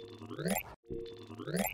Thank you.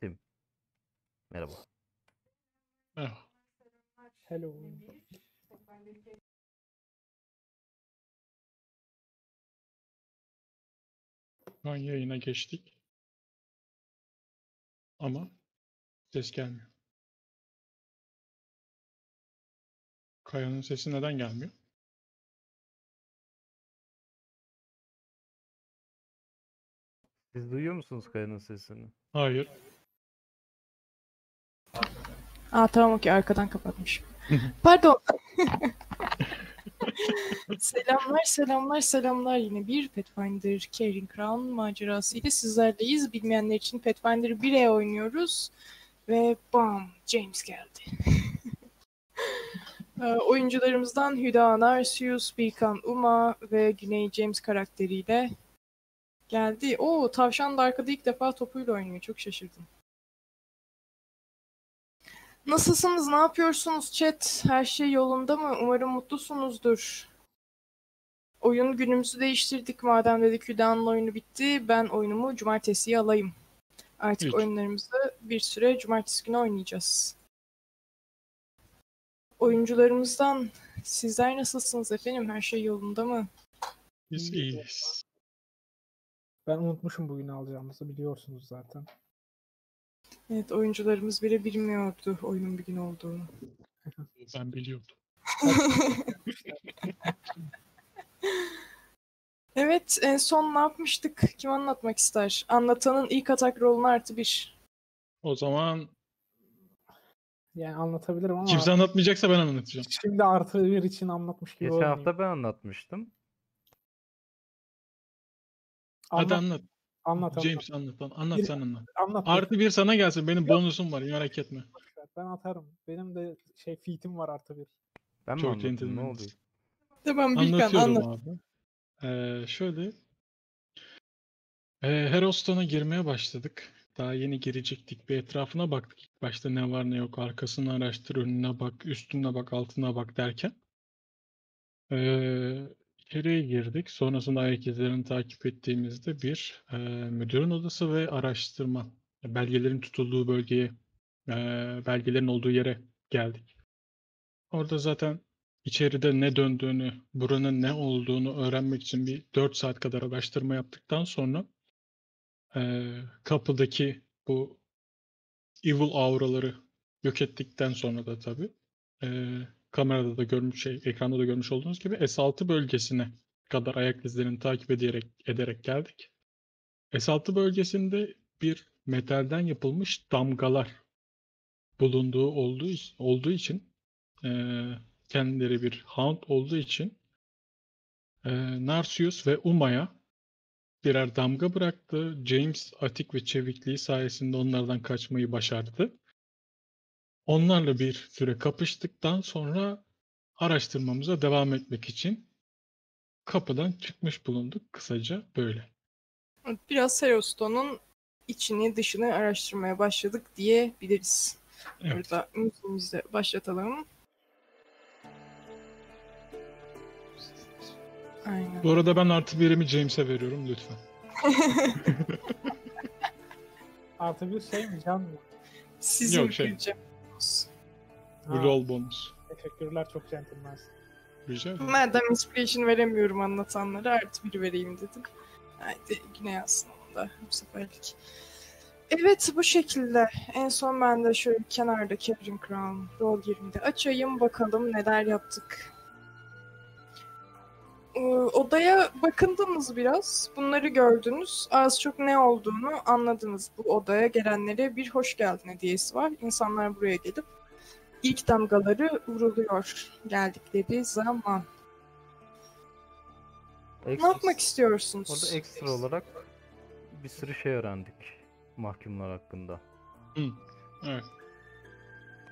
Tim. Merhaba. Merhaba. Hello. Şu an yayına geçtik. Ama ses gelmiyor. Kaya'nın sesi neden gelmiyor? Siz duyuyor musunuz Kaya'nın sesini? Hayır. Aa tamam okey arkadan kapatmışım. Pardon. selamlar selamlar selamlar yine bir Pathfinder Caring Crown macerası ile sizlerleyiz. Bilmeyenler için Pathfinder 1'e oynuyoruz. Ve bam James geldi. Ee, Oyuncularımızdan Hüda Narsius, Birkan Uma ve Güney James karakteriyle geldi. Oo tavşan da arkada ilk defa topuyla oynuyor. Çok şaşırdım. Nasılsınız? Ne yapıyorsunuz chat? Her şey yolunda mı? Umarım mutlusunuzdur. Oyun günümüzü değiştirdik. Madem dedik Hüda'nın oyunu bitti, ben oyunumu cumartesiye alayım. Artık İlk. oyunlarımızı bir süre cumartesi günü oynayacağız. Oyuncularımızdan sizler nasılsınız efendim? Her şey yolunda mı? Biz İyi. iyiyiz. Ben unutmuşum bugün alacağımızı biliyorsunuz zaten. Evet, oyuncularımız bile bilmiyordu oyunun bir gün olduğunu. Ben biliyordum. Evet, en son ne yapmıştık? Kim anlatmak ister? Anlatanın ilk atak rolunu artı bir. O zaman Yani anlatabilirim ama kimse anlatmayacaksa ben anlatacağım. şimdi artı bir için anlatmış gibi Geçen olmayayım. hafta ben anlatmıştım. Hadi Anlat, anlat. anlat, anlat. James anlat. lan. Anlat Bir- sen anlat. anlat. Artı bir sana gelsin. Benim bonusum var. Merak etme. Ben atarım. Benim de şey feat'im var artı bir. Ben mi Çok anlatayım? Ne centilmeniz. oluyor? Tamam Bilkan Anlatıyorum anlat. abi. Ee, şöyle. Ee, Heroston'a girmeye başladık. Daha yeni girecektik. Bir etrafına baktık. İlk başta ne var ne yok. Arkasını araştır, önüne bak, üstüne bak, altına bak derken. Ee, içeriye girdik. Sonrasında ayak izlerini takip ettiğimizde bir e, müdürün odası ve araştırma belgelerin tutulduğu bölgeye, e, belgelerin olduğu yere geldik. Orada zaten içeride ne döndüğünü, buranın ne olduğunu öğrenmek için bir 4 saat kadar araştırma yaptıktan sonra eee, kapıdaki bu evil auraları yok ettikten sonra da tabii eee, kamerada da görmüş şey, ekranda da görmüş olduğunuz gibi S6 bölgesine kadar ayak izlerini takip ederek ederek geldik. S6 bölgesinde bir metalden yapılmış damgalar bulunduğu olduğu olduğu için eee kendileri bir hound olduğu için eee Narsius ve Uma'ya birer damga bıraktı. James atik ve çevikliği sayesinde onlardan kaçmayı başardı. Onlarla bir süre kapıştıktan sonra araştırmamıza devam etmek için kapıdan çıkmış bulunduk. Kısaca böyle. Biraz Heroston'un içini dışını araştırmaya başladık diyebiliriz. Evet. Burada müziğimizi de başlatalım. Aynen. Bu arada ben artı birimi James'e veriyorum lütfen. Artı bir şey mi can mı? Sizin Yok, şey. gülce- Lol bonus. Teşekkürler çok centilmensin. Ederim. Madem inspiration veremiyorum anlatanlara artı bir vereyim dedim. Haydi yine yazsın onu da bu seferlik. Evet bu şekilde. En son ben de şöyle kenarda Kevin Crown Roll 20'de açayım bakalım neler yaptık. Ee, odaya bakındınız biraz. Bunları gördünüz. Az çok ne olduğunu anladınız. Bu odaya gelenlere bir hoş geldin hediyesi var. İnsanlar buraya gelip ilk damgaları vuruluyor geldikleri zaman. Ne Ekstra- yapmak istiyorsunuz? Orada ekstra olarak bir sürü şey öğrendik mahkumlar hakkında. Evet.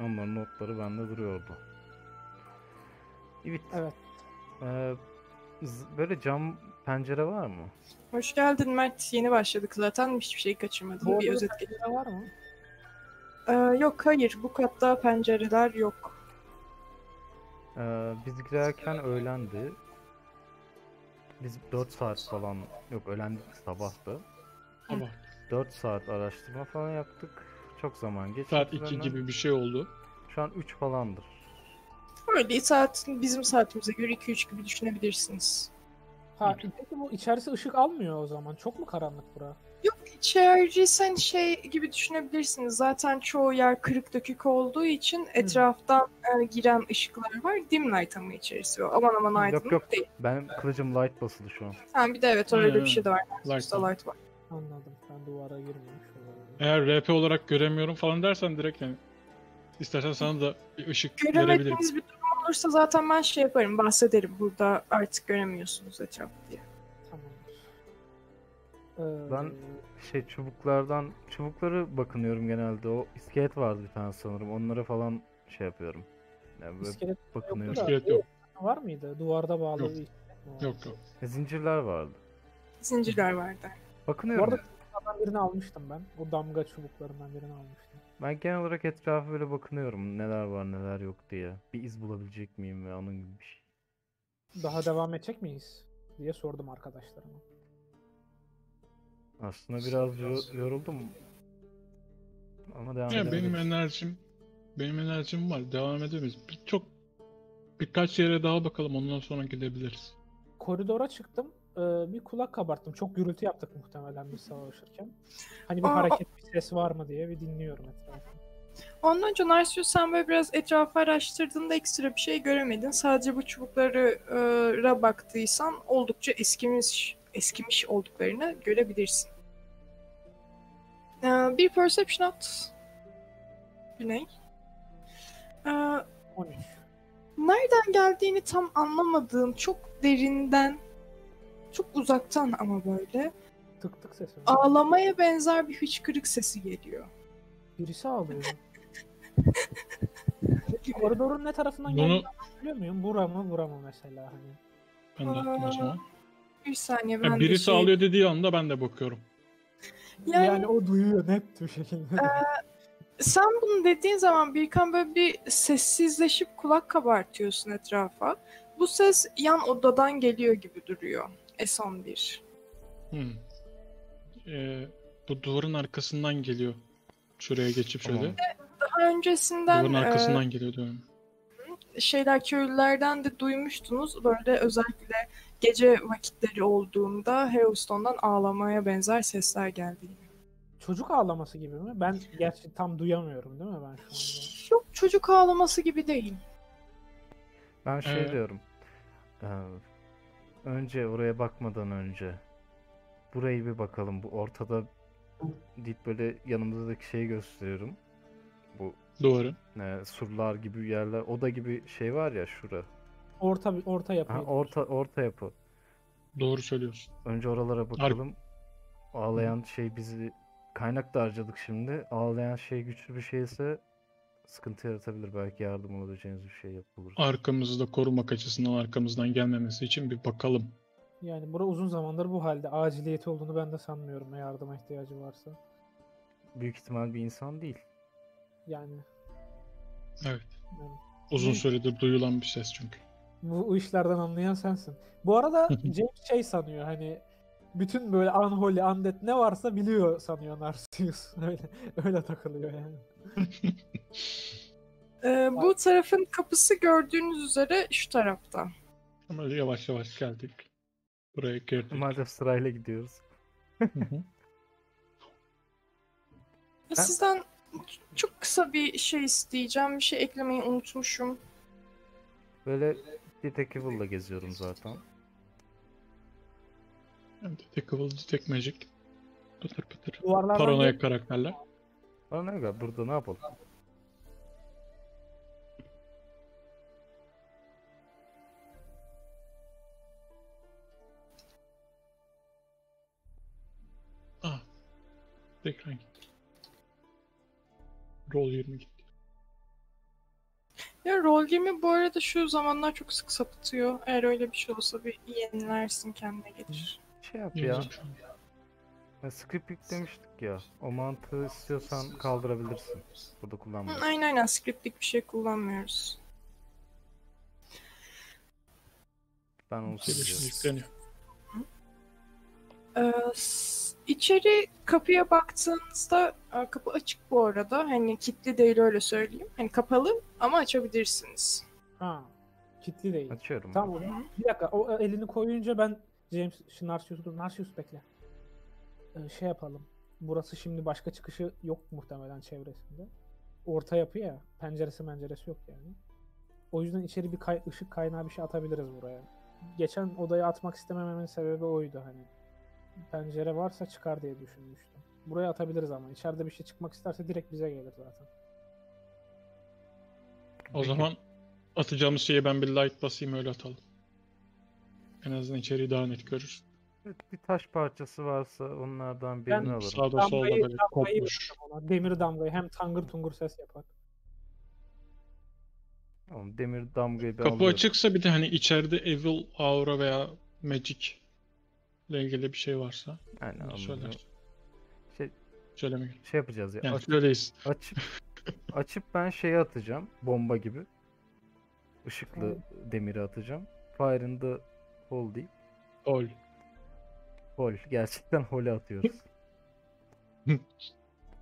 Onların notları bende duruyordu. Evet. Evet. Ee, böyle cam pencere var mı? Hoş geldin Mert. Yeni başladık zaten. Hiçbir şey kaçırmadın. Bu bir özet geç. pencere var mı? Ee, yok hayır. Bu katta pencereler yok. Ee, biz girerken öğlendi. Biz 4 saat falan yok öğlendik sabahtı. Ama 4 saat araştırma falan yaptık. Çok zaman geçti. Saat 2 üzerinden. gibi bir şey oldu. Şu an 3 falandır. Öyle saat bizim saatimize göre 2-3 gibi düşünebilirsiniz. Ha, peki bu içerisi ışık almıyor o zaman. Çok mu karanlık bura? İçericiysen şey gibi düşünebilirsiniz. Zaten çoğu yer kırık dökük olduğu için etraftan e, giren ışıklar var. Dim light ama içerisi o. Aman aman Yok, aydınlık yok. değil. Ben kılıcım light basılı şu an. Ha, bir de evet öyle Hmm. bir şey de var. Light light var. Anladım. Ben duvara girmemiş olabilirim. Eğer RP olarak göremiyorum falan dersen direkt yani istersen sana da bir ışık verebilirim. Göremediğiniz bir durum olursa zaten ben şey yaparım. Bahsederim. Burada artık göremiyorsunuz etrafı diye. Tamamdır. Ee, Ben şey çubuklardan çubukları bakınıyorum genelde. O iskelet vardı bir tane sanırım. Onlara falan şey yapıyorum. Yani böyle iskelet bakınıyorum. da- İskelet yok. var mıydı? Duvarda bağlı Yok. bir iskelet? Yok yok. E, zincirler vardı. Zincirler vardı. Bu Bakınıyorum. arada çubuklardan birini almıştım ben. O damga çubuklarından birini almıştım. Ben genel olarak etrafa böyle bakınıyorum. Neler var neler yok diye. Bir iz bulabilecek miyim ve onun gibi bir şey. Daha devam edecek miyiz? diye sordum arkadaşlarıma. Aslında biraz yo- yoruldum. Ama devam Ya benim enerjim benim enerjim var. Devam edemeyiz. Bir, çok birkaç yere daha bakalım ondan sonra gidebiliriz. Koridora çıktım. Ee, bir kulak kabarttım. Çok gürültü yaptık muhtemelen biz savaşırken. Hani bir Aa, hareket, ses var mı diye bir dinliyorum etrafı. Ondan önce Narsius sen böyle biraz etrafı araştırdığında ekstra bir şey göremedin. Sadece bu çubuklara baktıysan oldukça eskimiş eskimiş olduklarını görebilirsin. Ee, bir perception at. Güney. Ee, 13. nereden geldiğini tam anlamadığın çok derinden, çok uzaktan ama böyle Tık tık sesi. ağlamaya benzer bir hıçkırık sesi geliyor. Birisi ağlıyor. Peki koridorun ne tarafından Bunu geldiğini biliyor muyum? Bura mı bura mı mesela hani? ben de attım o zaman. Bir saniye ben de birisi şey... ağlıyor dediği anda ben de bakıyorum. Yani, Yani- o duyuyor net bir şekilde. Sen bunu dediğin zaman Birkan böyle bir sessizleşip kulak kabartıyorsun etrafa. Bu ses yan odadan geliyor gibi duruyor. S11. Hmm. Ee, bu duvarın arkasından geliyor. Şuraya geçip şöyle. Tamam. Daha öncesinden Duvarın e, arkasından geliyor diyorum. şeyler köylülerden de duymuştunuz. Böyle özellikle gece vakitleri olduğunda Herostone'dan ağlamaya benzer sesler geldiğini. Çocuk ağlaması gibi mi? Ben gerçi tam duyamıyorum değil mi ben şu anda? Yok çocuk ağlaması gibi değil. Ben şey Ee, diyorum. Ee, önce oraya bakmadan önce burayı bir bakalım. Bu ortada deyip böyle yanımızdaki şeyi gösteriyorum. Bu Duvarı. e, surlar gibi yerler, oda gibi şey var ya şura. Orta orta Ha, yapıyor. orta orta yapı. Doğru söylüyorsun. Önce oralara bakalım. Ağlayan şey bizi kaynak da harcadık şimdi. Ağlayan şey güçlü bir şeyse sıkıntı yaratabilir. Belki yardım olabileceğiniz bir şey yapılır. Arkamızı da korumak açısından arkamızdan gelmemesi için bir bakalım. Yani bura uzun zamandır bu halde. Aciliyeti olduğunu ben de sanmıyorum yardıma ihtiyacı varsa. Büyük ihtimal bir insan değil. Yani, Evet. yani Uzun süredir duyulan bir ses çünkü. bu işlerden anlayan sensin. Bu arada James şey sanıyor hani bütün böyle unholy, undead ne varsa biliyor sanıyor Narcissus. Öyle, öyle takılıyor yani. Ee, bu tarafın kapısı gördüğünüz üzere şu tarafta. Ama yavaş yavaş geldik. Buraya girdik. Madem sırayla gidiyoruz. Hı hı. Sizden çok kısa bir şey isteyeceğim. Bir şey eklemeyi unutmuşum. Böyle Detective'la geziyorum zaten. Detect Evil, Detect Magic. Pıtır pıtır. Duvarlardan Paranoyak karakterler. Bana ne kadar burada ne yapalım? Ekran gitti. Roll 20 gitti. Ya rol game bu arada şu zamanlar çok sık sapıtıyor. Eğer öyle bir şey olsa bir yenilersin kendine gelir. Şey yap ya. Ya script yüklemiştik ya. O mantığı istiyorsan kaldırabilirsin. Burada kullanma. aynen aynen scriptlik bir şey kullanmıyoruz. Ben onu Gelişim seviyorum. yükleniyor. Ee, s- İçeri kapıya baktığınızda e, kapı açık bu arada. Hani kilitli değil öyle söyleyeyim. Hani kapalı ama açabilirsiniz. Ha. Kitli değil. Açıyorum. Tamam. Bir dakika. O elini koyunca ben James şu Narcius'u dur. Narcius bekle. Ee, şey yapalım. Burası şimdi başka çıkışı yok muhtemelen çevresinde. Orta yapı ya. Penceresi menceresi yok yani. O yüzden içeri bir kay- ışık kaynağı bir şey atabiliriz buraya. Geçen odaya atmak istemememin sebebi oydu hani. Pencere varsa çıkar diye düşünmüştüm. Buraya atabiliriz ama içeride bir şey çıkmak isterse direkt bize gelir zaten. O Peki. zaman atacağımız şeye ben bir light basayım öyle atalım. En azından içeriği daha net. Evet, bir taş parçası varsa onlardan Ben birini alırım. Sağda solda böyle kopmuş. ona. Demir damgayı hem tangır tungur ses yapar. Tamam, demir damgayı ben Kapı alıyorum. açıksa bir de hani içeride evil aura veya magic ilgili bir şey varsa anladım. söylersin. Şey, Söyleme gerek. şey yapacağız ya. Yani aç- söyleyiz. açıp açıp ben şeye atacağım. Bomba gibi. Işıklı demiri atacağım. Fire in the hole değil. Ol. Hole. Gerçekten hole atıyoruz.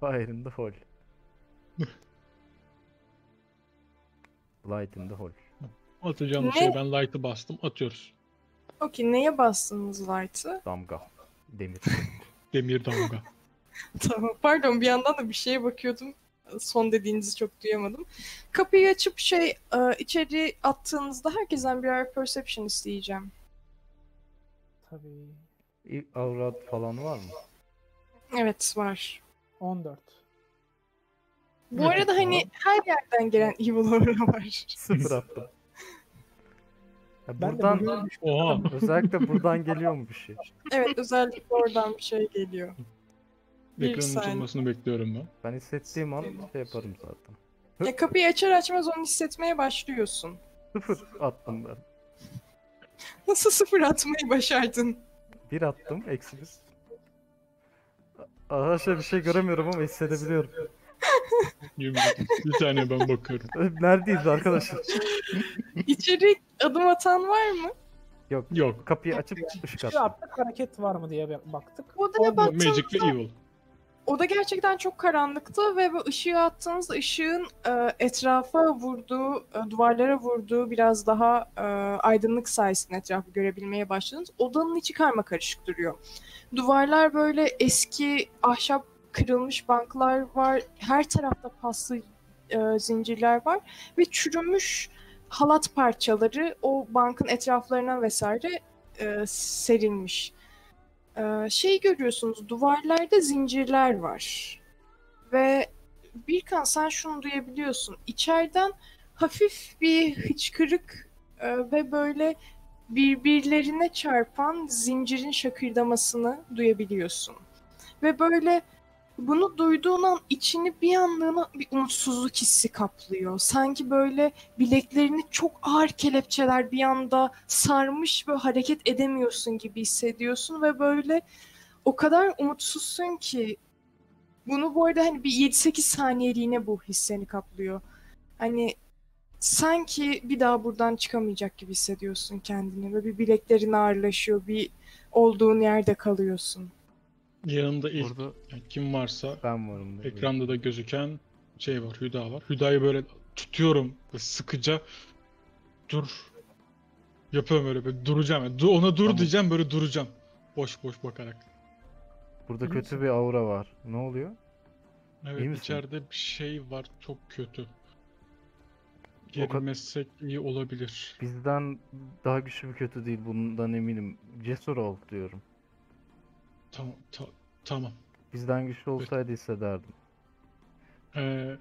Fire in the hole. Light in the hole. Atacağımız Ne? şeye ben light'ı bastım. Atıyoruz. Okey neye bastınız light'ı? Damga. Demir. Demir damga. Tamam pardon bir yandan da bir şeye bakıyordum. Son dediğinizi çok duyamadım. Kapıyı açıp şey e, içeri attığınızda herkesten birer perception isteyeceğim. Tabii. Aura falan var mı? Evet var. 14. Bu arada hani her yerden gelen evil aura var. Sıfır attım. Ya Ben de buradan Oha. özellikle buradan geliyor mu bir şey? Evet özellikle oradan bir şey geliyor. Bir Ekranın saniye. açılmasını bekliyorum ben. Ben hissettiğim an şey yaparım zaten. Ya kapıyı açar açmaz onu hissetmeye başlıyorsun. Sıfır attım ben. Nasıl sıfır atmayı başardın? Bir attım eksi bir. Arkadaşlar bir şey göremiyorum ama hissedebiliyorum. Bir saniye ben bakıyorum. Neredeyiz arkadaşlar? İçeri adım atan var mı? Yok. Yok. Kapıyı açıp ışık Şu attım. hareket var mı diye baktık. Odaya Olmadı. baktığınızda Magic ve evil. oda gerçekten çok karanlıktı ve bu ışığı attığınızda ışığın e, etrafa vurduğu, e, duvarlara vurduğu biraz daha e, aydınlık sayesinde etrafı görebilmeye başladınız. Odanın içi karma karışık duruyor. Duvarlar böyle eski ahşap kırılmış banklar var. Her tarafta paslı e, zincirler var ve çürümüş halat parçaları o bankın etraflarına vesaire e, serilmiş. Ee, şey görüyorsunuz duvarlarda zincirler var. Ve Birkan sen şunu duyabiliyorsun. İçeriden hafif bir hıçkırık e, ve böyle birbirlerine çarpan zincirin şakırdamasını duyabiliyorsun. Ve böyle bunu duyduğun an içini bir anlığına bir umutsuzluk hissi kaplıyor. Sanki böyle bileklerini çok ağır kelepçeler bir anda sarmış ve hareket edemiyorsun gibi hissediyorsun ve böyle o kadar umutsuzsun ki bunu bu arada hani bir 7-8 saniyeliğine bu his seni kaplıyor. Hani sanki bir daha buradan çıkamayacak gibi hissediyorsun kendini ve bir bileklerin ağırlaşıyor, bir olduğun yerde kalıyorsun. Yanımda ilk Burada yani kim varsa ben varım. dedi. ekranda da gözüken şey var. Hüda var. Hüda'yı böyle tutuyorum ve sıkıca dur. Yapıyorum öyle böyle duracağım. Yani du- ona dur Tamam. diyeceğim böyle duracağım. Boş boş bakarak. Burada İyi kötü misin? bir aura var. Ne oluyor? Evet İyi misin? içeride bir şey var çok kötü. Girmezsek iyi olabilir. Bizden daha güçlü bir kötü değil bundan eminim. Cesur ol diyorum. Tamam ta- tamam. Bizden güçlü olsaydı hissederdim. Ee,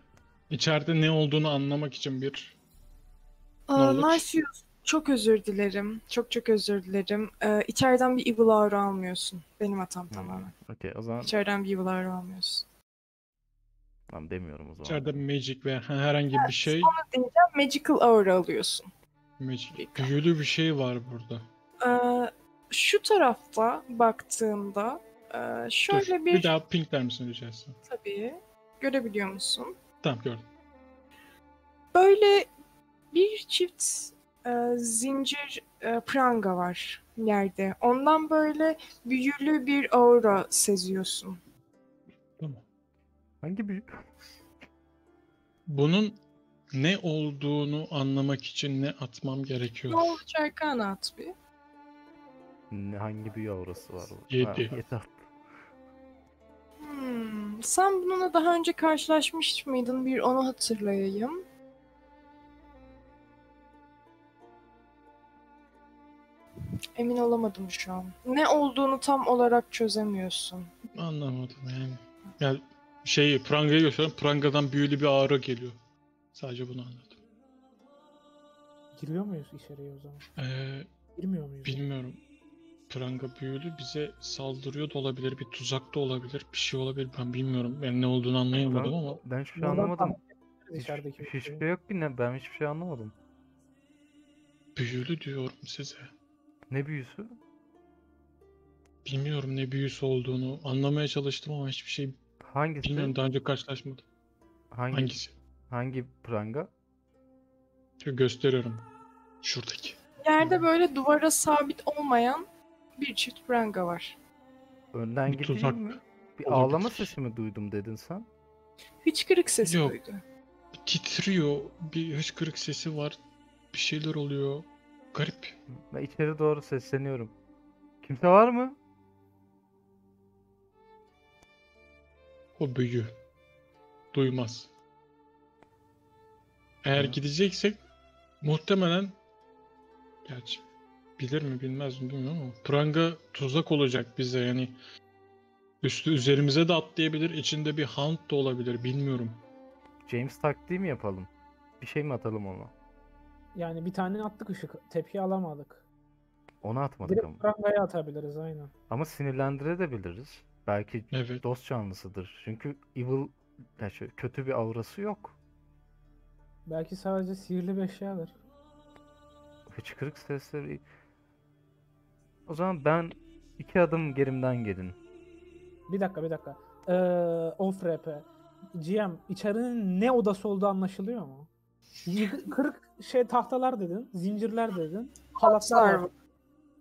içeride ne olduğunu anlamak için bir Aa, olur? Narcius, çok özür dilerim. Çok çok özür dilerim. Ee, içeriden bir evil aura almıyorsun. Benim hatam tamamen. Okey o zaman İçeriden bir evil aura almıyorsun. tamam demiyorum o zaman. içeride magic veya herhangi bir şey Diyeceğim magical aura alıyorsun. magic büyülü bir şey var burada. Ee, şu tarafta baktığımda e, Dur, şöyle bir bir, daha pinkler misin rica etsem? tabii görebiliyor musun? Tamam gördüm. Böyle bir çift e, zincir e, pranga var yerde. Ondan böyle büyülü bir aura seziyorsun. Tamam. Hangi bir Bunun ne olduğunu anlamak için ne atmam Ne gerekiyor? olacak at bir. ne, hangi bir yavrası var? bu? Yedi. Ha, yedi attı. Hmm, Sen bununla daha önce karşılaşmış mıydın? Bir onu hatırlayayım. Emin olamadım şu an. Ne olduğunu tam olarak çözemiyorsun. Anlamadım yani. Yani şeyi prangayı gösteriyorum. Prangadan büyülü bir ağrı geliyor. Sadece bunu anladım. Giriyor muyuz içeriye o zaman? Ee, Girmiyor muyuz? bilmiyorum. Pranga büyülü bize saldırıyor da olabilir. Bir tuzak da olabilir. Bir şey olabilir. Ben bilmiyorum. Ben ne olduğunu anlayamadım Ben, ama ben hiçbir şey anlamadım. Hiç, hiçbir şeyi. şey yok ki ne? Ben hiçbir şey anlamadım. büyülü diyorum size. Ne büyüsü? Bilmiyorum ne büyüsü olduğunu. Anlamaya çalıştım ama hiçbir şey Hangisi? bilmiyorum. Daha önce karşılaşmadım. Hangi Hangisi? hangi pranga? Şöyle gösteriyorum. Şuradaki. Yerde böyle duvara sabit olmayan bir çift pranga var. Önden Bir gideyim tuzak mi? Bir olabilir. ağlama sesi mi duydum dedin sen? Hıçkırık sesi Yok. duydu. Titriyor. Bir hıçkırık sesi var. Bir şeyler oluyor. Garip. Ben içeri doğru sesleniyorum. Kimse var mı? O büyü. Duymaz. Eğer Hı. gideceksek muhtemelen gerçi bilir mi bilmez mi bilmiyorum ama pranga tuzak olacak bize yani üstü üzerimize de atlayabilir içinde bir hound da olabilir bilmiyorum. James taktiği mi yapalım? Bir şey mi atalım ona? Yani bir tane attık ışık. Tepki alamadık. Onu atmadık ama. Direkt prangaya atabiliriz aynen. Ama sinirlendirebiliriz. Belki Evet. dost canlısıdır. Çünkü evil, ya şu kötü bir aurası yok. Belki sadece sihirli bir eşyadır. Hıçkırık sesleri... O zaman ben iki adım gerimden gelin. Bir dakika bir dakika. Ee, off rap. GM içerinin ne odası olduğu anlaşılıyor mu? Yık- kırık şey tahtalar dedin, zincirler dedin, halatlar var.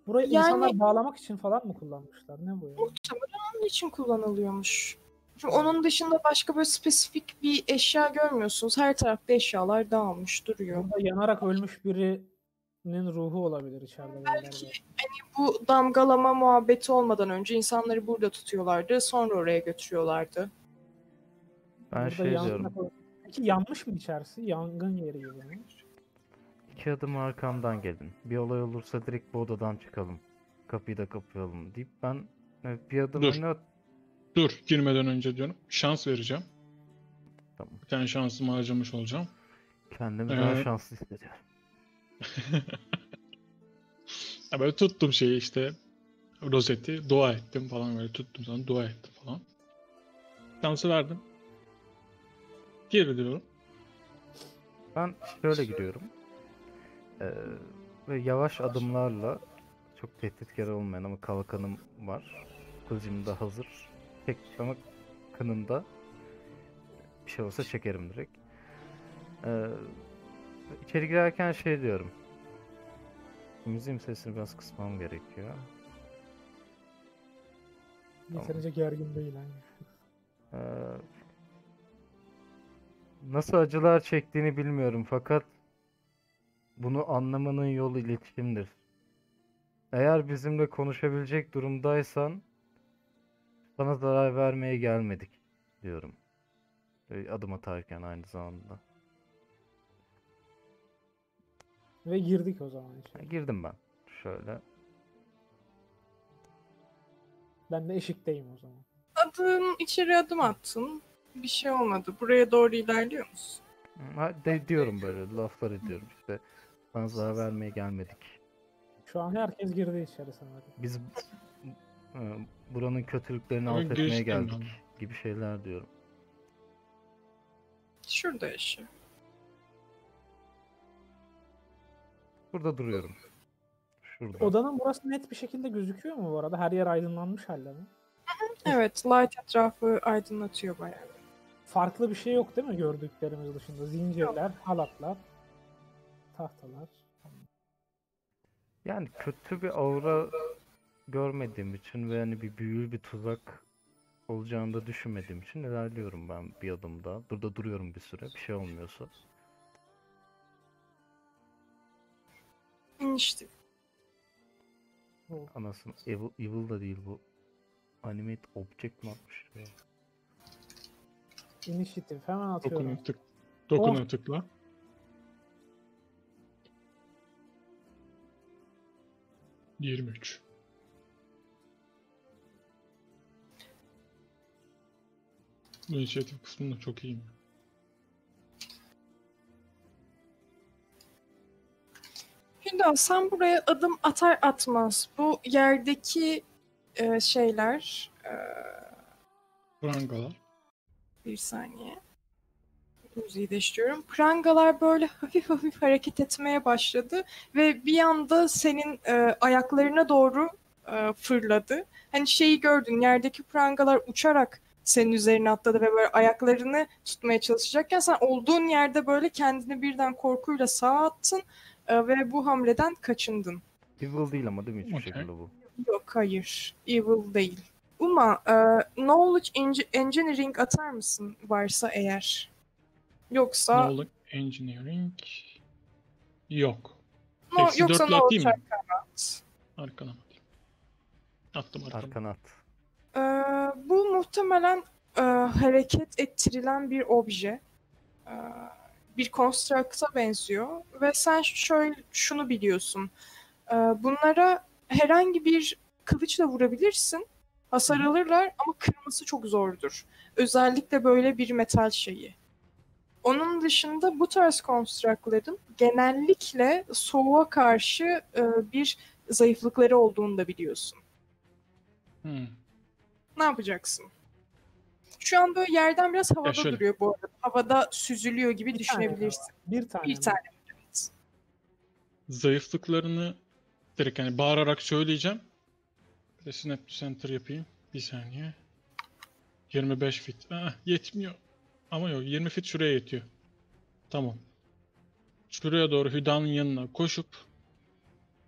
Burayı Yani- insanlar bağlamak için falan mı kullanmışlar? Ne bu ya? Muhtemelen onun için kullanılıyormuş. Çünkü onun dışında başka böyle spesifik bir eşya görmüyorsunuz. Her tarafta eşyalar dağılmış duruyor. Burada yanarak ölmüş birinin ruhu olabilir içeride. Belki de. bu damgalama muhabbeti olmadan önce insanları burada tutuyorlardı. Sonra oraya götürüyorlardı. Ben Burada şey diyorum. Peki yanmış mı içerisi? Yangın yeri gibi mi? İki adım arkamdan gelin. Bir olay olursa direkt bu odadan çıkalım. Kapıyı da kapayalım deyip ben bir adım Dur. öne Dur girmeden önce diyorum şans vereceğim. Tamam. Bir tane şansımı harcamış olacağım. kendimi daha Ee, şanslı hissediyorum. Ya böyle tuttum şeyi işte rozeti dua ettim falan böyle tuttum sonra dua ettim falan. Şansı verdim. Geri diyorum. Ben şöyle gidiyorum. Ee, ve yavaş adımlarla çok tehditkar olmayan ama kalkanım var. Kılıcım da hazır. Tek ama kınında bir şey olsa çekerim direkt. Ee, içeri girerken şey diyorum. Müziğin sesini biraz kısmam gerekiyor. Yeterince gergin değil yani. Ee, nasıl acılar çektiğini bilmiyorum fakat bunu anlamanın yolu iletişimdir. Eğer bizimle konuşabilecek durumdaysan sana zarar vermeye gelmedik diyorum. Adım atarken aynı zamanda. Ve girdik o zaman içeri. Girdim ben. Şöyle. Ben de eşikteyim o zaman. Adım içeri adım attın. Bir şey olmadı. Buraya doğru ilerliyor musun? Ha, de diyorum böyle laflar ediyorum işte. Sana zarar vermeye gelmedik. Şu an herkes girdi içeri sanırım. Biz e, buranın kötülüklerini alt etmeye geldik gibi şeyler diyorum. Şurada yaşıyor. Burada duruyorum. Şurada. Odanın burası net bir şekilde gözüküyor mu bu arada? Her yer aydınlanmış halde mi? Evet, light etrafı aydınlatıyor bayağı. Farklı bir şey yok değil mi gördüklerimiz dışında? Zincirler, halatlar, tahtalar. Yani kötü bir aura görmediğim için ve hani bir büyülü bir tuzak olacağını da düşünmediğim için ilerliyorum ben bir adım daha. Burada duruyorum bir süre. Bir şey olmuyorsa. İnişti. Anasını evil, evil da değil bu. Animate object mi atmış ya? İnisiyatif hemen atıyorum. Dokunu tık. Dokunu Oh. tıkla. Yirmi üç. İnisiyatif kısmında çok iyiyim. Hüda sen buraya adım atar atmaz bu yerdeki e, şeyler e, Prangalar. bir saniye müziği değiştiriyorum. Prangalar böyle hafif hafif hareket etmeye başladı ve bir anda senin e, ayaklarına doğru e, fırladı. Hani şeyi gördün yerdeki prangalar uçarak senin üzerine atladı ve böyle ayaklarını tutmaya çalışacakken sen olduğun yerde böyle kendini birden korkuyla sağa attın e, ve bu hamleden kaçındın. Evil değil ama değil mi hiçbir Okey. şekilde bu? Yok hayır. Evil değil. Uma, e, knowledge Eng- engineering atar mısın varsa eğer? Yoksa Knowledge Engineering. Yok. no, Eksi yoksa knowledge mı? at. Arkana mı? Attım arkana. Arkana at. E, bu muhtemelen e, hareket ettirilen bir obje. E, bir construct'a benziyor ve sen şöyle şunu biliyorsun. E, bunlara herhangi bir kılıçla vurabilirsin. Hasar alırlar ama kırması çok zordur. Özellikle böyle bir metal şeyi. Onun dışında bu tarz construct'ların genellikle soğuğa karşı e, bir zayıflıkları olduğunu da biliyorsun. Hmm. Ne yapacaksın? Şu an böyle yerden biraz havada şöyle. duruyor bu arada. Havada süzülüyor gibi Bir tane düşünebilirsin. Bir tane. Bir tane. Zayıflıklarını direkt hani bağırarak söyleyeceğim. Bir de snap to center yapayım. Bir saniye. 25 fit. Ah, yetmiyor. Ama yok 20 fit şuraya yetiyor. Tamam. Şuraya doğru Hüda'nın yanına koşup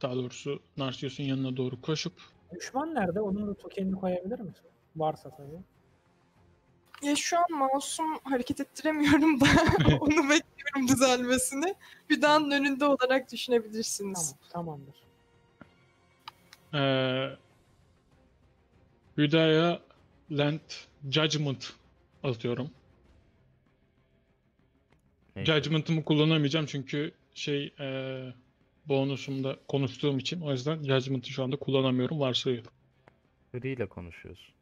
daha doğrusu Narcissus'un yanına doğru koşup Düşman nerede? Onun da tokenini koyabilir misin? Varsa tabii. Ya şu an mouse'um hareket ettiremiyorum da onu bekliyorum düzelmesini. Hüda'nın önünde olarak düşünebilirsiniz. Tamam, tamamdır. Ee, Hüda'ya Land Judgment atıyorum. Neyse. Judgment'ımı kullanamayacağım çünkü şey ee, bonusumda konuştuğum için o yüzden Judgment'ı şu anda kullanamıyorum varsayıyorum. Free ile konuşuyoruz.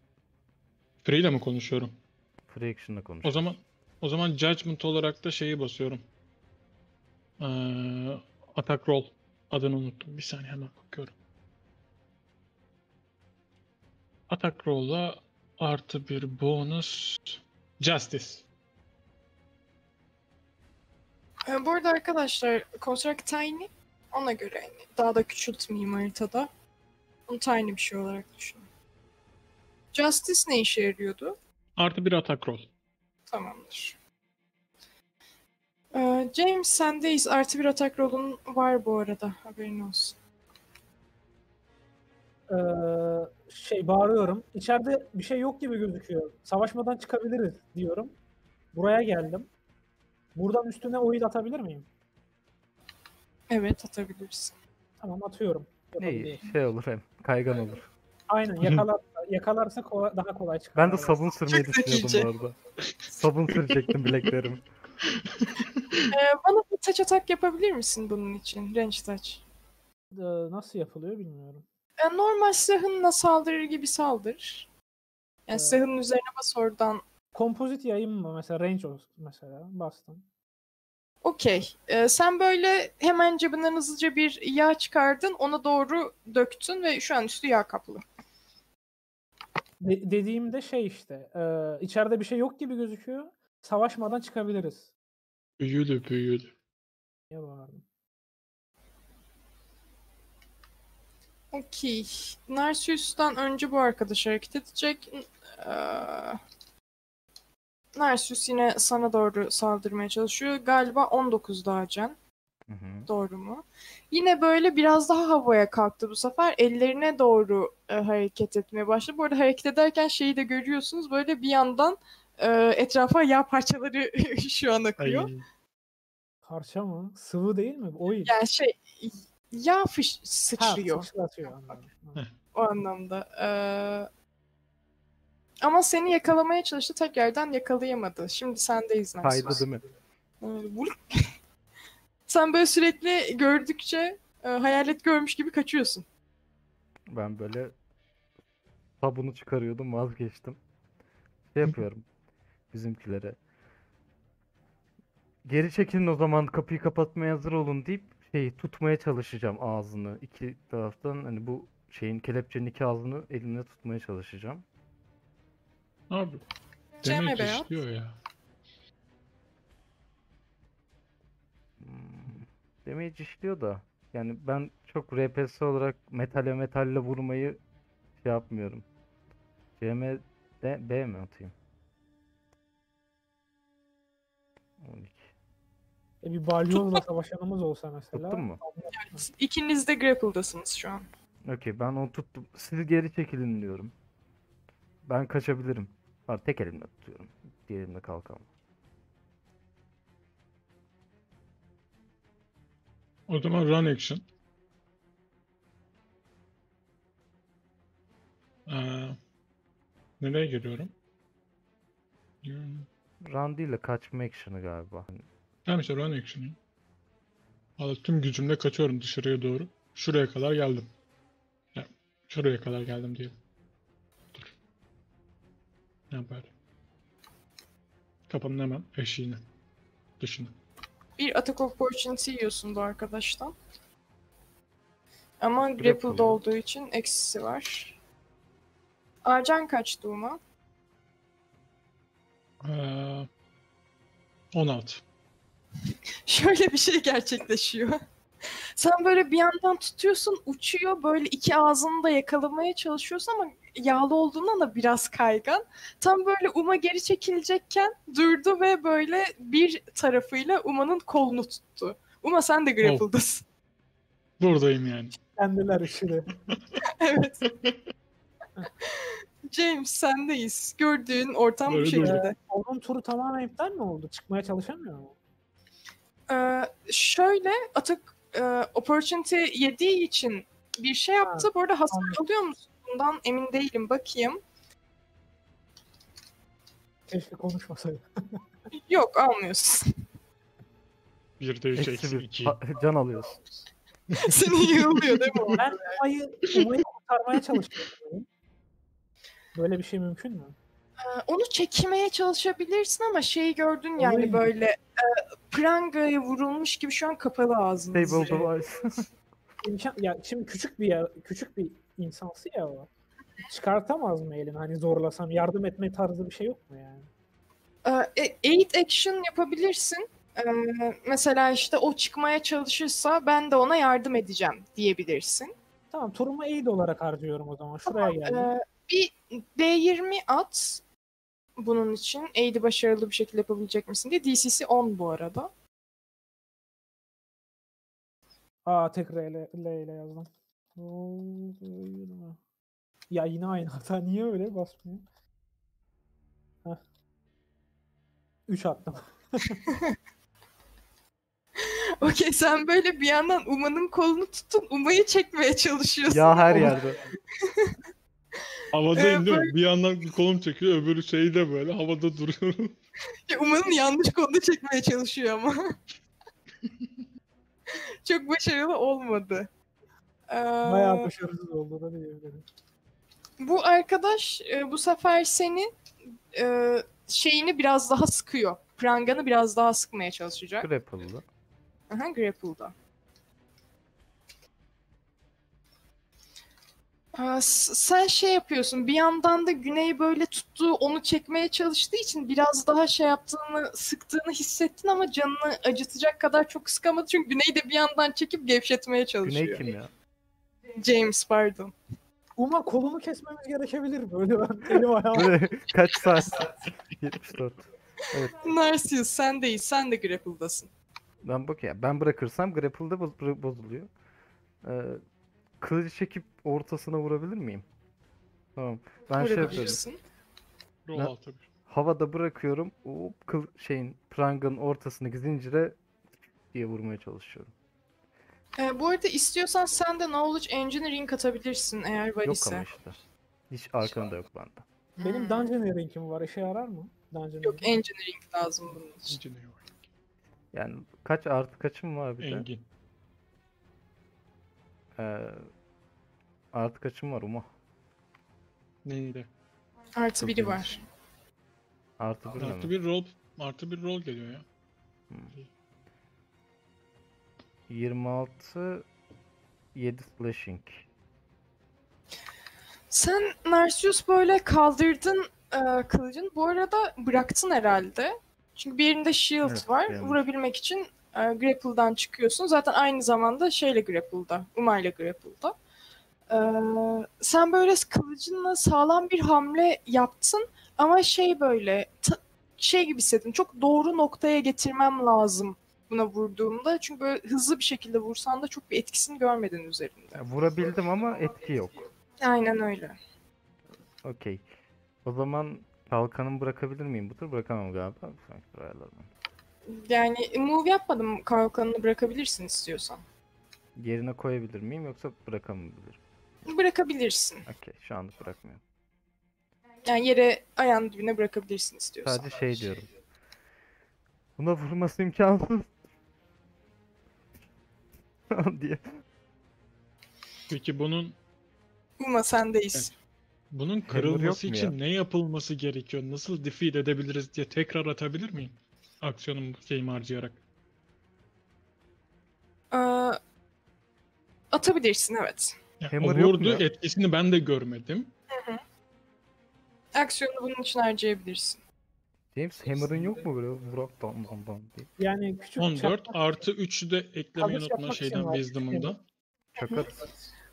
Free ile mi konuşuyorum? Free action'la O zaman o zaman Judgment olarak da şeyi basıyorum. Ee, attack roll adını unuttum. Bir saniye hemen bakıyorum. Attack roll'a artı bir bonus Justice. Ee, bu arada arkadaşlar Construct Tiny ona göre hani daha da küçültmeyeyim haritada. Onu tiny bir şey olarak düşünün. Justice ne işe yarıyordu? Artı bir attack roll. Tamamdır. Ee, James sendeyiz. Artı bir atak rolun var bu arada. Haberin olsun. Ee, şey bağırıyorum. İçeride bir şey yok gibi gözüküyor. Savaşmadan çıkabiliriz diyorum. Buraya geldim. Buradan üstüne oil atabilir miyim? Evet atabilirsin. Tamam atıyorum. Ne Yapabiliyorum. şey olur hem kaygan olur. Aynen yakalar, yakalarsa kolay- daha kolay çıkar. Ben de sabun sürmeyi Çok düşünüyordum zekice. bu arada. Sabun sürecektim bileklerim. Ee, bana bir touch atak yapabilir misin bunun için? Range touch. Ee, nasıl yapılıyor bilmiyorum. Ee, normal silahınla saldırır gibi saldır. Yani Evet. silahın üzerine bas oradan. Kompozit yayın mı mesela range olsun mesela bastım. Okey. Ee, sen böyle hemen cebinden hızlıca bir yağ çıkardın. Ona doğru döktün ve şu an üstü yağ kaplı. De- dediğimde şey işte e, içeride bir şey yok gibi gözüküyor. Savaşmadan çıkabiliriz. Büyülü büyülü. Niye bağırdım? Okey. Narcissus'tan önce bu arkadaş hareket edecek. Ee, Narcissus yine sana doğru saldırmaya çalışıyor. Galiba 19 daha can. Hı hı. Doğru mu? Yine böyle biraz daha havaya kalktı bu sefer. Ellerine doğru e, hareket etmeye başladı. Bu arada hareket ederken şeyi de görüyorsunuz. Böyle bir yandan e, etrafa yağ parçaları şu an akıyor. Ay, Parça mı? Sıvı değil mi? Oil. Yani şey yağ fış ha, sıçrıyor sıçratıyor anladım. Ha. o anlamda. E, ama seni yakalamaya çalıştı. Tekrardan yakalayamadı. Şimdi sendeyiz. Kaydı değil mi? Sen böyle sürekli gördükçe e, hayalet görmüş gibi kaçıyorsun. Ben böyle sabunu çıkarıyordum vazgeçtim. Şey yapıyorum bizimkilere. Geri çekilin o zaman kapıyı kapatmaya hazır olun deyip şeyi tutmaya çalışacağım ağzını. iki taraftan hani bu şeyin kelepçenin iki ağzını elimle tutmaya çalışacağım. Abi. Cem Demek Beyaz. işliyor ya. Damage işliyor da yani ben çok RPS olarak metale metalle vurmayı şey yapmıyorum. CM de B mi atayım? 12. E bir balyozla savaşanımız olsa mesela. Tuttun mu? İkiniz de grapple'dasınız şu an. Okey ben onu tuttum. Siz geri çekilin diyorum. Ben kaçabilirim. Ha, tek elimle tutuyorum. Diğer elimle kalkan. O zaman run action. Ee, nereye giriyorum? Hmm, Run değil de kaçma action'ı galiba. Tamam işte run action. Valla tüm gücümle kaçıyorum dışarıya doğru. Şuraya kadar geldim. Ya, şuraya kadar geldim diyelim. Dur. Ne böyle? Kapının hemen eşiğine. Dışına. Bir attack of opportunity yiyorsun bu arkadaştan. Ama Grapple grappled ya. olduğu için eksisi var. Arcan kaçtı Uma? Ee, 16. Şöyle bir şey gerçekleşiyor. Sen böyle bir yandan tutuyorsun, uçuyor. Böyle iki ağzını da yakalamaya çalışıyorsun ama yağlı olduğundan da biraz kaygan. Tam böyle Uma geri çekilecekken durdu ve böyle bir tarafıyla Uma'nın kolunu tuttu. Uma sen de grapple'dasın. Buradayım yani. Kendiler işini. evet. James sendeyiz. Gördüğün ortam bu Böyle şekilde. durdum. Onun turu tamamen iptal mi oldu? Çıkmaya çalışamıyor mu? Ee, şöyle atık e, opportunity yediği için bir şey yaptı. Bu arada hasar alıyor musun? Bundan emin değilim. Bakayım. Keşke konuşmasaydı. Yok almıyorsun. 1'de 3 eksi eksi bir. 2. Ha- Can alıyorsun. Seni yığılıyor değil mi o? Ben Umay'ı, Umay'ı kurtarmaya çalışıyorum. Böyle bir şey mümkün mü? Ee, Onu çekmeye çalışabilirsin ama şeyi gördün yani Oy. böyle e, prangaya vurulmuş gibi şu an kapalı ağzınız. Stable device. İmkan, ya şimdi küçük bir yer, küçük bir insansı ya o. Çıkartamaz mı elini hani zorlasam yardım etme tarzı bir şey yok mu yani? Ee, e, aid action yapabilirsin. Ee, mesela işte o çıkmaya çalışırsa ben de ona yardım edeceğim diyebilirsin. Tamam turumu aid olarak harcıyorum o zaman. Şuraya geldim. Ee, bir D20 at bunun için. Aid'i başarılı bir şekilde yapabilecek misin diye. DC'si 10 bu arada. Aa tek R ile, L ile yazdım. Oo, yürüme. Ya yine aynı hata. Niye öyle basmıyor? Heh. 3 attım. Okey sen böyle bir yandan Uma'nın kolunu tutun. Uma'yı çekmeye çalışıyorsun. ya her yerde. Havadayım Ee, değil mi? Bir yandan kolum çekiyor, öbürü şeyde böyle havada duruyorum. Uma'nın yanlış kolunu çekmeye çalışıyor ama. Çok başarılı olmadı. Ee, Bayağı başarısız oldu da diyebilirim. bu arkadaş e, bu sefer senin e, şeyini biraz daha sıkıyor. Pranganı biraz daha sıkmaya çalışacak. Grapple'lı. Aha, grapple'da. Sen şey yapıyorsun bir yandan da Güney böyle tuttuğu onu çekmeye çalıştığı için biraz daha şey yaptığını sıktığını hissettin ama canını acıtacak kadar çok sıkamadı çünkü Güney de bir yandan çekip gevşetmeye çalışıyor. Güney kim ya? James pardon. Uma kolunu kesmemiz gerekebilir böyle ben elim ayağım. Kaç saat? 74. Evet. Narcissus sendeyiz sen de grapple'dasın. Ben bak ya ben bırakırsam grapple'da boz- bozuluyor. Ee, kılıcı çekip ortasına vurabilir miyim? Tamam. Ben şey yapıyorum. Roll bir. Havada bırakıyorum. O kıl şeyin prangın ortasındaki zincire diye vurmaya çalışıyorum. Ee, bu arada istiyorsan sen de Knowledge Engineering atabilirsin eğer var Yok ise. ama işte. Hiç arkanda yok bende. Benim Hmm. Dungeoneering'im var. İşe yarar mı? Dungeoneering. Yok Engineering lazım bunun için. Engineering. Yani kaç artı kaçım var bir de? Engin. Ee, artı kaçım var Uma? Neydi? Artı biri var. Artı bir Artı mi? bir roll artı bir roll geliyor ya. 26 7 slashing. Sen Narcius böyle kaldırdın e, kılıcın. Bu arada bıraktın herhalde. Çünkü bir yerinde shield Evet, var. beğendim. Vurabilmek için e, grapple'dan çıkıyorsun. Zaten aynı zamanda şeyle grapple'da. Uma ile grapple'da. E, sen böyle kılıcınla sağlam bir hamle yaptın. Ama şey böyle şey gibi hissettin. Çok doğru noktaya getirmem lazım buna vurduğumda. Çünkü böyle hızlı bir şekilde vursan da çok bir etkisini görmedin üzerinde. Ya, vurabildim ama etki yok. Aynen öyle. Okey. O zaman kalkanımı bırakabilir miyim bu tur? Bırakamam galiba. Yani move yapmadım kalkanını bırakabilirsin istiyorsan. Yerine koyabilir miyim yoksa bırakamabilirim? Bırakabilirsin. Okey. Şu anlık bırakmıyorum. Yani yere ayağın dibine bırakabilirsin istiyorsan. Sadece şey diyorum. Buna vurması imkansız. Diye. Peki bunun Uma sendeyiz. bunun yok kırılması mu için ya? ne yapılması gerekiyor? Nasıl defeat edebiliriz diye tekrar atabilir miyim? Aksiyonum şeyimi harcayarak. Ee, atabilirsin evet. Hammer yok mu vurdu ya? etkisini ben de görmedim. Aksiyonu bunun için harcayabilirsin. James Hammer'ın yok mu böyle vurak bam bam bam diye. Yani küçük 14 çapraz- artı 3'ü de eklemeyi Kalış unutma yapmak için şeyden var. Wisdom'ımda. Çakat.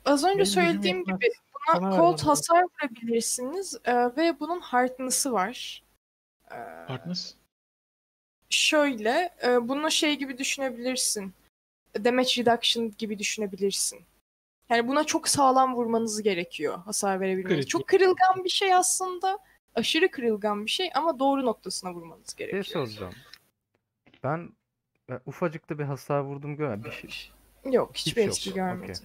Az önce Benim söylediğim gibi buna Sana cold hasar vurabilirsiniz e, ve bunun hardness'ı var. Ee, Hardness. şöyle, e, bunu şey gibi düşünebilirsin. Damage reduction gibi düşünebilirsin. Yani buna çok sağlam vurmanız gerekiyor hasar verebilmeniz. Kritik. Çok kırılgan bir şey aslında. Aşırı kırılgan bir şey ama doğru noktasına vurmanız Şey gerekiyor. soracağım. Ben, ben ufacık da bir hasar vurdum görmedim. Bir şey, Yok, Hiçbir şey etki yok. görmedim.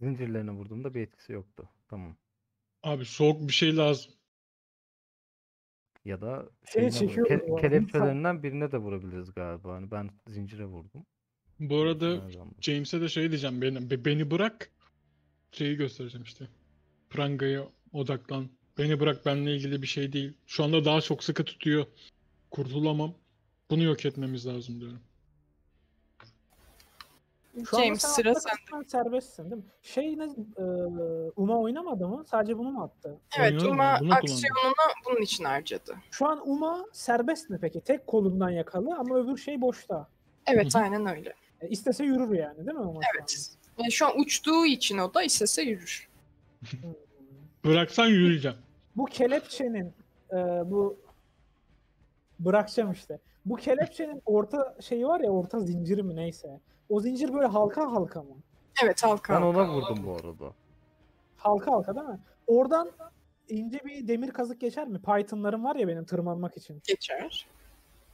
zincirlerine vurduğumda bir etkisi yoktu. Tamam. Abi soğuk bir şey lazım. Ya da Seni şeyine vur- çekiyor ke- kelepçelerinden birine de vurabiliriz galiba. Hani ben zincire vurdum. Bu arada? James'e de şey diyeceğim. Beni, be- beni bırak. Şeyi göstereceğim işte. Pranga'ya odaklan. Beni bırak benimle ilgili bir şey değil. Şu anda daha çok sıkı tutuyor. Kurtulamam. Bunu yok etmemiz lazım diyorum. Şu James sen sıra sende. serbestsin değil mi? Şey ne, e, Uma oynamadı mı? Sadece bunu mu attı? Evet, Oynadım, Uma bunu aksiyonunu bunun için harcadı. Şu an Uma serbest mi peki? Tek kolundan yakalı ama öbür şey boşta. Evet, Hı aynen öyle. E, istese yürür yani değil mi Uma? şu Evet. Yani şu an uçtuğu için o da istese yürür. an? Hmm. Bıraksan yürüyeceğim. Bu kelepçenin e, bu bırakacağım işte. Bu kelepçenin orta şeyi var ya orta zinciri mi neyse. O zincir böyle halka halka mı? Evet, halka. Ben halka. ona vurdum bu arada. Halka halka değil mi? Oradan ince bir demir kazık geçer mi? Python'larım var ya benim tırmanmak için. geçer.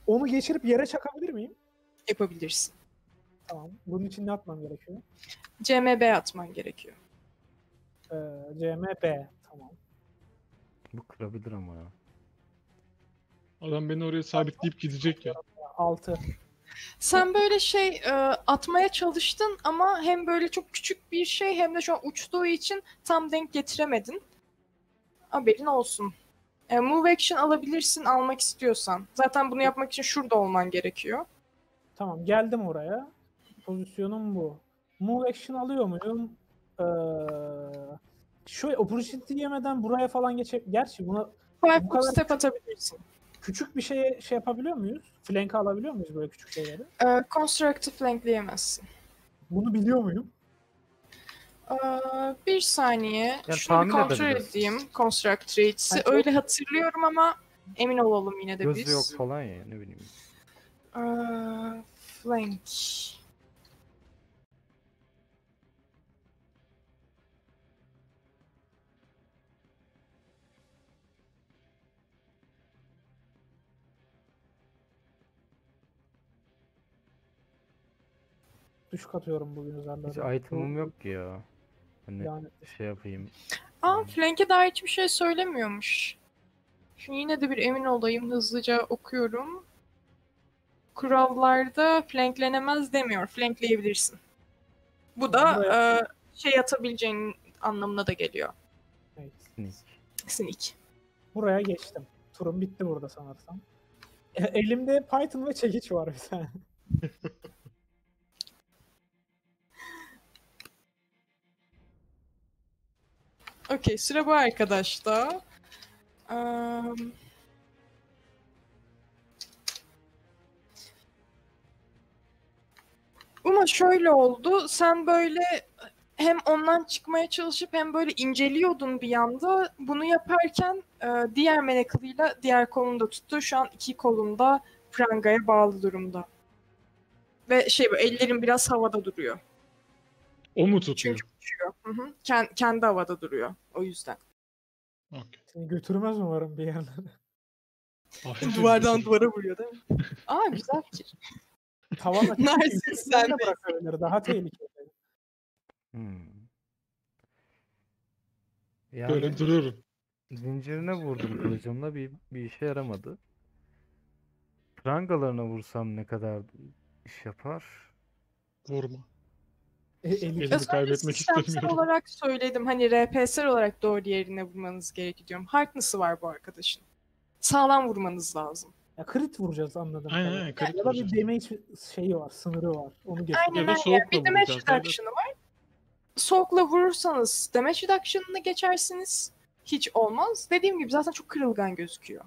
Onu geçirip yere çakabilir miyim? Yapabilirsin. Tamam. Bunun için ne atmam gerekiyor? CMB atman gerekiyor. Ee, CMB. Tamam. Bu kırabilir ama ya. Adam beni oraya sabitleyip gidecek ya. 6. Sen böyle şey e, atmaya çalıştın ama hem böyle çok küçük bir şey hem de şu an uçtuğu için tam denk getiremedin. Haberin olsun. E, move action alabilirsin almak istiyorsan. Zaten bunu yapmak için şurada olman gerekiyor. Tamam geldim oraya. Pozisyonum bu. Move action alıyor muyum? Ee, şöyle opportunity yemeden buraya falan geçe... Gerçi buna Five Bu kadar- step atabilirsin. küçük bir şeye şey yapabiliyor muyuz? Flank alabiliyor muyuz böyle küçük şeyleri? E, constructive flankleyemezsin. Bunu biliyor muyum? E, bir saniye. Yani Şunu bir kontrol edeyim. Construct rates'i. Ha, çok- Öyle hatırlıyorum ama emin olalım yine de Gözü biz. yok falan ya ne bileyim. Ee, flank. Düşük atıyorum bugün Hiç üzerlerine. item'ım yok ki ya. Hani Yani şey yapayım. Aa flank'e dair hiçbir şey söylemiyormuş. Şimdi yine de bir emin olayım. Hızlıca okuyorum. Kurallarda flanklenemez demiyor. Flankleyebilirsin. Bu da e, şey atabileceğin anlamına da geliyor. evet. Sneak. Sneak. Buraya geçtim. Turum bitti burada sanırsam. E, elimde Python ve çekiç var bir tane. Okey sıra bu arkadaşta. Am, Ama şöyle oldu. Sen böyle hem ondan çıkmaya çalışıp hem böyle inceliyordun bir yanda. Bunu yaparken e, diğer menekılıyla diğer kolunu da tuttu. Şu an iki kolunda prangaya bağlı durumda. Ve şey böyle ellerin biraz havada duruyor. O mu tutuyor? Çünkü uçuyor. Hı hı. Ken- kendi havada duruyor. O yüzden. Okey. Seni götürmez umarım bir yerlere. Duvardan duvara vuruyor değil mi? Aa güzel fikir. Tavan açıp Narsis zincirleri sen de de. bırakabilir. Daha tehlikeli. Hmm. Yani Böyle dururum. zincirine vurdum kılıcımla bir, bir işe yaramadı. Prangalarına vursam ne kadar iş yapar? Vurma. E, eli Elimi Az önce kaybetmek istemiyorum. olarak söyledim. Hani RPS'ler olarak doğru yerine vurmanız gerekiyor diyorum. Hardness'ı var bu arkadaşın. Sağlam vurmanız lazım. ya crit vuracağız anladım. Aynen aynen. Crit Ya da bir damage şeyi var, sınırı var. Onu geç. Aynen aynen. soğukla Bir damage reduction'ı var. Soğukla vurursanız damage reduction'ını geçersiniz. Hiç olmaz. Dediğim gibi zaten çok kırılgan gözüküyor.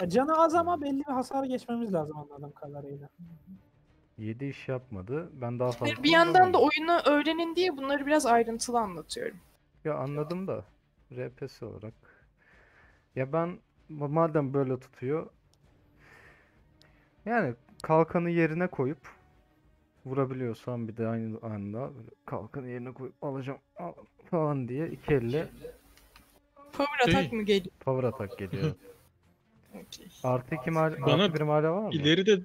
Ya canı az ama belli bir hasar geçmemiz lazım anladığım kadarıyla. 7 iş yapmadı. Ben daha fazla Bir yandan da oyunu öğrenin diye bunları biraz ayrıntılı anlatıyorum. Ya anladım da RPS olarak. Ya ben ma- madem böyle tutuyor yani kalkanı yerine koyup vurabiliyorsam bir de aynı anda kalkanı yerine koyup alacağım al- falan diye iki elle Power Şey- attack mı geliyor? power atak geliyor. Okey. Artı iki mal, Bana artı bir hala var mı? İleride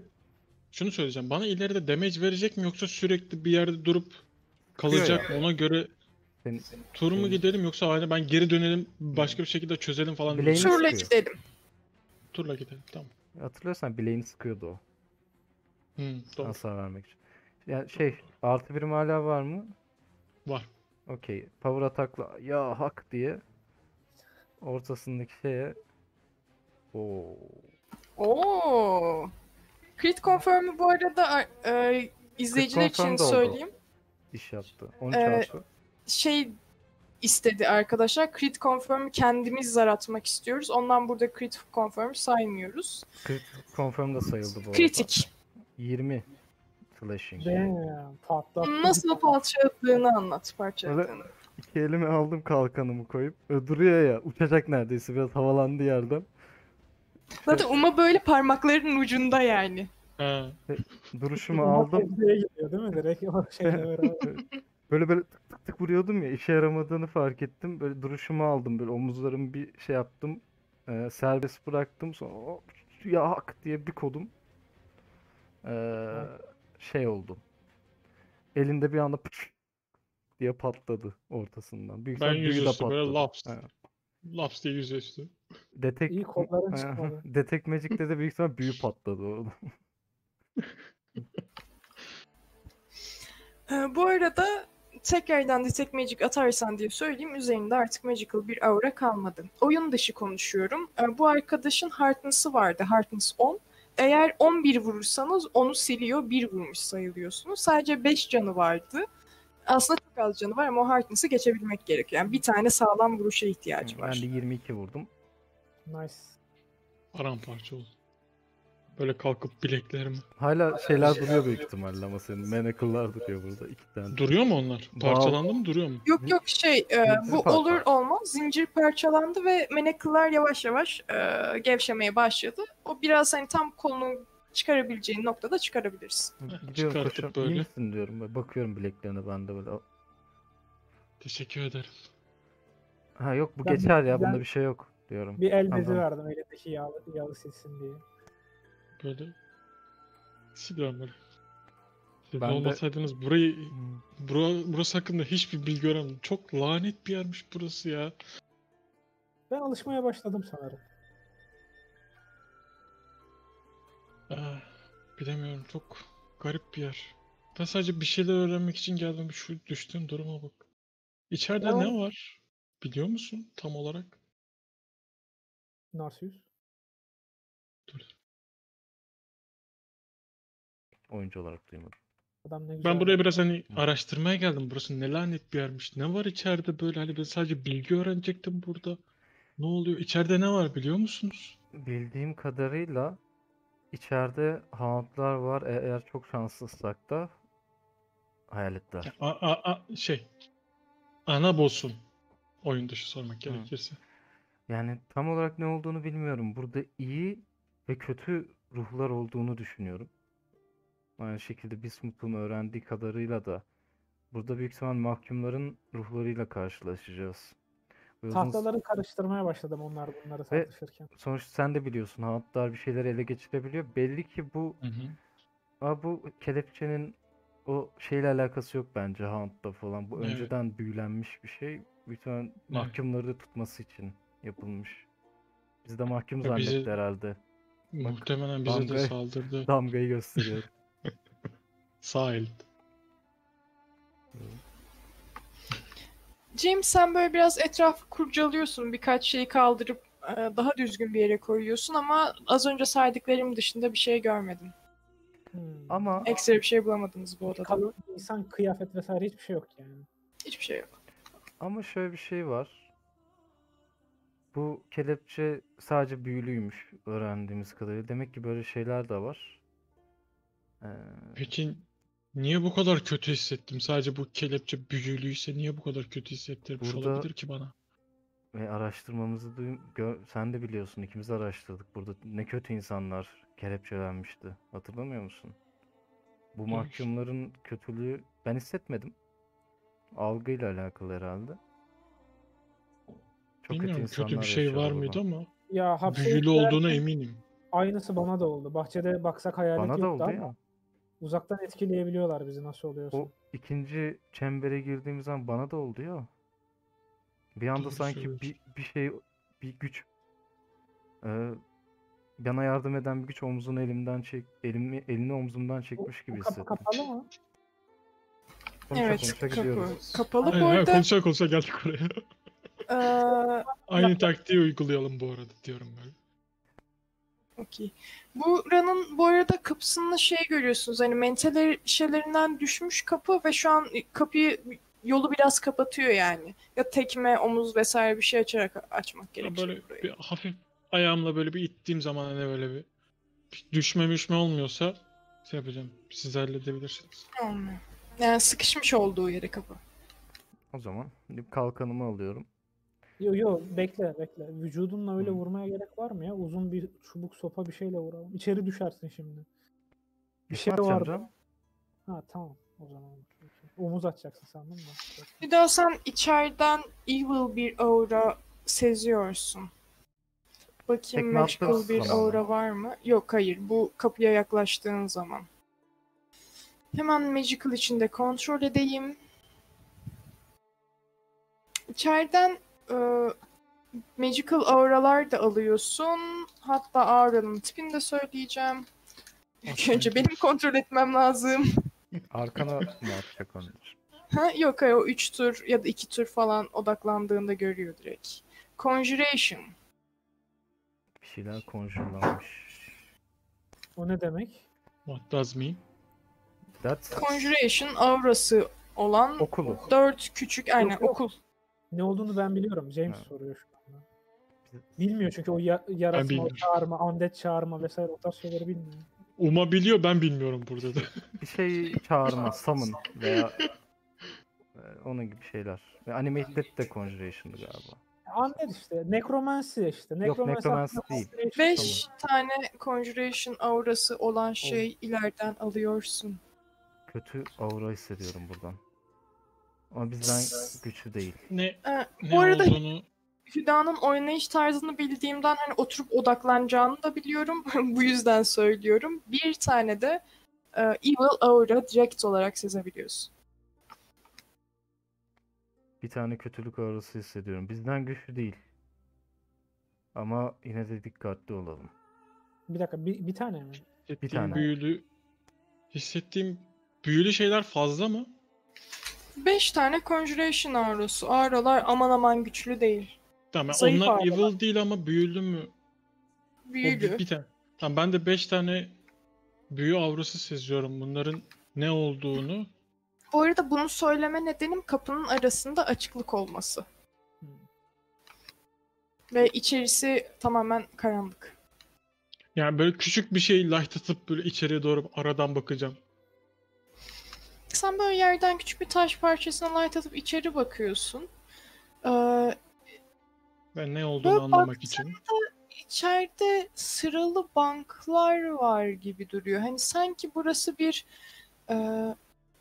şunu söyleyeceğim. Bana ileride damage verecek mi yoksa sürekli bir yerde durup kalacak mı? Ona göre Senin tur mu gidelim yoksa aynı ben geri dönelim başka bir şekilde çözelim falan. Diyorsun. Turla sıkıyor. gidelim. Turla gidelim. Tamam. hatırlıyorsan bileğini sıkıyordu o. Hı, doğru. Hasar vermek için. Yani şey artı birim hala var mı? Var. Okey. Power atakla ya hak diye ortasındaki şeye Oo. Oo. Crit confirm'ü bu arada e, izleyiciler için söyleyeyim. iş yaptı. 13 Ee, artı. Şey istedi arkadaşlar. Crit confirm'ü kendimiz zar atmak istiyoruz. Ondan burada crit confirm saymıyoruz. Crit confirm da sayıldı bu arada. Kritik. 20 slashing. Damn, patlattı. Nasıl parçaladığını anlat parçaladığını. İki elime aldım kalkanımı koyup. Ö, duruyor ya uçacak neredeyse biraz havalandı yerden. Zaten Uma böyle parmaklarının ucunda yani. Ha. Duruşumu Uma aldım. gidiyor değil mi? Direkt o şeyle beraber. Böyle böyle tık tık tık vuruyordum ya işe yaramadığını fark ettim. Böyle duruşumu aldım böyle omuzlarımı bir şey yaptım. Ee, serbest bıraktım sonra hop, ya hak diye bir kodum. Ee, şey oldu. Elinde bir anda pıç diye patladı ortasından. Büyük Ben yüzüstü böyle laps. Ha. Laps diye yüzüstü. Detect, İyi kodların Aha, çıkmadı. Detect Magic'te de büyük ihtimal büyü patladı orada. Ee, bu arada tekrardan Detect Magic atarsan diye söyleyeyim. Üzerinde artık Magical bir aura kalmadı. Oyun dışı konuşuyorum. Ee, bu arkadaşın Hardness'ı vardı. Hardness 10. Eğer 11 vurursanız onu siliyor. 1 vurmuş sayılıyorsunuz. Sadece 5 canı vardı. Aslında çok az canı var ama o Hardness'ı geçebilmek gerekiyor. Yani bir tane sağlam vuruşa ihtiyacı ben var. de 22 vurdum. Nice. Paramparça oldu. Böyle kalkıp bileklerimi. Hala şeyler duruyor büyük ihtimalle ama senin manacle'lar duruyor burada iki tane. Duruyor mu onlar? Parçalandı mı duruyor mu? Yok yok şey e, bu parça- olur olmaz zincir parçalandı ve menekılar yavaş yavaş e, gevşemeye başladı. O biraz hani tam kolunu çıkarabileceğin noktada çıkarabilirsin. Gidiyorum çıkartıp koşuyorum. İyi böyle. misin diyorum. Böyle bakıyorum bileklerine ben de böyle. Teşekkür ederim. Ha yok bu Ben- geçer ya bunda ben- bir şey yok diyorum. Bir el bezi Tamam. verdim elindeki yağı, yağı silsin diye. Böyle siliyorum böyle. Siz Ben de- olmasaydınız burayı Hmm. bura, burası hakkında hiçbir bilgi öğrenmedim. Çok lanet bir yermiş burası ya. Ben alışmaya başladım sanırım. Ah, bilemiyorum çok garip bir yer. Ben sadece bir şeyler öğrenmek için geldim. Şu düştüğüm duruma bak. İçeride Ya- ne var? Biliyor musun tam olarak? Narsius. Dur. Oyuncu olarak duymadım. Adam ne güzel. Ben buraya biraz hani araştırmaya geldim. Burası ne lanet bir yermiş. Ne var içeride böyle hani ben sadece bilgi öğrenecektim burada. Ne oluyor? İçeride ne var biliyor musunuz? Bildiğim kadarıyla içeride hauntlar var. E- Eğer çok şanslıysak da hayaletler. A, a, a- şey. Ana boss'un. Oyun dışı sormak gerekirse. Yani tam olarak ne olduğunu bilmiyorum. Burada iyi ve kötü ruhlar olduğunu düşünüyorum. Aynı şekilde Bismut'un öğrendiği kadarıyla da burada büyük ihtimal mahkumların ruhlarıyla karşılaşacağız. Tahtaları karıştırmaya başladım onlar bunları tartışırken. sonuçta sen de biliyorsun Hauntlar bir şeyleri ele geçirebiliyor. Belli ki bu Hı hı. Bu kelepçenin o şeyle alakası yok bence Hound'da falan. Bu Evet. önceden büyülenmiş bir şey. İhtimal mahkumları da tutması için yapılmış. Biz de mahkum Ya bizi- zannetti herhalde. Muhtemelen bize de damga- saldırdı. Damgayı gösteriyor. Sağ el. James sen böyle biraz etrafı kurcalıyorsun. Birkaç şeyi kaldırıp e, daha düzgün bir yere koyuyorsun ama az önce saydıklarım dışında bir şey görmedim. Hmm. Ama Ekstra bir şey bulamadınız bu odada. Kalan insan kıyafet vesaire hiçbir şey yok yani. Hiçbir şey yok. ama şöyle bir şey var. Bu kelepçe sadece büyülüymüş öğrendiğimiz kadarıyla. Demek ki böyle şeyler de var. Ee, Peki niye bu kadar kötü hissettim? Sadece bu kelepçe büyülüyse niye bu kadar kötü hissettirmiş Burada- olabilir ki bana? Ve araştırmamızı duy- gö- sen de biliyorsun ikimiz araştırdık burada ne kötü insanlar kelepçelenmişti. Hatırlamıyor musun? Bu Evet. mahkumların kötülüğü ben hissetmedim. Algıyla alakalı herhalde. Çok kötü Bilmiyorum kötü insanlar bir şey var yaşıyordu mıydı burada. ama Ya hapse büyülü yüklerken olduğuna eminim. Aynısı bana da oldu. Bahçede baksak hayalet Bana da yoktu oldu ama ya. Uzaktan etkileyebiliyorlar bizi nasıl oluyorsa. O ikinci çembere girdiğimiz zaman bana da oldu ya. Bir anda sanki söylüyorsun. bir, bir şey bir güç e, bana yardım eden bir güç omzunu elimden çek elimi elini omzumdan O- çekmiş gibi o kapı hissettim. kapalı mı? Konuşa evet konuşa kapı gidiyoruz. kapalı. Aynen, Bu arada konuşa konuşa geldik oraya. eee, Aynı taktiği uygulayalım bu arada diyorum böyle. Okey. Buranın bu arada kapısında şey görüyorsunuz hani mental şeylerinden düşmüş kapı ve şu an kapıyı yolu biraz kapatıyor yani. Ya tekme, omuz vesaire bir şey açarak açmak gerekiyor böyle burayı. bir hafif ayağımla böyle bir ittiğim zaman hani böyle bir bir düşme müşme olmuyorsa şey yapacağım. Siz halledebilirsiniz. Olmuyor. Yani sıkışmış olduğu yere kapı. O zaman kalkanımı alıyorum. Yo yo bekle bekle. Vücudunla öyle vurmaya gerek var mı ya? Uzun bir çubuk sopa bir şeyle vuralım. İçeri düşersin şimdi. Bir şey atacağım vardı. canım. Ha tamam o zaman. Omuz atacaksın sandım da. Bir daha sen içeriden evil bir aura seziyorsun. Bakayım Tekme magical bir zaman mı? aura var mı? Yok hayır bu kapıya yaklaştığın zaman. Hemen magical içinde kontrol edeyim. İçeriden e, magical auralar da alıyorsun. Hatta auranın tipini de söyleyeceğim. İlk önce benim kontrol etmem lazım. Arkana mı atacak onun için? Ha, yok hayır o 3 tur ya da 2 tur falan odaklandığında görüyor direkt. Conjuration. Bir şeyler konjurlanmış. O ne demek? What does mean? That's Conjuration aurası olan okulu. 4 küçük aynen okul. Ne olduğunu ben biliyorum. James Ha. soruyor şu anda. Bilmiyor çünkü o ya- yaratma, o çağırma, undead çağırma vesaire o tarz şeyleri bilmiyor. Uma biliyor ben bilmiyorum burada da. Bir şey çağırma, summon veya e, onun gibi şeyler. Ve animated de Conjuration'dı galiba. Undead işte. Necromancy işte. Yok, necromancy değil. conjuration 5 tane Conjuration aurası olan şey ileriden alıyorsun. Kötü aura hissediyorum buradan. Ama bizden güçlü değil. Ne Ee, ne bu arada olduğunu Hüda'nın oynayış tarzını bildiğimden hani oturup odaklanacağını da biliyorum. Bu yüzden söylüyorum. Bir tane de e, Evil Aura direkt olarak sezebiliyorsun. Bir tane kötülük aurası hissediyorum. Bizden güçlü değil. Ama yine de dikkatli olalım. Bir dakika bir, bir tane mi? hissettiğim tane. büyülü hissettiğim büyülü şeyler fazla mı? 5 tane Conjuration aurası. Auralar aman aman güçlü değil. Tamam Zayıf onlar auralar. evil değil ama büyülü mü? O Büyülü. bir, bir tane. Tamam ben de 5 tane büyü aurası seziyorum. Bunların ne olduğunu Bu arada bunu söyleme nedenim kapının arasında açıklık olması. Hmm. Ve içerisi tamamen karanlık. yani böyle küçük bir şey light atıp böyle içeriye doğru aradan bakacağım. Sen böyle yerden küçük bir taş parçasına light atıp içeri bakıyorsun. Ee, Ben ne olduğunu anlamak için. içeride sıralı banklar var gibi duruyor. Hani sanki burası bir e,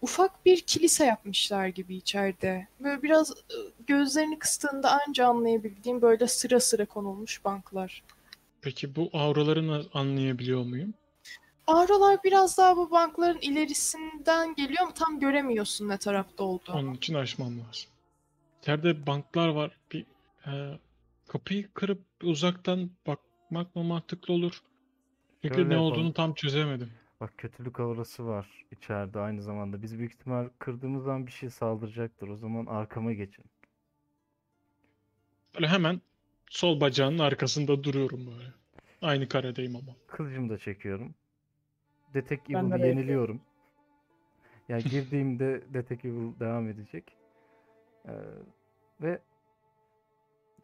ufak bir kilise yapmışlar gibi içeride. Böyle biraz e, gözlerini kıstığında anca anlayabildiğim böyle sıra sıra konulmuş banklar. Peki bu auraları anlayabiliyor muyum? Auralar biraz daha bu bankların ilerisinden geliyor ama tam göremiyorsun ne tarafta olduğunu. Onun için açmam lazım. İçeride banklar var. Bir e, kapıyı kırıp uzaktan bakmak mı mantıklı olur? Çünkü Şöyle ne yapalım. olduğunu tam çözemedim. Bak kötülük aurası var içeride aynı zamanda. Biz büyük ihtimal kırdığımız zaman bir şey saldıracaktır. O zaman arkama geçin. Böyle hemen sol bacağının arkasında duruyorum böyle. Aynı karedeyim ama. Kılıcımı da çekiyorum. Detect Ben Evil'ı bekliyorum. yeniliyorum. Yani girdiğimde Detect Evil devam edecek. Ee, ve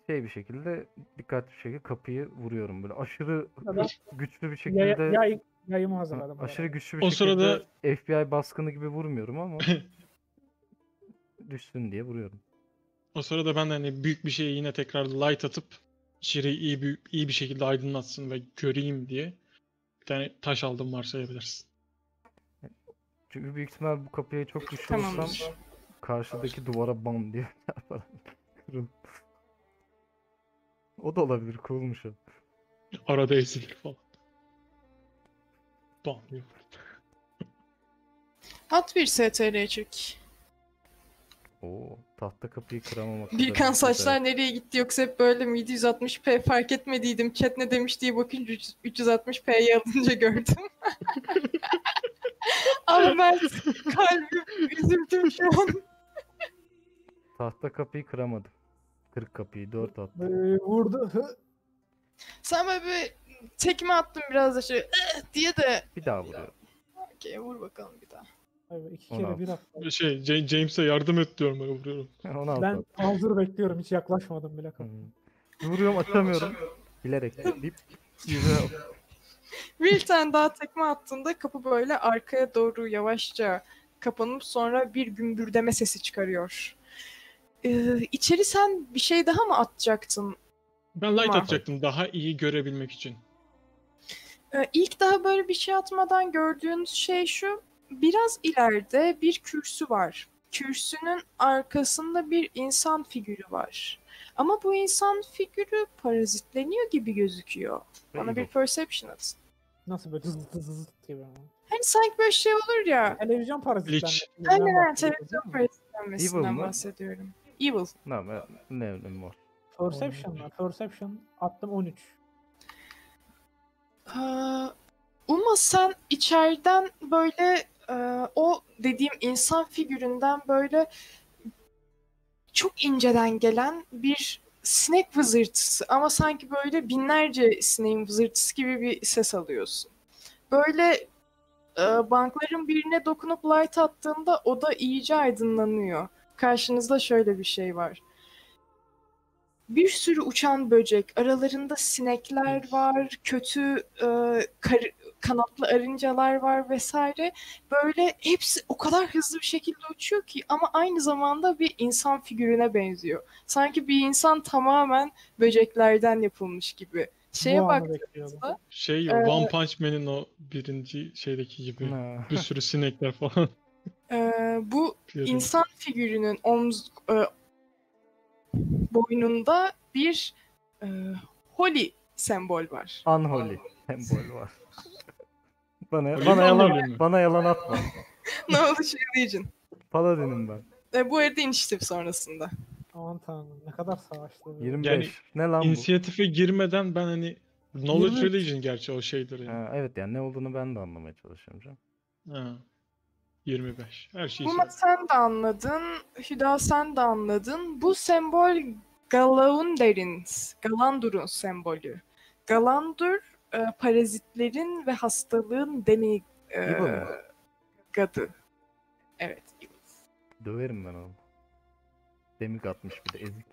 şey bir şekilde dikkatli bir şekilde kapıyı vuruyorum böyle aşırı Sırada güçlü bir Yay, şekilde yay, yayımı Ha, hazırladım. aşırı güçlü bir O şekilde sırada- FBI baskını gibi vurmuyorum ama düşsün diye vuruyorum. O sırada ben de hani büyük bir şeye yine tekrar light atıp içeriği iyi bir, iyi bir şekilde aydınlatsın ve göreyim diye bir tane taş aldım varsayabilirsin. Çünkü büyük ihtimal bu kapıya çok güçlü Tamamdır. vursam karşıdaki duvara bam diye. Kırıl. O da olabilir kurulmuş o. Arada ezilir falan. Bam diyor. At bir STR çek. Oo, tahta kapıyı kıramamak Birkan saçlar nereye gitti yoksa hep böyle miydi 160p fark etmediydim. Chat ne demiş diye bakınca 300 360p'yi alınca gördüm. Ama ben kalbim üzüldüm şu an. Tahta kapıyı kıramadım. Kırık kapıyı dört attım. Ee, vurdu. Sen böyle bir tekme attın biraz da şöyle diye de Bir daha vuruyorum. Okey vur bakalım bir daha. Evet, iki kere altı. bir attı. Şey Ja- James'e yardım et diyorum böyle vuruyorum. 16 Ben hazır bekliyorum. Hiç yaklaşmadım bile. Hı. Vuruyorum atamıyorum. Bilerek. Yüze Bir tane daha tekme attığında kapı böyle arkaya doğru yavaşça kapanıp sonra bir gümbürdeme sesi çıkarıyor. Ee, içeri sen bir şey daha mı atacaktın? Ben light Tamam. atacaktım daha iyi görebilmek için. Ee, ilk daha böyle bir şey atmadan gördüğünüz şey şu. Biraz ileride bir kürsü var. Kürsünün arkasında bir insan figürü var. Ama bu insan figürü parazitleniyor gibi gözüküyor. Bana bir perception at. Nasıl böyle zız zız zız gibi. ama. Hani sanki böyle şey olur ya. Televizyon parazitten. Glitch. Aynen aynen televizyon parazitlenmesinden bahsediyorum. Evil. Ne, ne, ne var? Perception var. Perception attım 13. Aa, Uma sen içeriden böyle e, o dediğim insan figüründen böyle çok inceden gelen bir sinek vızırtısı ama sanki böyle binlerce sineğin vızırtısı gibi bir ses alıyorsun. Böyle e, bankların birine dokunup light attığında o da iyice aydınlanıyor. Karşınızda şöyle bir şey var. Bir sürü uçan böcek, aralarında sinekler var, kötü e, kar- kanatlı arıncalar var vesaire. Böyle hepsi o kadar hızlı bir şekilde uçuyor ki ama aynı zamanda bir insan figürüne benziyor. Sanki bir insan tamamen böceklerden yapılmış gibi. Şeye baktığımızda. Şey Ee, One Punch Man'in o birinci şeydeki gibi Ha. bir sürü sinekler falan. e, bu insan figürünün omz e, boynunda bir e, holy sembol var. Unholy sembol var. Bana Öyle bana mi, yalan bana yalan atma. ne oldu Legion? Paladinim ben. E, bu arada iniştif sonrasında. Aman tanrım ne kadar savaştı. bu. 25. ne lan bu? İnisiyatife girmeden ben hani Knowledge 23. Religion gerçi o şeydir yani. Ha, evet yani ne olduğunu ben de anlamaya çalışıyorum canım. Ha. 25. Her şeyi söyle. sen de anladın, Hüda sen de anladın. Bu sembol Galaunder'in, Galandur'un sembolü. Galandur e, parazitlerin ve hastalığın demi e, gadı. Evet. Döverim ben onu. Demik atmış bir de ezik.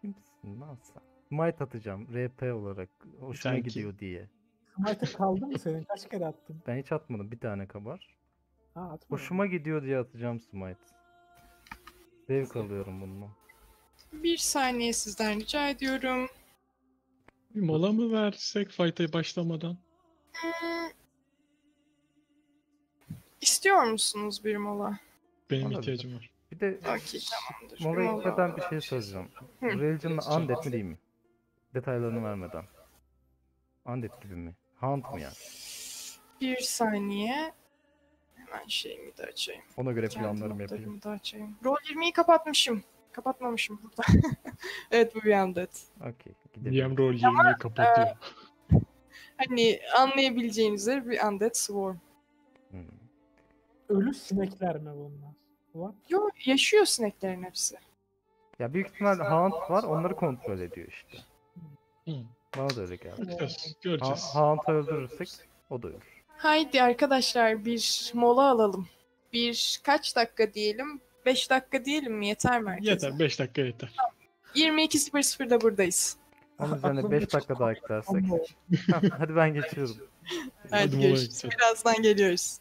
Kimsin lan sen? Smite atacağım RP olarak. Hoşuma Sen kim? gidiyor diye. Smite'ın kaldı mı senin? Kaç kere attın? Ben hiç atmadım. Bir tane kabar. Ha atma. Hoşuma gidiyor diye atacağım Smite. Zevk alıyorum bundan. Bir saniye sizden rica ediyorum. Bir mola mı versek fight'a başlamadan? Hmm. İstiyor musunuz bir mola? Benim Olabilir. ihtiyacım var. Bir de Okey tamamdır. Bir Mola'ya mola gitmeden bir şey söyleyeceğim. Hı. Religion'la Undead mi değil mi? Detaylarını vermeden. Undead gibi mi? Hunt mı yani? Bir saniye. Hemen şeyimi de açayım. Ona göre Kendi planlarımı yapayım. notlarımı da açayım. Roll 20'yi kapatmışım. Kapatmamışım burada. evet bu bir undead. Okey. Gidelim. DM roll 20'yi kapatıyor. Hani anlayabileceğiniz üzere bir undead swarm. Hmm. Ölü sinekler mi bunlar? Var. Yo yaşıyor sineklerin hepsi. Ya büyük ihtimal Hunt var. Onları kontrol ediyor işte. Hı. Bana da öyle geldi. Göreceğiz. Ha, Göreceğiz. Hunt'ı öldürürsek o da ölür. Haydi arkadaşlar bir mola alalım. Bir kaç dakika diyelim? 5 dakika diyelim mi? Yeter mi herkese? Yeter 5 dakika yeter. 22.00'da buradayız. Onun üzerine Aklımda 5 çok dakika daha eklersek. Hadi ben geçiyorum. Hadi görüşürüz. Birazdan geliyoruz.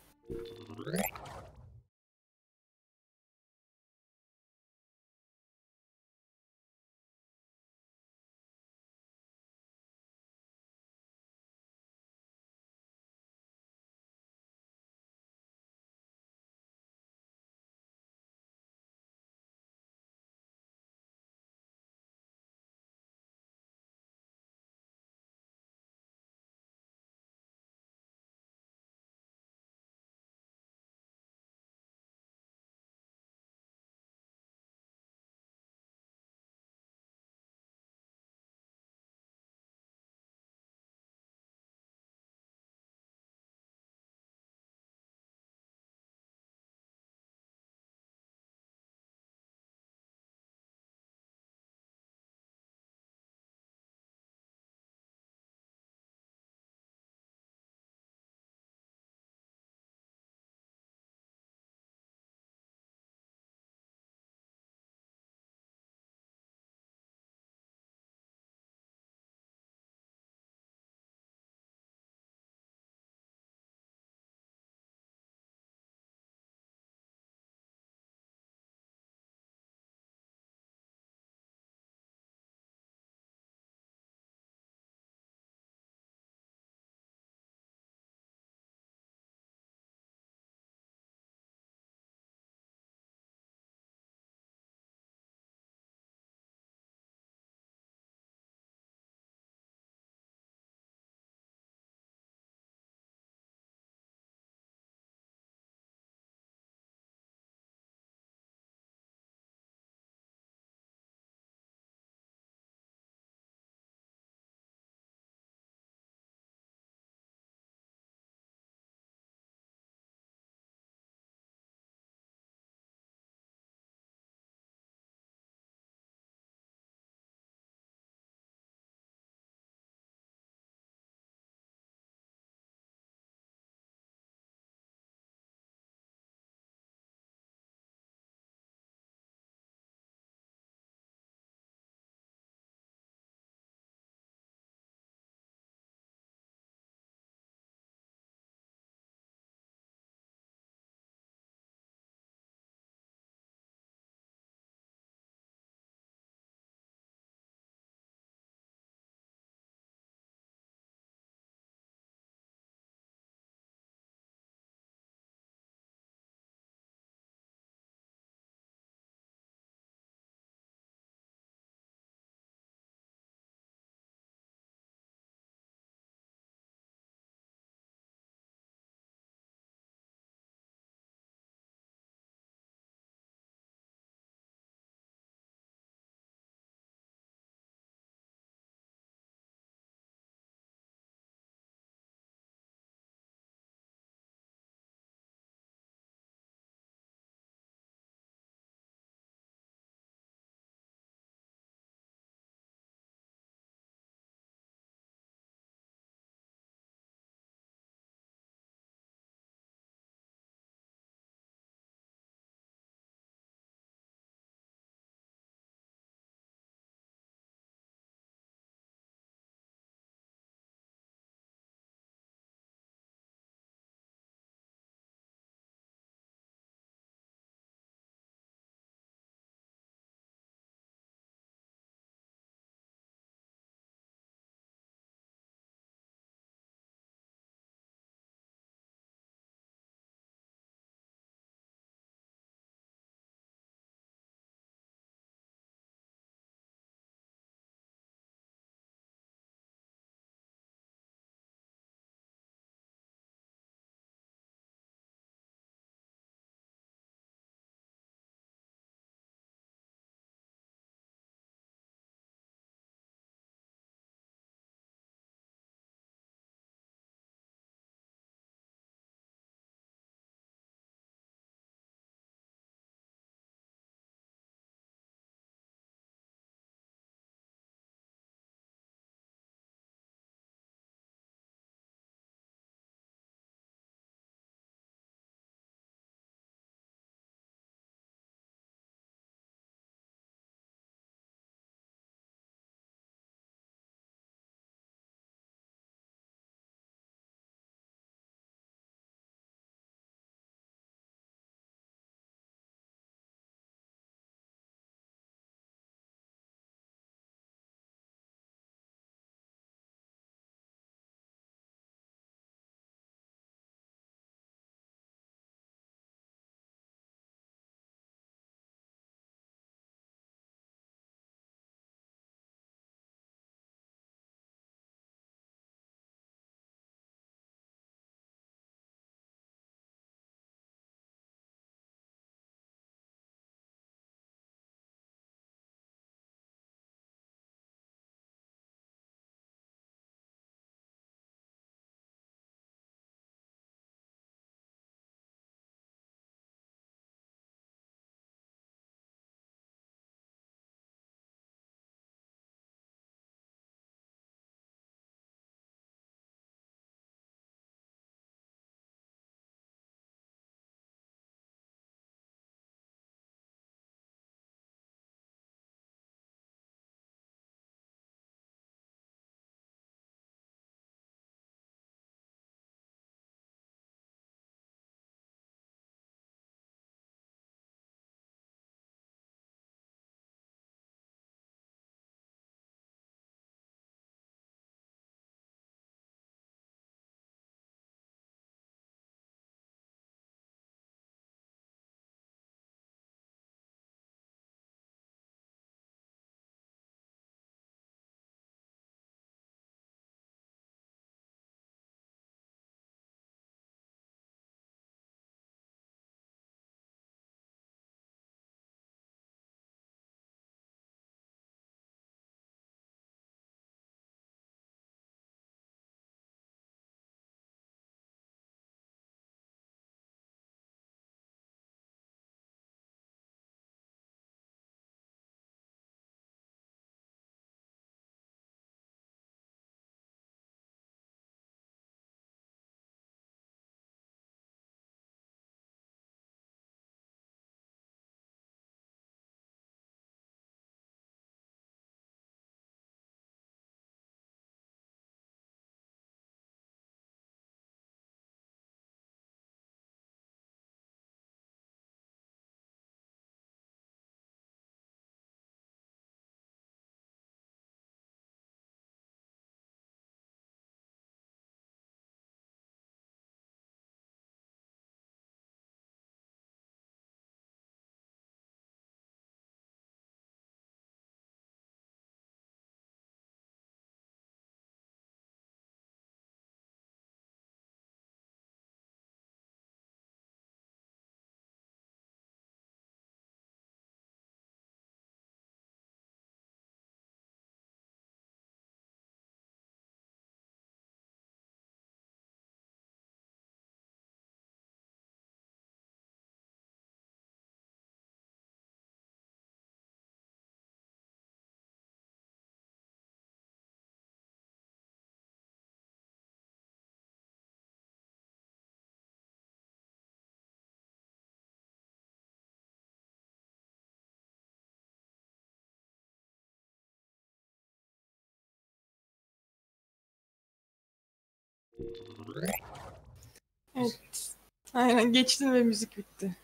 Evet. Aynen geçtin ve müzik bitti.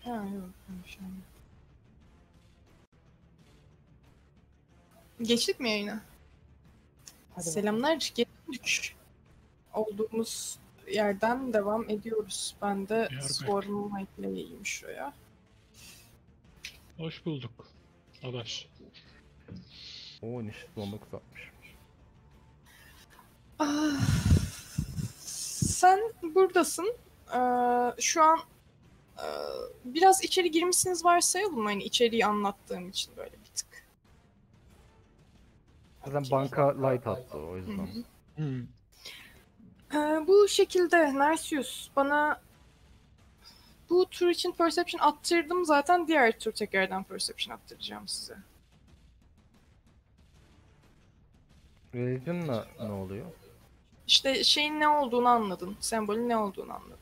Ha yok. anladım. Geçtik mi yayına? Hadi Selamlar. Geçtik. Olduğumuz yerden devam ediyoruz. Ben de. Swarm'ı ekleyeyim şuraya. Hoş bulduk. Adaş. O initiative 19 atmış. Sen buradasın. Ee, şu an e, biraz içeri girmişsiniz varsayalım hani içeriği anlattığım için böyle bir tık. Zaten banka light attı o Hı yüzden. hı. Hmm. Ee, bu şekilde Narcius bana bu tur için perception attırdım zaten diğer tur tekrardan perception attıracağım size. Religion'la ne oluyor? İşte şeyin ne olduğunu anladın. Sembolün ne olduğunu anladın.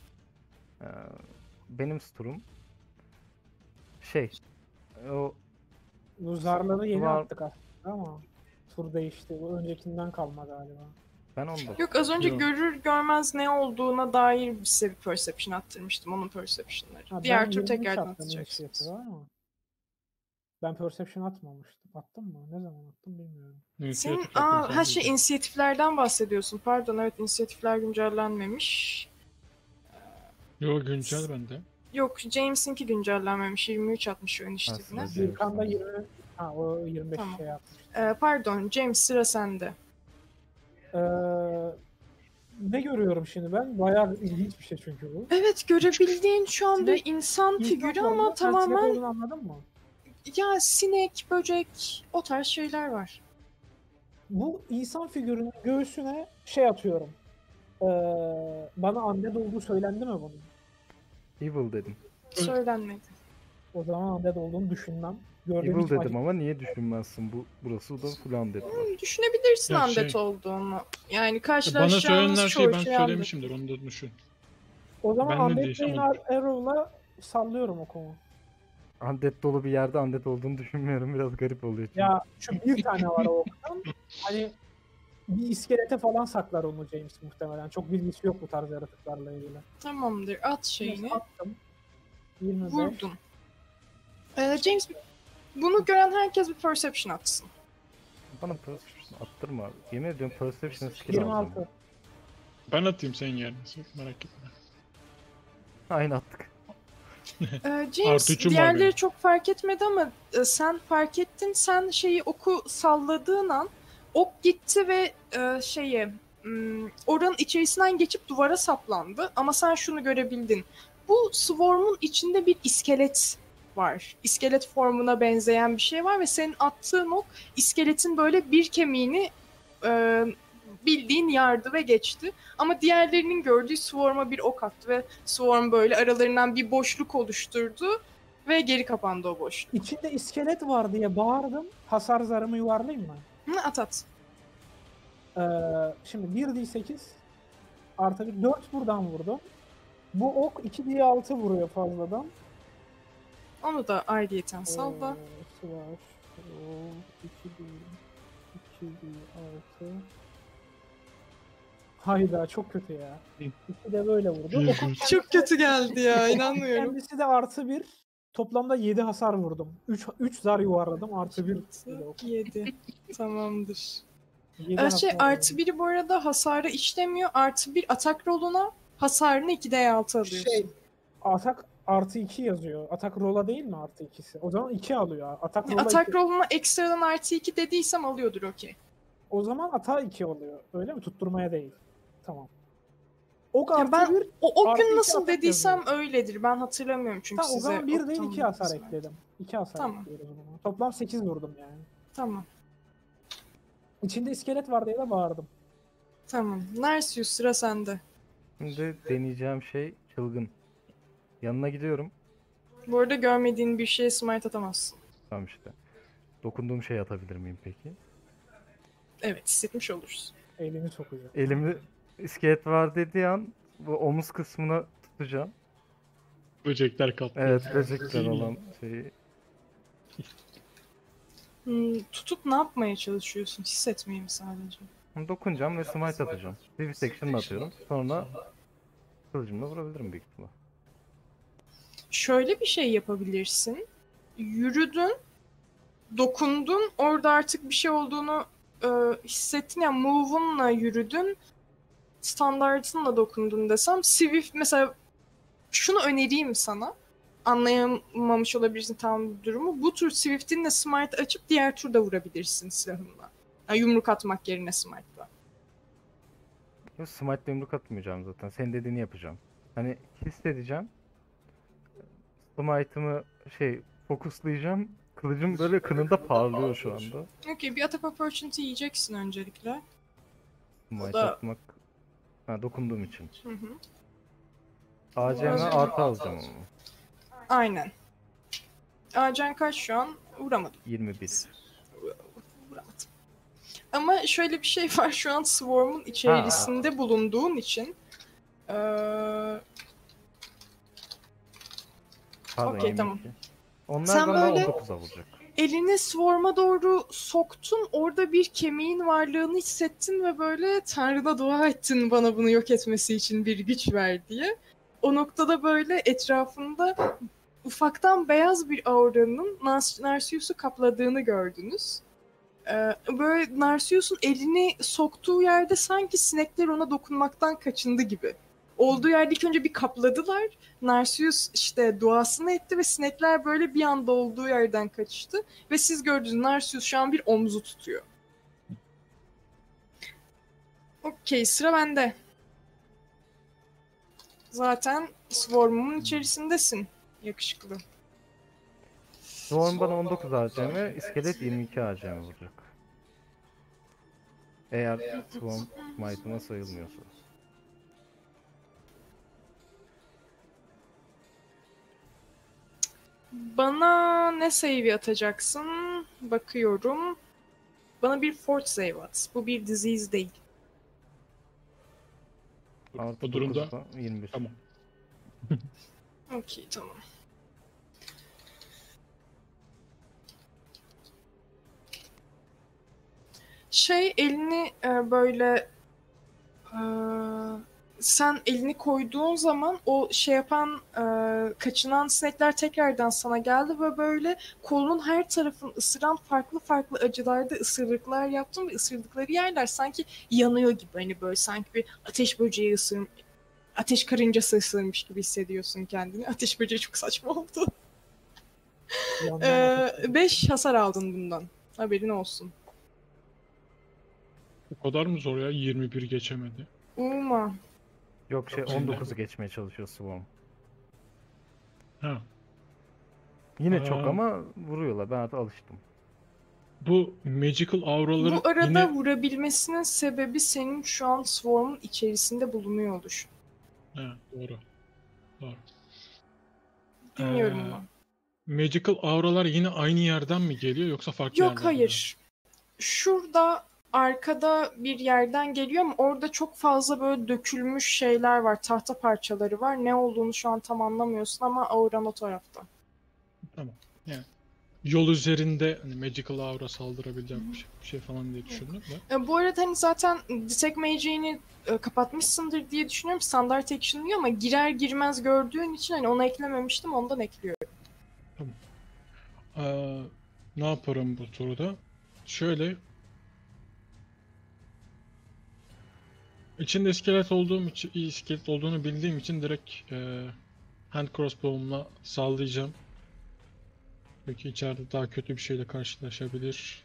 Ee, benim sturum şey o Bu zarları yeni Var. attık aslında ama tur değişti. Bu öncekinden kalma galiba. ben onu da Yok az önce Yok. görür görmez ne olduğuna dair size bir perception attırmıştım. Onun perception'ları. Ha, Diğer tur 23 tekrardan atacaksınız. Ben perception atmamıştım. Attım mı? Ne zaman attım bilmiyorum. İnisiyatif aa, her şey inisiyatiflerden bahsediyorsun. Pardon evet inisiyatifler güncellenmemiş. Yo güncel bende. Yok James'inki güncellenmemiş. 23 atmış o inisiyatifine. Aslında James Gürkan da sanırım. 20 ha o 25 Tamam. şey yapmış. Ee, pardon James sıra sende. Ee, ne görüyorum şimdi ben? Bayağı ilginç bir şey çünkü bu. Evet görebildiğin şu an bir insan figürü ama tamamen anladın mı? Ya sinek, böcek o tarz şeyler var. Bu insan figürünün göğsüne şey atıyorum. Ee, bana undead olduğu söylendi mi bunun? evil dedim. Söylenmedi. O zaman undead olduğunu düşünmem. Gördüğüm Evil dedim ama niye düşünmezsin? Bu burası da falan dedi. Hmm, Düşünebilirsin Ya undead şey- olduğunu. Yani Bana karşılaşacağınız söylenenler çoğu şeyi ben şey undead. söylemişimdir onu da düşün. O zaman Ben de undead Arrow'la sallıyorum o konu. Undead dolu bir yerde undead olduğunu düşünmüyorum. Biraz garip oluyor. çünkü. Ya şu bir tane var o oktan. Hani bir iskelete falan saklar onu James muhtemelen. Çok bilgisi yok bu tarz yaratıklarla ilgili. Tamamdır at şeyini. Attım. 25. Vurdun. Ee, James bunu gören herkes bir perception atsın. Bana perception attırma. Yemin ediyorum perception skill aldım. 26. Ben atayım senin yerine. Merak etme. Aynı attık. Ee, James diğerleri çok fark etmedi ama e, sen fark ettin. Sen şeyi oku salladığın an ok gitti ve e, şeyi hmm, oranın içerisinden geçip duvara saplandı. Ama sen şunu görebildin. Bu swarm'un içinde bir iskelet var. İskelet formuna benzeyen bir şey var ve senin attığın ok iskeletin böyle bir kemiğini e, bildiğin yardı ve geçti. Ama diğerlerinin gördüğü Swarm'a bir ok attı ve Swarm böyle aralarından bir boşluk oluşturdu ve geri kapandı o boşluk. İçinde iskelet var diye bağırdım. Hasar zarımı yuvarlayayım mı? Hı, at at. Ee, şimdi 1d8 artı bir 4 buradan vurdum. Bu ok 2d6 vuruyor fazladan. Onu da ayrıyeten salla. Ee, slash roll 2d 2d6 Hayda çok kötü ya. İki de böyle vurdu. Çok kötü geldi ya inanmıyorum. Kendisi de artı bir. Toplamda 7 hasar vurdum. 3 3 zar yuvarladım artı 1. 7. Tamamdır. Ee, şey artı biri bu arada hasarı işlemiyor. Artı bir atak roluna hasarını 2d6 alıyorsun. Şey, atak artı 2 yazıyor. Atak rola değil mi artı ikisi? O zaman 2 alıyor. Atak rola atak iki. roluna ekstradan artı 2 dediysem alıyordur okey. O zaman ata 2 oluyor. Öyle mi? Tutturmaya değil. Tamam. Ok Ya artı ben- 1. O, o iki nasıl dediysem öyledir. Ben hatırlamıyorum çünkü Tamam o size. zaman 1 değil oktan 2 hasar verdim. ekledim. 2 hasar Tamam. o zaman. Toplam 8 vurdum yani. Tamam. İçinde iskelet var diye de bağırdım. Tamam. Narcius sıra sende. Şimdi deneyeceğim şey çılgın. Yanına gidiyorum. Bu arada görmediğin bir şeye smite atamazsın. Tamam işte. Dokunduğum şey atabilir miyim peki? Evet hissetmiş olursun. Elini sokacak. Elimi iskelet var dediği an bu omuz kısmına tutacağım. Böcekler kalktı. Evet böcekler olan şeyi. Hmm, tutup ne yapmaya çalışıyorsun? Hissetmeyi mi sadece? Dokunacağım ve smite atacağım. Swift action'la atıyorum. Sonra kılıcımla vurabilirim büyük ihtimal. Şöyle bir şey yapabilirsin. Yürüdün, dokundun, orada artık bir şey olduğunu e, hissettin ya move'unla yürüdün, standartınla dokundun desem Swift mesela şunu önereyim sana. Anlayamamış olabilirsin tam durumu. Bu tur Swift'inle smite açıp diğer turda vurabilirsin silahınla. Yani yumruk atmak yerine smite'la. Yok smite'le yumruk atmayacağım zaten. Senin dediğini yapacağım. Hani hissedeceğim. Smite'ımı şey fokuslayacağım. Kılıcım böyle kınında parlıyor şu anda. Okey bir attack opportunity yiyeceksin öncelikle. Smite da- atmak. Ha dokunduğum için. Hı hı. ACM artı alacağım ama. Aynen. Acan kaç şu an? Vuramadım. 21. Vuramadım. Ama şöyle bir şey var şu an Swarm'un içerisinde bulunduğun için eee, Pardon Okey, 22. tamam. Onlar Sen bana böyle- 19'a vuracak. Elini Swarm'a doğru soktun. Orada bir kemiğin varlığını hissettin ve böyle Tanrı'na dua ettin bana bunu yok etmesi için bir güç ver diye. O noktada böyle etrafında ufaktan beyaz bir auranın Nars- Narcissus'u kapladığını gördünüz. Ee, böyle Narcissus'un elini soktuğu yerde sanki sinekler ona dokunmaktan kaçındı gibi. Olduğu yerde ilk önce bir kapladılar. Narcissus işte duasını etti ve sinekler böyle bir anda olduğu yerden kaçıştı. Ve siz gördünüz Narcissus şu an bir omzu tutuyor. Okey sıra bende. Zaten Swarm'un içerisindesin. Yakışıklı. Swarm bana 19 ACM, iskelet 22 ACM vuracak. Eğer Swarm smite'ıma sayılmıyorsa. Bana ne save atacaksın? Bakıyorum. Bana bir fort save at. Bu bir disease değil. Artı Bu durumda 9'da 21. Tamam. Okey tamam. Şey elini e, böyle e, sen elini koyduğun zaman o şey yapan e, kaçınan sinekler tekrardan sana geldi ve böyle kolunun her tarafını ısıran farklı farklı acılarda ısırıklar yaptın ve ısırdıkları yerler sanki yanıyor gibi hani böyle sanki bir ateş böceği ısırmış ateş karıncası ısırmış gibi hissediyorsun kendini. Ateş böceği çok saçma oldu. Yandan 5 hasar aldın bundan. Haberin olsun. O kadar mı zor ya? 21 geçemedi. Uma. Yok şey Şimdi. 19'u geçmeye çalışıyor Swarm. Ha. Yine çok Aa. ama vuruyorlar. Ben artık alıştım. Bu magical auraları Bu arada yine... vurabilmesinin sebebi senin şu an Swarm'un içerisinde bulunuyor oluşun. Ha, doğru. Doğru. Dinliyorum Ee, ama. Magical auralar yine aynı yerden mi geliyor yoksa farklı Yok yerlerden mi? hayır. Şurada arkada bir yerden geliyor ama orada çok fazla böyle dökülmüş şeyler var. Tahta parçaları var. Ne olduğunu şu an tam anlamıyorsun ama auran o tarafta. Yol üzerinde hani magical aura saldırabilecek bir şey, bir şey falan diye düşündüm de. E, bu arada hani zaten Detect e, kapatmışsındır diye düşünüyorum. Standart action diyor ama girer girmez gördüğün için hani onu eklememiştim ondan ekliyorum. Ee, ne yaparım bu turda? Şöyle İçinde iskelet olduğum için, iskelet olduğunu bildiğim için direkt e, hand crossbow'umla sallayacağım. Peki içeride daha kötü bir şeyle karşılaşabilir.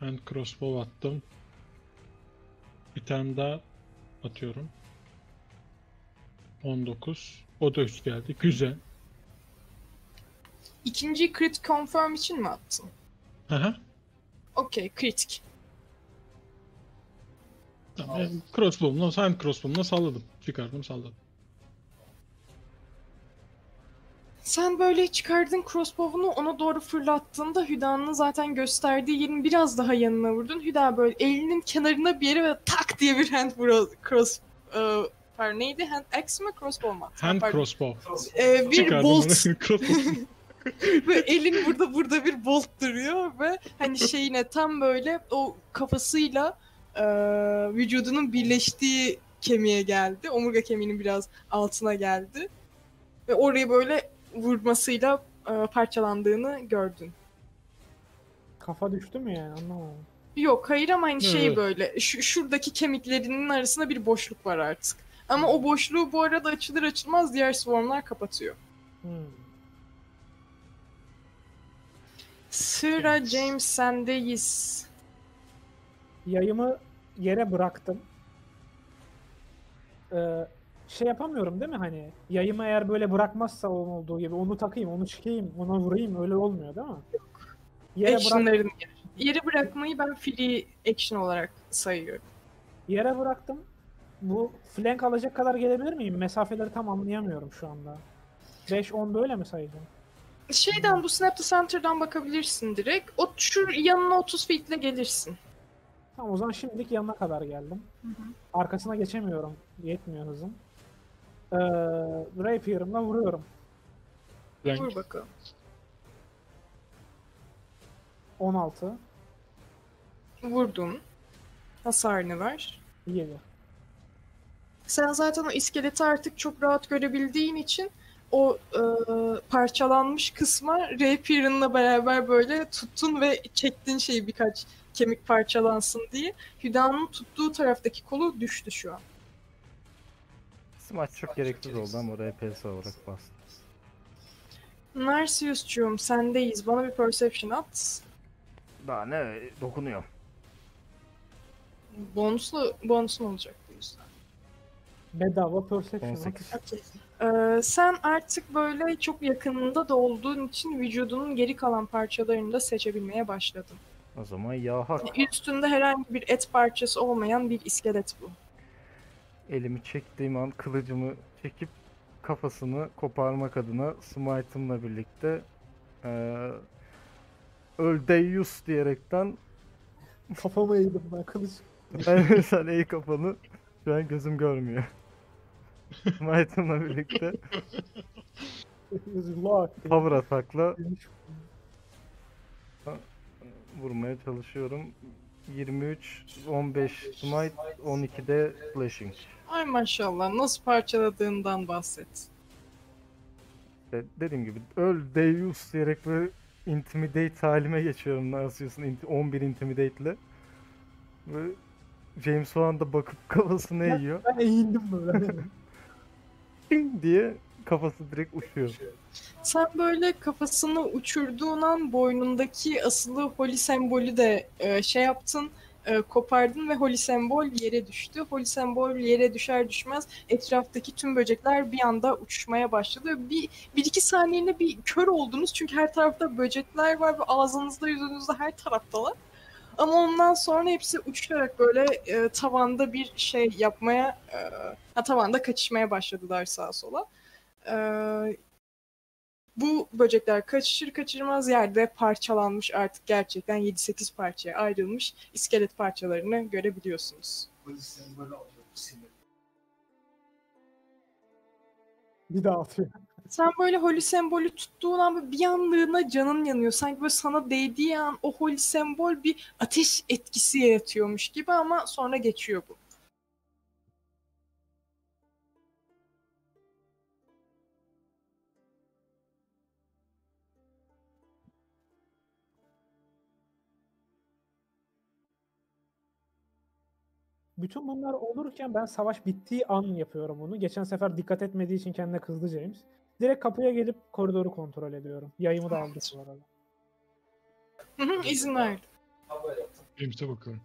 Hand crossbow attım. Bir tane daha atıyorum. 19. O da üst geldi. Güzel. İkinci crit confirm için mi attın? Aha. Okey kritik. Tamam. Yani crossbow'umla, hand crossbow'umla salladım. Çıkardım salladım. Sen böyle çıkardın crossbow'unu ona doğru fırlattığında Hüda'nın zaten gösterdiği yerin biraz daha yanına vurdun. Hüda böyle elinin kenarına bir yere ve tak diye bir hand bro- cross e, pardon neydi? Hand axe mi crossbow mu? Hand Pardon. crossbow. E, bir Çıkardım bolt ve elin burada burada bir bolt duruyor ve hani şeyine tam böyle o kafasıyla e, vücudunun birleştiği kemiğe geldi. Omurga kemiğinin biraz altına geldi. Ve orayı böyle vurmasıyla e, parçalandığını gördün. Kafa düştü mü yani anlamadım. Yok hayır ama hani şey Evet. böyle şu, şuradaki kemiklerinin arasında bir boşluk var artık. Ama o boşluğu bu arada açılır açılmaz diğer swarmlar kapatıyor. Hmm. Sıra James sendeyiz. Yayımı yere bıraktım. Ee, şey yapamıyorum değil mi hani? Yayımı eğer böyle bırakmazsa onun olduğu gibi onu takayım, onu çıkayım, ona vurayım öyle olmuyor değil mi? Yere, bırak, Action'larını yere bırakmayı ben free action olarak sayıyorum. yere bıraktım. Bu flank alacak kadar gelebilir miyim? Mesafeleri tam anlayamıyorum şu anda. 5-10 böyle mi sayacağım? Şeyden bu Snap the Center'dan bakabilirsin direkt. O şu yanına 30 feet'le gelirsin. Tamam o zaman şimdilik yanına kadar geldim. Arkasına geçemiyorum. Yetmiyor hızım. Ee, Rapier'ımla vuruyorum. Flank. Vur bakalım. 16. Vurdun. Hasarını ver. 7. Sen zaten o iskeleti artık çok rahat görebildiğin için o e, parçalanmış kısma Rapier'ınla beraber böyle tuttun ve çektin şeyi birkaç kemik parçalansın diye. Hüda'nın tuttuğu taraftaki kolu düştü şu an. Smaç çok gereksiz oldu ama oraya PS olarak bastım. Narcius'cuğum sendeyiz. Bana bir perception at. Daha ne dokunuyor. Bonuslu, bonusun olacak bu yüzden. Bedava perception. 18. Okey. Ee, sen artık böyle çok yakınında da olduğun için vücudunun geri kalan parçalarını da seçebilmeye başladın. O zaman ya hak. Üstünde herhangi bir et parçası olmayan bir iskelet bu. Elimi çektiğim an kılıcımı çekip kafasını koparmak adına smite'ımla birlikte eee öl Deus diyerekten Kafama eğdim ben kılıç. ben sen iyi kafanı şu an gözüm görmüyor. Smite'ımla birlikte Allah. power atakla vurmaya çalışıyorum. 23, 15 smite, 12'de slashing. Ay maşallah nasıl parçaladığından bahset. İşte dediğim gibi öl Deus diyerek böyle intimidate halime geçiyorum Narcissus'un inti- 11 intimidate ile. Ve James o anda bakıp kafasını eğiyor. Ben eğildim böyle. Ping diye kafası direkt uçuyor. Sen böyle kafasını uçurduğun an boynundaki asılı holy sembolü de e, şey yaptın, e, kopardın ve holy sembol yere düştü. Holy sembol yere düşer düşmez etraftaki tüm böcekler bir anda uçuşmaya başladı. Bir, bir iki saniyede bir kör oldunuz çünkü her tarafta böcekler var ve ağzınızda yüzünüzde her taraftalar. Ama ondan sonra hepsi uçarak böyle e, tavanda bir şey yapmaya, e, ha, tavanda kaçışmaya başladılar sağa sola. E, bu böcekler kaçışır kaçırmaz yerde parçalanmış artık gerçekten 7-8 parçaya ayrılmış iskelet parçalarını görebiliyorsunuz. bir daha atıyor. Sen böyle holy sembolü tuttuğun an bir anlığına canın yanıyor. Sanki böyle sana değdiği an o holy sembol bir ateş etkisi yaratıyormuş gibi ama sonra geçiyor bu. Bütün bunlar olurken ben savaş bittiği an yapıyorum bunu. Geçen sefer dikkat etmediği için kendine kızdı James. Direkt kapıya gelip koridoru kontrol ediyorum. Yayımı da aldık bu arada. İzin verdim. James'e bakalım.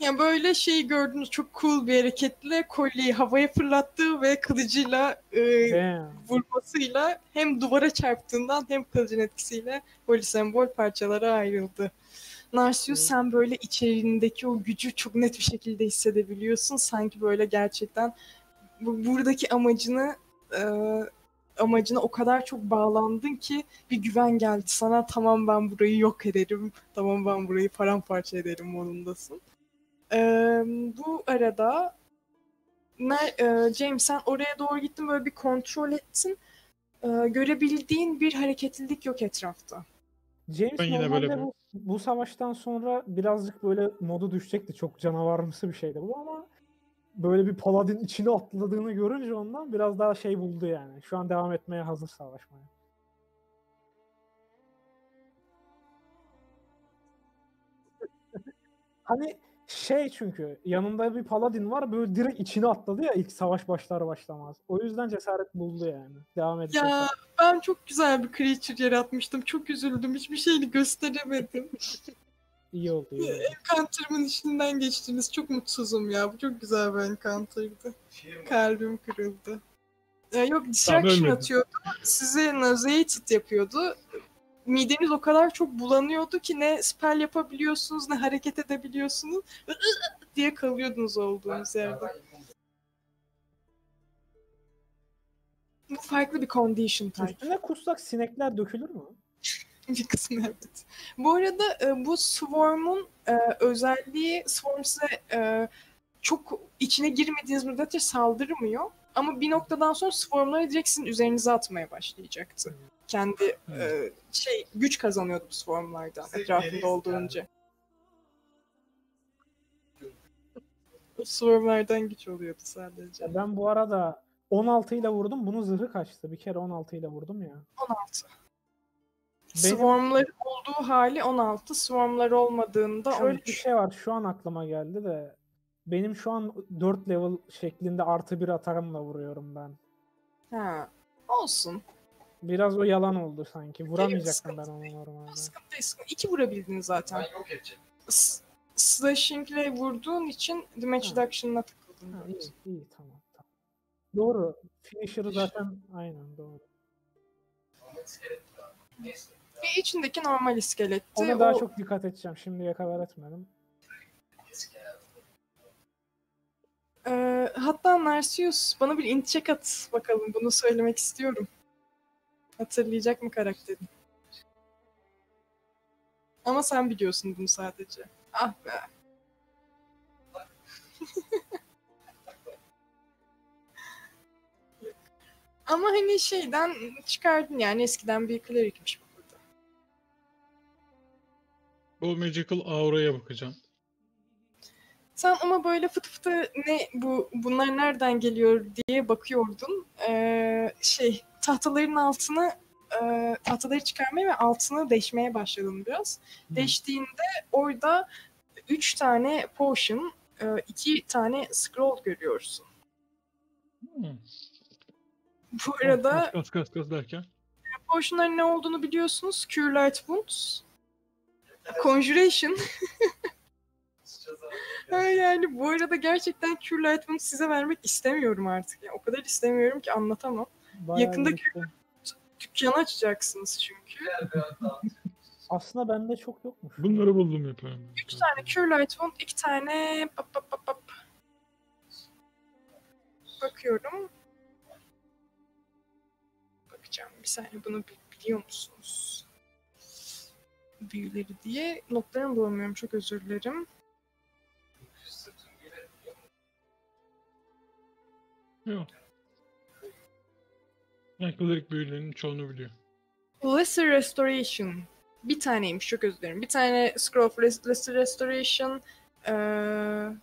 Ya böyle şey gördünüz çok cool bir hareketle kolyeyi havaya fırlattığı ve kılıcıyla e, Damn. vurmasıyla hem duvara çarptığından hem kılıcın etkisiyle holy sembol parçalara ayrıldı. Narsius sen böyle içerindeki o gücü çok net bir şekilde hissedebiliyorsun. Sanki böyle gerçekten bu, buradaki amacını e, amacına o kadar çok bağlandın ki bir güven geldi sana. Tamam ben burayı yok ederim. Tamam ben burayı paramparça ederim modundasın. E, bu arada Ner- e, James sen oraya doğru gittin böyle bir kontrol ettin. Ee, görebildiğin bir hareketlilik yok etrafta. James Ben yine böyle bu, bu savaştan sonra birazcık böyle modu düşecekti. Çok canavarımsı bir şeydi bu ama böyle bir paladin içine atladığını görünce ondan biraz daha şey buldu yani. Şu an devam etmeye hazır savaşmaya. Hani şey çünkü yanında bir paladin var böyle direkt içine atladı ya ilk savaş başlar başlamaz. O yüzden cesaret buldu yani. Devam edecek. Ya ben çok güzel bir creature yaratmıştım. Çok üzüldüm. Hiçbir şeyini gösteremedim. İyi oldu. iyi oldu. Encounter'ımın içinden geçtiniz. Çok mutsuzum ya. Bu çok güzel bir encounter'dı. Kalbim kırıldı. Ee, yok distraction atıyordu. Sizi nauseated yapıyordu. Mideniz o kadar çok bulanıyordu ki ne spell yapabiliyorsunuz ne hareket edebiliyorsunuz. diye kalıyordunuz olduğunuz yerde. Bu farklı bir condition type. Üstüne kussak sinekler dökülür mü? bir kısmı evet. Bu arada e, bu Swarm'un e, özelliği Swarm size e, çok içine girmediğiniz müddetçe saldırmıyor. Ama bir noktadan sonra Swarm'ları direkt sizin üzerinize atmaya başlayacaktı. Kendi e, şey güç kazanıyordu bu Swarm'lardan etrafında olduğunca. Swarm'lardan güç oluyordu sadece. Ya ben bu arada 16 ile vurdum. Bunun zırhı kaçtı. Bir kere 16 ile vurdum ya. 16. Benim- Swarm'ların olduğu hali 16. Swarm'lar olmadığında Şöyle 13. bir şey var. Şu an aklıma geldi de. Benim şu an 4 level şeklinde artı bir atarımla vuruyorum ben. Ha. Olsun. Biraz o yalan oldu sanki. Vuramayacaktım ben onu normalde. Sıkıntı değil. sıkıntı- İki vurabildin zaten. S- Slashing'le vurduğun için damage reduction'ına takıldın. Ha, iyi, iyi tamam, tamam. Doğru. Finisher'ı zaten aynen doğru. Bir içindeki normal iskeletti. Ona daha O- çok dikkat edeceğim. Şimdiye kadar etmedim. Ee, hatta Narcius bana bir int check at bakalım. Bunu söylemek istiyorum. Hatırlayacak mı karakteri? Ama sen biliyorsun bunu sadece. Ah be. Ama hani şeyden çıkardın yani eskiden bir klerikmiş bu burada. O Magical Aura'ya bakacağım. Sen ama böyle fıtı fıtı ne bu bunlar nereden geliyor diye bakıyordun. Ee, şey tahtaların altını e, tahtaları çıkarmaya ve altını deşmeye başladın biraz. Hı. Deştiğinde orada üç tane potion, e, iki tane scroll görüyorsun. Hmm. Bu arada Kas kas kas derken. potionların ne olduğunu biliyorsunuz. Cure Light Wounds, Conjuration. Yani bu arada gerçekten Cure Light Wounds size vermek istemiyorum artık. Yani o kadar istemiyorum ki anlatamam. Bayağı Yakında. Dükkanı açacaksınız çünkü. Aslında bende çok yokmuş. Bunları buldum yapıyorum. Üç tane Cure Light Wound, iki tane pap pap pap pap. Bakıyorum. Bakacağım bir saniye bunu bi- biliyor musunuz? Büyüleri diye notlarımı bulamıyorum çok özür dilerim. Yok. Yani kılık büyülerinin çoğunu biliyor. Lesser Restoration. Bir taneymiş çok özür dilerim. Bir tane Scroll of Lesser Restoration. Eee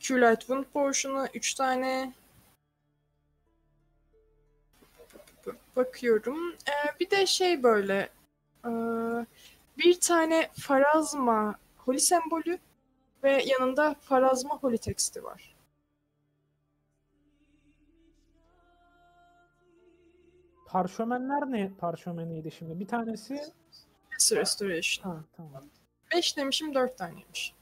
Cure Light Wound Potion'u. Üç tane. Bakıyorum. Eee, bir de şey böyle. eee, bir tane Farazma Holy sembolü ve yanında Farazma Holy teksti var. Parşömenler ne parşömeniydi şimdi? Bir tanesi Lesser Restoration. ha tamam. 5 demişim 4 taneymiş.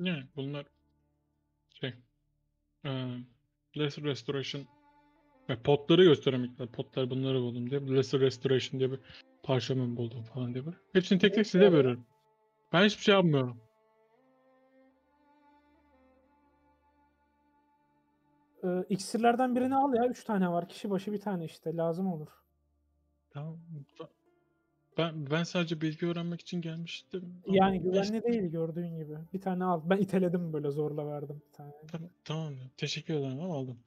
Yani bunlar şey eee Lesser Restoration potları gösteremekler. Potlar bunları buldum diye. Lesser Restoration diye bir parşömen buldum falan diye. böyle. Hepsini tek tek size veriyorum. Ben hiçbir şey yapmıyorum. Ee, iksirlerden birini al ya. Üç tane var. Kişi başı bir tane işte. Lazım olur. Tamam. Ben ben sadece bilgi öğrenmek için gelmiştim. ama Yani neyse. güvenli değil gördüğün gibi. Bir tane al. Ben iteledim böyle zorla verdim bir tane. Tamam, tamam. Teşekkür ederim ama aldım.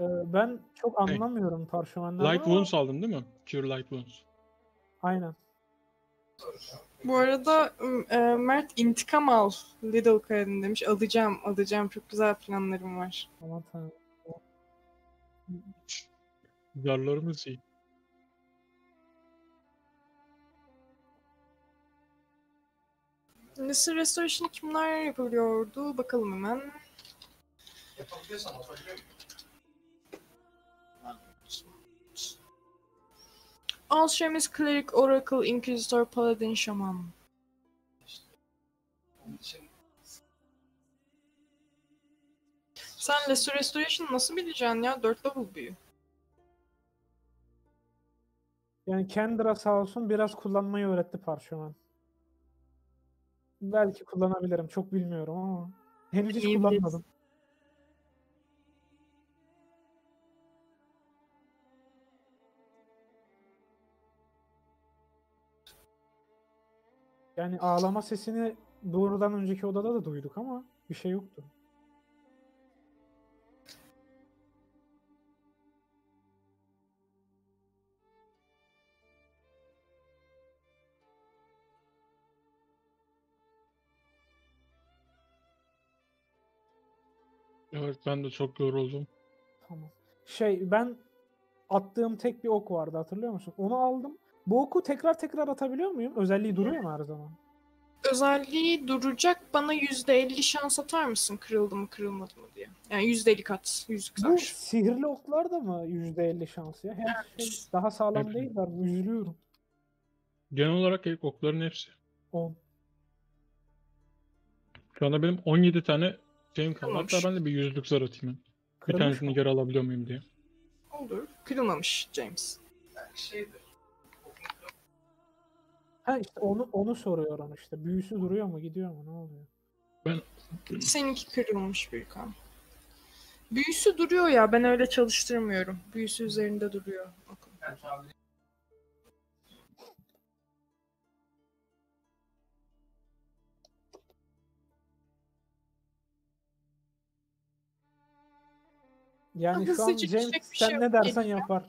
Ee, ben çok Hey. anlamıyorum parşömenlerden Light ama Wounds aldın değil mi? Cure Light Wounds. aynen. Bu arada e, Mert intikam al Little Kaya'nın demiş. Alacağım alacağım çok güzel planlarım var. Aman tanrım. Zarlarımız iyi. Lise Restoration kimler yapabiliyordu? Bakalım hemen. Alchemist, Cleric, Oracle, Inquisitor, Paladin, Shaman. Sen Lise Restoration nasıl bileceksin ya? 4 level büyü. Yani Kendra sağ olsun biraz kullanmayı öğretti parşömen. Belki kullanabilirim. Çok bilmiyorum ama. Henüz hiç İyi kullanmadım. Yani ağlama sesini doğrudan önceki odada da duyduk ama bir şey yoktu. Evet ben de çok yoruldum. Tamam. Şey ben attığım tek bir ok vardı hatırlıyor musun? Onu aldım. Bu oku tekrar tekrar atabiliyor muyum? Özelliği duruyor mu her zaman? Özelliği duracak bana %50 şans atar mısın kırıldı mı kırılmadı mı diye. Yani %50 kat. Yüzlük Bu sar. sihirli oklar da mı %50 şans ya? Hem şey, daha sağlam Evet. değiller mi? Üzülüyorum. Genel olarak ilk okların hepsi. 10. Şu anda benim 17 tane şeyim kaldı. Hatta ben de bir yüzlük zar atayım. ben. Bir tanesini geri alabiliyor muyum diye. Olur. Kırılmamış James. Ha işte onu onu soruyorum işte. Büyüsü duruyor mu? Gidiyor mu? Ne oluyor? Seninki kırılmış Gürkan. Büyüsü duruyor ya ben öyle çalıştırmıyorum. Büyüsü üzerinde duruyor. Bakın. Yani şu an James şey sen ne yok, dersen yapar.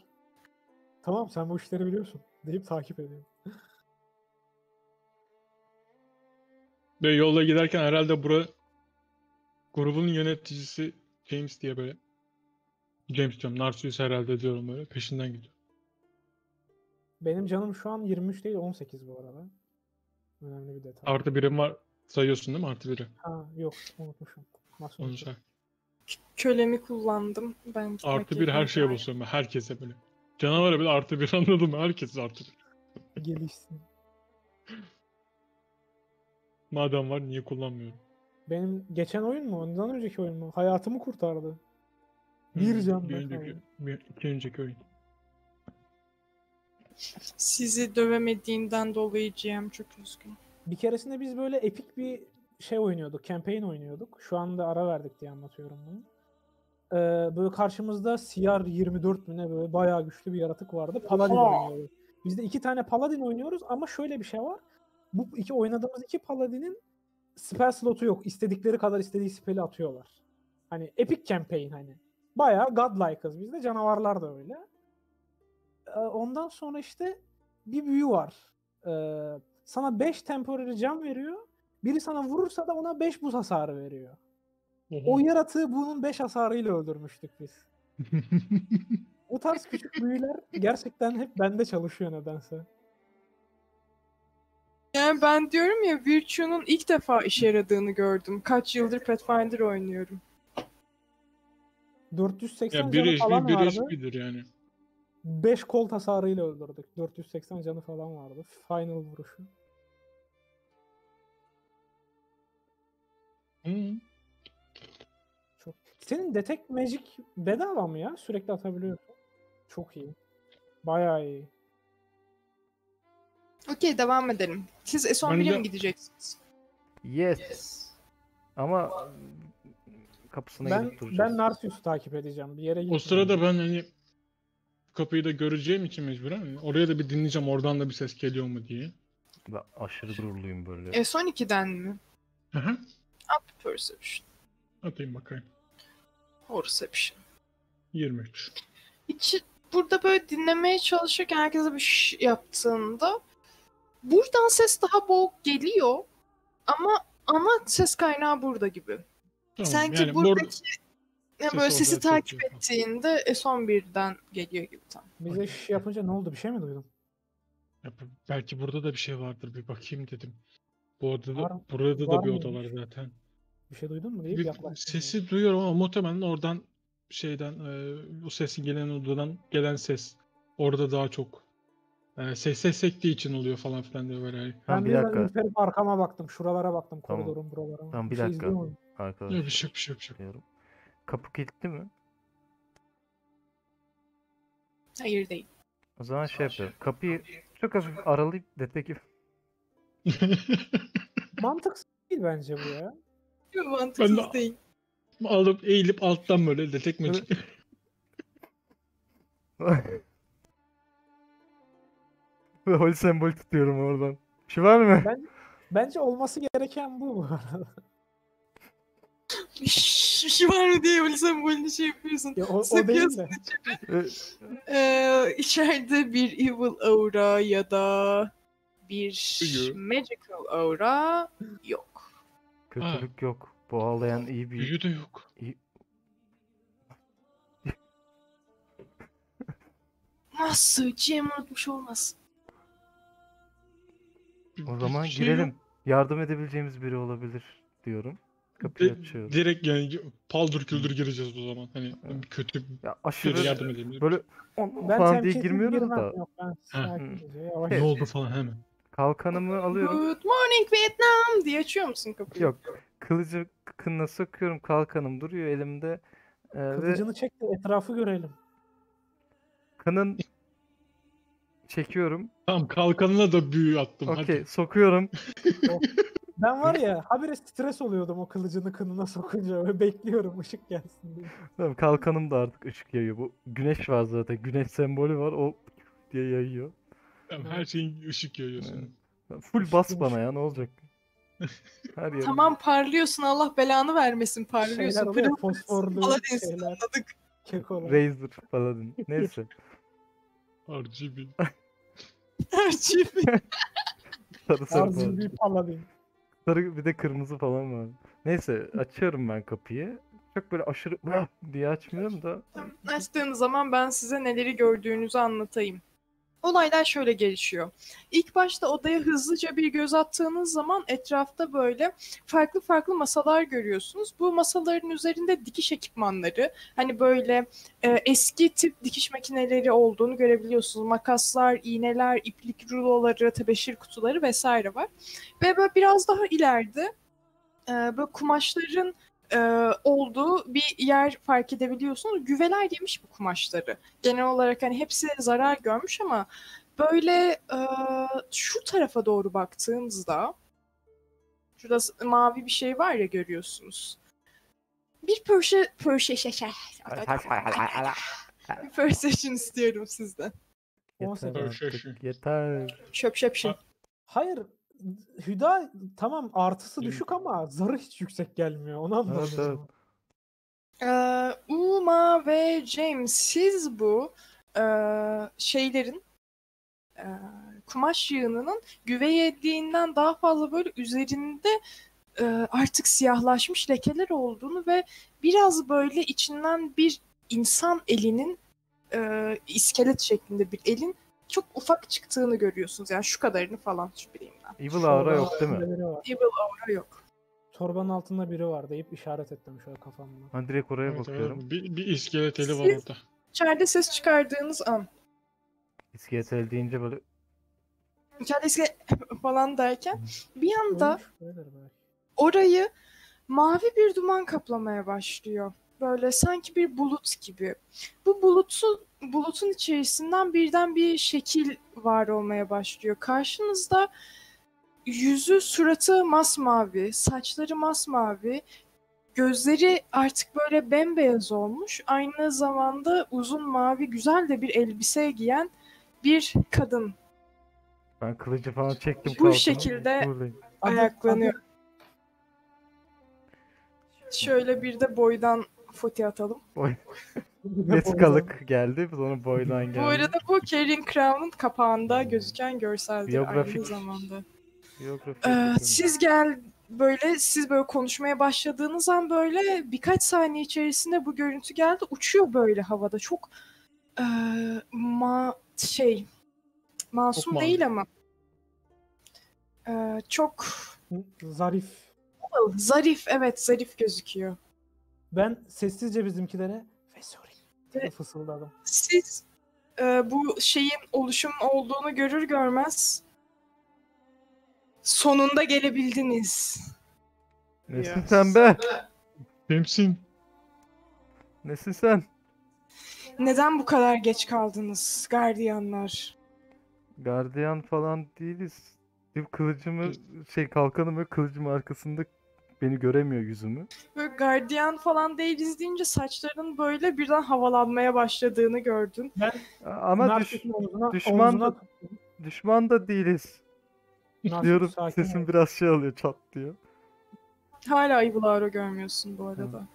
Tamam sen bu işleri biliyorsun. Deyip takip ediyorum. Ve yolda giderken herhalde bura grubun yöneticisi James diye böyle James diyorum. Narcissus herhalde diyorum böyle. Peşinden gidiyor. Benim canım şu an 23 değil 18 bu arada. Önemli bir detay. Artı birim var sayıyorsun değil mi? Artı biri. Ha yok unutmuşum. Nasıl Onu say. Kölemi kullandım. Ben Artı bir her şeye basıyorum ben. Herkese böyle. Canavara bile artı bir anladım? Herkes artı bir. Gelişsin. Madem var niye kullanmıyorum? Benim geçen oyun mu? Ondan önceki oyun mu? Hayatımı kurtardı. Bir Hmm, can bir önceki, bir, iki önceki oyun. Sizi dövemediğinden dolayı GM çok üzgün. Bir keresinde biz böyle epik bir şey oynuyorduk. Campaign oynuyorduk. Şu anda ara verdik diye anlatıyorum bunu. Ee, böyle karşımızda CR 24 mü ne böyle bayağı güçlü bir yaratık vardı. Paladin oynuyoruz. Biz de iki tane Paladin oynuyoruz ama şöyle bir şey var. Bu iki oynadığımız iki Paladin'in spell slotu yok. İstedikleri kadar istediği spell'i atıyorlar. Hani epic campaign hani. Bayağı godlike'ız biz de canavarlar da öyle. Ee, ondan sonra işte bir büyü var. Ee, sana 5 temporary can veriyor. Biri sana vurursa da ona 5 buz hasarı veriyor. O yaratığı bunun 5 hasarıyla öldürmüştük biz. Bu tarz küçük büyüler gerçekten hep bende çalışıyor nedense. Yani ben diyorum ya Virtue'nun ilk defa işe yaradığını gördüm. Kaç yıldır Pathfinder oynuyorum. 480 ya bir canı falan bir vardı. HP'dir yani. 5 kolt hasarıyla öldürdük. 480 canı falan vardı. Final vuruşu. Hı. Çok. Senin Detect Magic bedava mı ya? Sürekli atabiliyorsun. Çok iyi. Bayağı iyi. Okey devam edelim. Siz S11'e Ben de- mi gideceksiniz? Yes. Ama kapısına Ben gidip duracağız. ben Narcissus'u takip edeceğim. Bir yere O gitmeyeceğim. sırada ben hani kapıyı da göreceğim için mecburen hani oraya da bir dinleyeceğim oradan da bir ses geliyor mu diye. Ben aşırı gururluyum böyle. S12'den mi? Hı hı. Up Perception. Atayım bakayım. Perception. 23. İçi, burada böyle dinlemeye çalışırken herkese bir şey yaptığında buradan ses daha boğuk geliyor ama ana ses kaynağı burada gibi. Tamam, Sanki yani bu buradaki yani ses böyle sesi takip iyi. ettiğinde S11'den geliyor gibi tam. Bize şiş yapınca ne oldu? Bir şey mi duydun? Ya belki burada da bir şey vardır bir bakayım dedim. Bu odada, Var- burada var da bir oda var zaten. Bir şey duydun mu deyip Bir sesi duyuyorum ama muhtemelen oradan şeyden e, o sesin gelen odadan gelen ses orada daha çok e, ses ses sektiği için oluyor falan filan diye böyle. Ben bir dakika. ürperip arkama baktım. Şuralara baktım. Tamam. Koridorun buralara. Tamam, bir şey dakika. izliyor muyum? Arkadaşlar. Yok bir şey yok bir şey yok. bir şey yok. diyorum. Kapı kilitli mi? Hayır değil. O zaman şey yapıyorum. Kapıyı çok hafif aralayıp detektif Mantıksız değil bence bu ya. Mantıksız Ben de- değil. Alıp eğilip alttan böyle elde tekme Evet. hol sembol tutuyorum oradan. Şu var mı? Bence olması gereken bu bu arada. Şş var mı diye öyle sembolünü şey yapıyorsun. Ya o, o değil de. Ee, içeride bir evil aura ya da bir magical aura yok. Kötülük yok. Bu ağlayan iyi bir... Büyü de yok. Nasıl? GM unutmuş olmasın. O bir zaman şey yok. girelim. Yardım edebileceğimiz biri olabilir diyorum. Kapıyı Di- açıyorum. direkt yani paldır küldür gireceğiz o zaman. Hani bir kötü Ya bir aşırı yardım edelim. böyle "On" Ben falan diye temkinsiz girmiyoruz girmem. da Yok ben sakince yavaş. ne oldu falan hemen. kalkanımı alıyorum. Good morning Vietnam diye açıyor musun kapıyı? Yok. Kılıcı kınına sokuyorum. Kalkanım duruyor elimde. Ee, ve Kılıcını çek de etrafı görelim. kının çekiyorum. Tamam kalkanına da büyü attım. Okey Hadi. sokuyorum. Ben var ya habire stres oluyordum o kılıcını kınına sokunca ve bekliyorum ışık gelsin diye. Tamam, kalkanım da artık ışık yayıyor. Bu güneş var zaten. Güneş sembolü var. O diye yayıyor. Tamam, her şeyin ışık yayıyorsun. Full bas bana ya ne olacak? Her yer. Tamam parlıyorsun Allah belanı vermesin Şeyler parlıyorsun. oluyor Pırıl fosforlu Paladinsin şeyler. anladık. Razer Paladin. Neyse. RGB. RGB. Sarı sarı bir paladin. Sarı bir de kırmızı falan var. Neyse açıyorum ben kapıyı. Çok böyle aşırı diye açmıyorum da Açtığınız zaman ben size neleri gördüğünüzü anlatayım. Olaylar şöyle gelişiyor. İlk başta odaya hızlıca bir göz attığınız zaman etrafta böyle farklı farklı masalar görüyorsunuz. Bu masaların üzerinde dikiş ekipmanları, hani böyle e, eski tip dikiş makineleri olduğunu görebiliyorsunuz. Makaslar, iğneler, iplik ruloları, tebeşir kutuları vesaire var. Ve böyle biraz daha ileride e, böyle kumaşların e, olduğu bir yer fark edebiliyorsunuz. Güveler yemiş bu kumaşları. Genel olarak hani hepsi zarar görmüş ama böyle e, şu tarafa doğru baktığınızda şurada mavi bir şey var ya görüyorsunuz. Bir Persia şey, şey, bir perception istiyorum sizden. yeter 18. artık yeter. Şöp şöp şey. Hayır. Hüda tamam artısı düşük ama zarı hiç yüksek gelmiyor. Onu Evet, evet. anlamadım. Ee, Uma ve James siz bu e, şeylerin e, kumaş yığınının güvey ettiğinden daha fazla böyle üzerinde e, artık siyahlaşmış lekeler olduğunu ve biraz böyle içinden bir insan elinin e, iskelet şeklinde bir elin çok ufak çıktığını görüyorsunuz. Yani şu kadarını falan şu. Evil aura yok değil mi? Biri var. Evil aura yok. Torbanın altında biri var deyip işaret ettim şöyle kafamla. Ben direkt oraya Evet, bakıyorum. evet. Bir, bir iskelet eli var Siz- orada. İçeride ses çıkardığınız an İskelet el deyince böyle içeride iskelet falan derken bir anda Ölmüş böyledir belki. orayı mavi bir duman kaplamaya başlıyor. Böyle sanki bir bulut gibi. Bu bulutun bulutun içerisinden birden bir şekil var olmaya başlıyor. Karşınızda yüzü, suratı masmavi, saçları masmavi, Gözleri artık böyle bembeyaz olmuş. Aynı zamanda uzun mavi güzel de bir elbise giyen bir kadın Ben kılıcı falan çektim. Bu kalkanı, şekilde- buradayım. Ayaklanıyor. adı- Şöyle bir de boydan foti atalım. Vesikalık geldi. Sonra boydan geldi. Bu arada bu Carrying Crown'un kapağında gözüken görseldir Biyografik. aynı zamanda. Ee, siz gel böyle siz böyle konuşmaya başladığınız an böyle birkaç saniye içerisinde bu görüntü geldi uçuyor böyle havada çok ee, ma şey masum Çok değil ama ee, çok Zarif. zarif evet zarif gözüküyor. Ben sessizce bizimkilere Vesuri diye Evet. fısıldadım. Siz ee, bu şeyin oluşumun olduğunu görür görmez sonunda gelebildiniz. Nesin Ya. sen be? Temsin. Nesin sen? Neden bu kadar geç kaldınız gardiyanlar? Gardiyan falan değiliz. Bir kılıcımı şey kalkanımı kılıcım arkasında beni göremiyor yüzümü. Böyle gardiyan falan değiliz deyince saçların böyle birden havalanmaya başladığını gördün. A- Ama düş, omzuna, düşman omzuna da- düşman da değiliz. Diyorum sakin sesim ol. biraz şey oluyor çat diyor. Hala Ivolaro görmüyorsun bu arada.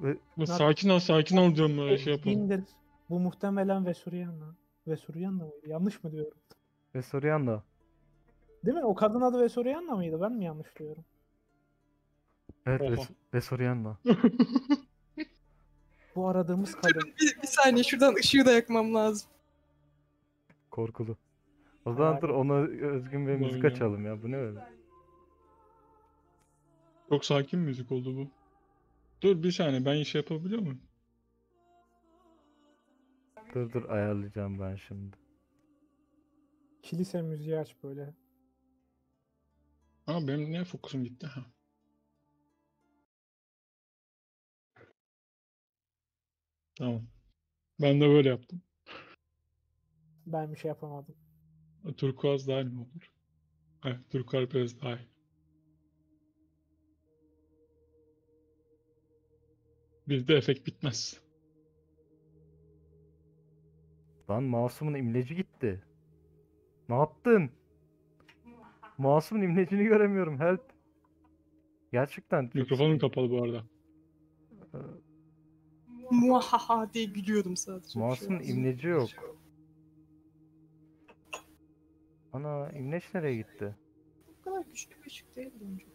Ve Bu Sakin ol sakin ol diyorum böyle şey yapalım. İndir. Bu muhtemelen Vesuriyan'la. Vesuriyan'la mıydı? Yanlış mı diyorum? ve soruyan da. Değil mi? O kadın adı Vesuriyan'la mıydı? Ben mi yanlış diyorum? Evet ve, Oha. ve soruyan da. Bu aradığımız kadın. Bir, bir saniye şuradan ışığı da yakmam lazım. Korkulu. O zaman dur ona özgün bir müzik açalım ya. Bu ne öyle? Çok sakin müzik oldu bu. Dur bir saniye ben şey yapabiliyor muyum? Dur dur ayarlayacağım ben şimdi. Kilise müziği aç böyle. Ama benim niye fokusum gitti? Ha. Tamam. Ben de böyle yaptım. Ben bir şey yapamadım. Turkuaz daha iyi mi olur? Evet, turkuaz biraz daha iyi. Bizde efekt bitmez. Lan mouse'umun imleci gitti. Ne yaptın? Mouse'umun imlecini göremiyorum. Help. Gerçekten çok Mikrofonum kapalı bu arada. Muahaha diye gülüyordum sadece. Şey Mouse'umun olmaz. imleci yok. Ana imleç nereye gitti? Bu kadar güçlü bir ışık değildi önceden.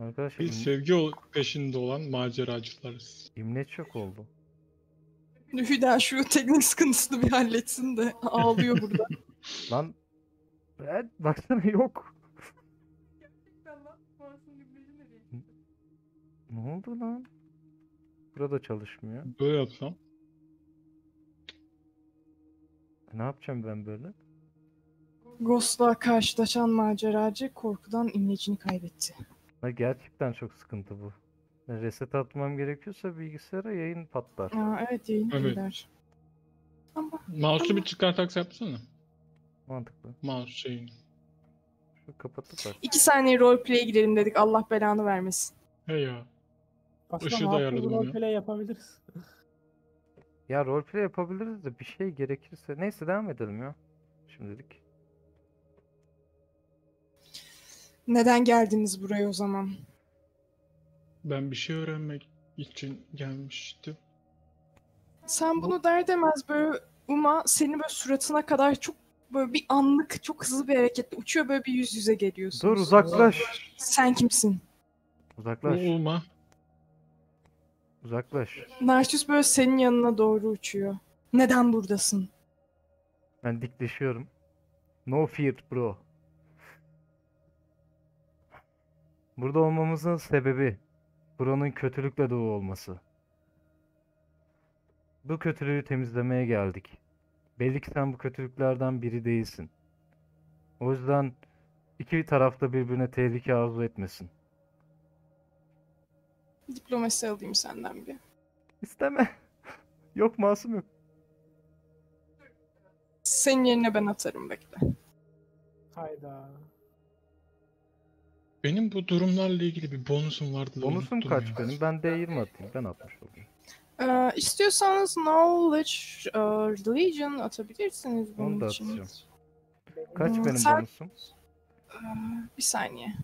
Arkadaşlar Biz im- sevgi ol- peşinde olan maceracılarız. imleç yok oldu. Hüda şu teknik sıkıntısını bir halletsin de ağlıyor burada. Lan Evet, baksana yok. Ne oldu lan? Burada çalışmıyor. Böyle yapsam. Ne yapacağım ben böyle? Ghost'la karşılaşan maceracı korkudan imlecini kaybetti. Ha, gerçekten çok sıkıntı bu. Reset atmam gerekiyorsa bilgisayara yayın patlar. Aa, evet yayın Evet. gider. Ama Mouse'u bir çıkartak yapsana. Mantıklı. Mouse şeyini. Şu kapatıp bak. iki saniye roleplay'e girelim dedik Allah belanı vermesin. Hey ya. Aslında Işığı da bir onu. roleplay yapabiliriz. Ya roleplay yapabiliriz de bir şey gerekirse. Neyse devam edelim ya. Şimdilik. Neden geldiniz buraya o zaman? Ben bir şey öğrenmek için gelmiştim. Sen bunu der demez böyle Uma seni böyle suratına kadar çok böyle bir anlık çok hızlı bir hareketle uçuyor böyle bir yüz yüze geliyorsun. Dur uzaklaş. Sen kimsin? Uzaklaş. Olma. Uzaklaş. Narcissus böyle senin yanına doğru uçuyor. Neden buradasın? Ben dikleşiyorum. No fear bro. Burada olmamızın sebebi buranın kötülükle dolu olması. Bu kötülüğü temizlemeye geldik. Belli ki sen bu kötülüklerden biri değilsin. O yüzden iki tarafta birbirine tehlike arzu etmesin. Diplomasi alayım senden bir. İsteme. Yok masum yok. Senin yerine ben atarım bekle. Hayda. Benim bu durumlarla ilgili bir bonusum vardı da Bonusum unuttum kaç ya. benim? Ben D20 atayım. Ben atmış olayım. Ee, istiyorsanız knowledge, e, religion atabilirsiniz bunun Onu da için. atacağım. Kaç Hmm, benim sen- bonusum? Ee, bir saniye.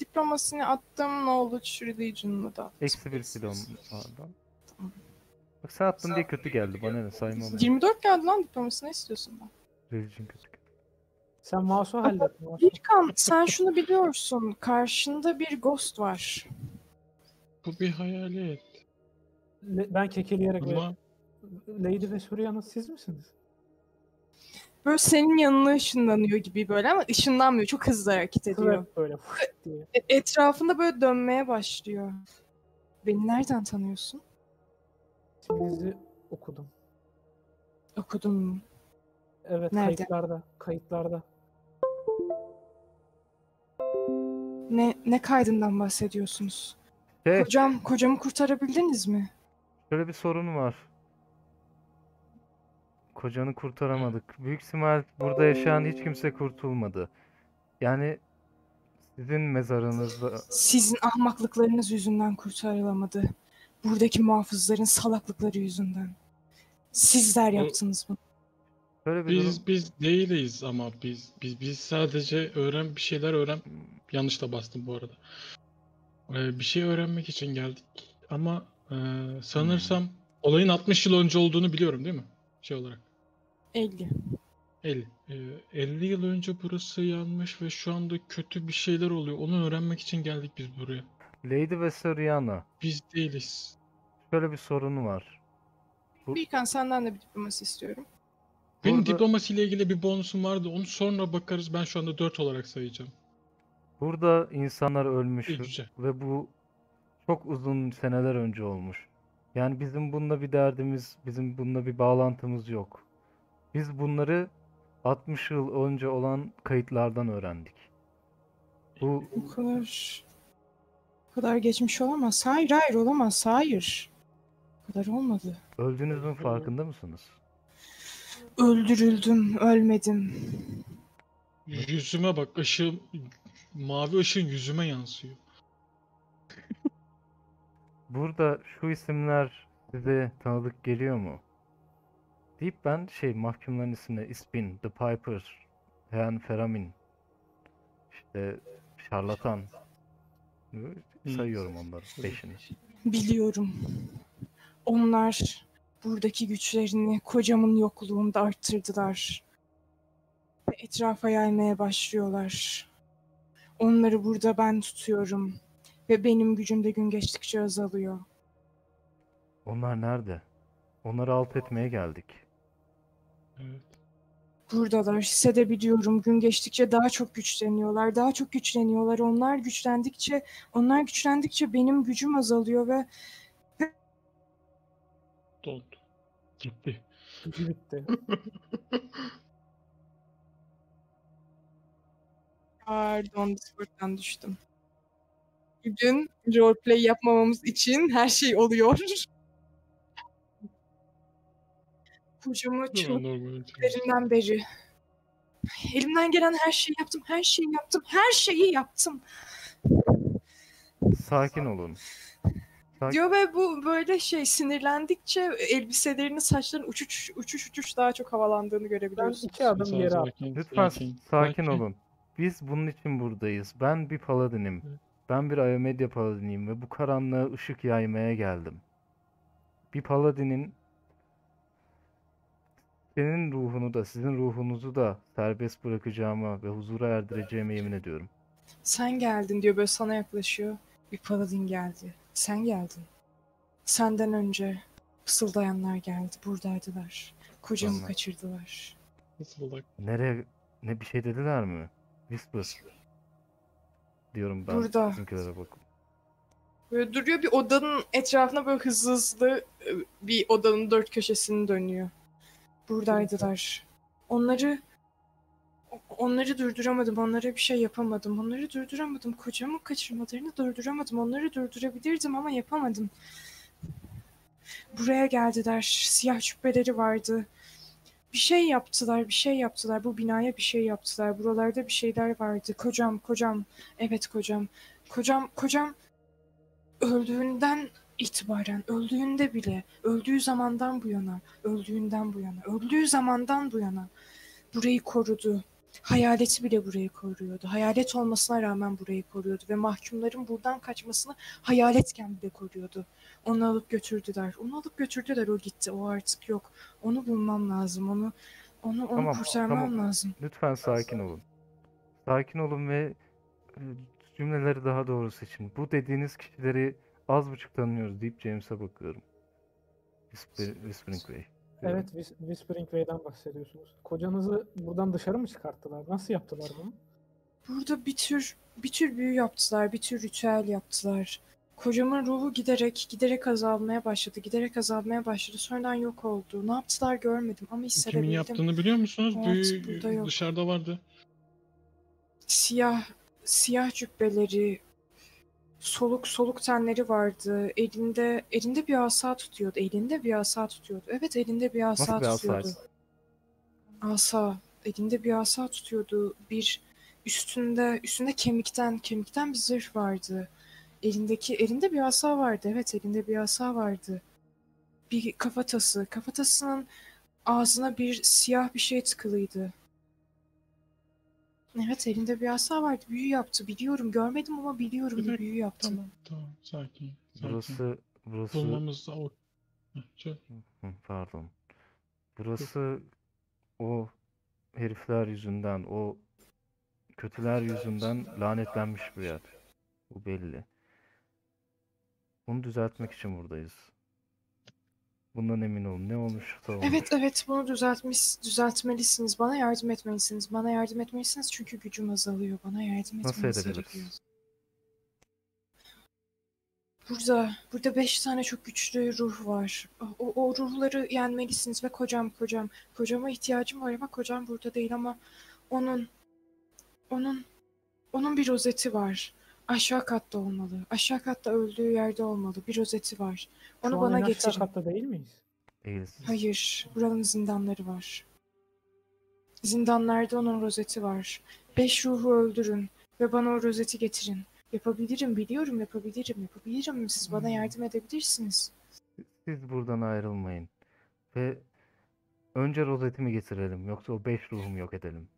Diplomasını attım, knowledge, religion'ı da attım. Eksi bir kilom vardı. Bak sen attın diye kötü geldi. Bana ne saymam. 24 geldi lan diplomasi ne istiyorsun ben? Religion kötü geldi. Sen mouse'u hallet. Birkan sen şunu biliyorsun. Karşında bir ghost var. Bu bir hayalet. Le- Ben kekeleyerek Ama Lady ve Suria'nın siz misiniz? Böyle senin yanına ışınlanıyor gibi böyle ama ışınlanmıyor. Çok hızlı hareket ediyor. Kıvrak böyle. E- Etrafında böyle dönmeye başlıyor. Beni nereden tanıyorsun? İsminizi okudum. Okudun mu? Evet Nerede? kayıtlarda. Kayıtlarda. Ne, ne kaydından bahsediyorsunuz? Şey, Kocam, kocamı kurtarabildiniz mi? şöyle bir sorun var. Kocanı kurtaramadık. Büyük ihtimal burada yaşayan hiç kimse kurtulmadı. Yani sizin mezarınızda Sizin ahmaklıklarınız yüzünden kurtarılamadı. Buradaki muhafızların salaklıkları yüzünden. Sizler yaptınız bunu. böyle bir durum. biz biz değiliz ama biz biz biz sadece öğren bir şeyler öğren yanlış da bastım bu arada. Ee, bir şey öğrenmek için geldik ama e, sanırsam olayın 60 yıl önce olduğunu biliyorum değil mi? Şey olarak. 50. 50. Ee, 50 yıl önce burası yanmış ve şu anda kötü bir şeyler oluyor. Onu öğrenmek için geldik biz buraya. Lady ve Soriana. Biz değiliz. Şöyle bir sorun var. Bu- Birkan senden de bir diplomasi istiyorum. Benim Burada- diplomasiyle ilgili bir bonusum vardı. Onu sonra bakarız. Ben şu anda 4 olarak sayacağım. Burada insanlar ölmüş ve bu çok uzun seneler önce olmuş. Yani bizim bununla bir derdimiz, bizim bununla bir bağlantımız yok. Biz bunları 60 yıl önce olan kayıtlardan öğrendik. Bu Bu kadar... Bu kadar geçmiş olamaz. Hayır hayır olamaz. Hayır. Bu kadar olmadı. öldüğünüzün farkında mısınız? Öldürüldüm, ölmedim. Yüzüme bak. ışığım mavi ışığın yüzüme yansıyor. Burada şu isimler size tanıdık geliyor mu? Deyip ben şey mahkumların isimleri İspin, The Piper, Hean Feramin, işte Şarlatan Hı. sayıyorum onları beşini. Biliyorum. Onlar buradaki güçlerini kocamın yokluğunda arttırdılar. Ve etrafa yaymaya başlıyorlar. Onları burada ben tutuyorum. Ve benim gücüm de gün geçtikçe azalıyor. Onlar nerede? Onları alt etmeye geldik. Evet. Buradalar. Hissedebiliyorum. Gün geçtikçe daha çok güçleniyorlar. Daha çok güçleniyorlar. Onlar güçlendikçe, onlar güçlendikçe benim gücüm azalıyor ve Dondu. Gitti. Gücü Pardon Discord'dan düştüm. Bugün roleplay yapmamamız için her şey oluyor. Mi? Normal. çocuklarından beri. Elimden gelen her şeyi yaptım, her şeyi yaptım, her şeyi yaptım. Sakin olun. Sakin. Diyor ve bu böyle şey sinirlendikçe elbiselerinin saçların uçuş uçuş uçuş daha çok havalandığını Ben görebiliyorsun. iki adım geri attım. Lütfen sakin, sakin olun. Biz bunun için buradayız. Ben bir paladinim. Ben bir Ayomedya paladiniyim ve bu karanlığa ışık yaymaya geldim. Bir paladinin senin ruhunu da sizin ruhunuzu da serbest bırakacağıma ve huzura erdireceğime yemin ediyorum. Sen geldin diyor böyle sana yaklaşıyor. Bir paladin geldi. Sen geldin. Senden önce fısıldayanlar geldi. Buradaydılar. Kocamı Tamam. kaçırdılar. Nasıl bak? Nereye ne bir şey dediler mi? Whisper. Diyorum ben Burada. bizimkilere bakıp. Böyle duruyor bir odanın etrafına böyle hızlı hızlı e, bir odanın dört köşesini dönüyor. Buradaydılar. Onları onları durduramadım. Onlara bir şey yapamadım. Onları durduramadım. Kocamı kaçırmalarını durduramadım. Onları durdurabilirdim ama yapamadım. Buraya geldiler. Siyah cübbeleri vardı. Bir şey yaptılar, bir şey yaptılar. Bu binaya bir şey yaptılar. Buralarda bir şeyler vardı. Kocam, kocam. Evet kocam. Kocam, kocam öldüğünden itibaren, öldüğünde bile, öldüğü zamandan bu yana, öldüğünden bu yana, öldüğü zamandan bu yana burayı korudu. Hayaleti bile burayı koruyordu. Hayalet olmasına rağmen burayı koruyordu ve mahkumların buradan kaçmasını hayaletken bile koruyordu. Onu alıp götürdüler. Onu alıp götürdüler. O gitti. O artık yok. Onu bulmam lazım. Onu onu onu Tamam, kurtarmam tamam. lazım. Lütfen sakin olun. Sakin olun ve e, cümleleri daha doğru seçin. Bu dediğiniz kişileri az buçuk tanıyoruz deyip James'e bakıyorum. Whisper, Whispering Way. Evet, Whis- Whispering Way'den bahsediyorsunuz. Kocanızı buradan dışarı mı çıkarttılar? Nasıl yaptılar bunu? Burada bir tür bir tür büyü yaptılar. Bir tür ritüel yaptılar. Kocamın ruhu giderek giderek azalmaya başladı. Giderek azalmaya başladı. Sonradan yok oldu. Ne yaptılar görmedim ama Kimin hissedebildim. yaptığını biliyor musunuz? Evet, Büyü dışarıda vardı. Siyah siyah cübbeleri, soluk soluk tenleri vardı. Elinde elinde bir asa tutuyordu. Elinde bir asa tutuyordu. Evet elinde bir asa Nasıl bir tutuyordu. asaydı? Asa. Elinde bir asa tutuyordu. Bir üstünde üstünde kemikten kemikten bir zırh vardı. Elindeki elinde bir asa vardı. Evet elinde bir asa vardı. Bir kafatası. Kafatasının ağzına bir siyah bir şey tıkılıydı. Evet elinde bir asa vardı. Büyü yaptı. Biliyorum. Görmedim ama biliyorum Bir büyü yaptı. Tamam tamam sakin. sakin. Burası burası Bulmamız da o. Pardon. Burası o herifler yüzünden, o kötüler yüzünden lanetlenmiş bir yer. Bu belli. Bunu düzeltmek için buradayız. Bundan emin olun. Ne olmuş. Evet evet bunu düzeltmiş düzeltmelisiniz. Bana yardım etmelisiniz. Bana yardım etmelisiniz çünkü gücüm azalıyor. Bana yardım Nasıl etmeniz edebiliriz? gerekiyor. Burada, burada beş tane çok güçlü ruh var. O, o ruhları yenmelisiniz ve kocam, kocam. Kocama ihtiyacım var ama kocam burada değil ama onun, onun, onun bir rozeti var. Aşağı katta olmalı. Aşağı katta öldüğü yerde olmalı. Bir rozeti var. Onu Şu an bana en aşağı getirin. katta değil miyiz? Değiliz. Hayır, buranın zindanları var. Zindanlarda onun rozeti var. Beş ruhu öldürün ve bana o rozeti getirin. Yapabilirim, biliyorum yapabilirim, yapabilirim. Siz bana Hmm. yardım edebilirsiniz. Siz buradan ayrılmayın. Ve önce rozetimi getirelim. Yoksa o beş ruhumu yok edelim.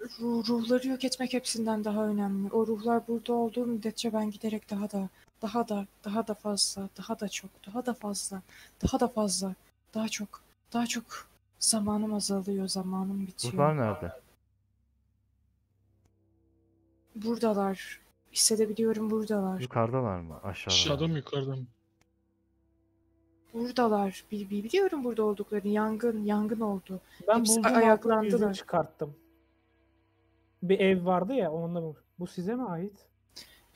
Ruh, ruhları yok etmek hepsinden daha önemli. O ruhlar burada olduğu müddetçe ben giderek daha da, daha da, daha da fazla, daha da çok, daha da fazla, daha da fazla, daha çok, daha çok zamanım azalıyor, zamanım bitiyor. Ruhlar nerede? Buradalar. Hissedebiliyorum buradalar. Yukarıdalar mı? Aşağıda Aşağıda mı? yukarıda mı? Buradalar. Bi- bi- Biliyorum burada olduklarını. Yangın, yangın oldu. Ben Hepsi altın ayaklandılar. çıkarttım. Bir ev vardı ya onunla mı? Bu size mi ait?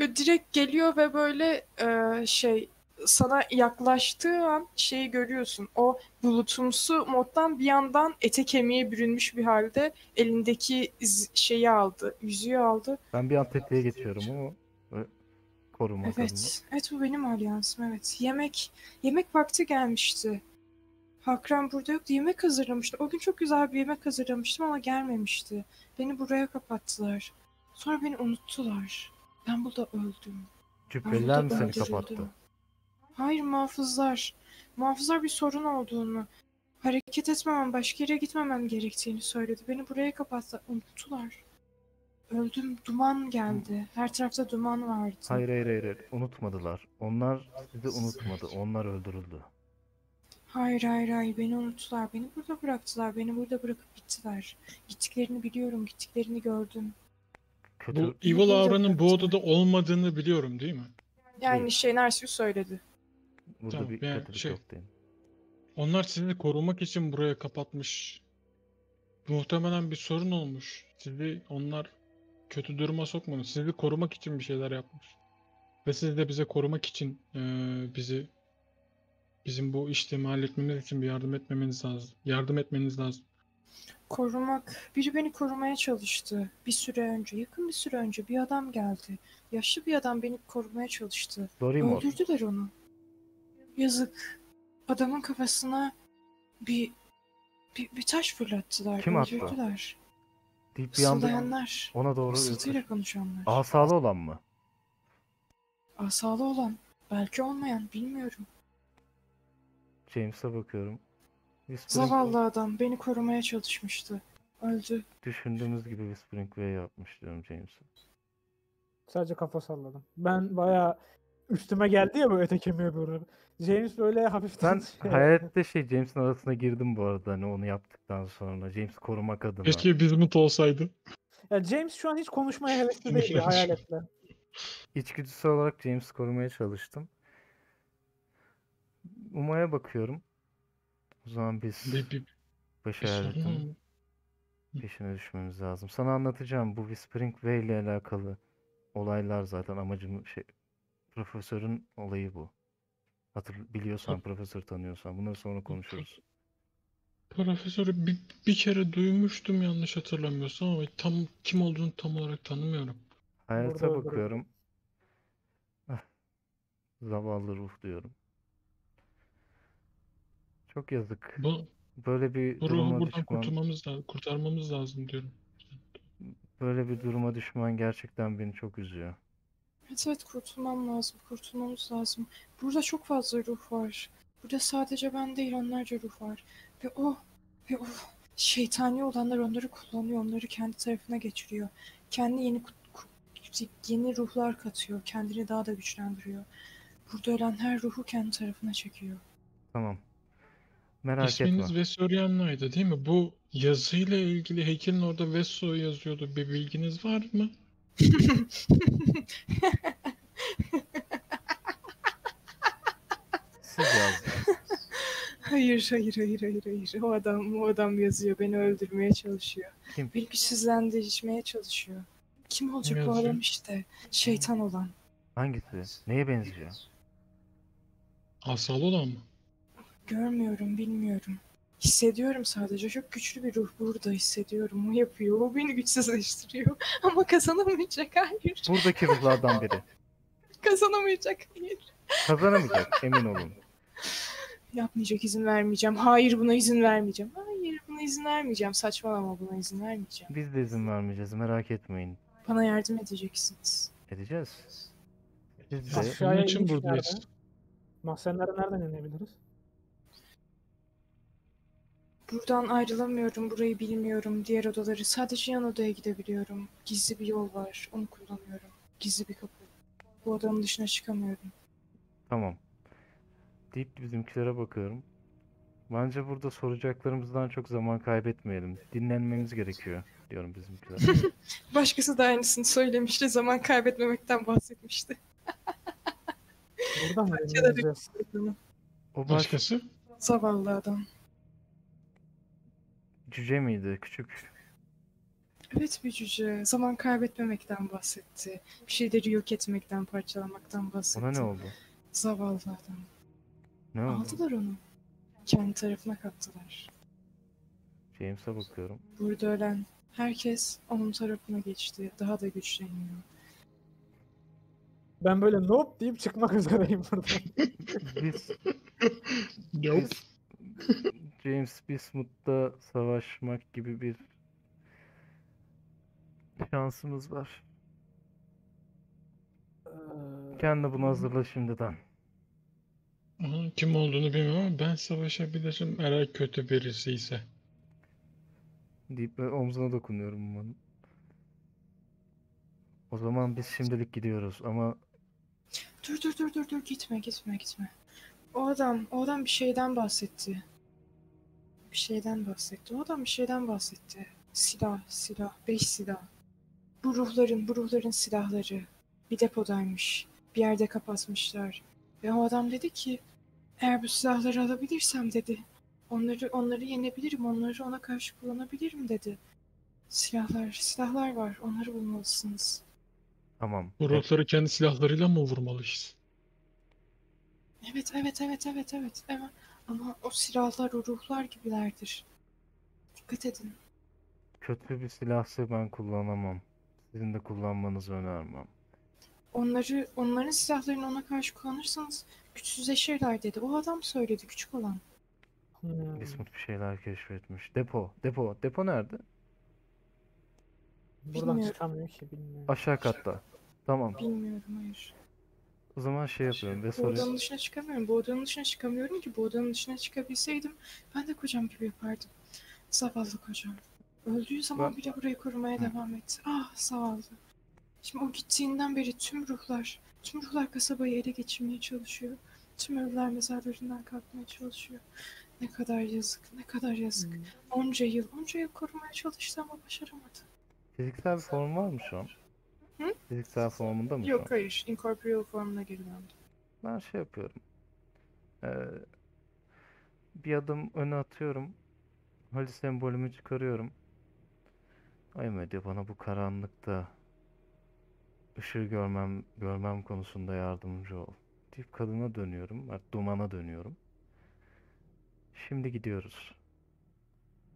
Ve direkt geliyor ve böyle e, şey sana yaklaştığı an şeyi görüyorsun. O bulutumsu moddan bir yandan ete kemiğe bürünmüş bir halde elindeki şeyi aldı. Yüzüğü aldı. Ben bir an tetiğe geçiyorum ama e, korumak adına. Evet. Evet bu benim alyansım evet. Yemek yemek vakti gelmişti. Hakran burada yoktu. Yemek hazırlamıştı. O gün çok güzel bir yemek hazırlamıştım ama gelmemişti. Beni buraya kapattılar. Sonra beni unuttular. Ben burada öldüm. Cübbeliler mi seni öldürüldüm. kapattı? Hayır muhafızlar. Muhafızlar bir sorun olduğunu, hareket etmemem, başka yere gitmemem gerektiğini söyledi. Beni buraya kapattılar. Unuttular. Öldüm. Duman geldi. Her tarafta duman vardı. Hayır hayır hayır. hayır. Unutmadılar. Onlar sizi unutmadı. Onlar öldürüldü. Hayır hayır hayır beni unuttular. Beni burada bıraktılar. Beni burada bırakıp gittiler. Gittiklerini biliyorum. Gittiklerini gördüm. Kötü Bu Evil Aura'nın bu odada olmadığını biliyorum değil mi? Yani şey Narsius söyledi. burada Tamam, bir yani kötülük şey- yok değil. Onlar sizi korumak için buraya kapatmış. Muhtemelen bir sorun olmuş. Sizi onlar kötü duruma sokmamış. Sizi korumak için bir şeyler yapmış. Ve siz de bize korumak için eee, bizi bizim bu işlemi halletmemiz için bir yardım etmemeniz lazım. Yardım etmeniz lazım. Korumak. Biri beni korumaya çalıştı. Bir süre önce. Yakın bir süre önce bir adam geldi. Yaşlı bir adam beni korumaya çalıştı. Dorimor. Öldürdüler onu. Yazık. Adamın kafasına bir Bir, bir taş fırlattılar. Kim attı? öldürdüler. Deyip bir anda ona doğru Fısıltıyla konuşanlar. asalı olan mı? Asalı olan. Belki olmayan. Bilmiyorum. James'e bakıyorum. Whispering Zavallı adam. Beni korumaya çalışmıştı. Öldü. düşündüğümüz gibi Whispering Way yapmış diyorum James'e. Sadece kafa salladım. Ben bayağı üstüme geldi ya böyle tek kemiğe böyle. James böyle hafiften Ben şey- hayalette şey James'in arasına girdim bu arada hani onu yaptıktan sonra. James'i korumak adına. Keşke Bismuth olsaydı. Ya James şu an hiç konuşmaya hevesli değil Konuşmaya hayaletle. İçgüdüsel olarak James'i korumaya çalıştım. Uma'ya bakıyorum. O zaman biz Bir, bir, baş peşine düşmemiz lazım. Sana anlatacağım bu Whispering Way ile alakalı olaylar zaten amacım şey profesörün olayı bu. Hatır biliyorsan profesör tanıyorsan bunları sonra konuşuruz. Profesörü bir, bir kere duymuştum yanlış hatırlamıyorsam ama tam kim olduğunu tam olarak tanımıyorum. Hayata Burada bakıyorum. Ah, Zavallı ruh diyorum. Çok yazık. Bu, Böyle bir bu ruhu duruma buradan düşman, kurtulmamız lazım, kurtarmamız lazım diyorum. böyle bir duruma düşman gerçekten beni çok üzüyor. Evet evet kurtulmam lazım. Kurtulmamız lazım. Burada çok fazla ruh var. Burada sadece ben değil onlarca ruh var. Ve o ve o şeytani olanlar onları kullanıyor. Onları kendi tarafına geçiriyor. Kendi yeni kut- ku- yeni ruhlar katıyor. Kendini daha da güçlendiriyor. Burada ölen her ruhu kendi tarafına çekiyor. Tamam. Merak İsminiz etme. Vesoriana'ydı değil mi? Bu yazıyla ilgili heykelin orada Veso yazıyordu. Bir bilginiz var mı? Siz yazdınız. Hayır, hayır, hayır, hayır, hayır. O adam, o adam yazıyor. Beni öldürmeye çalışıyor. Kim? Beni güçsüzlendirmeye çalışıyor. Kim olacak o yazıyor? adam işte? Şeytan olan. Hangisi? Neye benziyor? Asalı olan mı? Görmüyorum, bilmiyorum. Hissediyorum sadece. Çok güçlü bir ruh burada hissediyorum. O yapıyor. O beni güçsüzleştiriyor. Ama kazanamayacak. Hayır. Buradaki ruhlardan biri. Kazanamayacak. Hayır. Kazanamayacak emin olun. Yapmayacak izin vermeyeceğim. Hayır buna izin vermeyeceğim. Hayır buna izin vermeyeceğim. Saçmalama buna izin vermeyeceğim. Biz de izin vermeyeceğiz merak etmeyin. Bana yardım edeceksiniz. Edeceğiz. Biz de Aşağıya için buradayız. Mahzenlere nereden inebiliriz? Buradan ayrılamıyorum. Burayı bilmiyorum. Diğer odaları. Sadece yan odaya gidebiliyorum. Gizli bir yol var. Onu kullanıyorum. Gizli bir kapı. Bu odanın dışına çıkamıyorum. tamam. Deyip bizimkilere bakıyorum. Bence burada soracaklarımızdan çok zaman kaybetmeyelim. Dinlenmemiz gerekiyor diyorum bizimkilere. Başkası da aynısını söylemişti. Zaman kaybetmemekten bahsetmişti. Burada mı Bence de ineceğiz? O baş Başkası? Zavallı adam. Cüce miydi? Küçük. Evet bir cüce. Zaman kaybetmemekten bahsetti. Bir şeyleri yok etmekten, parçalamaktan bahsetti. Ona ne oldu? Zavallı adam. Ne oldu? Aldılar onu. Kendi tarafına kattılar. James'e bakıyorum. Burada ölen herkes onun tarafına geçti. Daha da güçleniyor. Ben böyle nope deyip çıkmak üzereyim buradan. Biz, Yok. biz James Bismuth'ta savaşmak gibi bir şansımız var. Ee, Kendi bunu hazırla şimdiden. Kim olduğunu bilmiyorum ama ben savaşabilirim eğer kötü birisi ise. deyip omzuna dokunuyorum bunun. O zaman biz şimdilik gidiyoruz ama Dur dur dur dur dur gitme gitme gitme. O adam, o adam bir şeyden bahsetti. Bir şeyden bahsetti. O adam bir şeyden bahsetti. Silah, silah, beş silah. Bu ruhların, bu ruhların silahları. Bir depodaymış. Bir yerde kapatmışlar. Ve o adam dedi ki, eğer bu silahları alabilirsem dedi. Onları, onları yenebilirim, onları ona karşı kullanabilirim dedi. Silahlar, silahlar var. Onları bulmalısınız. tamam. Bu ruhları kendi silahlarıyla mı vurmalıyız? Evet, evet, evet, evet, evet, evet. Ama o silahlar o ruhlar gibilerdir. Dikkat edin. Kötü bir silahsı ben kullanamam. Sizin de kullanmanızı önermem. Onları, onların silahlarını ona karşı kullanırsanız güçsüzleşirler dedi. O adam söyledi, küçük olan. Hmm. Bismut bir şeyler keşfetmiş. Depo. Depo. Depo nerede? Buradan Bilmiyorum. çıkamıyor ki bilmiyorum. Aşağı katta. Tamam. Bilmiyorum hayır. O zaman şey yapıyorum ve Bu odanın dışına çıkamıyorum. Bu odanın dışına çıkamıyorum ki. Bu odanın dışına çıkabilseydim ben de kocam gibi yapardım. Zavallı kocam. Öldüğü zaman Ben- bile burayı korumaya devam etti. Ah zavallı. Şimdi o gittiğinden beri tüm ruhlar, tüm ruhlar kasabayı ele geçirmeye çalışıyor. Tüm ölüler mezarlarından kalkmaya çalışıyor. Ne kadar yazık, ne kadar yazık. Hmm. Onca yıl, onca yıl korumaya çalıştı ama başaramadı. Fiziksel bir form var mı şu an? Hı? Fiziksel formunda mı? Yok hayır, incorporeal formuna geri döndü. Ben şey yapıyorum. Ee, bir adım öne atıyorum. Hali sembolümü çıkarıyorum. Ay Medya bana bu karanlıkta ışığı görmem görmem konusunda yardımcı ol. Deyip kadına dönüyorum. Artık dumana dönüyorum. Şimdi gidiyoruz.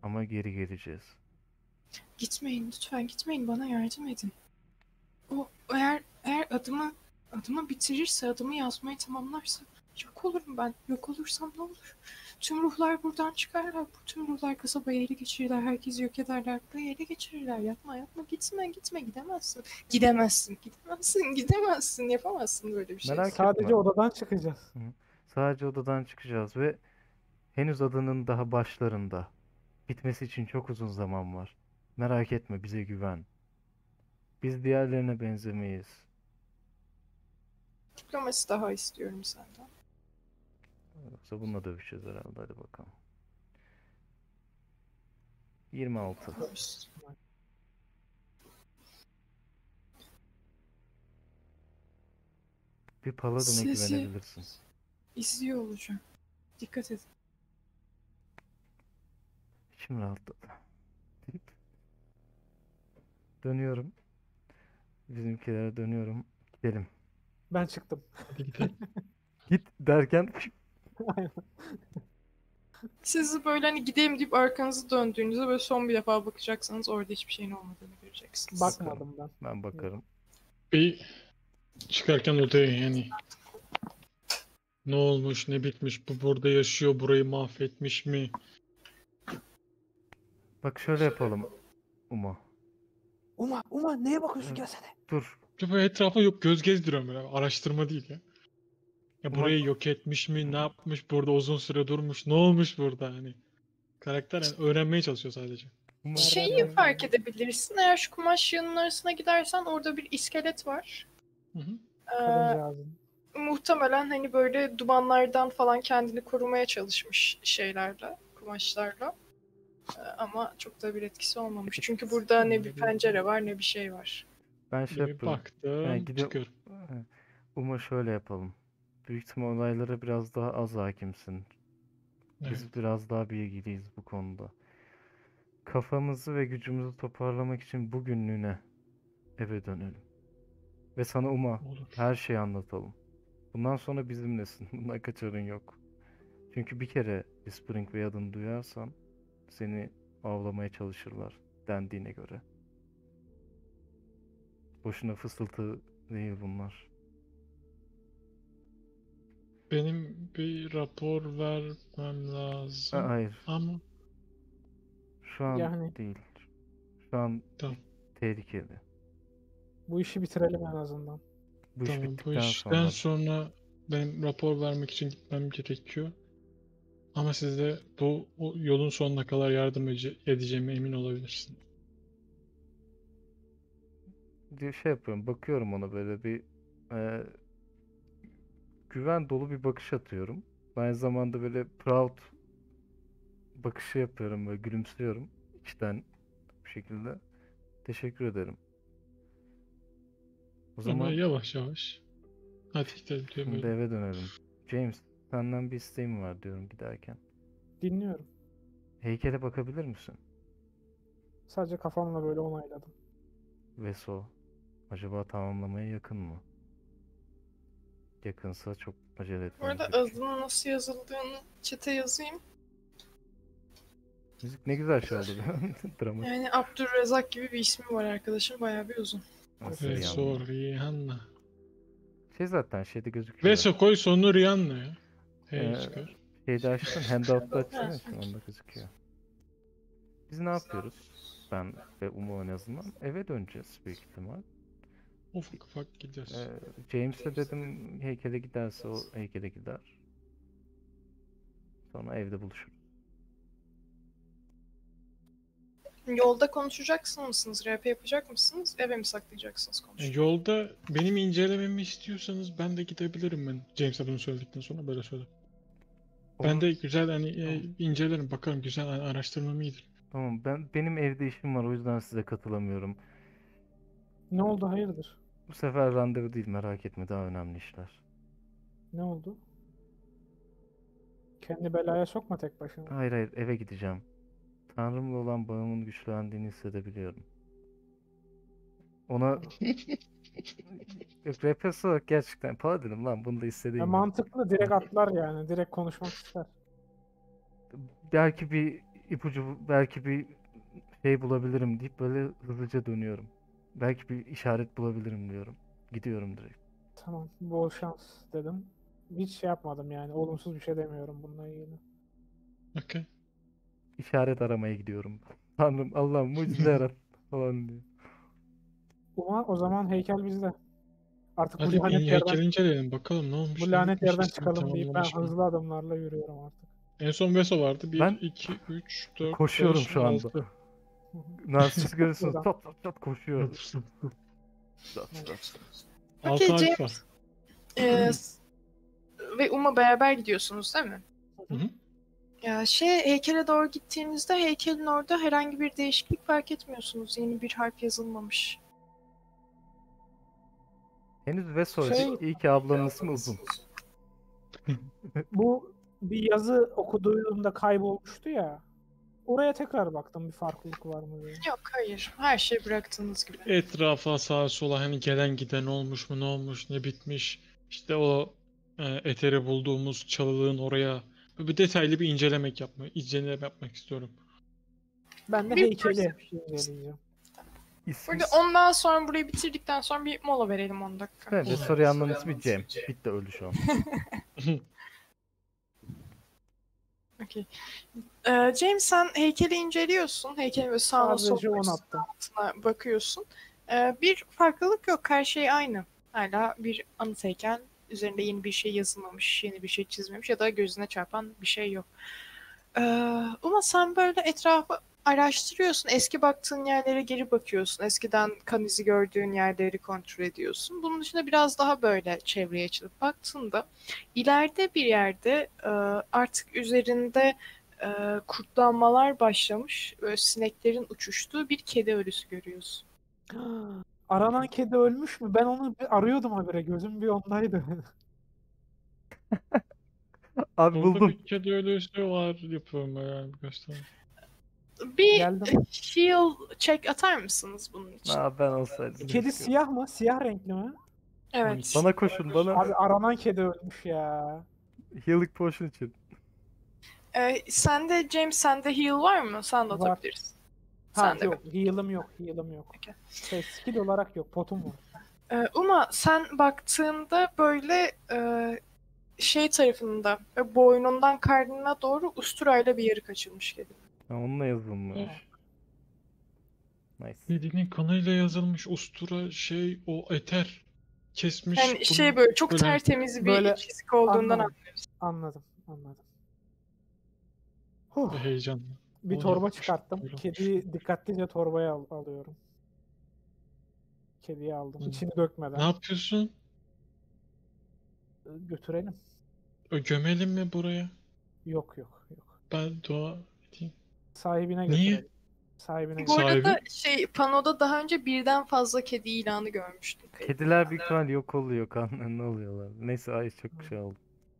Ama geri geleceğiz. Gitmeyin lütfen gitmeyin bana yardım edin. O eğer eğer adımı adımı bitirirse adımı yazmayı tamamlarsa yok olurum ben. Yok olursam ne olur? Tüm ruhlar buradan çıkarlar. Bu tüm ruhlar kasabayı ele geçirirler. Herkesi yok ederler. Burayı ele geçirirler. Yapma yapma gitme gitme gidemezsin. Gidemezsin gidemezsin gidemezsin yapamazsın böyle bir şey. Merak Sadece etme. odadan çıkacağız. Sadece odadan çıkacağız ve henüz adının daha başlarında. Bitmesi için çok uzun zaman var. Merak etme, bize güven. Biz diğerlerine benzemeyiz. Diplomasi daha istiyorum senden. Yoksa bununla dövüşeceğiz herhalde. Hadi bakalım. 26. Hoş. Bir paladine Sizi- güvenebilirsin. İzliyor olacağım. Dikkat edin. İçim rahatladı. Dönüyorum. Bizimkilere dönüyorum. Gidelim. Ben çıktım. Hadi gidelim. Git derken Siz böyle hani gideyim deyip arkanızı döndüğünüzde böyle son bir defa bakacaksanız orada hiçbir şeyin olmadığını göreceksiniz. Bakmadım ben. ben bakarım. Bir çıkarken odaya yani ne olmuş ne bitmiş bu burada yaşıyor burayı mahvetmiş mi? Bak şöyle yapalım. Uma. Uma, Uma neye bakıyorsun Evet. gelsene. Dur. Ya böyle etrafa yok göz gezdiriyorum böyle araştırma değil ya. Ya Ama- burayı yok etmiş mi ne yapmış burada uzun süre durmuş ne olmuş burada hani. Karakter yani öğrenmeye çalışıyor sadece. Uma. Şeyi fark edebilirsin. Eğer şu kumaş yığının arasına gidersen orada bir iskelet var. Hı hı. Ee, muhtemelen hani böyle dumanlardan falan kendini korumaya çalışmış şeylerle, kumaşlarla. Ama çok da bir etkisi olmamış. Çünkü burada ne bir pencere var ne bir şey var. Ben şey Bir yapıyorum. baktım Yani gidip- çıkıyorum. Uma şöyle yapalım. Büyük ihtimal olaylara biraz daha az hakimsin. Biz Evet. biraz daha bilgiliyiz bu konuda. Kafamızı ve gücümüzü toparlamak için bugünlüğüne eve dönelim. Ve sana Uma Olur. her şeyi anlatalım. Bundan sonra bizimlesin. Bundan kaçarın yok. Çünkü bir kere Whispering Way adını duyarsan seni avlamaya çalışırlar dendiğine göre. Boşuna fısıltı değil bunlar. Benim bir rapor vermem Ha, lazım. hayır. Ama Şu an Yani- değil. Şu an Tamam. tehlikeli. Bu işi bitirelim en azından. Bu iş tamam bu bittikten işten sonra. sonra benim rapor vermek için gitmem gerekiyor. Ama siz de bu yolun sonuna kadar yardım ece- edeceğime emin olabilirsin. diye şey yapıyorum. Bakıyorum ona böyle bir e, güven dolu bir bakış atıyorum. Aynı zamanda böyle proud bakışı yapıyorum böyle gülümsüyorum içten bir şekilde. Teşekkür ederim. O Ama zaman yavaş yavaş. Hadi gidelim şimdi eve dönelim. James, senden bir isteğim var diyorum giderken. Dinliyorum. Heykele bakabilir misin? Sadece kafamla böyle onayladım. Veso acaba tamamlamaya yakın mı? Yakınsa çok acele Bu etmemiz arada adının nasıl yazıldığını çete yazayım. Müzik ne güzel oldu. Dramatik. Yani Abdurrezzak gibi bir ismi var arkadaşım. Bayağı bir uzun. Nasıl Ve yani? sor Rihanna. Şey zaten şeyde gözüküyor. Ve so koy sonu Rihanna ya. Hey Ee, çıkar. Şeyde açtın, handout'ta açtın onda gözüküyor. Biz ne yapıyoruz? Ben ve Umu en azından eve döneceğiz büyük ihtimal. Ufak ufak gidiyoruz. Ee, James'e dedim heykele giderse o heykele gider. Sonra evde buluşuruz. Yolda konuşacak mısınız? RP yapacak mısınız? Eve mi saklayacaksınız konuşmayı? Yolda benim incelememi istiyorsanız ben de gidebilirim ben. James'e bunu söyledikten sonra böyle söyle. Ben de güzel hani e, Tamam. incelerim bakarım güzel hani araştırmam iyidir. Tamam ben benim evde işim var o yüzden size katılamıyorum. Ne oldu hayırdır? Bu sefer randevu değil merak etme daha önemli işler. Ne oldu? Kendi belaya sokma tek başına. Hayır hayır eve gideceğim. Tanrımla olan bağımın güçlendiğini hissedebiliyorum. Ona Yok RPS olarak gerçekten Paladin'im lan bunu da Ya hissedeyim. mantıklı direkt atlar yani. Direkt konuşmak ister. Belki bir ipucu belki bir şey bulabilirim deyip böyle hızlıca dönüyorum. Belki bir işaret bulabilirim diyorum. Gidiyorum direkt. Tamam bol şans dedim. Hiç şey yapmadım yani. Olumsuz bir şey demiyorum bununla ilgili. Okey. İşaret aramaya gidiyorum. Tanrım Allah'ım mucize yarat falan diye. Uma o zaman heykel bizde. Artık bu Hadi lanet in- yerden, heykel inceleyelim bakalım ne olmuş. bu ne lanet bitmiş yerden çıkalım deyip ben mı? hızlı adımlarla yürüyorum artık. En son Veso vardı. 1, Ben 2, 3, 4, Koşuyorum 5, şu anda. 6. Hı hı. Narsis görürsünüz Buradan. çat çat çat koşuyorum. Çat. Evet. 6 Okey, harf var. Ee, s- ve Uma beraber gidiyorsunuz değil mi? Hı hı. Ya şey heykele doğru gittiğinizde heykelin orada herhangi bir değişiklik fark etmiyorsunuz. Yeni bir harf yazılmamış. Henüz Veso Şey- iyi ki ablanın ismi uzun. Bu bir yazı okuduğumda kaybolmuştu ya. Oraya tekrar baktım bir farklılık var mı diye. Yok hayır. Her şey bıraktığınız gibi. Etrafa sağa sola hani gelen giden olmuş mu ne olmuş ne bitmiş. İşte o e, eteri bulduğumuz çalılığın oraya bir detaylı bir incelemek yapma, inceleme yapmak istiyorum. Ben de Bir heykeli inceleyeceğim. İsmi Burada ondan sonra burayı bitirdikten sonra bir mola verelim 10 dakika. Evet, Vesorya'nın ismi Cem. Bit de öldü şu an. Okey. Ee, James sen heykeli inceliyorsun. Heykelin böyle sağına soluna altına bakıyorsun. Ee, bir farklılık yok. Her şey aynı. Hala bir anıt heykel. Üzerinde yeni bir şey yazılmamış, yeni bir şey çizmemiş ya da gözüne çarpan bir şey yok. Ee, ama sen böyle etrafı araştırıyorsun. Eski baktığın yerlere geri bakıyorsun. Eskiden kan izi gördüğün yerleri kontrol ediyorsun. Bunun dışında biraz daha böyle çevreye açılıp baktığında ileride bir yerde e, artık üzerinde e, kurtlanmalar başlamış. Böyle sineklerin uçuştuğu bir kedi ölüsü görüyorsun. Aranan kedi ölmüş mü? Ben onu bir arıyordum habire. Gözüm bir ondaydı. Abi Burada buldum. bir kedi ölüsü var yapıyorum yani göster. Bir Geldim. heal check atar mısınız bunun için? Aa, ben olsaydım. Kedi siyah mı? Siyah renkli mi? Evet. Bana koşun bana. Abi aranan kedi ölmüş ya. Healing potion için. Ee, sende James sende heal var mı? Sen de Var. atabilirsin. Ha Sen de yok. Heal'ım yok. Heal'ım yok. Okey. Şey, skill olarak yok. Potum var. Ee, Uma sen baktığında böyle e, şey tarafında e, boynundan karnına doğru usturayla bir yarık açılmış kedi. Ha, onunla yazılmış. Nice. Kedinin kanıyla yazılmış ustura şey o eter kesmiş. Yani bunu şey böyle çok böyle- tertemiz bir böyle çizik olduğundan Anladım. Anladım. Anladım. Huh. heyecanlı. Bir O torba yapmış, çıkarttım. olmuş. Kediyi dikkatlice torbaya al- alıyorum. Kediyi aldım. Hı. İçini dökmeden. Ne yapıyorsun? Götürelim. Ö, Gömelim mi buraya? Yok yok yok. Ben dua edeyim. Sahibine Niye? götürelim. Sahibine Bu götürelim. arada şey panoda daha önce birden fazla kedi ilanı görmüştüm. Kediler büyük ihtimal yok oluyor kanlarını alıyorlar. Neyse ay çok şey oldu.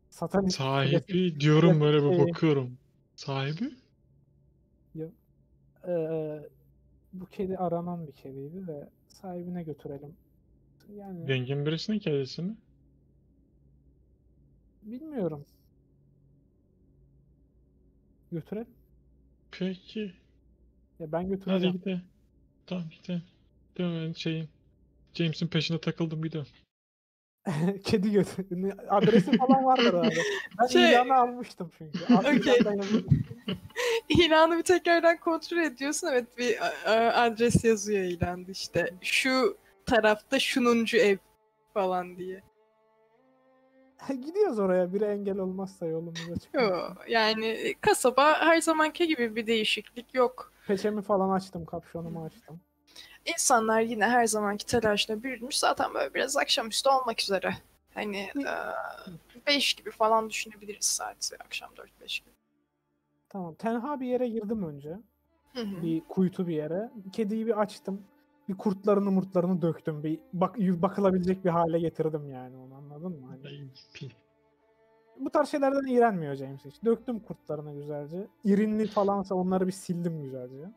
Satanist Sahibi diyorum böyle bir şey- bakıyorum. Sahibi? Ee, bu kedi aranan bir kediydi de sahibine götürelim. Yani Zengin birisinin kedisi mi? bilmiyorum. Götürelim. Peki. Ya ben Hadi götüreceğim. gidelim. Tamam gidelim. Değil mi şeyin? James'in peşine takıldım gidiyorum. Kedi götü. Adresi falan vardır abi. Ben Şey- ilanı almıştım çünkü. Yazıyor. İlanı bir tekrardan kontrol ediyorsun. Evet bir adres yazıyor ilanda işte. Şu tarafta şununcu ev falan diye. Gidiyoruz oraya. Biri engel olmazsa yolumuza çıkıyor. Yo, yani kasaba her zamanki gibi bir değişiklik yok. Peçemi falan açtım. Kapşonumu açtım. İnsanlar yine her zamanki telaşla bürünmüş. Zaten böyle biraz akşamüstü olmak üzere. Hani 5 gibi falan düşünebiliriz saati. Akşam 4-5 gibi. Tamam. Tenha bir yere girdim önce. Hı hı. Bir kuytu bir yere. Kediyi bir açtım. Bir kurtlarını murtlarını döktüm. Bir bak bakılabilecek bir hale getirdim yani onu anladın mı? Hani bu tarz şeylerden iğrenmiyor James hiç. Döktüm kurtlarını güzelce. İrinli falansa onları bir sildim güzelce.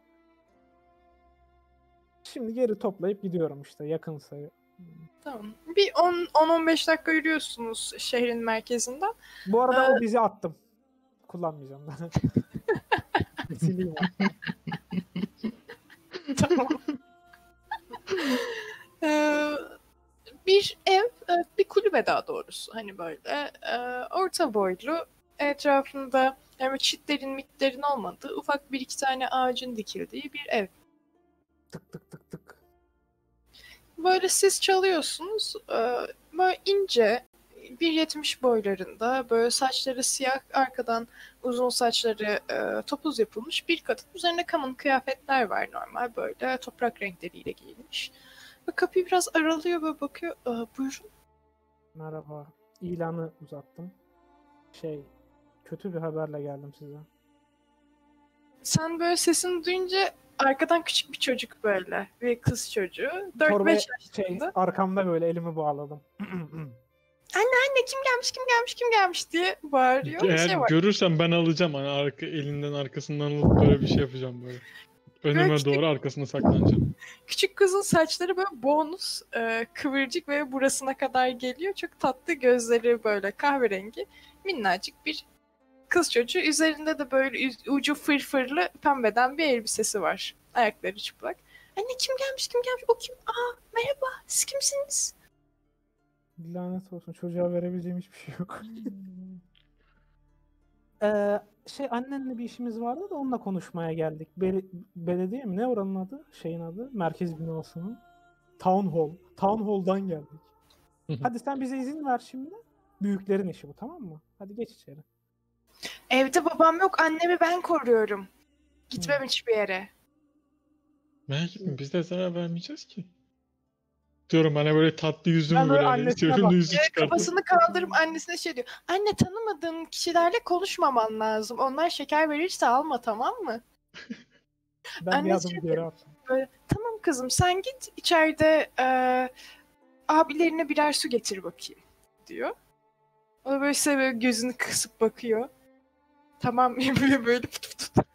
Şimdi geri toplayıp gidiyorum işte yakınsa. Tamam. Bir 10 10-15 dakika yürüyorsunuz şehrin merkezinden. Bu arada o bizi attım. Kullanmayacağım ben. Sileyim tamam. Ee, bir ev, e, bir kulübe daha doğrusu. Hani böyle e, orta boylu, etrafında yani çitlerin mitlerin olmadığı ufak bir iki tane ağacın dikildiği bir ev. Tık tık tık tık. Böyle siz çalıyorsunuz. e, Böyle ince 1.70 boylarında böyle saçları siyah arkadan uzun saçları e, topuz yapılmış bir kadın. Üzerinde common kıyafetler var normal böyle toprak renkleriyle giyinmiş. Ve kapıyı biraz aralıyor ve bakıyor. E, buyurun. Merhaba. İlanı uzattım. Şey, kötü bir haberle geldim size. Sen böyle sesini duyunca arkadan küçük bir çocuk böyle. Bir kız çocuğu. 4-5 Torbaya şey, arkamda böyle elimi bağladım. Anne kim gelmiş kim gelmiş kim gelmiş diye bağırıyor. Eğer şey var. görürsem ben alacağım hani arka elinden arkasından alıp böyle bir şey yapacağım böyle. Önüme Böyle doğru arkasına saklanacağım. Küçük kızın saçları böyle bonus, e, kıvırcık ve burasına kadar geliyor. Çok tatlı gözleri böyle kahverengi. Minnacık bir kız çocuğu. Üzerinde de böyle ucu fırfırlı pembeden bir elbisesi var. Ayakları çıplak. Anne kim gelmiş kim gelmiş? O kim? Aa merhaba siz kimsiniz? Lanet olsun çocuğa verebileceğim hiçbir şey yok. Ee, şey annenle bir işimiz vardı da onunla konuşmaya geldik. Bel- belediye mi? Ne oranın adı? Şeyin adı? Merkez binasının. Town Hall. Town Hall'dan geldik. Hadi sen bize izin ver şimdi. Büyüklerin işi bu tamam mı? Hadi geç içeri. Evde babam yok annemi ben koruyorum. Gitmem hiçbir yere. Merak etme biz de zarar vermeyeceğiz ki. Diyorum hani böyle tatlı yüzüm Ben böyle böyle hani annesine yüzü çıkartıp. Kafasını kaldırıp annesine şey diyor. Anne tanımadığın kişilerle konuşmaman lazım. Onlar şeker verirse alma tamam mı? Ben bir adım Anneciğim- geri attım. Böyle tamam kızım sen git içeride eee abilerine birer su getir bakayım diyor. O da böyle size böyle gözünü kısıp bakıyor. Tamam yapıyor böyle fıt fıt fıt.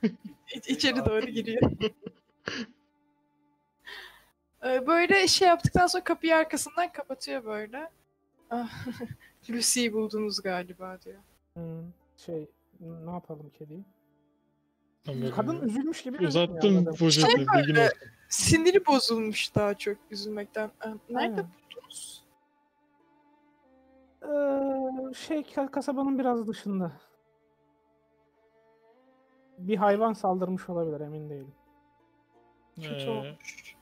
İ- içeri doğru giriyor. Ee, Böyle şey yaptıktan sonra kapıyı arkasından kapatıyor böyle. Ah, Lucy'yi buldunuz galiba diyor. Hmm, şey ne yapalım kediyi? Kadın üzülmüş gibi Uzattım poşeti Şey bilgin olsun. Siniri bozulmuş daha çok üzülmekten. Aa, Nerede Aynen. buldunuz? Ee, şey ka- kasabanın biraz dışında. Bir hayvan saldırmış olabilir emin değilim. Kötü Ee, olmuş.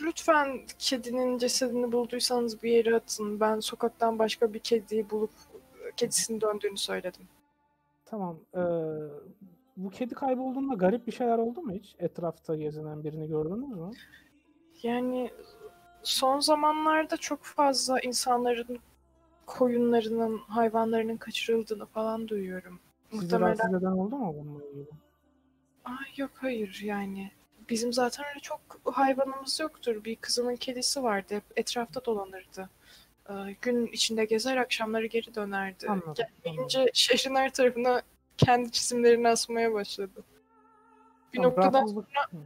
Lütfen kedinin cesedini bulduysanız bir yere atın. Ben sokaktan başka bir kediyi bulup kedisinin döndüğünü söyledim. Tamam. ee, bu kedi kaybolduğunda garip bir şeyler oldu mu hiç? Etrafta gezinen birini gördünüz mü? Yani son zamanlarda çok fazla insanların koyunlarının, hayvanlarının kaçırıldığını falan duyuyorum. Sizi Muhtemelen rahatsız eden oldu mu bununla ilgili? Aa, yok hayır yani. Bizim zaten öyle çok hayvanımız yoktur. Bir kızımın kedisi vardı. Hep etrafta dolanırdı. Ee, gün içinde gezer, akşamları geri dönerdi. Anladım, Gelmeyince şehrin her tarafına kendi çizimlerini asmaya başladı. Bir Tamam, noktadan rahatsızlık- Hı.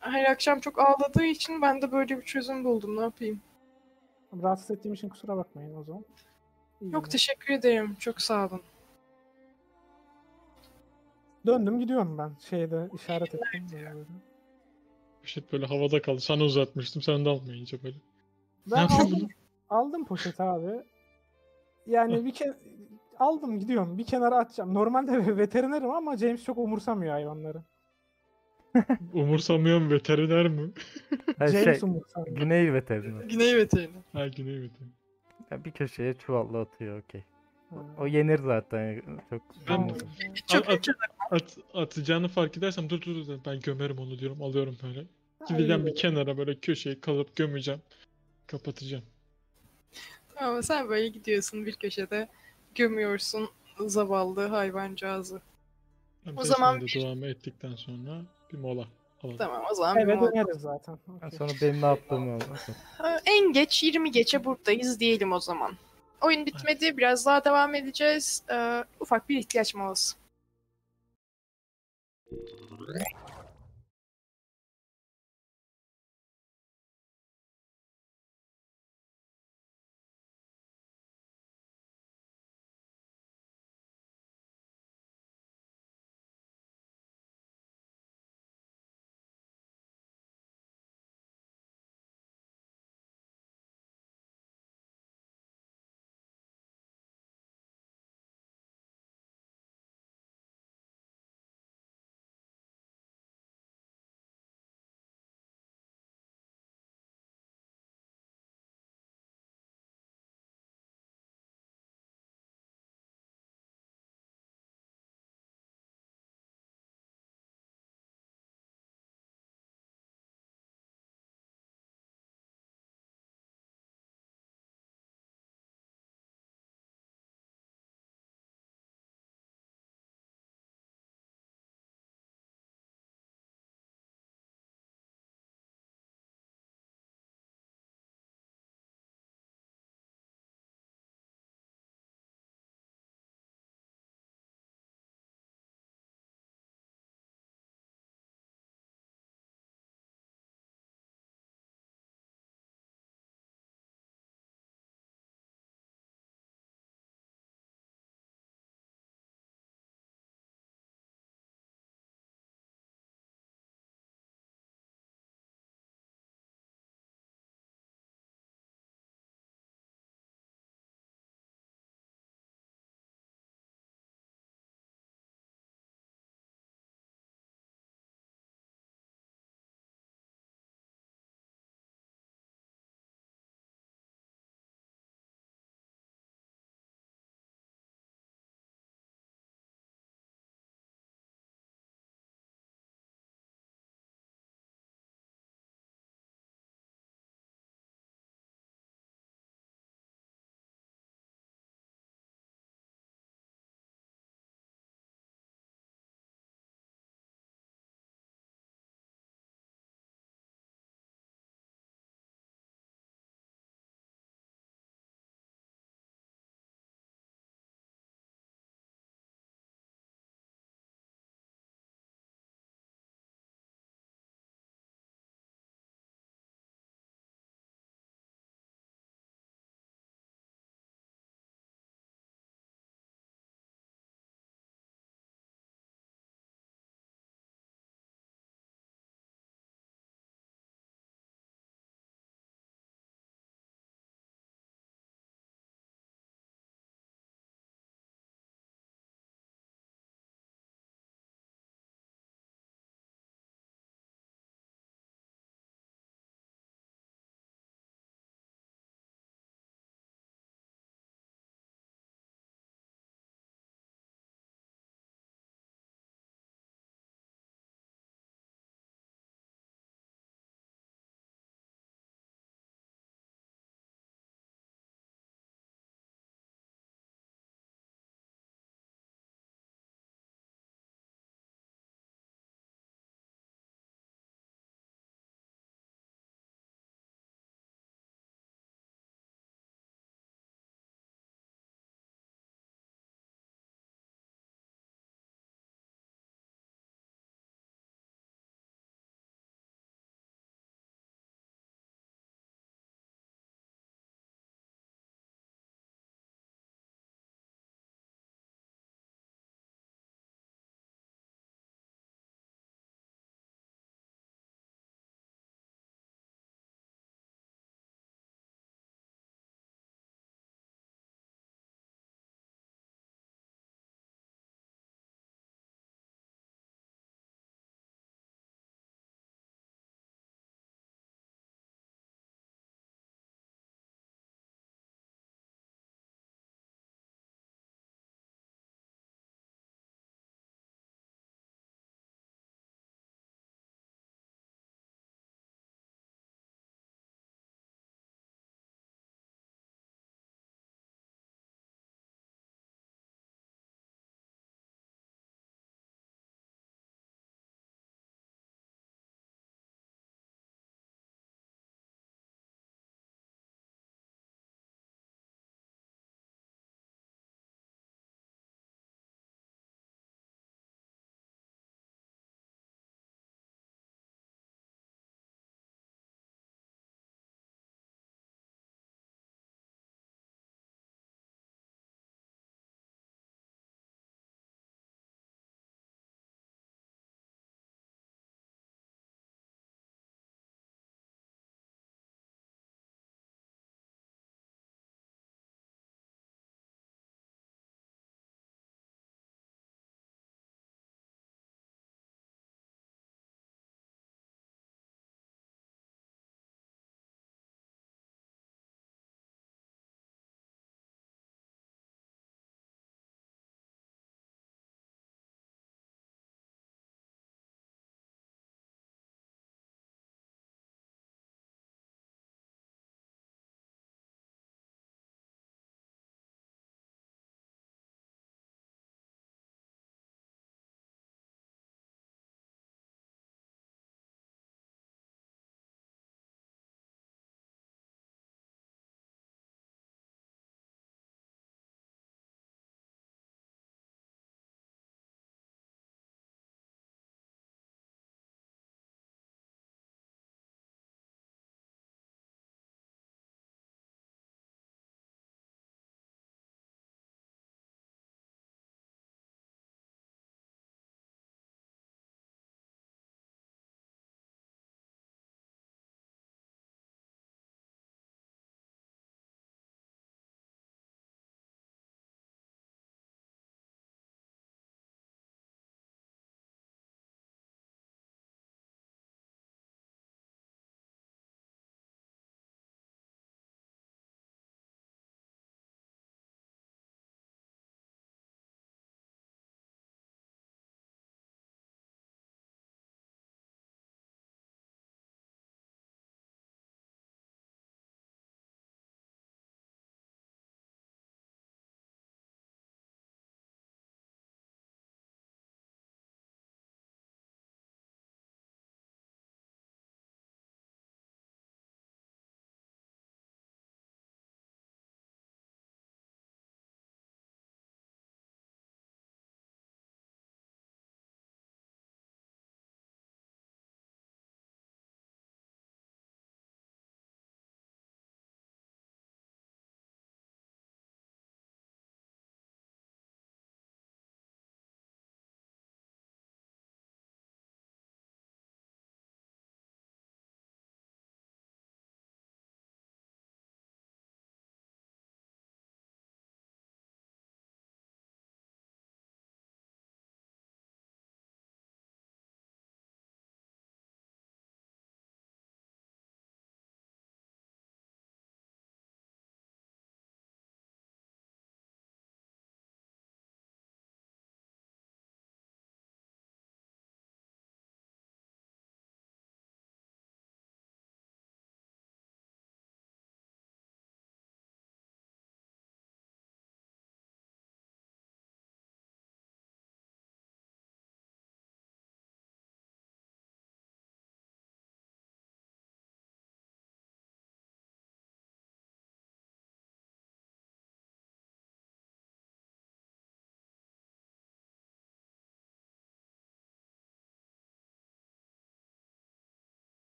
her akşam çok ağladığı için ben de böyle bir çözüm buldum. Ne yapayım? Rahatsız ettiğim için kusura bakmayın o zaman. İyi Yok günler. teşekkür ederim. Çok sağ olun. Döndüm gidiyorum ben. Şeyde işaret ettim. Poşet böyle havada kaldı. Sana uzatmıştım sen de almayınca böyle. Ben aldım. Aldım poşeti abi. Yani bir ke aldım gidiyorum. Bir kenara atacağım. Normalde veterinerim ama James çok umursamıyor hayvanları. Umursamıyorum veteriner mi? Ha, James şey, umursamıyor. Güney veteriner. Güney veteriner. Ha güney veteriner. Ya bir köşeye çuvalla atıyor okey. O yenir zaten. Çok Ben-. Çok At- At, atacağını fark edersem dur dur dur ben gömerim onu diyorum alıyorum böyle. Gideceğim bir kenara böyle köşeye kalıp gömeceğim. Kapatacağım. Ama sen böyle gidiyorsun bir köşede gömüyorsun zavallı hayvancağızı. Ben O zaman besmele duamı ettikten sonra bir mola alalım. Tamam o zaman bir Eve mola. döneriz zaten. Okey. sonra benim ne yaptığımı anlatayım. Ha, En geç 20 geçe buradayız diyelim o zaman. Oyun bitmedi. Biraz daha devam edeceğiz. Ee, ufak bir ihtiyaç molası.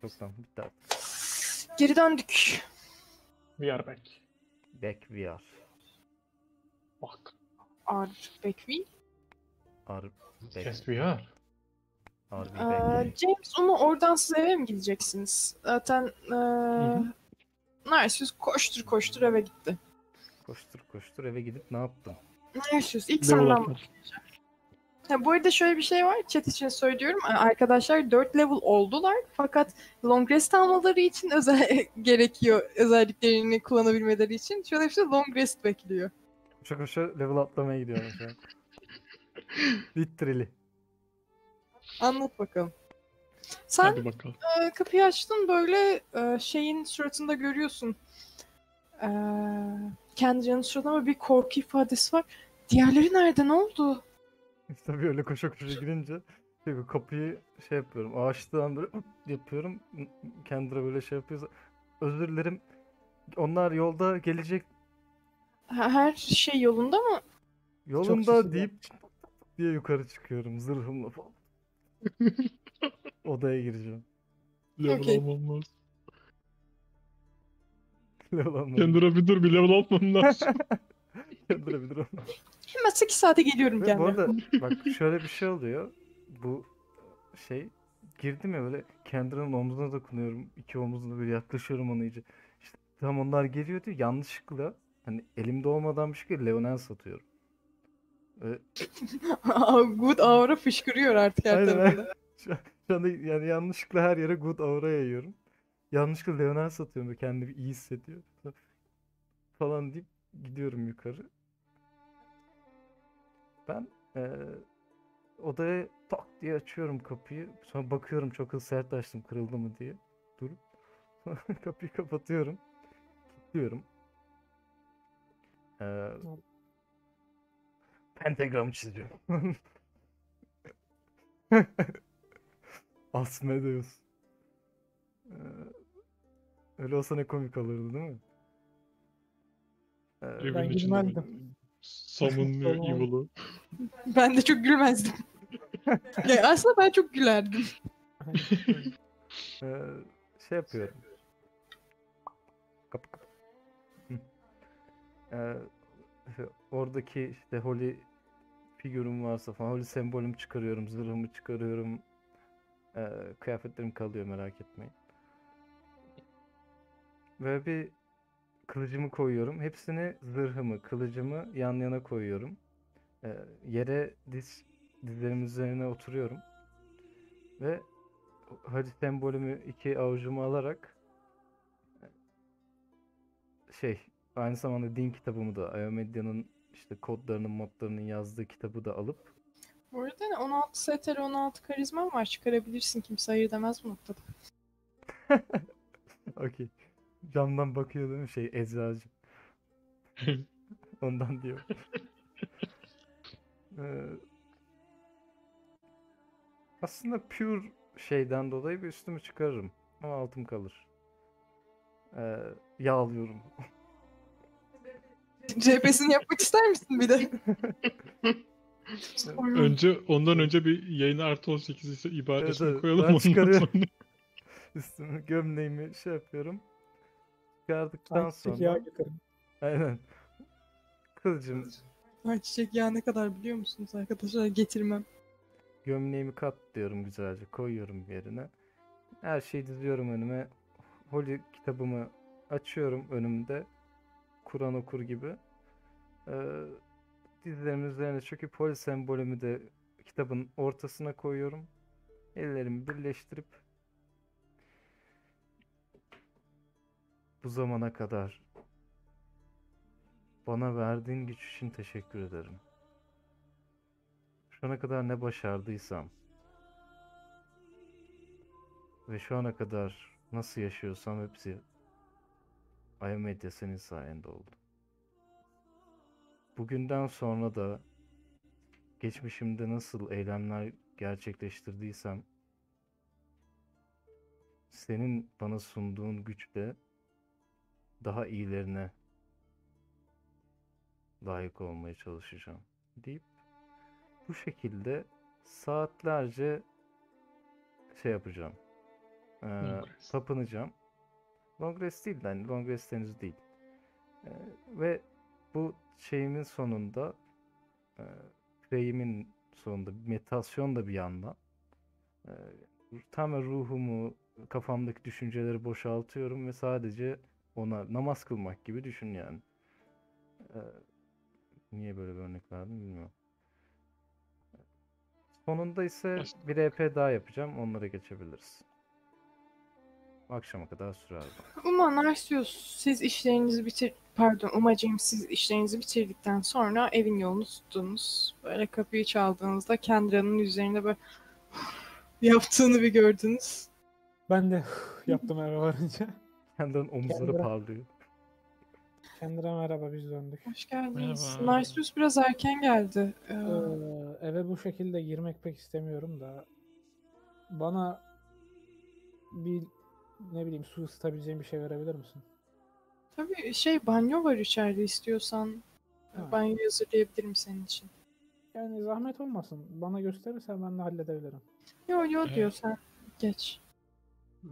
Çoktan bitti artık. Geri döndük. We are back. Back VR. Bak. Are back we? Ar back. Yes we are. Are we Ee? James onu oradan siz eve mi gideceksiniz? Zaten ee. Narcissus koştur koştur eve gitti. Koştur koştur eve gidip ne yaptın? Narcissus ilk senden atlar. Ha, bu arada şöyle bir şey var. Chat için söylüyorum. Arkadaşlar 4 level oldular. Fakat long rest almaları için özel gerekiyor özelliklerini kullanabilmeleri için. Şöyle bir şey long rest bekliyor. Koşa koşa level atlamaya gidiyorum şu an. Literally. Anlat bakalım. Sen Hadi bakalım. e, kapıyı açtın böyle e, şeyin suratında görüyorsun. E, Kendra'nın suratında böyle bir korku ifadesi var. Diğerleri nerede? Ne oldu? İşte böyle koşa koşa girince şey, bu kapıyı şey yapıyorum. Açtığım böyle yapıyorum. Kendine böyle şey yapıyorsa özür dilerim. Onlar yolda gelecek Her şey yolunda mı? yolunda deyip diye yukarı çıkıyorum zırhımla falan. Odaya gireceğim. Level Okey. almam lazım. Level. Kendine bir dur bir level almam lazım. Bir durum. Hemen 8 saate geliyorum Ve bu kendime. arada bak şöyle bir şey oluyor. Bu şey girdim ya böyle Kendra'nın omzuna dokunuyorum. iki omzuna böyle yaklaşıyorum ona iyice. İşte tam onlar geliyor diye yanlışlıkla hani elimde olmadan bir şekilde Leonel satıyorum. Ve Good aura fışkırıyor artık her Aynen, şu, şu anda yani yanlışlıkla her yere good aura yayıyorum. Yanlışlıkla Leonel satıyorum ve kendimi iyi hissediyor. Falan deyip gidiyorum yukarı. Ben eee, odaya tak diye açıyorum kapıyı. Sonra bakıyorum çok hızlı sert açtım kırıldı mı diye. Durup kapıyı kapatıyorum. Kilitliyorum. Eee pentagram çiziyorum. Asmodeus. Eee, öyle olsa ne komik olurdu değil mi? Eee, Evin Ben içinde gülmezdim. Summonluyor Tamam. Evil'ı. Ben de çok gülmezdim. ya aslında ben çok gülerdim. Eee, şey yapıyorum. Kapı kapı. Eee, oradaki işte holy figürüm varsa falan holy sembolüm çıkarıyorum, zırhımı çıkarıyorum. Eee, kıyafetlerim kalıyor merak etmeyin. Ve bir kılıcımı koyuyorum. Hepsini zırhımı, kılıcımı yan yana koyuyorum. Eee, yere diz dizlerimin üzerine oturuyorum. Ve hadi sembolümü iki avucuma alarak şey aynı zamanda din kitabımı da Ayomedia'nın işte kodlarının modlarının yazdığı kitabı da alıp Bu arada ne, 16 STR 16 karizma var çıkarabilirsin kimse hayır demez bu noktada. okey camdan bakıyor değil mi şey eczacı ondan diyor. Ee, aslında pure şeyden dolayı bir üstümü çıkarırım ama altım kalır. Ee, yağlıyorum. CHP'sini yapmak ister misin bir de? Önce ondan önce bir yayına artı 18 ise ibaresini evet, koyalım ben çıkarıyorum. Üstümü gömleğimi şey yapıyorum. Çıkardıktan Ayçiçek sonra yağı getirin. aynen kılıcım Ayçiçek yağı ne kadar biliyor musunuz arkadaşlar? Getirmem. gömleğimi katlıyorum güzelce koyuyorum yerine. Her şeyi diziyorum önüme. Holy kitabımı açıyorum önümde. Kur'an okur gibi. Ee, dizlerimin üzerine çöküp Holy sembolümü de kitabın ortasına koyuyorum. Ellerimi birleştirip bu zamana kadar bana verdiğin güç için teşekkür ederim. Şu ana kadar ne başardıysam ve şu ana kadar nasıl yaşıyorsam hepsi Ayomedya senin sayende oldu. Bugünden sonra da geçmişimde nasıl eylemler gerçekleştirdiysem senin bana sunduğun güçle daha iyilerine layık olmaya çalışacağım deyip bu şekilde saatlerce şey yapacağım. Ee, Longres. tapınacağım. Longres değil de hani Longres henüz değil. Ee, ve bu şeyimin sonunda e, Prey'imin sonunda meditasyon da bir yandan e, tamamen ruhumu kafamdaki düşünceleri boşaltıyorum ve sadece ona namaz kılmak gibi düşün yani. Ee, niye böyle bir örnek verdim bilmiyorum. Sonunda ise bir EP daha yapacağım. Onlara geçebiliriz. Akşama kadar sürer. bu. Uma Narsius siz işlerinizi bitir pardon Uma James siz işlerinizi bitirdikten sonra evin yolunu tuttunuz. Böyle kapıyı çaldığınızda Kendra'nın üzerinde böyle yaptığını bir gördünüz. Ben de yaptım eve varınca. Kendilerinin omuzları Kendine- parlıyor. Kendine merhaba biz döndük. Hoş geldiniz. Merhaba. Narsius biraz erken geldi. Ee, Ee, eve bu şekilde girmek pek istemiyorum da bana bir ne bileyim su ısıtabileceğim bir şey verebilir misin? tabii şey banyo var içeride istiyorsan. Ha. Banyo hazırlayabilirim senin için. Yani zahmet olmasın. Bana gösterirsen ben de halledebilirim. Yo yo Evet. diyor sen. Geç.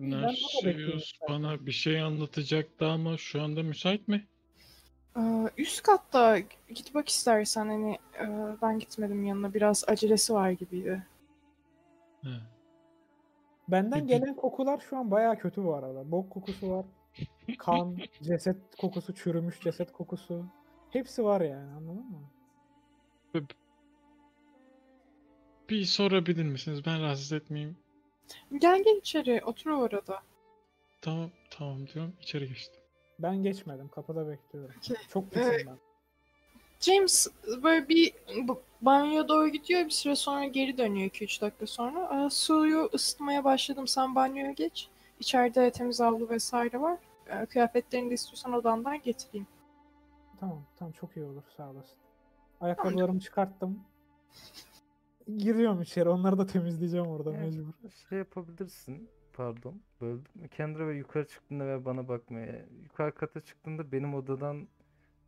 Narsius bana bir şey anlatacaktı ama şu anda müsait mi? Ee, üst katta git bak istersen hani e, ben gitmedim yanına biraz acelesi var gibiydi. He. Benden gelen kokular şu an bayağı kötü bu arada. Bok kokusu var. Kan, ceset kokusu, çürümüş ceset kokusu. Hepsi var yani anladın mı? Bir sorabilir misiniz? Ben rahatsız etmeyeyim. Gel gel içeri otur orada. Tamam tamam diyorum. İçeri geçtim. Ben geçmedim. Kapıda bekliyorum. Okey. Çok pisim ben. James böyle bir bu- banyoya doğru gidiyor bir süre sonra geri dönüyor 2-3 dakika sonra. Aa, suyu ısıtmaya başladım sen banyoya geç. İçeride temiz havlu vesaire var. Ee, kıyafetlerini de istiyorsan odandan getireyim. Tamam tamam çok iyi olur sağ olasın. Ayakkabılarımı çıkarttım. Giriyorum içeri. Onları da temizleyeceğim orada Evet. mecbur. Şey yapabilirsin. Pardon. Böldüm. Kendra ve yukarı çıktığında ve bana bakmaya. Yukarı kata çıktığında benim odadan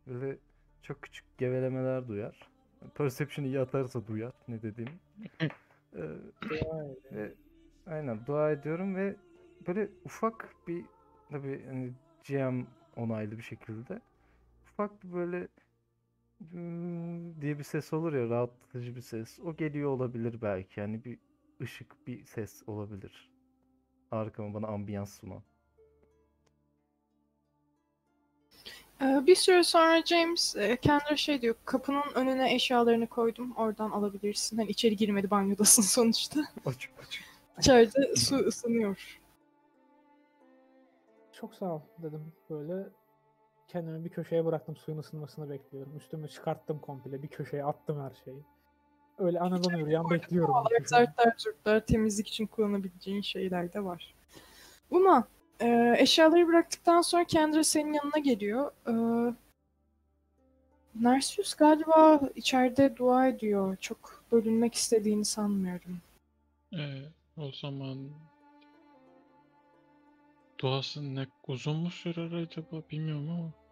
böyle çok küçük gevelemeler duyar. Perception iyi atarsa duyar ne dediğimi. Ee, ve aynen dua ediyorum ve böyle ufak bir tabii hani GM onaylı bir şekilde ufak bir böyle diye bir ses olur ya rahatlatıcı bir ses. O geliyor olabilir belki. Yani bir ışık, bir ses olabilir. Arkama bana ambiyans sunan. Ee, bir süre sonra James e, Kendra şey diyor kapının önüne eşyalarını koydum oradan alabilirsin. Hani içeri girmedi banyodasın sonuçta. Açık açık. İçeride su ısınıyor. Çok sağ ol dedim böyle. Kendimi bir köşeye bıraktım suyun ısınmasını bekliyorum. Üstümü çıkarttım komple. Bir köşeye attım her şeyi. Öyle anadan yürüyen bekliyorum. zartlar zurtlar temizlik için kullanabileceğin şeyler de var. Uma e, eşyaları bıraktıktan sonra Kendra senin yanına geliyor. E, Narsius galiba içeride dua ediyor. Çok bölünmek istediğini sanmıyorum. Ee, o zaman duası ne uzun mu sürer acaba bilmiyorum ama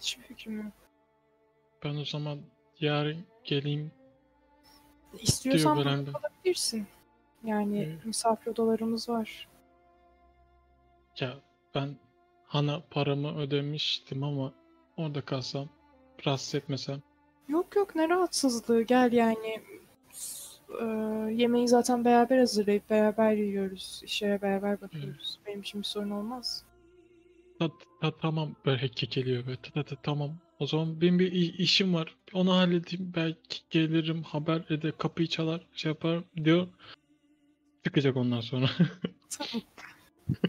Hiçbir fikrim yok. ben o zaman yarın geleyim İstiyorsan diyor burada kalabilirsin. Yani Evet. misafir odalarımız var. Ya ben Hana paramı ödemiştim ama orada kalsam rahatsız etmesem. Yok yok ne rahatsızlığı gel yani. E, yemeği zaten beraber hazırlayıp beraber yiyoruz. İşe beraber bakıyoruz. Benim için bir sorun olmaz. Ta, ta- tamam böyle kekeliyor böyle. Ta, ta, ta, tamam. O zaman benim bir işim var. Onu halledeyim. Belki gelirim haber eder kapıyı çalar şey yapar diyor. Çıkacak ondan sonra. Tamam.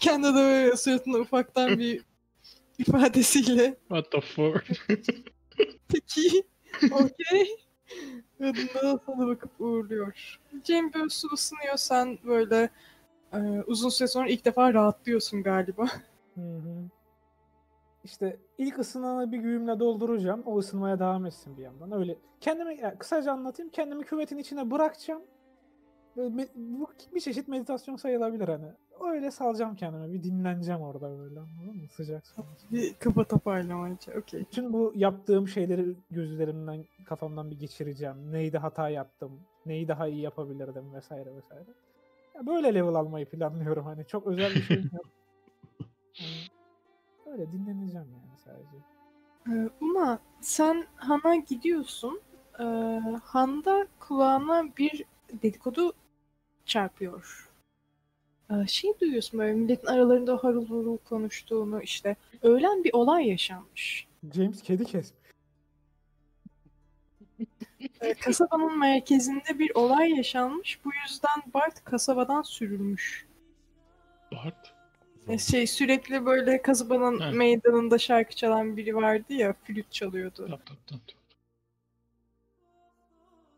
Kendi de böyle suratında ufaktan bir ifadesiyle. What the fuck? Peki. Okey. Kadın sana bakıp uğurluyor. Cem böyle su ısınıyor. Sen böyle e, uzun süre sonra ilk defa rahatlıyorsun galiba. Hı hı. İşte ilk ısınanı bir güğümle dolduracağım. O ısınmaya devam etsin bir yandan. Öyle kendimi yani kısaca anlatayım. Kendimi küvetin içine bırakacağım. Böyle bu bir çeşit meditasyon sayılabilir hani. Öyle salacağım kendime. Bir dinleneceğim orada böyle anladın mı? Sıcak su. Bir kafa toparlamacı. Okey. Bütün bu yaptığım şeyleri gözlerimden, kafamdan bir geçireceğim. Neydi hata yaptım, neyi daha iyi yapabilirdim vesaire vesaire. Ya böyle level almayı planlıyorum hani. Çok özel bir şey yok. Yani öyle dinleneceğim yani sadece. Ee, Uma sen Han'a gidiyorsun. Ee, Han'da kulağına bir dedikodu çarpıyor. Ee, şey duyuyorsun böyle milletin aralarında harıl hurul konuştuğunu işte. Öğlen bir olay yaşanmış. James kedi kesmiş. Kasabanın merkezinde bir olay yaşanmış. Bu yüzden Bart kasabadan sürülmüş. Bart. Ee, Şey sürekli böyle kasabanın Evet. meydanında şarkı çalan biri vardı ya flüt çalıyordu. Tamam tamam tamam.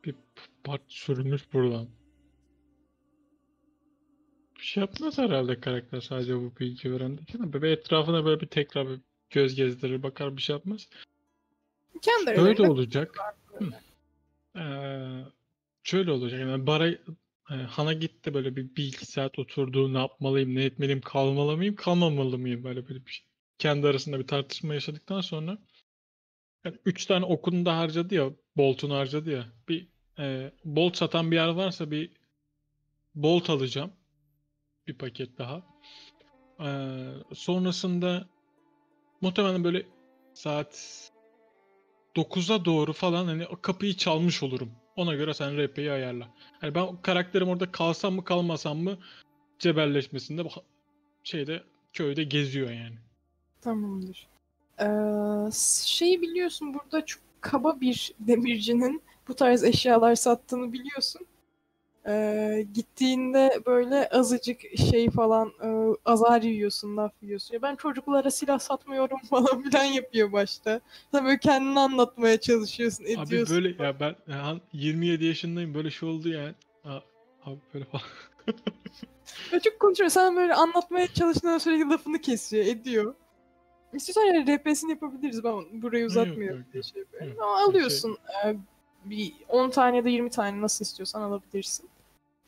Bir Bart sürülmüş buradan. Bir şey yapmaz herhalde karakter sadece bu bilgi verendeki de. Ve etrafına böyle bir tekrar bir göz gezdirir bakar bir şey yapmaz. Kendi Böyle olacak. böyle. Ee, şöyle olacak. Yani bara e, Han'a gitti böyle bir, bir iki saat oturdu. Ne yapmalıyım, ne etmeliyim, kalmalı mıyım, kalmamalı mıyım böyle böyle bir şey. Kendi arasında bir tartışma yaşadıktan sonra yani üç tane okunu da harcadı ya, Bolt'unu harcadı ya. Bir e, Bolt satan bir yer varsa bir Bolt alacağım. Bir paket daha. Ee, sonrasında muhtemelen böyle saat 9'a doğru falan hani kapıyı çalmış olurum. Ona göre sen RP'yi ayarla. Hani ben karakterim orada kalsam mı kalmasam mı cebelleşmesinde şeyde köyde geziyor yani. Tamamdır. Ee, şeyi biliyorsun burada çok kaba bir demircinin bu tarz eşyalar sattığını biliyorsun. Ee, gittiğinde böyle azıcık şey falan e, azar yiyorsun, laf yiyorsun. Ya ben çocuklara silah satmıyorum falan filan yapıyor başta. Sen böyle kendini anlatmaya çalışıyorsun, Abi ediyorsun. böyle ya ben ya 27 yaşındayım böyle şey oldu ya. Ha, Abi böyle falan. Çok konuşuyor. Sen böyle anlatmaya çalıştığında sürekli lafını kesiyor, ediyor. İstiyorsan yani RP'sini yapabiliriz. Ben burayı uzatmıyorum yok, yok. şey. Yok, Ama şey- alıyorsun. e, bir 10 tane da 20 tane nasıl istiyorsan alabilirsin.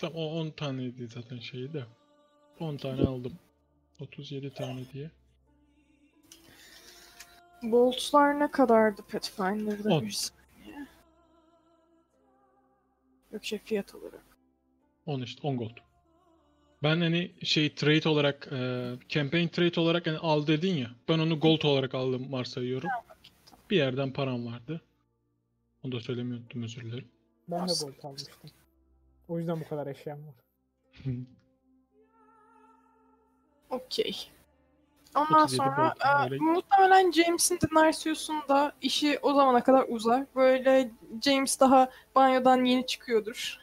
Tam o 10 taneydi zaten şeyi de. 10 tane aldım. 37 tane diye. Boltlar ne kadardı Pathfinder'da On. bir saniye. Yok şey fiyat olarak. 10 işte 10 gold. Ben hani şey trade olarak e, campaign trade olarak hani al dedin ya. Ben onu gold olarak aldım varsayıyorum. Bir yerden param vardı. Onu da söylemeyi unuttum özür dilerim. Ben de bolt almıştım. O yüzden bu kadar eşyam var. Okey. Ondan 37 sonra e, muhtemelen James'in de Narcissus'un da işi o zamana kadar uzar. Böyle James daha banyodan yeni çıkıyordur.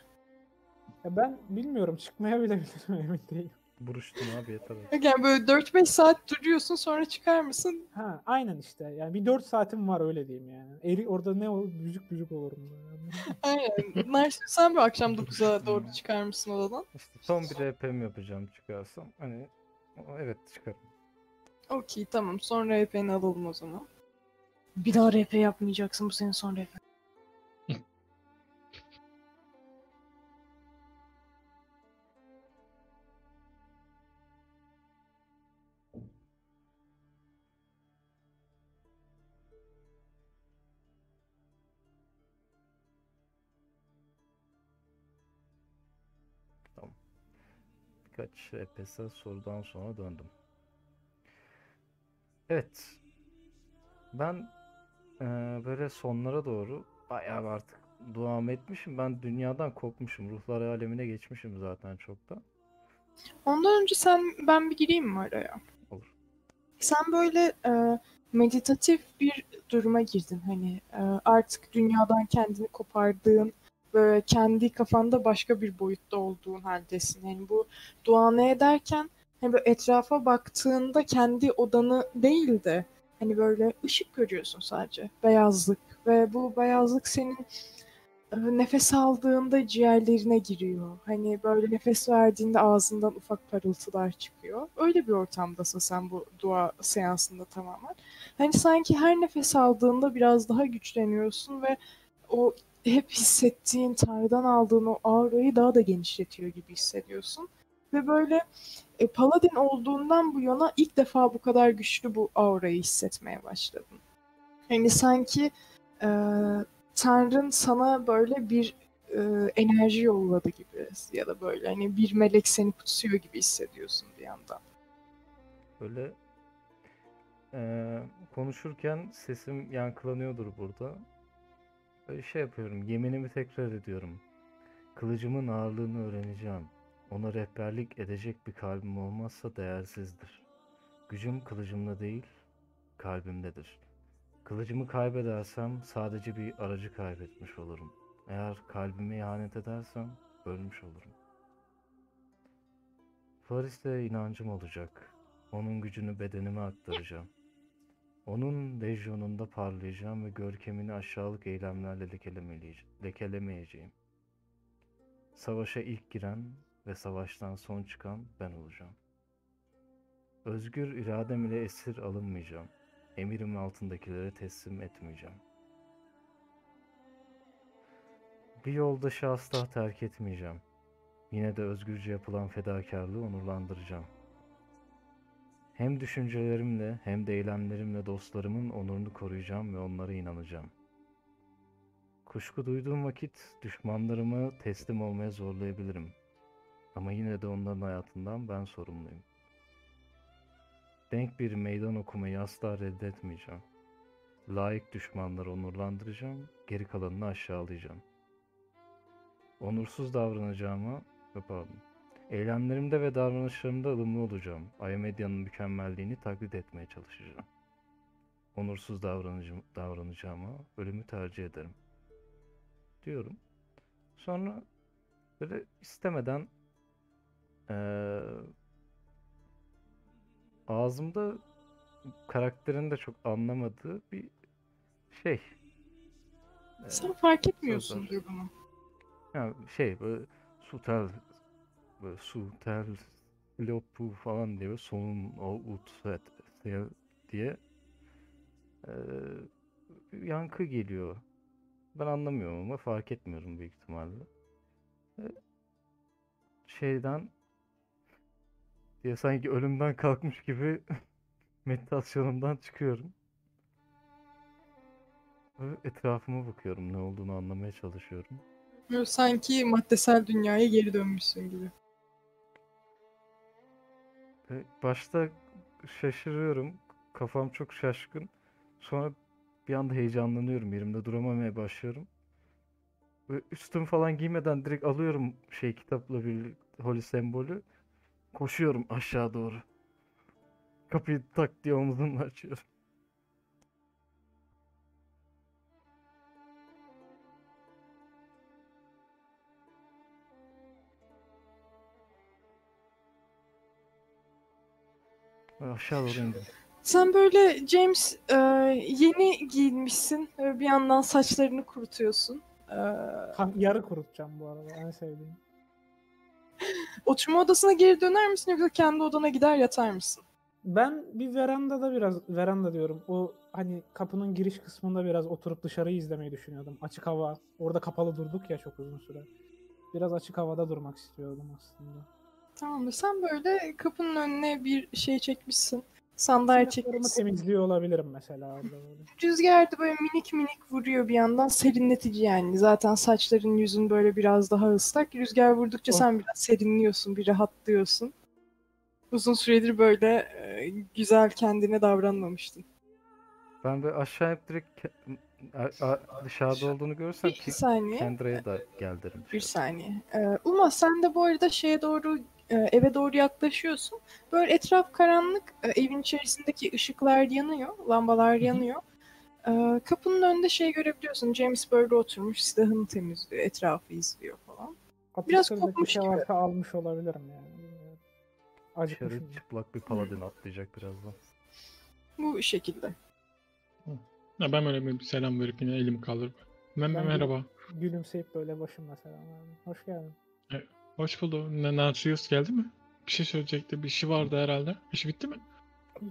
Ya ben bilmiyorum çıkmaya bile bilirim emin değilim. Buruştun abi yeter. Yani böyle 4-5 saat duruyorsun sonra çıkar mısın? Ha aynen işte. Yani bir 4 saatim var öyle diyeyim yani. Eri orada ne olur büzük büzük olurum. böyle. Aynen. Narcissus sen bir akşam 9'a doğru çıkar mısın odadan? İşte son bir RP'm yapacağım çıkarsam. Hani evet çıkarım. Okey tamam. Sonra RP'ni alalım o zaman. Bir daha RP yapmayacaksın bu senin son RP. Birkaç RPS sorudan sonra döndüm. Evet. Ben eee, böyle sonlara doğru bayağı artık duamı etmişim. Ben dünyadan kopmuşum. Ruhlar alemine geçmişim zaten çoktan. Ondan önce sen ben bir gireyim mi araya? Olur. Sen böyle e, meditatif bir duruma girdin hani e, artık dünyadan kendini kopardığın böyle kendi kafanda başka bir boyutta olduğun haldesin. Yani bu dua ne ederken hani böyle etrafa baktığında kendi odanı değil de hani böyle ışık görüyorsun sadece beyazlık ve bu beyazlık senin e, nefes aldığında ciğerlerine giriyor. Hani böyle nefes verdiğinde ağzından ufak parıltılar çıkıyor. Öyle bir ortamdasın sen bu dua seansında tamamen. Hani sanki her nefes aldığında biraz daha güçleniyorsun ve o hep hissettiğin, Tanrı'dan aldığın o aurayı daha da genişletiyor gibi hissediyorsun. Ve böyle e, Paladin olduğundan bu yana ilk defa bu kadar güçlü bu aurayı hissetmeye başladın. Yani sanki e, Tanrın sana böyle bir e, enerji yolladı gibi ya da böyle hani bir melek seni kutsuyor gibi hissediyorsun bir yandan. Böyle eee, konuşurken sesim yankılanıyordur burada. Şey yapıyorum, yeminimi tekrar ediyorum. Kılıcımın ağırlığını öğreneceğim. Ona rehberlik edecek bir kalbim olmazsa değersizdir. Gücüm kılıcımda değil, kalbimdedir. Kılıcımı kaybedersem sadece bir aracı kaybetmiş olurum. Eğer kalbime ihanet edersem ölmüş olurum. Paris'te inancım olacak. Onun gücünü bedenime aktaracağım. Onun lejyonunda parlayacağım ve görkemini aşağılık eylemlerle lekelemeyeceğim. Savaşa ilk giren ve savaştan son çıkan ben olacağım. Özgür iradem ile esir alınmayacağım. Emirim altındakilere teslim etmeyeceğim. Bir yoldaşı asla terk etmeyeceğim. Yine de özgürce yapılan fedakarlığı onurlandıracağım. Hem düşüncelerimle hem de eylemlerimle dostlarımın onurunu koruyacağım ve onlara inanacağım. Kuşku duyduğum vakit düşmanlarımı teslim olmaya zorlayabilirim. Ama yine de onların hayatından ben sorumluyum. Denk bir meydan okumayı asla reddetmeyeceğim. Layık düşmanları onurlandıracağım, geri kalanını aşağılayacağım. Onursuz davranacağıma, pardon, Eylemlerimde ve davranışlarımda ılımlı olacağım. Ayamedia'nın mükemmelliğini taklit etmeye çalışacağım. Onursuz davranıcı- davranacağıma ölümü tercih ederim. Diyorum. Sonra böyle istemeden eee, ağzımda karakterin de çok anlamadığı bir şey. Sen fark etmiyorsundur bunu. ya şey böyle sutel böyle sutel lopu falan diye sonun o ut set diye bir yankı geliyor. Ben anlamıyorum ama fark etmiyorum büyük ihtimalle. E, şeyden diye sanki ölümden kalkmış gibi meditasyonumdan çıkıyorum. Etrafıma bakıyorum ne olduğunu anlamaya çalışıyorum. Sanki maddesel dünyaya geri dönmüşsün gibi. Ve başta şaşırıyorum. Kafam çok şaşkın. Sonra bir anda heyecanlanıyorum. Yerimde duramamaya başlıyorum. Ve üstüm falan giymeden direkt alıyorum şey kitapla bir holy sembolü. Koşuyorum aşağı doğru. Kapıyı tak diye omzumla açıyorum. Aşağı doğru indim. Sen böyle James e, yeni giyinmişsin. Böyle bir yandan saçlarını kurutuyorsun. E, yarı kurutacağım bu arada en sevdiğim. oturma odasına geri döner misin yoksa kendi odana gider yatar mısın? Ben bir verandada biraz veranda diyorum. O hani kapının giriş kısmında biraz oturup dışarıyı izlemeyi düşünüyordum. Açık hava. Orada kapalı durduk ya çok uzun süre. Biraz açık havada durmak istiyordum aslında. Tamam sen böyle kapının önüne bir şey çekmişsin. Sandalye çekmişsin. temizliyor olabilirim mesela orada böyle. Rüzgar da böyle minik minik vuruyor bir yandan serinletici yani. Zaten saçların yüzün böyle biraz daha ıslak. Rüzgar vurdukça Oh. sen biraz serinliyorsun, bir rahatlıyorsun. Uzun süredir böyle e, güzel kendine davranmamıştın. Ben böyle aşağı hep direkt ke- a- a- dışarıda olduğunu görürsem Bir ki saniye. Kendra'ya da gel derim. Bir saniye. Ee, Uma sen de bu arada şeye doğru eve doğru yaklaşıyorsun. Böyle etraf karanlık. e, evin içerisindeki ışıklar yanıyor. Lambalar yanıyor. Ee, kapının önünde şey görebiliyorsun. James böyle oturmuş silahını temizliyor. Etrafı izliyor falan. Biraz Atıştırdaki kopmuş şey gibi. almış olabilirim yani. bilmiyorum. Dışarı çıplak bir paladin atlayacak birazdan. Bu şekilde. Ya ben böyle bir selam verip yine elimi kaldırıp. Ben de- merhaba. Gülümseyip böyle başımla selam verdim. Hoş geldin. Hoş bulduk. Ne Natrius geldi mi? Bir şey söyleyecekti. Bir işi vardı herhalde. İşi bitti mi?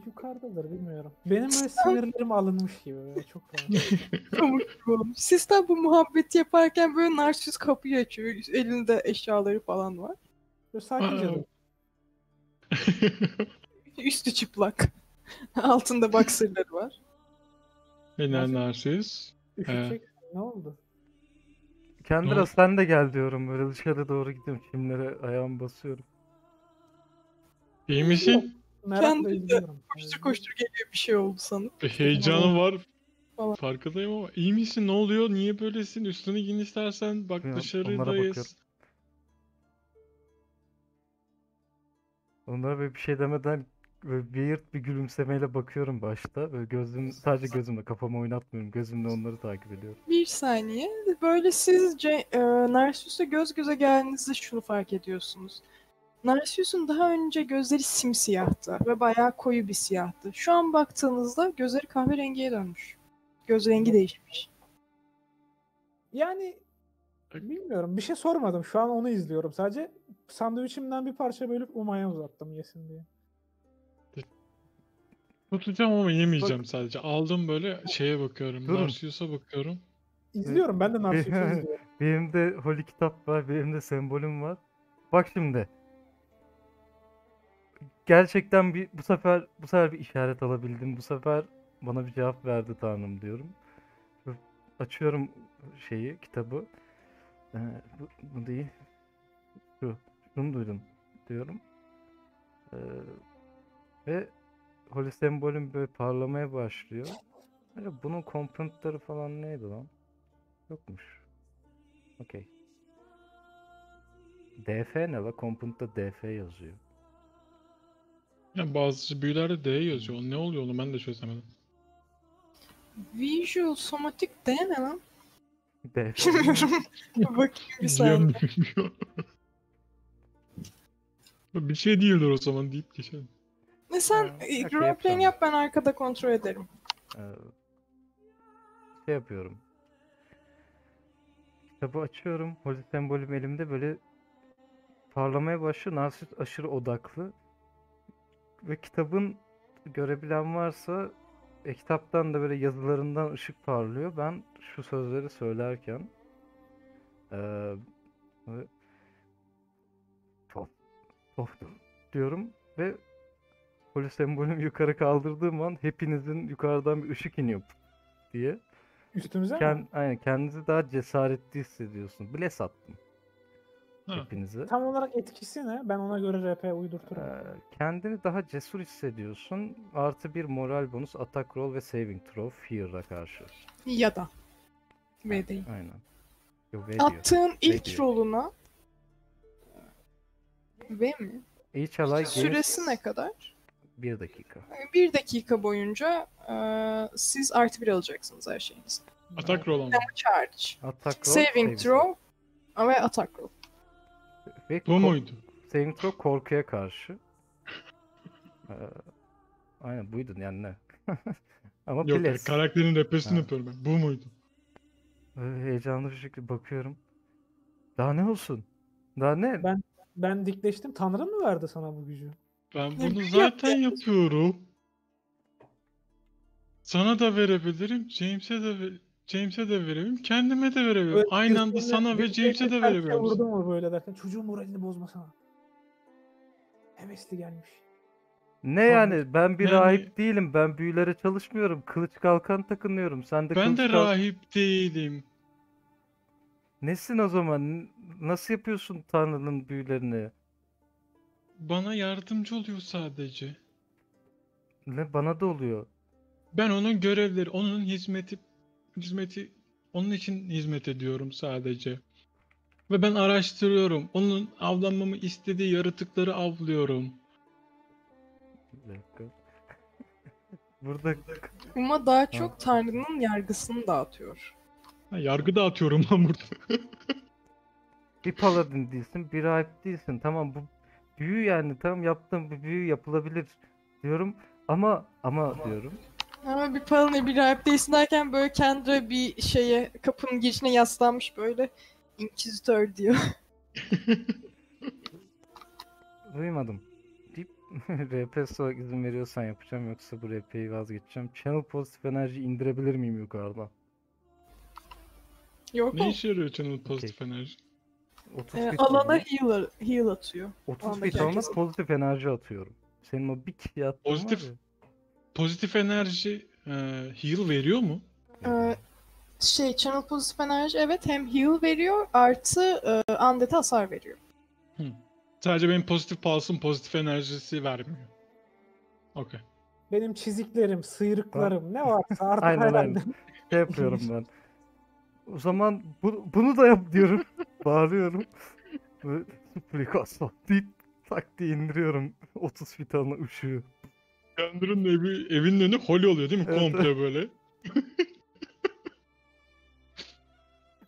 Yukarıdadır bilmiyorum. Benim böyle sinirlerim alınmış gibi. Böyle çok olmuş. Sistem bu muhabbeti yaparken böyle Narsus kapıyı açıyor. Elinde eşyaları falan var. Böyle sakince dur. Üstü çıplak. Altında boxer'ları var. Nasıl? Narsis. Üşütecek. Ne oldu? Kendra oldu? sen de gel diyorum böyle dışarı doğru gidiyorum. Çimlere ayağımı basıyorum. İyi misin? Merakla Kendi izliyorum. Koştur koştur geliyor bir şey oldu sanıp. Bir heyecanı var. Falan. Farkındayım ama iyi misin? Ne oluyor? Niye böylesin? Üstünü giyin istersen. Bak Ya, onlara dışarıdayız. bakıyorum. Onlara böyle bir şey demeden böyle weird bir gülümsemeyle bakıyorum başta. Böyle gözüm sadece gözümle kafamı oynatmıyorum. Gözümle onları takip ediyorum. Bir saniye. Böyle siz Ce- e, Narcissus'la göz göze geldiğinizde şunu fark ediyorsunuz. Narcissus'un daha önce gözleri simsiyahtı ve bayağı koyu bir siyahtı. Şu an baktığınızda gözleri kahverengiye dönmüş. Göz rengi değişmiş. Yani bilmiyorum. Bir şey sormadım. Şu an onu izliyorum. Sadece sandviçimden bir parça bölüp Umay'a uzattım yesin diye. Tutacağım ama yemeyeceğim sadece. Aldım böyle şeye bakıyorum. Durun. Narcissus'a bakıyorum. İzliyorum. Ben de Narcissus'u izliyorum. Benim de holy kitap var, benim de sembolüm var. Bak şimdi. Gerçekten bir bu sefer bu sefer bir işaret alabildim. Bu sefer bana bir cevap verdi Tanrım diyorum. Açıyorum şeyi, kitabı. Ee, bu, bu değil. Şu, şunu duydum diyorum. Ee, ve holy sembolüm böyle parlamaya başlıyor. Böyle bunun componentları falan neydi lan? Yokmuş. Okey. DF ne la? Component'ta DF yazıyor. Ya bazı büyülerde D yazıyor. Ne oluyor onu ben de çözemedim. Visual somatic D ne lan? DF. Bilmiyorum. Bakayım bir saniye. Bir şey değildir o zaman deyip geçelim. Ne sen Ha, e, roleplay'ini yap ben arkada kontrol ederim. Ee, şey yapıyorum. Kitabı açıyorum. Holy sembolüm elimde böyle parlamaya başlıyor. Narsis aşırı odaklı. Ve kitabın görebilen varsa e, kitaptan da böyle yazılarından ışık parlıyor. Ben şu sözleri söylerken böyle, "Top, toptu" diyorum ve Polis sembolümü yukarı kaldırdığım an hepinizin yukarıdan bir ışık iniyor diye. Üstümüze mi? Kend, aynen, kendinizi daha cesaretli hissediyorsun. Bless attım Ha. hepinize. Tam olarak etkisi ne? Ben ona göre RP uydurturum. Ee, kendini daha cesur hissediyorsun. Artı bir moral bonus, attack roll ve saving throw fear'a karşı. Ya da. V değil. Aynen. Yo, V diyor. Attığın ilk diyor. roluna V mi? Each ally gains Süresi ne kadar? Bir dakika. Bir dakika boyunca e, siz artı bir alacaksınız her şeyinizi. Atak roll ama. Hariç. Attack roll, Saving throw ve attack roll. Ve Bu muydu? Saving throw korkuya karşı. Ee, aynen buydun yani ne? Ama Yok bless. karakterin repesini yapıyorum ben. Bu muydu? Böyle heyecanlı bir şekilde bakıyorum. Daha ne olsun? Daha ne? Ben- Ben dikleştim. Tanrı mı verdi sana bu gücü? Ben bunu zaten yapıyorum. Sana da verebilirim. James'e de James'e de verebilirim. Kendime de verebilirim. Böyle Aynı anda sana ve James'e de verebilirim. Vurdu mu böyle derken çocuğun moralini bozmasana. Hevesli gelmiş. Ne Abi, yani? Ben bir yani- rahip değilim. Ben büyülere çalışmıyorum. Kılıç kalkan takınıyorum. Sen de Ben kılıç de kal- rahip değilim. Nesin o zaman? N- Nasıl yapıyorsun Tanrı'nın büyülerini? Bana yardımcı oluyor sadece. Ne bana da oluyor. Ben onun görevleri, onun hizmeti hizmeti onun için hizmet ediyorum sadece. Ve ben araştırıyorum. Onun avlanmamı istediği yaratıkları avlıyorum. Bir dakika. Burada Ama daha çok Tanrı'nın yargısını dağıtıyor. Ha, yargı dağıtıyorum lan burada. bir paladin değilsin, bir rahip değilsin. Tamam bu büyü yani. Tamam yaptığım bir büyü yapılabilir diyorum. Ama ama diyorum. Ama bir palanı bir rahip değilsin derken böyle kendi bir şeye kapının girişine yaslanmış böyle Inquisitor diyor. Duymadım. Deyip RP olarak izin veriyorsan yapacağım yoksa bu RP'yi vazgeçeceğim. Channel pozitif enerji indirebilir miyim yukarıdan? Yok Ne mu? işe yarıyor channel pozitif enerji? 30 Ee, alana heal, heal atıyor. 30 Andaki feet alana pozitif enerji atıyorum. Senin o bir kişiye attığın var Pozitif- ya. Pozitif enerji e, heal veriyor mu? Ee, şey channel pozitif enerji evet hem heal veriyor artı e, undead'e hasar veriyor. Sadece benim pozitif pulse'um pozitif enerjisi vermiyor. Okey. Benim çiziklerim, sıyrıklarım ne varsa artık Aynen, herhalde. aynen. Şey yapıyorum ben. O zaman bu, bunu da yap diyorum. Bağırıyorum. Ve suikast deyip tak diye indiriyorum 30 feet alana ışığı. Kendinin evi, evinin önü holy oluyor değil mi? Evet, Komple böyle.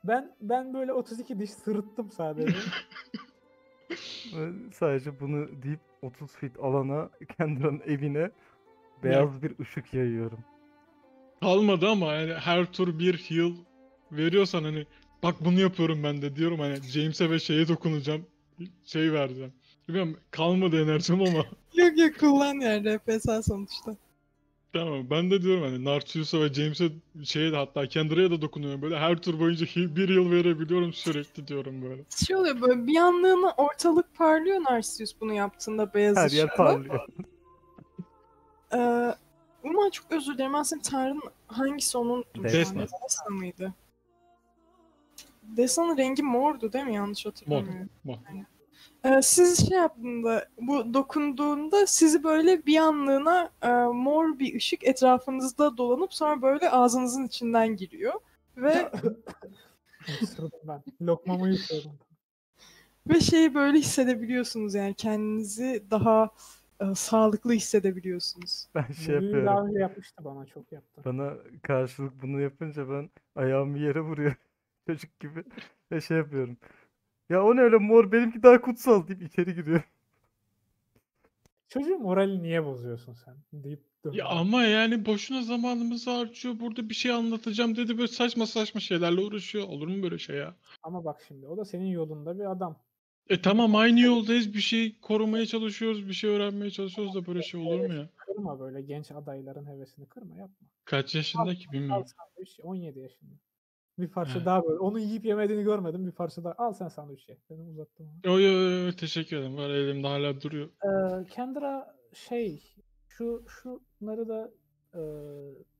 Ben ben böyle 32 diş sırıttım sadece. Ve sadece bunu deyip 30 feet alana Kendra'nın evine beyaz bir ışık yayıyorum. Kalmadı ama yani her tur bir heal veriyorsan hani bak bunu yapıyorum ben de diyorum hani James'e ve şeye dokunacağım. Şey vereceğim. Bilmiyorum kalmadı enerjim ama Yok yok kullan yani RPS sonuçta. tamam ben de diyorum hani Narcissus'a ve James'e şeye de hatta Kendra'ya da dokunuyorum böyle her tur boyunca bir yıl verebiliyorum sürekli diyorum böyle. Şey oluyor böyle bir anlığına ortalık parlıyor Narcissus bunu yaptığında beyaz Her yer ışıkla. parlıyor. Ee, Uma çok özür dilerim. Ben senin tanrın hangisi onu unuttum. şu an. Desna. Desna mıydı? Desna'nın rengi mordu değil mi? Yanlış hatırlamıyorum. Mor. Ee, siz şey yaptığında, bu dokunduğunda sizi böyle bir anlığına e, mor bir ışık etrafınızda dolanıp sonra böyle ağzınızın içinden giriyor. Ve ben. Lokmamı yutuyordum. ve şeyi böyle hissedebiliyorsunuz yani kendinizi daha e, sağlıklı hissedebiliyorsunuz. Ben şey Büyüğü yapıyorum. daha önce yapmıştı bana çok yaptı. Bana karşılık bunu yapınca ben ayağımı yere vuruyor. Çocuk gibi. Ve şey yapıyorum. Ya o ne öyle mor benimki daha kutsal deyip içeri giriyor. Çocuğun morali niye bozuyorsun sen? Deyip Ya dönüyor. ama yani boşuna zamanımızı harcıyor burada bir şey anlatacağım dedi böyle saçma saçma şeylerle uğraşıyor. Olur mu böyle şey ya? Ama bak şimdi o da senin yolunda bir adam. E tamam aynı yoldayız bir şey korumaya çalışıyoruz bir şey öğrenmeye çalışıyoruz da böyle şey olur mu ya? Kırma böyle genç adayların hevesini kırma yapma. Kaç yaşında ki bilmiyorum. sandviç 17 yaşında. Bir parça He. daha böyle. Onu yiyip yemediğini görmedim. Bir parça daha. Al sen sandviç ye. Dedim uzattım. Yo yo yo teşekkür ederim. Var elimde hala duruyor. Ee, Kendra şey şu şunları da e,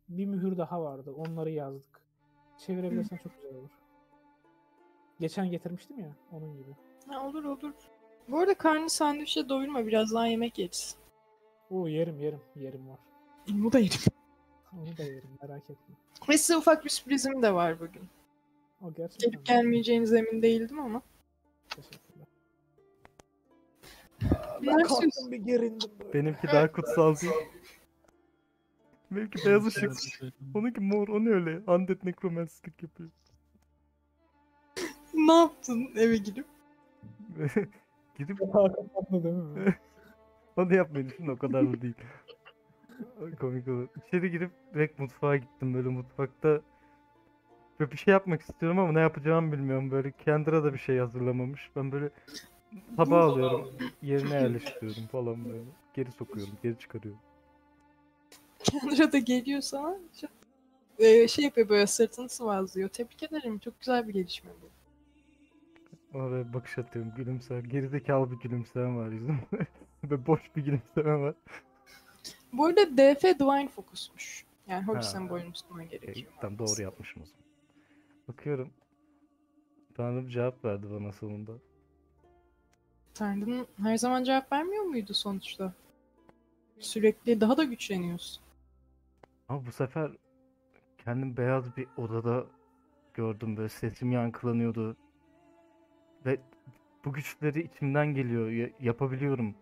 bir mühür daha vardı. Onları yazdık. Çevirebilirsen çok güzel olur. Geçen getirmiştim ya onun gibi. Ha, olur olur. Bu arada karnı sandviçle doyurma birazdan yemek yeriz. Oo yerim yerim yerim var. Bu da yerim. Onu da yerim merak etme. Ve size ufak bir sürprizim de var bugün. O gerçekten. Gelip gelmeyeceğiniz emin değildim ama. Teşekkürler. Ben kalktım bir gerindim böyle. Benimki daha kutsal değil. Benimki beyaz ışık. Onunki mor. O ne öyle? Undead necromancer'lık yapıyor. Ne yaptın eve gidip? Gidip Kapağı kapattı değil mi? onu yapmayı düşün o kadar da değil. Komik olur. İçeri girip direkt mutfağa gittim böyle mutfakta. Böyle bir şey yapmak istiyorum ama ne yapacağımı bilmiyorum. Böyle Kendra da bir şey hazırlamamış. Ben böyle tabağı alıyorum. Yerine yerleştiriyorum falan böyle. Geri sokuyorum, geri çıkarıyorum. Kendra da geliyor sana. Ee, şey yapıyor böyle sırtını sıvazlıyor. Tebrik ederim. Çok güzel bir gelişme bu. Ona böyle bakış atıyorum, gülümser. Gerizekalı bir gülümseme var yüzümde. Ve boş bir gülümseme var. Bu arada DF Divine Focus'muş. Yani Holy tutman Okey, gerekiyor. Tamam doğru yapmışım o zaman. Bakıyorum. Tanrım cevap verdi bana sonunda. Tanrı'nın her zaman cevap vermiyor muydu sonuçta? Sürekli daha da güçleniyorsun. Ama bu sefer kendim beyaz bir odada gördüm böyle sesim yankılanıyordu. Ve bu güçleri içimden geliyor. ya- yapabiliyorum.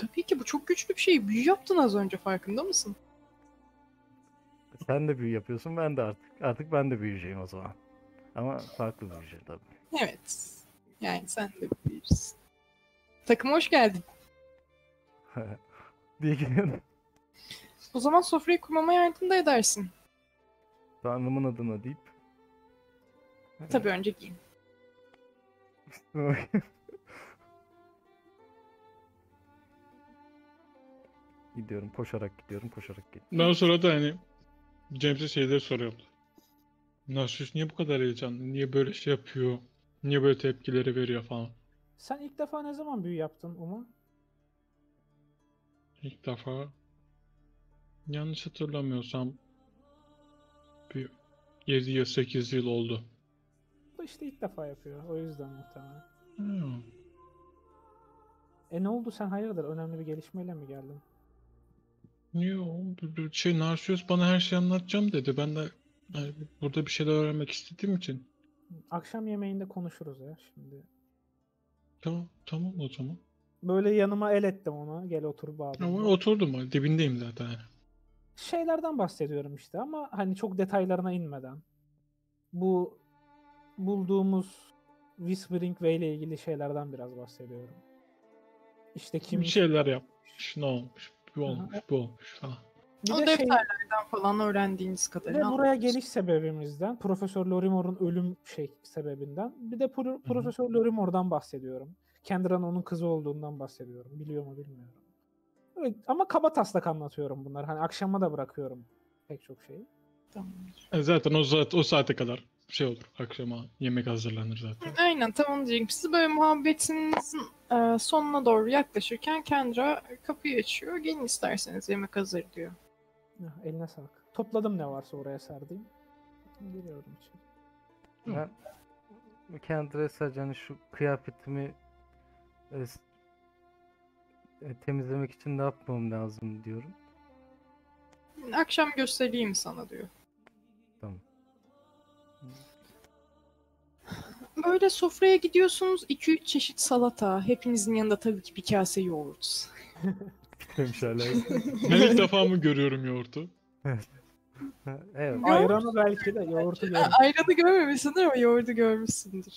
Tabii ki bu çok güçlü bir şey. Büyü yaptın az önce farkında mısın? Sen de büyü yapıyorsun ben de artık. Artık ben de büyüyeceğim o zaman. Ama farklı büyüyeceğim tabii. Evet. Yani sen de büyürsün. Takıma hoş geldin. diye geliyorum. O zaman sofrayı kurmama yardım da edersin. Tanrımın adına deyip. Tabii önce giyin. gidiyorum. Koşarak gidiyorum. Koşarak geliyorum. Daha sonra da hani James'e şeyleri soruyordu. Narcissus niye bu kadar heyecanlı? Niye böyle şey yapıyor? Niye böyle tepkileri veriyor falan. Sen ilk defa ne zaman büyü yaptın Uma? İlk defa yanlış hatırlamıyorsam bir 7 ya 8 yıl oldu. Bu işte ilk defa yapıyor. O yüzden muhtemelen. Hmm. E ne oldu sen hayırdır? Önemli bir gelişmeyle mi geldin? Yo, bir- bir şey Narcissus bana her şeyi anlatacağım dedi. Ben de yani burada bir şeyler öğrenmek istediğim için. Akşam yemeğinde konuşuruz ya şimdi. Tamam, tamam o zaman. Böyle yanıma el ettim ona. Gel otur Ama bağımda. oturdum dibindeyim zaten. Şeylerden bahsediyorum işte ama hani çok detaylarına inmeden. Bu bulduğumuz Whispering Way ile ilgili şeylerden biraz bahsediyorum. İşte kim Bir şeyler yapmış, ne olmuş, bu olmuş, bu olmuş falan. Bir o de şey, defterlerden falan öğrendiğiniz bir kadarıyla. de buraya geliş sebebimizden, Profesör Lorimore'un ölüm şey sebebinden, bir de Pro- Profesör Lorimore'dan bahsediyorum. Kendra'nın onun kızı olduğundan bahsediyorum. Biliyor mu bilmiyorum. Evet, ama kaba taslak anlatıyorum bunları. Hani akşama da bırakıyorum pek çok şeyi. Tamamdır. E zaten o saat o saate kadar şey olur. Akşama yemek hazırlanır zaten. Aynen tamam diyecektim. Siz böyle muhabbetinizin e, sonuna doğru yaklaşırken Kendra kapıyı açıyor. Gelin isterseniz yemek hazır diyor. Ya, eline sağlık. Topladım ne varsa oraya serdiğim. Giriyorum içeri. Ben kendime sadece hani şu kıyafetimi e, s- e, temizlemek için ne yapmam lazım diyorum. Akşam göstereyim sana diyor. Böyle sofraya gidiyorsunuz. 2-3 çeşit salata. Hepinizin yanında tabii ki bir kase yoğurt. Hala. Ben ilk defa mı görüyorum yoğurtu? Evet. Ayranı belki de yoğurtu görürüm. Ayranı görmemişsindir ama yoğurdu görmüşsündür.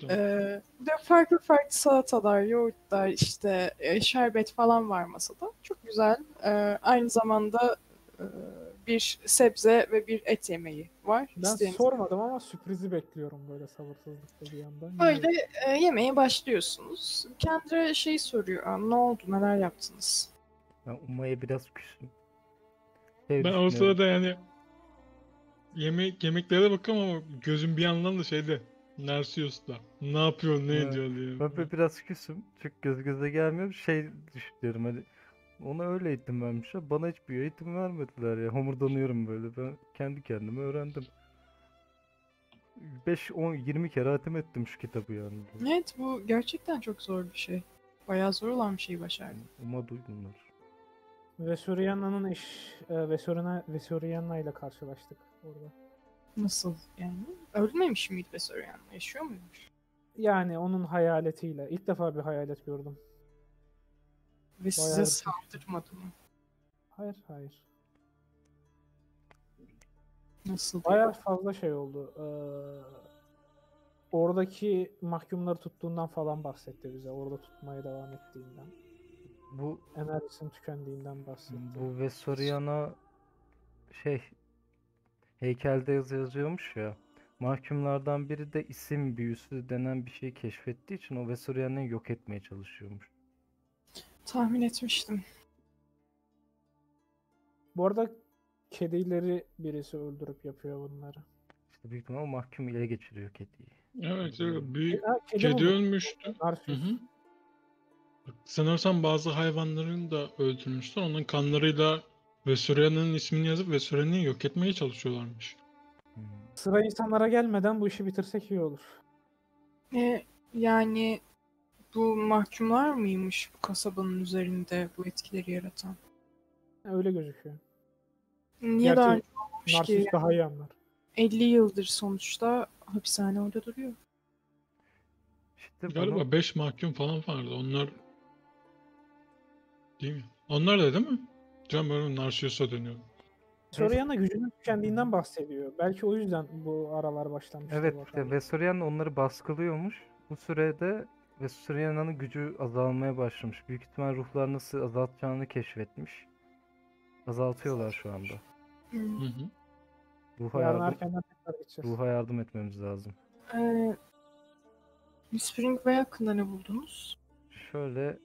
Tamam. Ee, bir de farklı farklı salatalar, yoğurtlar, işte e, şerbet falan var masada. Çok güzel. Ee, aynı zamanda e, bir sebze ve bir et yemeği var. Ben İsteğiniz- sormadım ama sürprizi bekliyorum böyle sabırsızlıkla bir yandan. Böyle e, yemeğe başlıyorsunuz. Kendine şey soruyor. "Aa, Ne oldu, neler yaptınız? Ben Uma'ya biraz küstüm. Şey Ben o sırada yani yemek yemeklere bakıyorum ama gözüm bir yandan da şeyde Narcissus'ta. Ne yapıyor, ne Evet. ediyor diye. Ben böyle biraz küsüm. Çünkü göz göze gelmiyor. Şey düşünüyorum hani ona öyle eğitim vermişler. Bana hiçbir eğitim vermediler ya. Homurdanıyorum böyle. Ben kendi kendime öğrendim. 5 10 20 kere hatim ettim şu kitabı yani. Evet, bu gerçekten çok zor bir şey. Bayağı zor olan bir şeyi başardın. Uma duy bunlar. Vesuriana'nın eş, e, Vesuriana, Vesuriana ile karşılaştık orada. Nasıl yani? Ölmemiş miydi Vesorian? Yaşıyor muymuş? Yani onun hayaletiyle. ilk defa bir hayalet gördüm. Ve size Bayağı- saldırmadı mı? Hayır hayır. Nasıl? Bayağı fazla şey oldu. Ee, oradaki mahkumları tuttuğundan falan bahsetti bize. Orada tutmaya devam ettiğinden. Bu Enerjisinin tükendiğinden bahsetti. bu Vesoriana şey heykelde yazı yazıyormuş ya. Mahkumlardan biri de isim büyüsü denen bir şeyi keşfettiği için o Vesoriana'yı yok etmeye çalışıyormuş. Tahmin etmiştim. Bu arada kedileri birisi öldürüp yapıyor bunları. İşte büyük ihtimal o mahkum ele geçiriyor kediyi. Evet, evet. Bir Ha, kedi, kedi mi ölmüştü. Hı Sanırsam bazı hayvanların da öldürmüşler. Onun kanlarıyla Vesuria'nın ismini yazıp Vesuria'nı yok etmeye çalışıyorlarmış. Hmm. Sıra insanlara gelmeden bu işi bitirsek iyi olur. E, yani bu mahkumlar mıymış bu kasabanın üzerinde bu etkileri yaratan? Öyle gözüküyor. Niye Gerçi daha önce olmuş ki? Daha iyi anlar. 50 yıldır sonuçta hapishane orada duruyor. İşte bunu- Galiba 5 mahkum falan vardı. Onlar değil mi? Onlar da değil mi? Can böyle Narcissus'a dönüyor. Soriana gücünün tükendiğinden bahsediyor. Belki o yüzden bu aralar başlamıştır. Evet, bakalım. işte Vesorian onları baskılıyormuş. Bu sürede Vesoriana'nın gücü azalmaya başlamış. Büyük ihtimal ruhlar nasıl azaltacağını keşfetmiş. Azaltıyorlar şu anda. Hı hı. Ruha yardım, ruha yardım etmemiz lazım. Ee, Spring Way hakkında ne buldunuz? Şöyle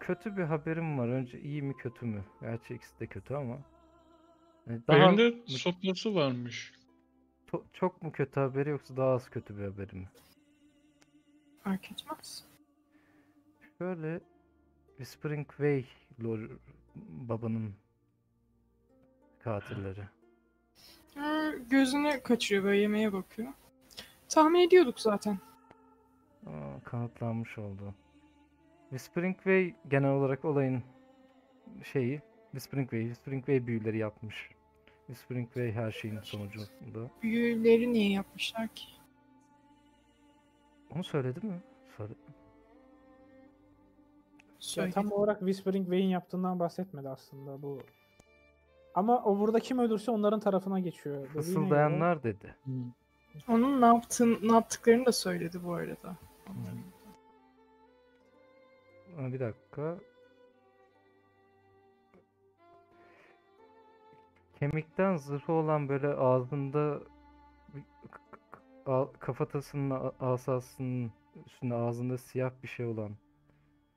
kötü bir haberim var. Önce iyi mi kötü mü? Gerçi ikisi de kötü ama. Yani daha Elinde sopası varmış. to- çok mu kötü haberi yoksa daha az kötü bir haberi mi? Fark etmez. Şöyle Whispering Way lore babanın katilleri. Ha, gözünü kaçırıyor böyle yemeğe bakıyor. Tahmin ediyorduk zaten. Aa, kanıtlanmış oldu. Whispering Way genel olarak olayın şeyi Whispering Way, Whispering Way büyüleri yapmış. Whispering Way her şeyin sonucunda. Büyüleri niye yapmışlar ki? Onu söyledi mi? Söyle. Ya tam olarak Whispering Way'in yaptığından bahsetmedi aslında bu. Ama o burada kim ölürse onların tarafına geçiyor. Fısıldayanlar dedi. Hmm. Onun ne yaptığın, ne yaptıklarını da söyledi bu arada. Aa, bir dakika. Kemikten zırhı olan böyle ağzında kafatasının asasının üstünde ağzında siyah bir şey olan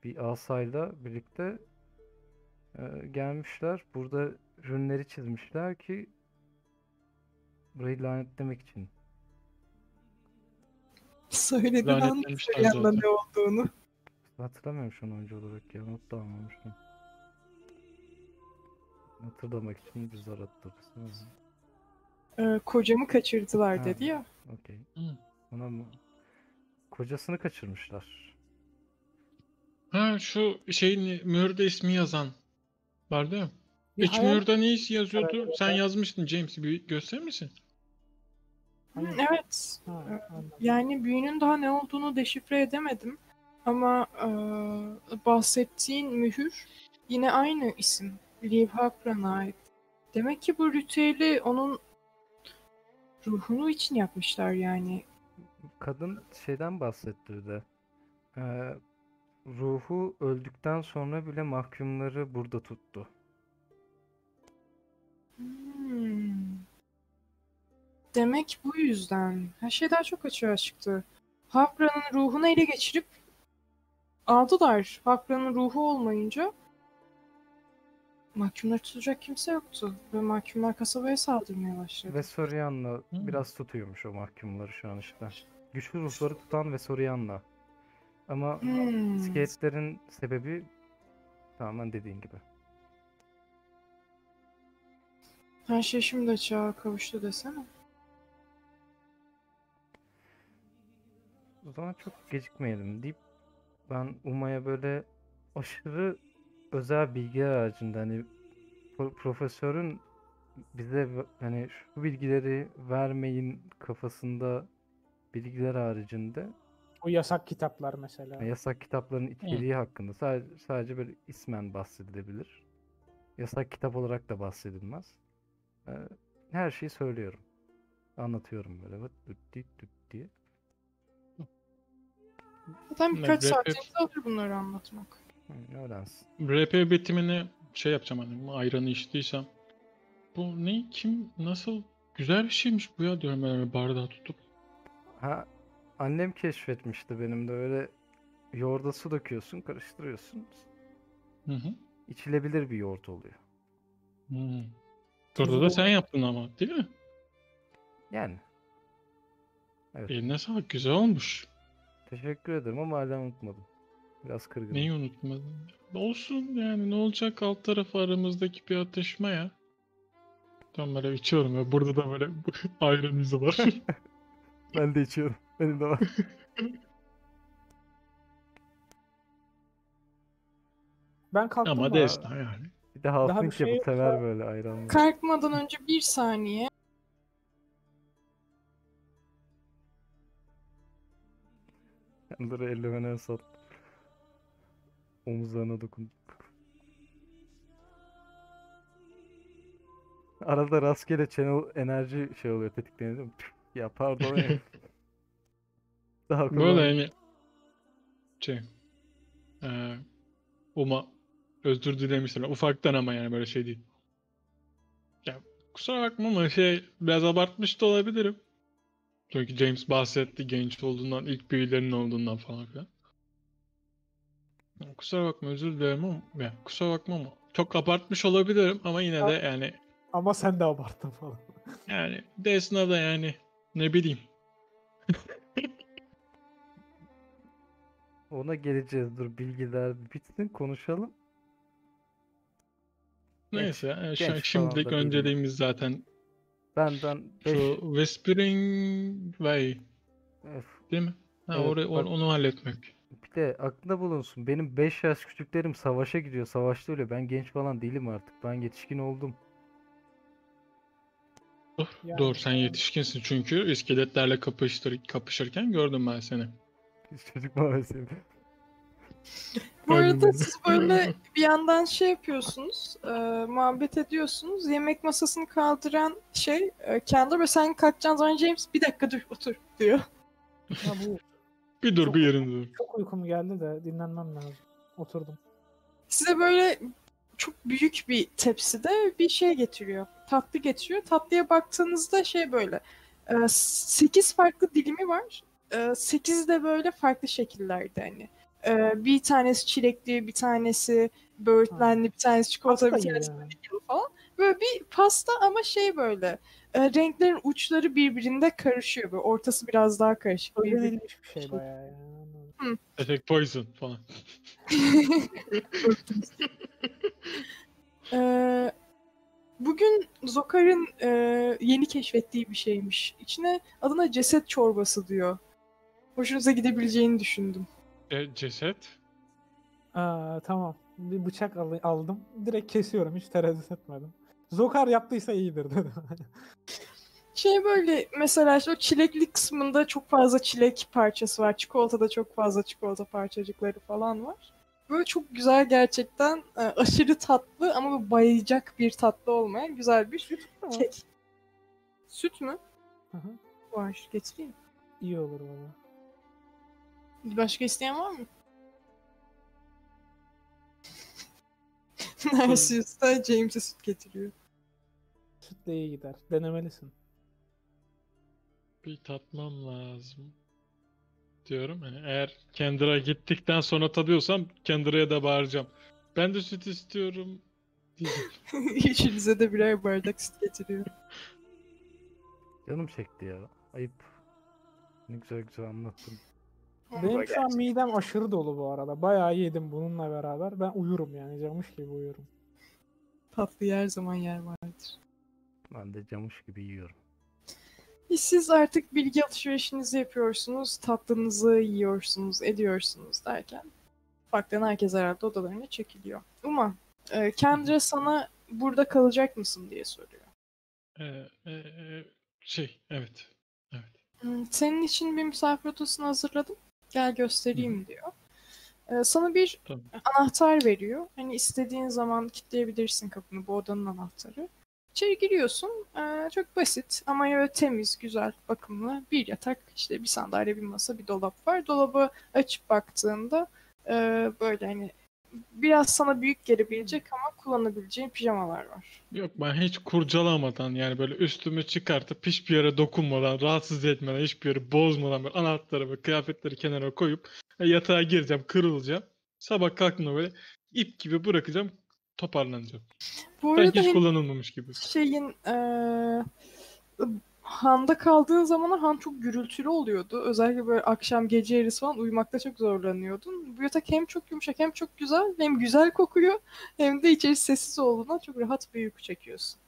bir asayla birlikte e, gelmişler. Burada rünleri çizmişler ki burayı lanetlemek için. Söyledi ben Lanetlemişler yanında ne olduğunu. Hatırlamıyorum şu an oyuncu olarak ya. Not da almamıştım. Hatırlamak için bir zar attırırız. Ee, kocamı kaçırdılar Ha. dedi ya. Okey. Hı. Ona mı? Kocasını kaçırmışlar. Ha şu şeyin mühürde ismi yazan var değil mi? Bir İç hayal- mühürde ne iş yazıyordu? Evet, Sen yazmıştın James. Bir gösterir misin? Hı. Evet. Ha, anladım. Yani büyünün daha ne olduğunu deşifre edemedim. Ama e, bahsettiğin mühür yine aynı isim. Liv Hapran'a ait. Demek ki bu ritüeli onun ruhunu için yapmışlar yani. Kadın şeyden bahsetti bir de. Ee, ruhu öldükten sonra bile mahkumları burada tuttu. Hmm. Demek bu yüzden. Her şey daha çok açığa çıktı. Hapra'nın ruhunu ele geçirip aldılar. Hapra'nın ruhu olmayınca mahkumları tutacak kimse yoktu. Ve mahkumlar kasabaya saldırmaya başladı. Ve Sorian'la Hmm. biraz tutuyormuş o mahkumları şu an işte. Güçlü ruhları tutan ve Sorian'la. Ama Hmm. iskeletlerin sebebi tamamen dediğin gibi. Her şey şimdi açığa kavuştu desene. O zaman çok gecikmeyelim deyip ben Uma'ya böyle aşırı özel bilgiler haricinde hani pro- profesörün bize hani şu bilgileri vermeyin kafasında bilgiler haricinde O yasak kitaplar mesela. yani yasak kitapların içeriği hakkında sadece, sadece böyle ismen bahsedilebilir. Yasak kitap olarak da bahsedilmez. Ee, her şeyi söylüyorum. Anlatıyorum böyle vıt vıt dit düt diye. Zaten birkaç saatinizi alır bunları anlatmak. Hı, öğrensin. RP bitimini şey yapacağım hani ayranı içtiysem. Bu ne? Kim? Nasıl? Güzel bir şeymiş bu ya diyorum ben bardağı tutup. Ha annem keşfetmişti benim de öyle yoğurda su döküyorsun, karıştırıyorsun. Hı hı. İçilebilir bir yoğurt oluyor. Hmm. Burada da sen yaptın ama değil mi? Yani. Evet. Eline sağlık güzel olmuş. Teşekkür ederim ama hala unutmadım. Biraz kırgınım. Neyi unutmadın? Olsun yani ne olacak alt tarafı aramızdaki bir atışma ya. Tam böyle içiyorum ya. Burada da böyle ayran izi var. Ben de içiyorum. Benim de var. Ben kalktım Ama da destan yani. Bir de bir şey ya bu yoksa- sever böyle ayranlı. Kalkmadan önce bir saniye Yanları ellemene sat. Omuzlarına dokun. Arada rastgele channel enerji şey oluyor tetikleniyor. Ya pardon ya. Daha Böyle kolay. yani şey eee Uma özür dilemişler. Ufaktan ama yani böyle şey değil. Ya kusura bakma ama şey biraz abartmış da olabilirim. Çünkü James bahsetti genç olduğundan, ilk büyülerinin olduğundan falan filan. Kusura bakma özür dilerim ama ya, kusura bakma ama çok abartmış olabilirim ama yine de yani Ama sen de abarttın falan. yani Desna da yani ne bileyim. Ona geleceğiz. Dur bilgiler bitsin konuşalım. Neyse yani şu genç falan şimdilik da önceliğimiz zaten Benden 5 şu Whispering Way değil mi? Ha, Evet, orayı, bak- onu halletmek. Bir de aklında bulunsun. Benim 5 yaş küçüklerim savaşa gidiyor. Savaşta öyle. Ben genç falan değilim artık. Ben yetişkin oldum. Dur, Yani- Doğru sen yetişkinsin çünkü iskeletlerle kapıştır, kapışırken gördüm ben seni. Çocuk maalesef. Bu arada siz böyle bir yandan şey yapıyorsunuz, e, muhabbet ediyorsunuz. Yemek masasını kaldıran şey e, Kendall ve sen kalkacağın zaman James bir dakika dur otur diyor. Ha, bu Bir dur Çok- bir yerinde dur. çok uykum geldi de dinlenmem lazım. Oturdum. Size böyle çok büyük bir tepside bir şey getiriyor. Tatlı getiriyor. Tatlıya baktığınızda şey böyle 8 farklı dilimi var. 8 de böyle farklı şekillerde hani. E, Bir tanesi çilekli, bir tanesi böğürtlenli, bir tanesi çikolatalı, bir tanesi falan. Böyle bir pasta ama şey böyle e, renklerin uçları birbirinde karışıyor. Böyle ortası biraz daha karışık. Öğrenilmiş bir şey bayağı. Attack Poison falan. Ee, bugün Zokar'ın e, yeni keşfettiği bir şeymiş. İçine adına ceset çorbası diyor. Hoşunuza gidebileceğini düşündüm. E, ceset. Aa, tamam. Bir bıçak al- aldım. Direkt kesiyorum. Hiç tereddüt etmedim. Zokar yaptıysa iyidir dedim. Şey böyle mesela işte o çilekli kısmında çok fazla çilek parçası var. Çikolatada çok fazla çikolata parçacıkları falan var. Böyle çok güzel gerçekten e, aşırı tatlı ama böyle bayacak bir tatlı olmayan güzel bir Tamam. kek. Süt mü? Hı hı. Var. Getireyim. İyi olur valla. Başka isteyen var mı? Narcissus da James'e süt getiriyor. Sütle iyi gider. Denemelisin. Bir tatmam lazım. Diyorum. Yani eğer Kendra gittikten sonra tadıyorsam Kendra'ya da bağıracağım. Ben de süt istiyorum. Üçünüze de birer bardak süt getiriyor. Canım çekti ya. Ayıp. Ne güzel güzel anlattın. Benim şu an midem aşırı dolu bu arada. Bayağı yedim bununla beraber. Ben uyurum yani. Camış gibi uyurum. Tatlı her zaman yer vardır. Ben de camış gibi yiyorum. E, Siz artık bilgi alışverişinizi yapıyorsunuz, tatlınızı yiyorsunuz, ediyorsunuz derken ufaktan herkes herhalde odalarına çekiliyor. Uma, e, Kendra sana burada kalacak mısın diye soruyor. E, e, e, şey evet. Evet. Senin için bir misafir odasını hazırladım. Gel göstereyim diyor. Ee, sana bir Tamam. anahtar veriyor. Hani istediğin zaman kilitleyebilirsin kapını. Bu odanın anahtarı. İçeri giriyorsun. Ee, çok basit ama böyle temiz, güzel, bakımlı bir yatak, işte bir sandalye, bir masa, bir dolap var. Dolabı açıp baktığında e, böyle hani biraz sana büyük gelebilecek ama kullanabileceğin pijamalar var. Yok ben hiç kurcalamadan yani böyle üstümü çıkartıp hiçbir yere dokunmadan, rahatsız etmeden, hiçbir yeri bozmadan böyle anahtarı ve kıyafetleri kenara koyup e, yatağa gireceğim, kırılacağım. Sabah kalktığımda böyle ip gibi bırakacağım, toparlanacağım. Bu Sanki arada hiç hani kullanılmamış gibi. şeyin eee Han'da kaldığın zaman Han çok gürültülü oluyordu. Özellikle böyle akşam gece yarısı falan uyumakta çok zorlanıyordun. Bu yatak hem çok yumuşak hem çok güzel hem güzel kokuyor hem de içerisi sessiz olduğundan çok rahat bir uyku çekiyorsun.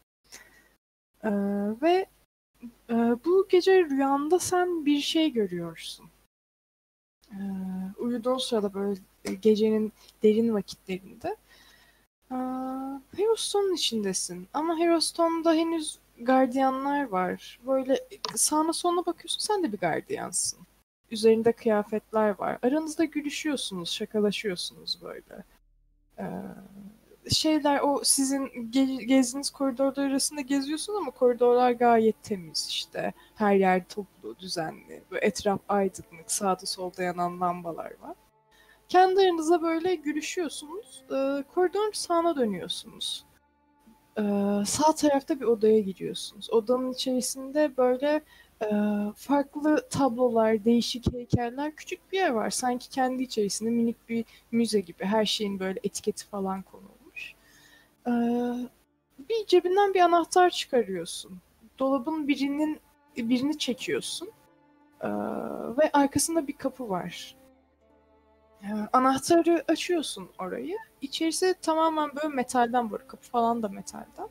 Eee, ve eee, bu gece rüyanda sen bir şey görüyorsun. Eee uyuduğun sırada böyle gecenin derin vakitlerinde Aa, Herostone'un içindesin. Ama Herostone'da henüz gardiyanlar var. Böyle sağına soluna bakıyorsun sen de bir gardiyansın. Üzerinde kıyafetler var. Aranızda gülüşüyorsunuz, şakalaşıyorsunuz böyle. Ee, şeyler o sizin ge- gezdiğiniz koridorlar arasında geziyorsun ama koridorlar gayet temiz işte. Her yer toplu, düzenli. Böyle etraf aydınlık, sağda solda yanan lambalar var. Kendi aranızda böyle gülüşüyorsunuz. Ee, koridorun sağına dönüyorsunuz. Ee, sağ tarafta bir odaya giriyorsunuz. Odanın içerisinde böyle Ee, farklı tablolar, değişik heykeller, küçük bir yer var. Sanki kendi içerisinde minik bir müze gibi. Her şeyin böyle etiketi falan konulmuş. Ee, bir cebinden bir anahtar çıkarıyorsun. Dolabın birinin birini çekiyorsun. Ee, ve arkasında bir kapı var. Ee, anahtarı açıyorsun orayı. İçerisi tamamen böyle metalden böyle kapı falan da metalden.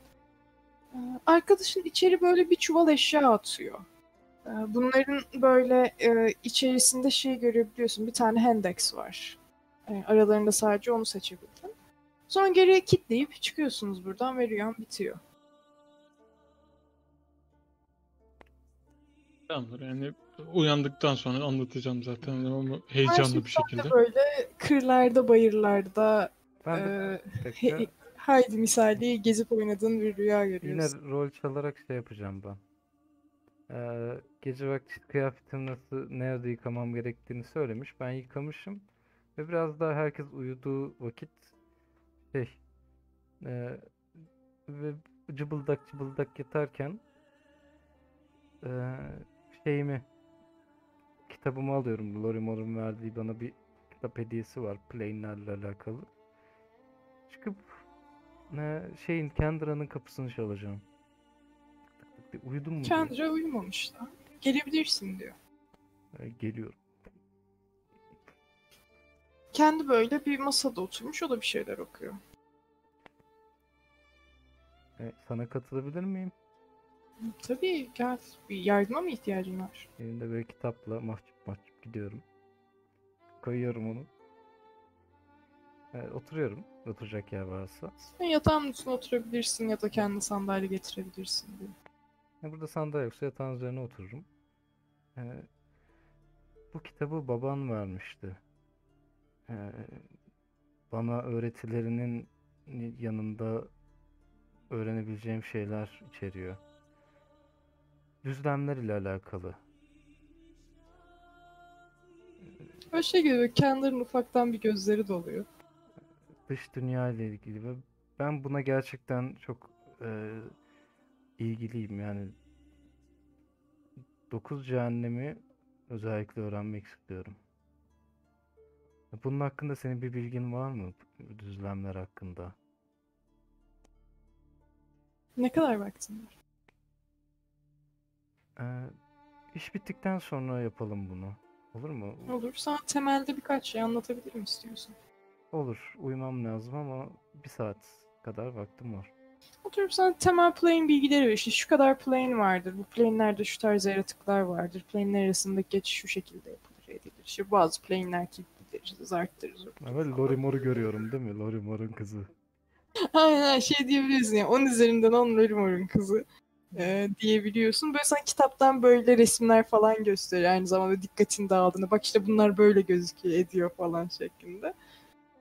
Ee, arkadaşın içeri böyle bir çuval eşya atıyor. Ee, bunların böyle e, içerisinde şey görebiliyorsun. Bir tane Hendex var. Aralarında sadece onu seçebildin. Sonra geriye kilitleyip çıkıyorsunuz buradan ve rüyan bitiyor. Tamamdır yani uyandıktan sonra anlatacağım zaten ama heyecanlı bir şekilde. Böyle kırlarda, bayırlarda Ben de e, he- haydi misali gezip oynadığın bir rüya Yine görüyorsun. rol çalarak şey yapacağım ben. Ee, gece vakti kıyafetimi nasıl nerede yıkamam gerektiğini söylemiş. Ben yıkamışım. Ve biraz daha herkes uyuduğu vakit şey e, ve cıbıldak cıbıldak yatarken e, şeyimi kitabımı alıyorum. Lorimor'un verdiği bana bir kitap hediyesi var. Plane'lerle alakalı. Çıkıp ne şeyin Kendra'nın kapısını çalacağım. Tık tık tık. Uyudun mu? Kendra uyumamış da. Gelebilirsin diyor. E, geliyorum. Kendi böyle bir masada oturmuş o da bir şeyler okuyor. E, sana katılabilir miyim? Tabii gel. Bir yardıma mı ihtiyacın var? Elimde böyle kitapla mahcup gidiyorum. Koyuyorum onu. E, oturuyorum. Oturacak yer varsa. Sen yatağın üstüne oturabilirsin ya da kendi sandalye getirebilirsin diyor. E, burada sandalye yoksa yatağın üzerine otururum. E, bu kitabı baban vermişti. E, bana öğretilerinin yanında öğrenebileceğim şeyler içeriyor. Düzlemler ile alakalı. Böyle şey gibi Kendall'ın ufaktan bir gözleri doluyor. dış dünya ile ilgili ve ben buna gerçekten çok e, ilgiliyim yani dokuz cehennemi özellikle öğrenmek istiyorum. Bunun hakkında senin bir bilgin var mı? Düzlemler hakkında. Ne kadar vaktin var? E, iş bittikten sonra yapalım bunu. Olur mu? Olur. Sana temelde birkaç şey anlatabilirim istiyorsan. Olur. Uyumam lazım ama bir saat kadar vaktim var. Oturup sana temel plane bilgileri ver. İşte şu kadar plane vardır. Bu plane'lerde şu tarz yaratıklar vardır. Plane'ler arasındaki geçiş şu şekilde yapılır edilir. İşte bazı plane'ler kilitlidir. işte Zarttır. zurttur Ama falan. Lorimor'u görüyorum değil mi? Lorimor'un kızı. Aynen şey diyebiliyorsun ya. 10 üzerinden 10 Lorimor'un kızı e, diyebiliyorsun. Böyle sana kitaptan böyle resimler falan gösteriyor. Aynı zamanda dikkatini dağıldığını. Bak işte bunlar böyle gözüküyor ediyor falan şeklinde.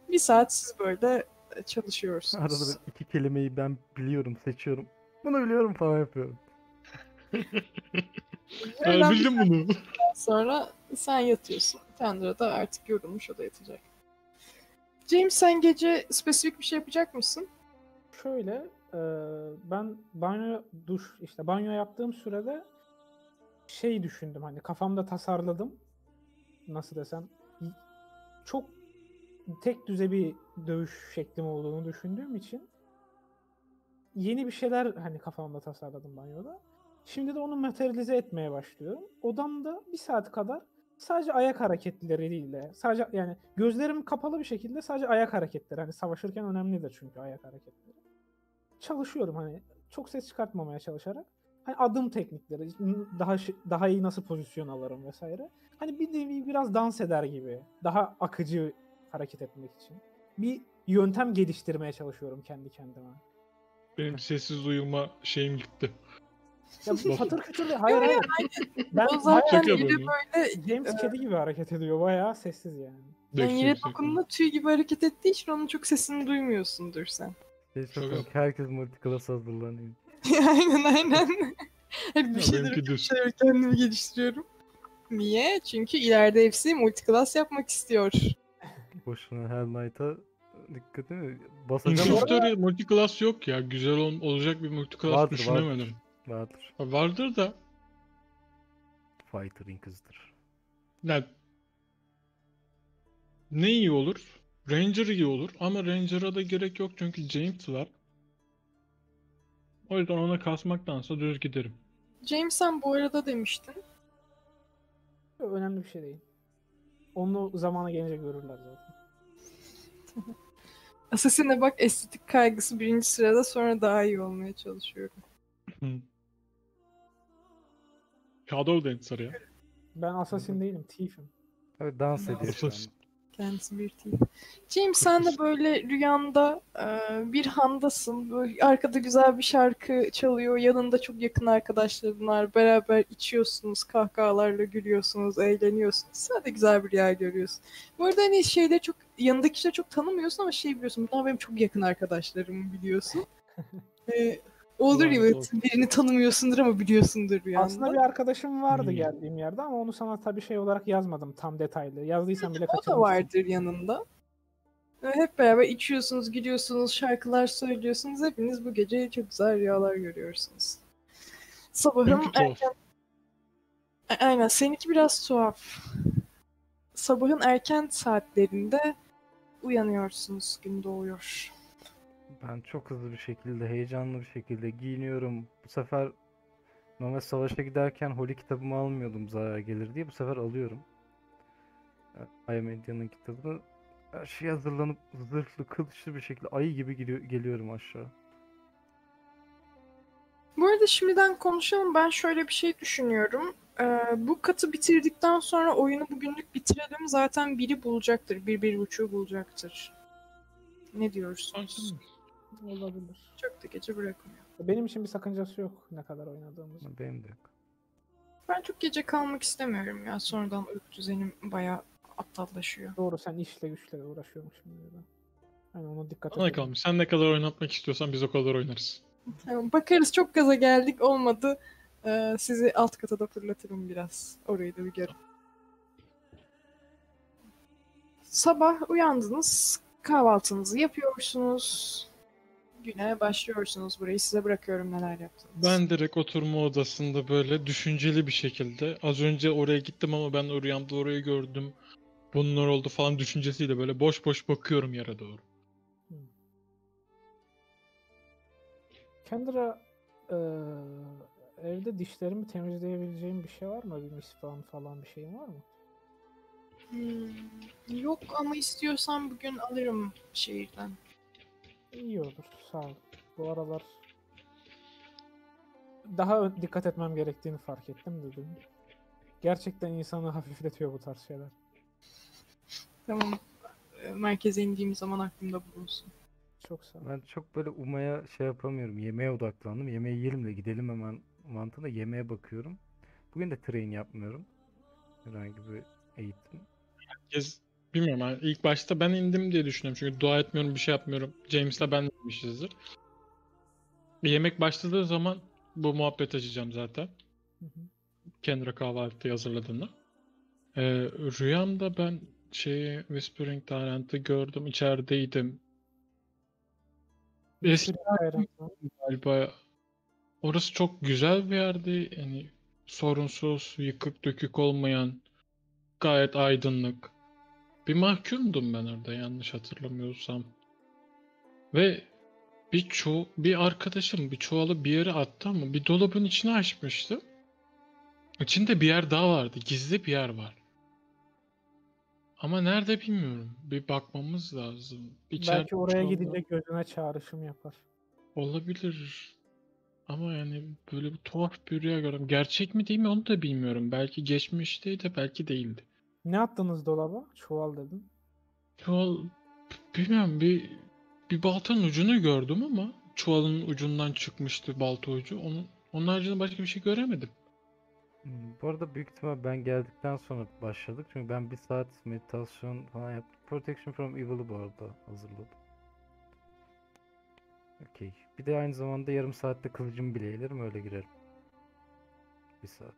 Bir saat siz böyle e, çalışıyorsunuz. Arada bir iki kelimeyi ben biliyorum, seçiyorum. Bunu biliyorum falan yapıyorum. Ha, bildim bunu. sonra sen yatıyorsun. Kendra da artık yorulmuş o da yatacak. James sen gece spesifik bir şey yapacak mısın? Şöyle e, ben banyo duş işte banyo yaptığım sürede şey düşündüm hani kafamda tasarladım. Nasıl desem çok tek düze bir dövüş şeklim olduğunu düşündüğüm için yeni bir şeyler hani kafamda tasarladım banyoda. Şimdi de onu materialize etmeye başlıyorum. Odamda bir saat kadar sadece ayak hareketleriyle, sadece yani gözlerim kapalı bir şekilde sadece ayak hareketleri. Hani savaşırken önemlidir çünkü ayak hareketleri. Çalışıyorum hani çok ses çıkartmamaya çalışarak. Hani adım teknikleri, daha şi- daha iyi nasıl pozisyon alırım vesaire. Hani bir nevi biraz dans eder gibi. Daha akıcı hareket etmek için. Bir yöntem geliştirmeye çalışıyorum kendi kendime. Benim sessiz uyuma şeyim gitti. Ya Bak- patır kütür de- hayır hayır. Ben o yapıyorum. böyle James kedi gibi hareket ediyor. Bayağı sessiz yani. yani Döksün yere sürekli. dokunduğunda tüy gibi hareket ettiği için onun çok sesini duymuyorsundur sen. Şey çok komik, herkes multiclass hazırlanıyor. aynen aynen. Hep bir Ya şeyler benimki bir düz. şeyler kendimi geliştiriyorum. Niye? Çünkü ileride hepsi multiclass yapmak istiyor. Boşuna Hell Knight'a dikkat mi? Basacağım Inquisitor multiclass yok ya. Güzel ol- olacak bir multiclass Vardır, düşünemedim. vardır. Ha, Vardır da Fighter Inquisitor. Yani ne iyi olur? Ranger iyi olur ama Ranger'a da gerek yok çünkü James var. O yüzden ona kasmaktansa düz giderim. James sen bu arada demiştin. Önemli bir şey değil. Onu zamana gelince görürler zaten. Assassin'e bak estetik kaygısı birinci sırada sonra daha iyi olmaya çalışıyorum. Shadow Dancer ya. Ben assassin değilim, thief'im. Evet dans ediyor şu an. ediyorsun. Kendisi bir tip. James sen de böyle rüyanda e, bir handasın. Böyle arkada güzel bir şarkı çalıyor. Yanında çok yakın arkadaşların var. Beraber içiyorsunuz. Kahkahalarla gülüyorsunuz. Eğleniyorsunuz. Sen de güzel bir rüya görüyorsun. Bu arada hani şeyde çok yanındaki kişileri çok tanımıyorsun ama şey biliyorsun. Bunlar benim çok yakın arkadaşlarım biliyorsun. e, olur ya birini tanımıyorsundur ama biliyorsundur rüyanda. Aslında bir arkadaşım vardı Hmm. geldiğim yerde ama onu sana tabii şey olarak yazmadım tam detaylı. Yazdıysam bile O da kaçırmışsın. vardır yanında. Hep beraber içiyorsunuz, gülüyorsunuz, şarkılar söylüyorsunuz. Hepiniz bu gece çok güzel rüyalar görüyorsunuz. Tuhaf. erken... A- Aynen, seninki biraz tuhaf. Sabahın erken saatlerinde uyanıyorsunuz, gün doğuyor. Ben çok hızlı bir şekilde, heyecanlı bir şekilde giyiniyorum. Bu sefer normal savaşa giderken Holy kitabımı almıyordum zarar gelir diye. Bu sefer alıyorum. Ayamedia'nın kitabını. Her şey hazırlanıp zırhlı, kılıçlı bir şekilde ayı gibi geliyorum aşağı. Bu arada şimdiden konuşalım. Ben şöyle bir şey düşünüyorum. Ee, bu katı bitirdikten sonra oyunu bugünlük bitirelim. Zaten biri bulacaktır. Bir, bir buçuğu bulacaktır. Ne diyorsunuz? Olabilir. Çok da gece bırakmıyor. Benim için bir sakıncası yok ne kadar oynadığımız. Benim de yok. Ben çok gece kalmak istemiyorum ya. Sonradan uyku düzenim bayağı aptallaşıyor. Doğru sen işle güçle uğraşıyormuşsun diye ben. Hani ona dikkat edelim. kalmış. Sen ne kadar oynatmak istiyorsan biz o kadar oynarız. Tamam, bakarız çok gaza geldik olmadı. Ee, sizi alt kata da fırlatırım biraz. Orayı da bir görün. Sabah uyandınız. Kahvaltınızı yapıyorsunuz. Güne başlıyorsunuz. Burayı size bırakıyorum neler yaptınız. Ben direkt oturma odasında böyle düşünceli bir şekilde az önce oraya gittim ama ben o rüyamda orayı gördüm. Bunlar oldu falan düşüncesiyle böyle boş boş bakıyorum yere doğru. Kendra eee, evde dişlerimi temizleyebileceğim bir şey var mı? Bir misvan falan bir şeyin var mı? Hmm, yok ama istiyorsan bugün alırım şehirden. İyi olur. Sağ ol. Bu aralar daha dikkat etmem gerektiğini fark ettim dedim. Gerçekten insanı hafifletiyor bu tarz şeyler. Tamam. Ee, Merkeze indiğim zaman aklımda bulunsun. Çok sağ ol. Ben çok böyle umaya şey yapamıyorum. Yemeğe odaklandım. Yemeği yiyelim de gidelim hemen mantığında yemeğe bakıyorum. Bugün de train yapmıyorum. Herhangi bir eğitim. Herkes bilmiyorum yani ilk başta ben indim diye düşünüyorum çünkü dua etmiyorum bir şey yapmıyorum. James'le ben inmişizdir. Bir yemek başladığı zaman bu muhabbet açacağım zaten. Hı hı. Kendra kahvaltıyı hazırladığında. Ee, rüyamda ben şeyi Whispering Talent'ı gördüm. içerideydim. Eski galiba orası çok güzel bir yerdi. Yani sorunsuz, yıkık dökük olmayan, gayet aydınlık. Bir mahkumdum ben orada yanlış hatırlamıyorsam. Ve bir çu bir arkadaşım bir çuvalı bir yere attı ama bir dolabın içine açmıştı. İçinde bir yer daha vardı. Gizli bir yer var. Ama nerede bilmiyorum. Bir bakmamız lazım. İçeride Belki oraya çuval var. gidince gözüne çağrışım yapar. Olabilir. Ama yani böyle bir tuhaf bir rüya gördüm. Gerçek mi değil mi onu da bilmiyorum. Belki geçmişteydi, belki değildi. Ne attınız dolaba? Çuval dedin. Çuval bilmiyorum bir bir baltanın ucunu gördüm ama çuvalın ucundan çıkmıştı balta ucu. Onun, onun haricinde başka bir şey göremedim. Hmm, Bu arada büyük ihtimal ben geldikten sonra başladık. Çünkü ben bir saat meditasyon falan yaptım. Protection from Evil'ı bu arada hazırladım. Okey. Bir de aynı zamanda yarım saatte kılıcımı bileylerim öyle girerim. Bir saat.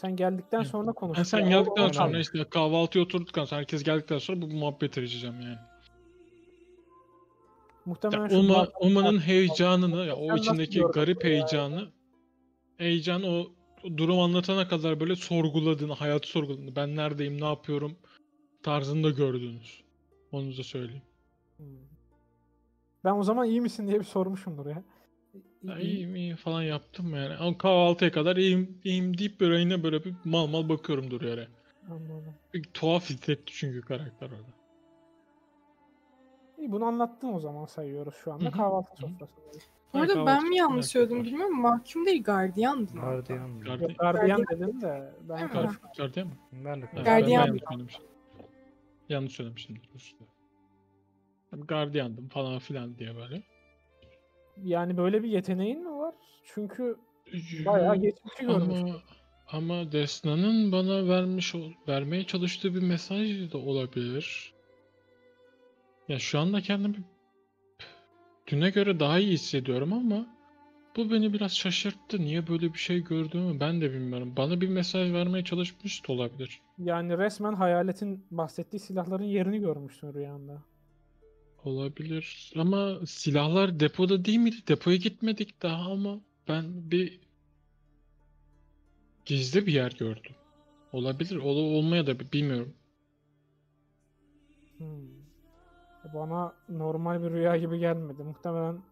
Sen geldikten sonra konuş. Ha, sen geldikten o- sonra işte kahvaltıya oturduktan sonra herkes geldikten sonra bu muhabbeti açacağım yani. Muhtemelen Ya balta- Oma'nın heyecanını, ya o içindeki garip bu heyecanı Heyecan o o durum anlatana kadar böyle sorguladığını, hayatı sorguladığını, ben neredeyim, ne yapıyorum tarzında gördünüz. Onu da söyleyeyim. Hmm. Ben o zaman iyi misin diye bir sormuşumdur ya. Ya İyi- iyiyim iyiyim falan yaptım yani. Ama kahvaltıya kadar iyiyim iyiyim deyip böyle yine böyle bir mal mal bakıyorum dur yere. Anladım. Bir tuhaf hissetti çünkü karakter orada. İyi bunu anlattın o zaman sayıyoruz şu anda Hı hı, kahvaltı sofrasındayız. Bu arada kahvaltı ben mi yanlış söyledim bilmiyorum. Mahkum değil gardiyandı. Gardiyan. Gardiyan. Gardiyan Gardiyan. dedim de ben. Gar- Gardiyan mı? Ben de ben- Gardiyan. Ben yanlış söylemişim. Yanlış Gardiyandım falan filan diye böyle. Yani böyle bir yeteneğin mi var? Çünkü bayağı geçmişi görmüş. ama ama Desna'nın bana vermiş ol- vermeye çalıştığı bir mesaj da olabilir. Ya şu anda kendimi düne göre daha iyi hissediyorum ama bu beni biraz şaşırttı. Niye böyle bir şey gördüğümü ben de bilmiyorum. Bana bir mesaj vermeye çalışmış da olabilir. Yani resmen hayaletin bahsettiği silahların yerini görmüşsün rüyanda. Olabilir. Ama silahlar depoda değil miydi? Depoya gitmedik daha ama ben bir gizli bir yer gördüm. Olabilir. Ol olmaya da bi- bilmiyorum. Hmm. Bana normal bir rüya gibi gelmedi. Muhtemelen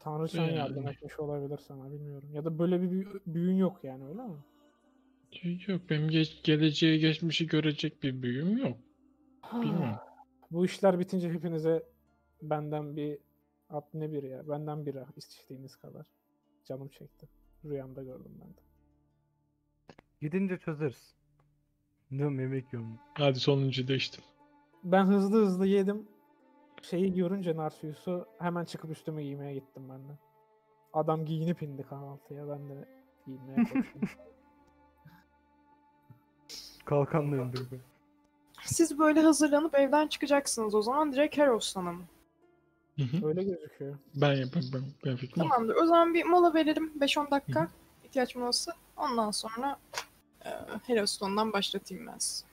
Tanrıçan Yani. yardım etmiş olabilir sana bilmiyorum. Ya da böyle bir büyü- büyün yok yani öyle mi? Yok benim geç, geleceği geçmişi görecek bir büyüm yok. Bilmiyorum. Bu işler bitince hepinize benden bir at ne bir ya. Benden bira içtiğiniz kadar. Canım çekti. Rüyamda gördüm ben de. Gidince çözeriz. Diyorum yemek yiyorum. Hadi sonuncu değiştim. Ben hızlı hızlı yedim. Şeyi görünce Narcissus'u hemen çıkıp üstüme giymeye gittim ben de. Adam giyinip indi kahvaltıya. Ben de giyinmeye koştum. Kalkanla öldürdü. Siz böyle hazırlanıp evden çıkacaksınız o zaman direkt Heros'tan mı? Hı hı. Öyle gözüküyor. Ben yaparım ben, ben fikrim. Tamamdır. O zaman bir mola verelim. 5-10 dakika ihtiyaç molası. Ondan sonra e, Heros'ton'dan başlatayım ben sizi.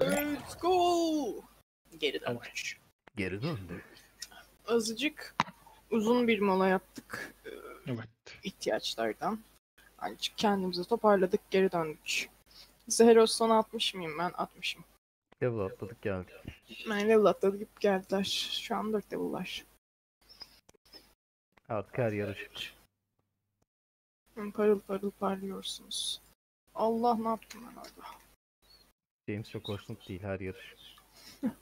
Let's go. Geri dönüş. Geri döndü. Azıcık uzun bir mola yaptık Evet. ihtiyaçlardan. Ancak kendimizi toparladık, geri döndük. Zeheros sana atmış mıyım ben? Atmışım. Level atladık geldik. Ben level atladık geldiler. Şu an 4 level'lar. Artık her yarış. Parıl parıl parlıyorsunuz. Allah ne yaptım ben orada? James çok hoşnut değil her yarış.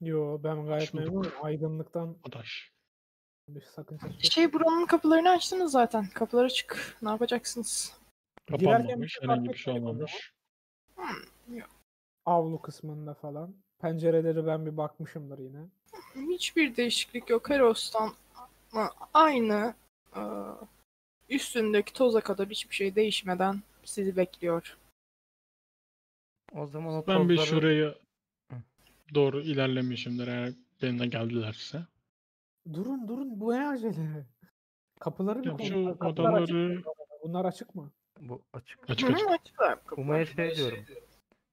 Yo ben gayet Şurada. memnunum. Aydınlıktan Adaş. bir sakıncası yok. Şey buranın kapılarını açtınız zaten. Kapılar açık. Ne yapacaksınız? Girerken Kapanmamış. bir şey Herhangi fark bir şey etmedik zaman. olmamış. Avlu kısmında falan. Pencereleri ben bir bakmışımdır yine. Hiçbir değişiklik yok. Heros'tan aynı e, üstündeki toza kadar hiçbir şey değişmeden sizi bekliyor. O zaman o Ben bir tozları- şuraya Hı. doğru ilerlemişimdir eğer benimle geldilerse. Durun durun bu ne acele? Kapıları bir Ya şu kontrol. Kapılar açık mı? odaları Bunlar açık mı? Bu açık. açık Hı, açık. açıklar kapılar. Uma'ya şey diyorum.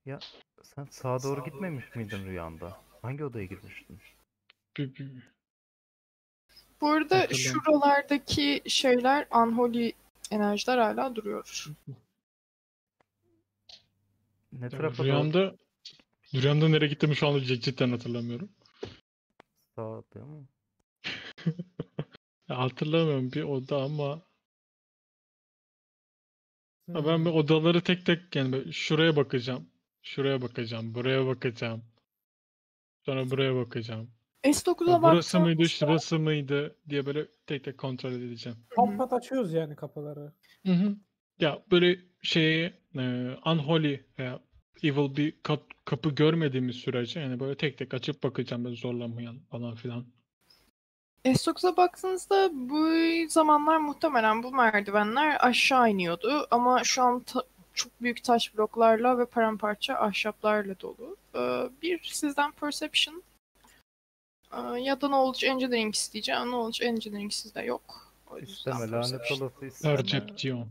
Ya sen sağa doğru gitmemiş miydin rüyanda? Hangi odaya girmiştin? Bir, bir, Bu arada Hatırlıyorum. şuralardaki şeyler unholy enerjiler hala duruyor. Ne tarafa doğru? rüyamda rüyamda nereye gittiğimi şu anda cid- cidden hatırlamıyorum. Sağa değil mi? Hatırlamıyorum bir oda ama Ha, Hmm. ben bir odaları tek tek yani şuraya bakacağım. Şuraya bakacağım. Buraya bakacağım. Sonra buraya bakacağım. S9'a Ya burası mıydı, şurası mıydı diye böyle tek tek kontrol edeceğim. Pat pat açıyoruz yani kapıları. Hı hı. Ya böyle şeye e, unholy veya evil bir kap- kapı görmediğimiz sürece yani böyle tek tek açıp bakacağım böyle zorlanmayan falan filan. S9'a baktığınızda bu zamanlar muhtemelen bu merdivenler aşağı iniyordu ama şu an ta- çok büyük taş bloklarla ve paramparça ahşaplarla dolu. Ee, bir sizden perception ee, ya da knowledge engineering isteyeceğim. Knowledge engineering sizde yok. O İsteme lanet perception. olası isteme. Perception.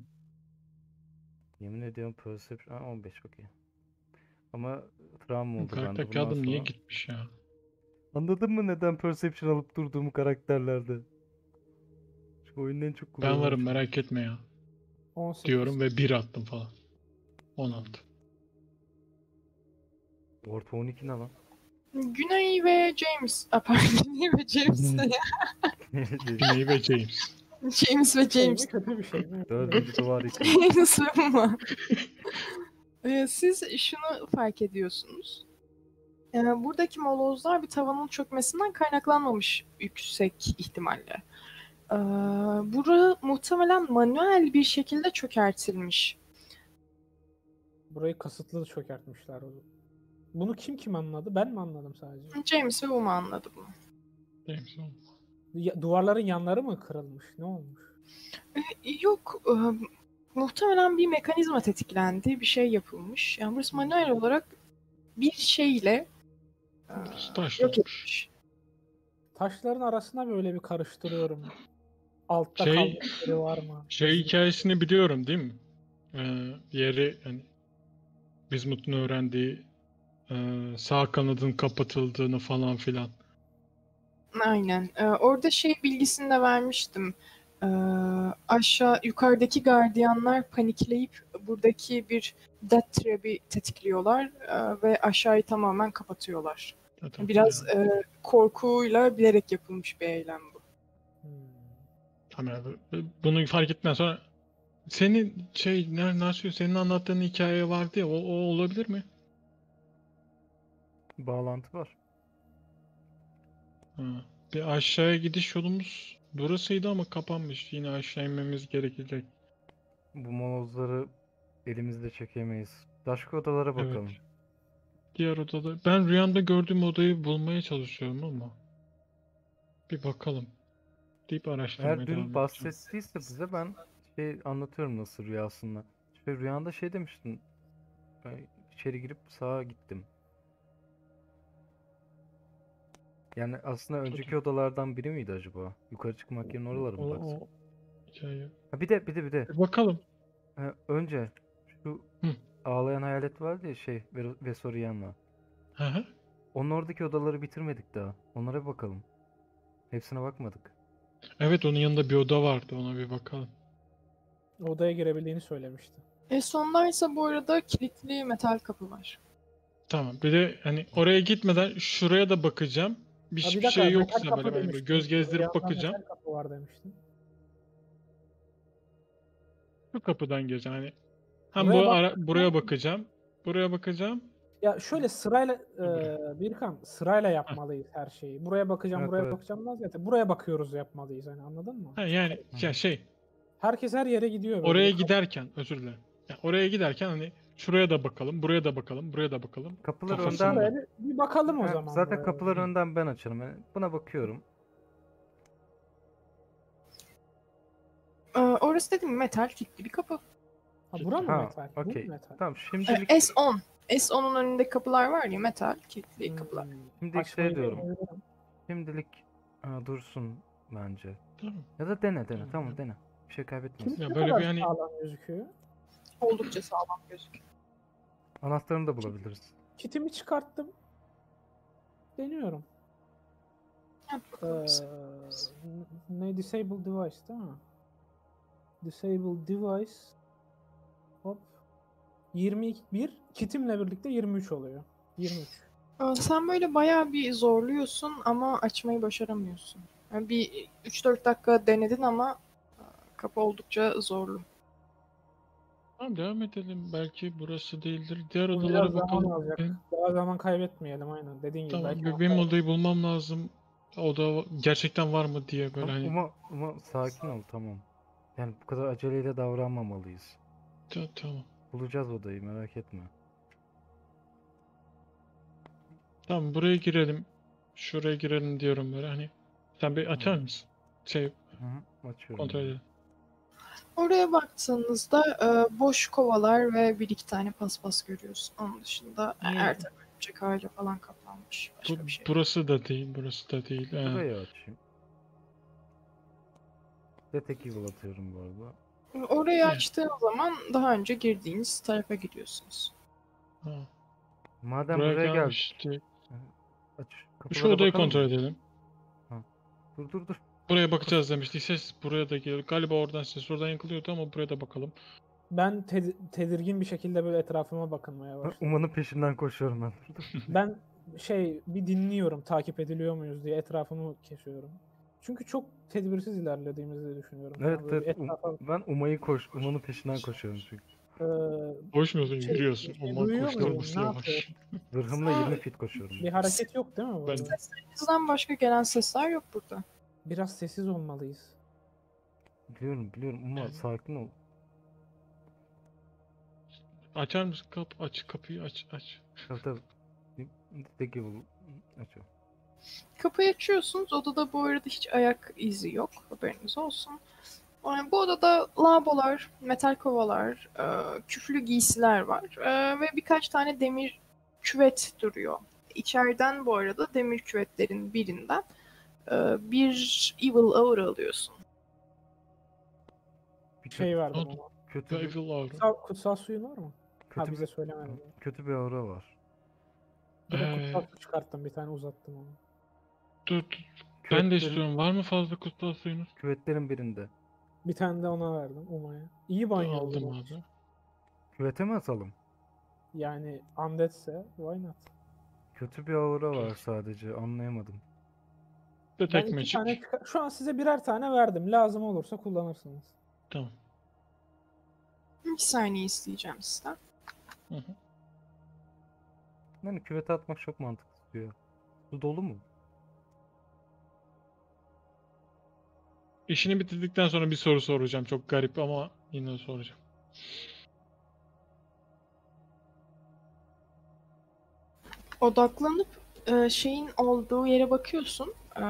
Yemin ediyorum perception. Aa, 15 okey. Ama travma oldu bende. Karakterdeki adam niye gitmiş ya? Anladın mı neden perception alıp durduğumu karakterlerde? Şu oyunun en çok Ben kullanılan varım merak etme ya 18. diyorum ve bir attım falan. 16. Orta 12 ne lan? Güney ve James. Aa, pardon, Güney ve James. ne ya? Güney ve James. James ve Şey James. kötü bir şey mi? Dördüncü duvar. James ve Uma. Ee, Siz şunu fark ediyorsunuz. Ee, Buradaki molozlar bir tavanın çökmesinden kaynaklanmamış yüksek ihtimalle. Ee, Bura muhtemelen manuel bir şekilde çökertilmiş. Burayı kasıtlı çökertmişler. Bunu kim kim anladı? Ben mi anladım sadece? James ve Uma anladı bunu. James duvarların yanları mı kırılmış? Ne olmuş? Yok, e, muhtemelen bir mekanizma tetiklendi, bir şey yapılmış. Yani burası manuel olarak bir şeyle e, taş yok etmiş. Taşların arasına böyle bir karıştırıyorum. Altta Şey- kalmış var mı? Şey hikayesini biliyorum değil mi? Ee, yeri hani Bismut'un öğrendiği e, sağ kanadın kapatıldığını falan filan. Aynen. Ee, orada şey bilgisini de vermiştim. Ee, aşağı yukarıdaki gardiyanlar panikleyip buradaki bir death trap'i tetikliyorlar e, ve aşağıyı tamamen kapatıyorlar. Zaten Biraz yani. e, korkuyla bilerek yapılmış bir eylem bu. Hmm. Tamam abi. Bunu fark etmeden sonra senin şey ne nasıl senin anlattığın hikaye vardı ya o, o olabilir mi? Bağlantı var. Ha. Bir aşağıya gidiş yolumuz burasıydı ama kapanmış. Yine aşağı inmemiz gerekecek. Bu molozları elimizde çekemeyiz. Başka odalara Evet. bakalım. Diğer odada ben rüyamda gördüğüm odayı bulmaya çalışıyorum ama bir bakalım. Deyip araştırmaya Eğer dün bahsettiyse bize ben şey anlatıyorum nasıl rüyasında. İşte rüyanda şey demiştin. Ben içeri girip sağa gittim. Yani aslında önceki odalardan biri miydi acaba? Yukarı çıkmak yerine oralara mı baksak? o hikaye. Ha bir de bir de bir de. Bir bakalım. Ha, önce şu Hı. ağlayan hayalet vardı ya şey Ve- Vesorian'la. Hı hı. Onun oradaki odaları bitirmedik daha. Onlara bir bakalım. Hepsine bakmadık. Evet onun yanında bir oda vardı ona bir bakalım. Odaya girebildiğini söylemişti. E sondaysa bu arada kilitli metal kapı var. Tamam bir de hani oraya gitmeden şuraya da bakacağım. Bir, Ha, bir dakika, şey yoksa böyle, böyle göz gezdirip bakacağım. Kapı var demiştin. Şu kapıdan gireceğim hani. Hem Buraya bu ara, bakmak buraya lazım. bakacağım. Buraya bakacağım. Ya şöyle sırayla e, Birkan sırayla yapmalıyız her şeyi. Buraya bakacağım, Evet, buraya evet. bakacağım vaziyette. Buraya bakıyoruz yapmalıyız hani anladın mı? Ha, yani ya şey Herkes her yere gidiyor böyle. oraya giderken özür dilerim. Ya oraya giderken hani şuraya da bakalım, buraya da bakalım, buraya da bakalım. Kapıları Kafasında. önden... Buraya bir, bakalım o Ha, zaman. zaten buraya. kapıları önden ben açarım. Yani buna bakıyorum. E, orası dedim metal kilitli bir kapı. Ha, bura mı Ha, metal? Bu mu okey. metal? Tamam E, şimdilik S10. S10'un önünde kapılar var ya metal kilitli Hmm, kapılar. Şimdilik açmayı şey diyorum. şimdilik ha, dursun bence. Tamam. Ya da dene dene. Tamam, dene. Bir şey kaybetmeyiz. Kilit Ya ne böyle kadar bir hani- sağlam gözüküyor. Oldukça sağlam gözüküyor. Anahtarını da bulabiliriz. Kitimi çıkarttım. Deniyorum. Yap Ee, ne disable device değil mi? Disable device hop 21 kitimle birlikte 23 oluyor. 23. Aa, Sen böyle bayağı bir zorluyorsun ama açmayı başaramıyorsun. Yani bir 3-4 dakika denedin ama aa, kapı oldukça zorlu. Tamam devam edelim. Belki burası değildir. Diğer Bu odalara biraz zaman bakalım. alacak. Daha zaman kaybetmeyelim aynen. Dediğin gibi tamam belki benim odayı bulmam lazım. Oda gerçekten var mı diye böyle Ama, hani. ama, ama sakin ol tamam. Yani bu kadar aceleyle davranmamalıyız. Ta- tamam. Bulacağız odayı merak etme. Tamam buraya girelim. Şuraya girelim diyorum böyle hani. Sen bir açar mısın? Şey Hı hı, açıyorum. kontrol ben. edelim. Oraya baktığınızda e, boş kovalar ve bir iki tane paspas görüyorsun. Onun dışında Hmm. her taraf örümcek falan kaplanmış. Bu, Başka bir şey. burası da değil, burası da değil. Ee, Burayı açayım. Detective Evil atıyorum bu arada. Orayı açtığın zaman daha önce girdiğiniz tarafa gidiyorsunuz. ha. Madem Buraya, buraya, geldik. gelmiştik. Aç. Şu odayı kontrol mı? edelim. Dur dur dur. Buraya bakacağız demiştik. Ses buraya da geliyor. Galiba oradan ses oradan yakılıyordu ama buraya da bakalım. Ben te- tedirgin bir şekilde böyle etrafıma bakınmaya başladım. Uman'ın peşinden koşuyorum ben. Ben şey bir dinliyorum takip ediliyor muyuz diye etrafımı kesiyorum. Çünkü çok tedbirsiz ilerlediğimizi düşünüyorum. Evet Yani evet. bir Um- etrafa, ben Umay'ı koş, Uman'ın peşinden koşuyorum çünkü. e, Koşmuyorsun, Şey, yürüyorsun. Aman duyuyor koş muyum? yavaş Ne yavaş. yapıyorum? Zırhımla 20 fit koşuyorum. bir hareket yok değil mi burada? Ben- Sizden başka gelen sesler yok burada. Biraz sessiz olmalıyız. Biliyorum biliyorum Evet. sakin ol. Açar mısın? Kap aç kapıyı aç aç. Tabii tabii. Detective Evil açıyorum. Kapıyı açıyorsunuz. Odada bu arada hiç ayak izi yok. Haberiniz olsun. Yani bu odada lavabolar, metal kovalar, e, küflü giysiler var. E, ve birkaç tane demir küvet duruyor. İçeriden bu arada demir küvetlerin birinden bir evil aura alıyorsun. Bir Şey ona. kötü, bir, Evil Aura. Kutsal, kutsal suyun var mı? Ha kötü, bize bir, söylemedin. kötü bir aura var. Ee, kutsal su çıkarttım bir tane uzattım onu. Dur, dur. Ben de istiyorum. Var mı fazla kutsal suyunuz? Küvetlerin birinde. Bir tane de ona verdim Uma'ya. İyi banyo oldu Aldım abi. Küvete mi atalım? Yani undead'se why not? Kötü bir aura var sadece anlayamadım. Bir Ben iki tane çıkar- Şu an size birer tane verdim. Lazım olursa kullanırsınız. Tamam. Bir saniye isteyeceğim sizden. Hı hı. Yani küvete atmak çok mantıklı diyor. Su dolu mu? İşini bitirdikten sonra bir soru soracağım. Çok garip ama yine soracağım. Odaklanıp e, şeyin olduğu yere bakıyorsun. E,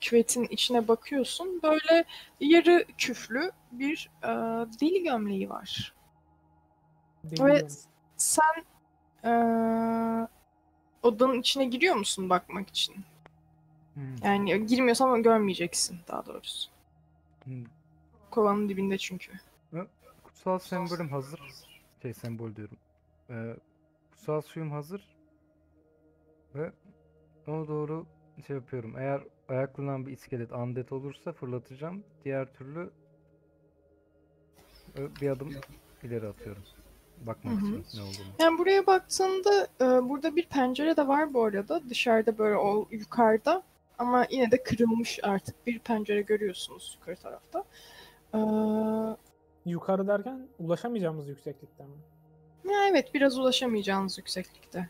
küvetin içine bakıyorsun. Böyle yarı küflü bir e, deli gömleği var. Bilmiyorum. Evet. Sen e, odanın içine giriyor musun bakmak için? Hmm. Yani girmiyorsan ama görmeyeceksin daha doğrusu. Hmm. Kovanın dibinde çünkü. Kutsal sembolüm hazır. şey sembol diyorum. Ee, kutsal suyum hazır. Ve ona doğru şey yapıyorum. Eğer ayaklanan bir iskelet undead olursa fırlatacağım. Diğer türlü e, bir adım ileri atıyorum. Bakmak Hı hı. için ne olduğunu. Yani buraya baktığında e, burada bir pencere de var bu arada. Dışarıda böyle o yukarıda. Ama yine de kırılmış artık bir pencere görüyorsunuz yukarı tarafta. Ee, Yukarı derken ulaşamayacağımız yükseklikte mi? ya evet biraz ulaşamayacağınız yükseklikte.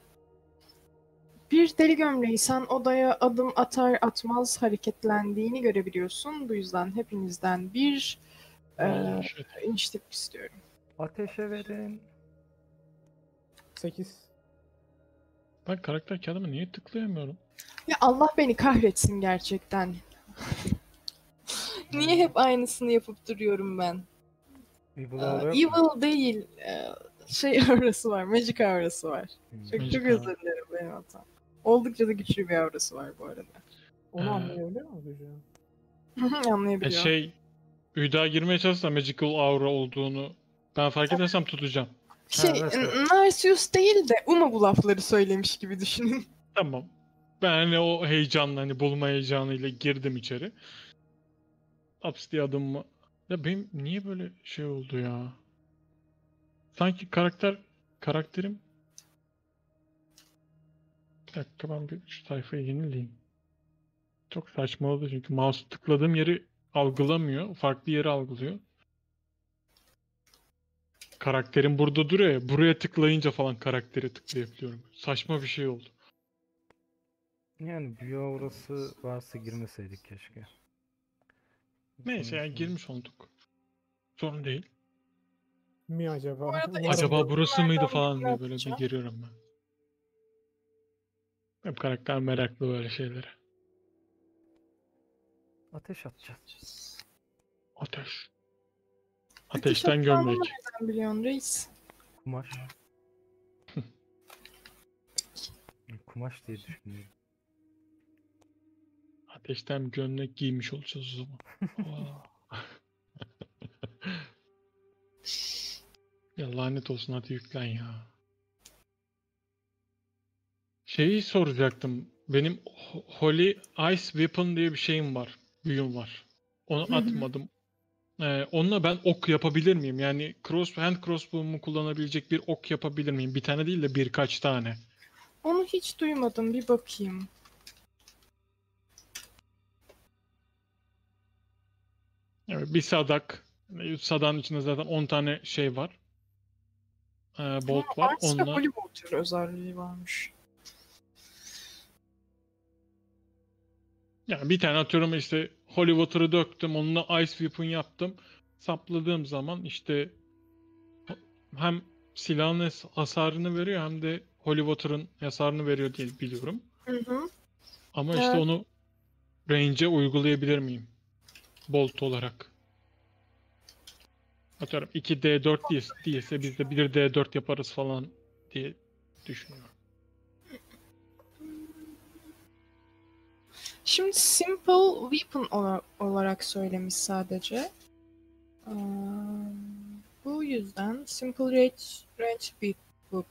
Bir deli gömleği sen odaya adım atar atmaz hareketlendiğini görebiliyorsun. Bu yüzden hepinizden bir e, Shit. iniştik istiyorum. Ateşe verin. 8. Ben karakter kağıdıma niye tıklayamıyorum? Ya Allah beni kahretsin gerçekten. Niye hep aynısını yapıp duruyorum ben? Evil Aa, yok mu? evil değil. ee, Şey aurası var. Magic aurası var. Hmm. Çok çok özür dilerim benim hatam. Oldukça da güçlü bir aurası var bu arada. Onu Ee, anlayabiliyor mu gücü? E Anlayabiliyor. şey Üda girmeye çalışsa Magical Aura olduğunu ben fark edersem tutacağım. şey, Ha, evet. Narcius değil de Uma bu lafları söylemiş gibi düşünün. Tamam. Ben hani o heyecanla hani bulma heyecanıyla girdim içeri. Aps diye adımımı... Ya benim niye böyle şey oldu ya? Sanki karakter karakterim dakika ben bir şu sayfayı yenileyim. Çok saçma oldu çünkü mouse tıkladığım yeri algılamıyor. Farklı yeri algılıyor. Karakterim burada duruyor ya. Buraya tıklayınca falan karakteri tıklayabiliyorum. Saçma bir şey oldu. Yani büyü aurası varsa girmeseydik keşke. Neyse yani girmiş olduk. Sorun değil. Mi acaba? Bu arada Umarım- Acaba burası mıydı falan diye böyle bir giriyorum ben. Hep karakter meraklı böyle şeylere. Ateş atacağız. Ateş. Ateşten gömlek. Sen biliyorsun reis. Kumaş. Kumaş diye düşünüyorum. Ateşten gömlek giymiş olacağız o zaman. Ya lanet olsun hadi yüklen ya. Şeyi soracaktım. Benim Ho- Holy Ice Weapon diye bir şeyim var. Büyüm var. Onu atmadım. Ee, onunla ben ok yapabilir miyim? Yani cross hand crossbow'umu kullanabilecek bir ok yapabilir miyim? Bir tane değil de birkaç tane. Onu hiç duymadım. Bir bakayım. Evet, bir sadak. Sadağın içinde zaten 10 tane şey var. Ee, bolt var. Onunla Holy Water özelliği varmış. Yani bir tane atıyorum işte Holy Water'ı döktüm. Onunla Ice Weapon yaptım. Sapladığım zaman işte hem silahın has- hasarını veriyor hem de Holy Water'ın hasarını veriyor diye biliyorum. Hı hı. Ama işte Evet. onu range'e uygulayabilir miyim? Bolt olarak. Atıyorum 2D4 diye, diyese biz de 1D4 yaparız falan diye düşünüyorum. Şimdi simple weapon ola- olarak söylemiş sadece. Aa, bu yüzden simple range, range bir bu,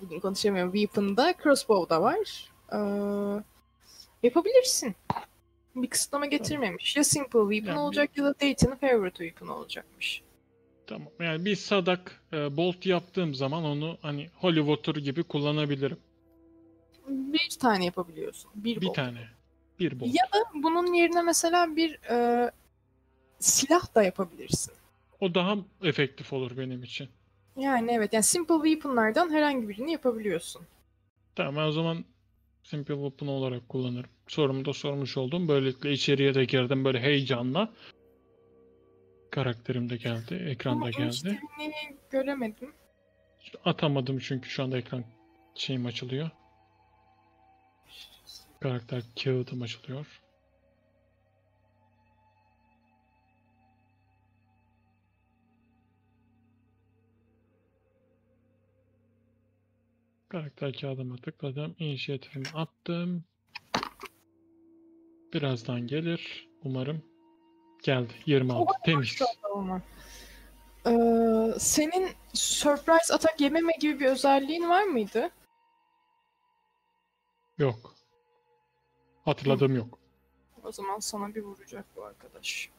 bugün konuşamıyorum. Weapon'da crossbow da var. Aa, yapabilirsin. Bir kısıtlama getirmemiş. Ya simple weapon Yani- olacak ya da Dayton'ın favorite weapon olacakmış. Tamam. Yani bir sadak e, bolt yaptığım zaman onu hani Holy Water gibi kullanabilirim. Bir tane yapabiliyorsun. Bir, Bir tane. Bir bolt. Ya da bunun yerine mesela bir e, silah da yapabilirsin. O daha efektif olur benim için. Yani evet yani simple weapon'lardan herhangi birini yapabiliyorsun. Tamam ben o zaman Simple Weapon olarak kullanırım. Sorumu da sormuş oldum. Böylelikle içeriye de girdim böyle heyecanla. Karakterim de geldi. Ekranda Ama geldi. göremedim. Atamadım çünkü şu anda ekran şeyim açılıyor. Karakter kağıdım açılıyor. Karakter kağıdıma tıkladım. İnisiyatifimi attım. Birazdan gelir. Umarım. Geldi. 26. Temiz. Ee, senin surprise atak yememe gibi bir özelliğin var mıydı? Yok. Hatırladığım yok. O zaman sana bir vuracak bu arkadaş.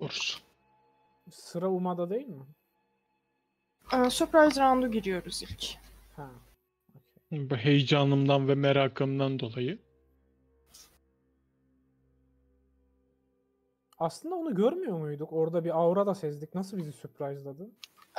Vursun. Sıra Uma'da değil mi? Ee, surprise round'u giriyoruz ilk. Ha. Bu heyecanımdan ve merakımdan dolayı. Aslında onu görmüyor muyduk? Orada bir aura da sezdik. Nasıl bizi surprise'ladı?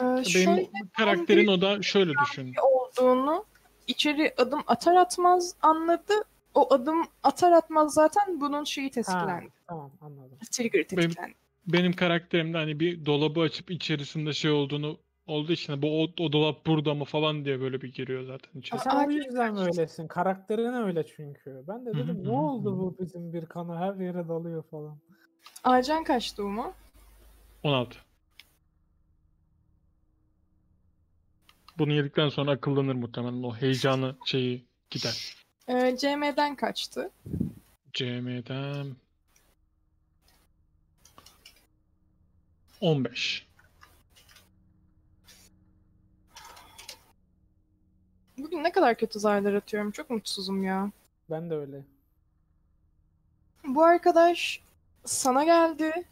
Ee, Benim şöyle karakterin o da şöyle düşün. olduğunu içeri adım atar atmaz anladı. O adım atar atmaz zaten bunun şeyi Ha, tetiklendi. tamam anladım. Trigger Benim- tetiklendi. Benim karakterimde hani bir dolabı açıp içerisinde şey olduğunu olduğu için bu o, o dolap burada mı falan diye böyle bir giriyor zaten içeri. sen o Acil yüzden öylesin. Karakterin öyle çünkü. Ben de dedim ne oldu bu bizim bir kana her yere dalıyor falan. Acan kaçtı Uma? 16. Bunu yedikten sonra akıllanır muhtemelen. O heyecanı şeyi gider. Ee, CM'den kaçtı. CM'den 15. Bugün ne kadar kötü zarlar atıyorum. Çok mutsuzum ya. Ben de öyle. Bu arkadaş sana geldi.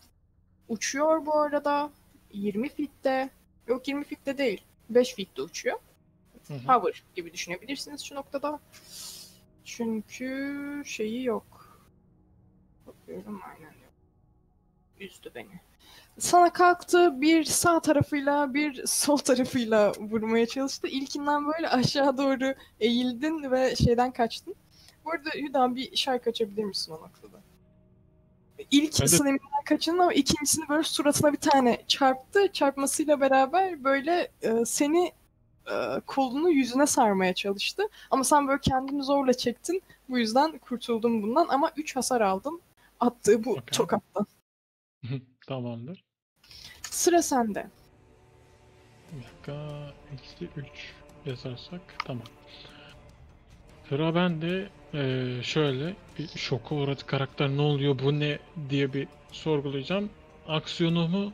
Uçuyor bu arada. 20 fitte. Yok 20 fitte değil. 5 fitte uçuyor. Hı hı. Hover gibi düşünebilirsiniz şu noktada. Çünkü şeyi yok. Bakıyorum aynen yok. Üzdü beni. Sana kalktı bir sağ tarafıyla bir sol tarafıyla vurmaya çalıştı. İlkinden böyle aşağı doğru eğildin ve şeyden kaçtın. Bu arada Hüda bir şarkı açabilir misin o noktada? İlk Ben de- sınavından kaçındın ama ikincisini böyle suratına bir tane çarptı. Çarpmasıyla beraber böyle e, seni e, kolunu yüzüne sarmaya çalıştı. Ama sen böyle kendini zorla çektin. Bu yüzden kurtuldun bundan ama 3 hasar aldın. Attığı bu Okey. tokattan. Tamamdır. Sıra sende. Bir dakika. Eksi 3 yazarsak tamam. Sıra bende eee, şöyle bir şoka uğradı karakter ne oluyor bu ne diye bir sorgulayacağım. Aksiyonumu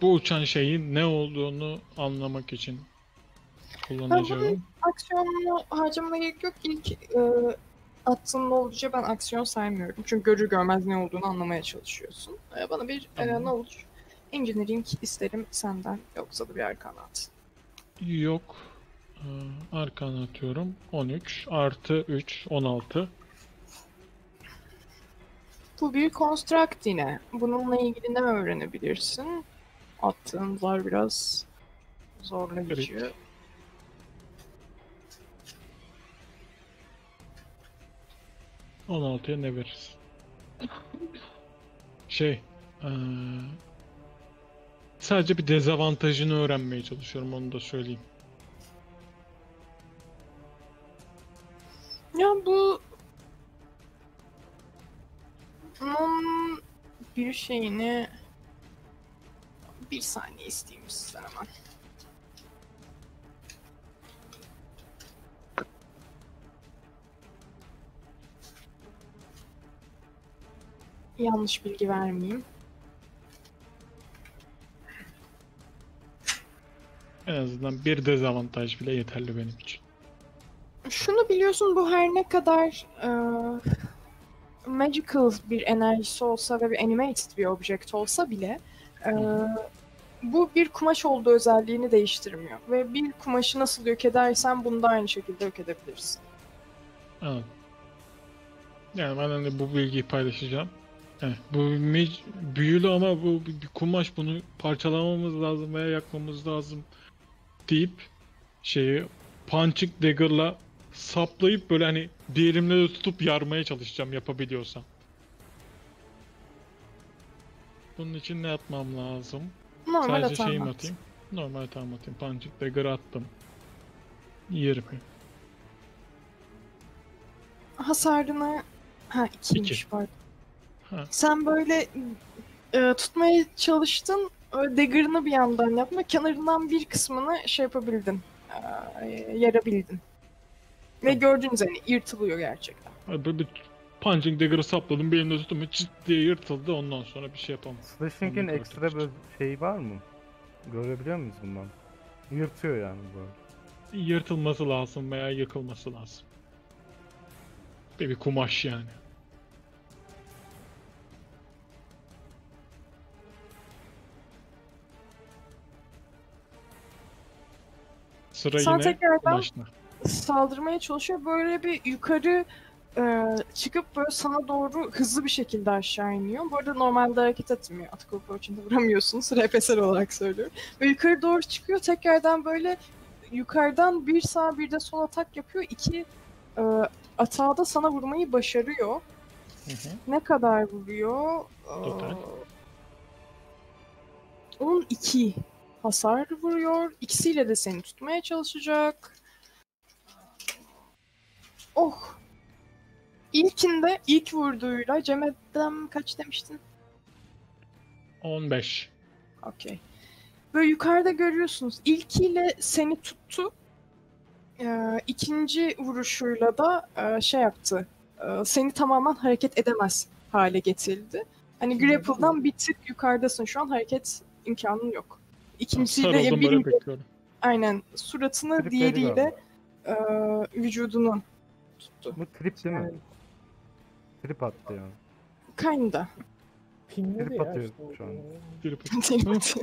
bu uçan şeyin ne olduğunu anlamak için kullanacağım. Aksiyonunu harcamana gerek yok. İlk e, attığın ne olunca ben aksiyon saymıyorum. Çünkü görür görmez ne olduğunu anlamaya çalışıyorsun. E, bana bir e, Tamam. ne olur engineering isterim senden. Yoksa da bir arkana at. Yok. Ee, Arkana atıyorum. 13 artı 3 16. Bu bir construct yine. Bununla ilgili ne öğrenebilirsin? Attığın zar biraz zorlayıcı. Evet. 16'ya ne veririz? Şey, eee, sadece bir dezavantajını öğrenmeye çalışıyorum onu da söyleyeyim. Ya bu bunun bir şeyini bir saniye isteyeyim sizden hemen. Yanlış bilgi vermeyeyim. En azından bir dezavantaj bile yeterli benim için. Şunu biliyorsun bu her ne kadar e, magical bir enerjisi olsa ve bir animated bir object olsa bile e, bu bir kumaş olduğu özelliğini değiştirmiyor. Ve bir kumaşı nasıl yok edersen bunu da aynı şekilde yok edebilirsin. Anladım. Yani ben hani bu bilgiyi paylaşacağım. Evet, bu büyülü ama bu bir kumaş bunu parçalamamız lazım veya yakmamız lazım deyip şeyi punching dagger'la saplayıp böyle hani bir elimle de tutup yarmaya çalışacağım yapabiliyorsam. Bunun için ne yapmam lazım? Normal Sadece hata şey mi at. atayım? Normal tam atayım. Punching dagger attım. 20. Hasarını ha ikiymiş İki. pardon. Ha. Sen böyle e, tutmaya çalıştın. Öyle dagger'ını bir yandan yapma. Kenarından bir kısmını şey yapabildin. E, yarabildin. Ve Tamam. gördüğünüz hani yırtılıyor gerçekten. Böyle bir punching dagger'ı sapladım. Bir elimde tuttum. Çıt diye yırtıldı. Ondan sonra bir şey yapamam. Slashing'in ekstra bir karşılaştır. şey var mı? Görebiliyor muyuz bundan? Yırtıyor yani bu. Yırtılması lazım veya yıkılması lazım. Bir, bir kumaş yani. Sıra Sen yine tekrardan kumaşta. saldırmaya çalışıyor. Böyle bir yukarı e, çıkıp böyle sana doğru hızlı bir şekilde aşağı iniyor. Bu arada normalde hareket etmiyor. Atak approach'ında vuramıyorsunuz. RPS'ler olarak söylüyorum. Ve yukarı doğru çıkıyor. Tekrardan böyle yukarıdan bir sağ bir de sol atak yapıyor. İki e, atağı da sana vurmayı başarıyor. Hı hı. Ne kadar vuruyor? Total. Ee, 12 hasar vuruyor. İkisiyle de seni tutmaya çalışacak. Oh. İlkinde ilk vurduğuyla Cem'den kaç demiştin? 15. Okey. Böyle yukarıda görüyorsunuz. İlkiyle seni tuttu. Ee, ikinci vuruşuyla da e, şey yaptı. Ee, seni tamamen hareket edemez hale getirdi. Hani grapple'dan bir tık yukarıdasın şu an hareket imkanın yok. İkincisiyle ya Sarıldım bir böyle bekliyorum. aynen suratını Trip diğeriyle e, vücudunu tuttu. Bu trip değil mi? Yani Trip attı yani. Kinda. pinledi Trip ya atıyor işte. o- şu an.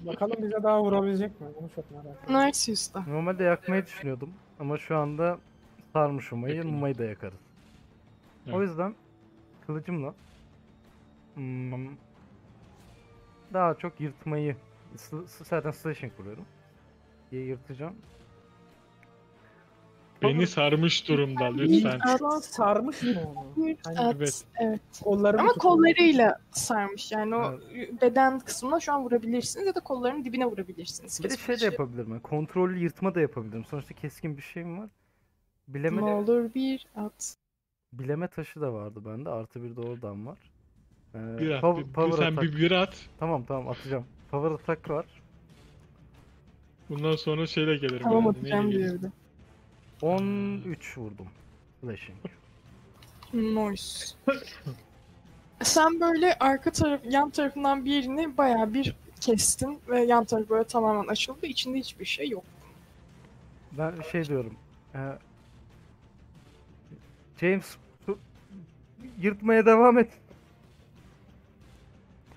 Bakalım bize daha vurabilecek mi? Onu çok merak ediyorum. Narcissus'ta. Normalde yakmayı düşünüyordum ama şu anda sarmış Umay'ı. Umay'ı da yakarız. O Evet. yüzden kılıcımla hmm, daha çok yırtmayı zaten slashing vuruyorum. Diye yırtacağım. Beni sarmış durumda lütfen. At. Şu an sarmış mı onu? Hani evet. evet. Kollarını Ama tutuyor. kollarıyla sarmış. Yani o beden kısmına şu an vurabilirsiniz ya da kollarının dibine vurabilirsiniz. Bir de şey de için. yapabilirim. Yani kontrollü yırtma da yapabilirim. Sonuçta keskin bir şeyim var. Bileme, Ne olur bir at. bileme taşı da vardı bende. Artı bir de oradan var. Ee, Bir at. pow- bir- power sen attack. bir, bir at. Tamam tamam atacağım. Power attack var. Bundan sonra şeyle gelirim. Tamam herhalde, atacağım neyle diyor gelirim? bir de. 13 vurdum. Flashing. Noise. Sen böyle arka taraf, yan tarafından bir yerini bayağı bir kestin ve yan taraf böyle tamamen açıldı. İçinde hiçbir şey yok. Ben şey diyorum. e, James yırtmaya devam et.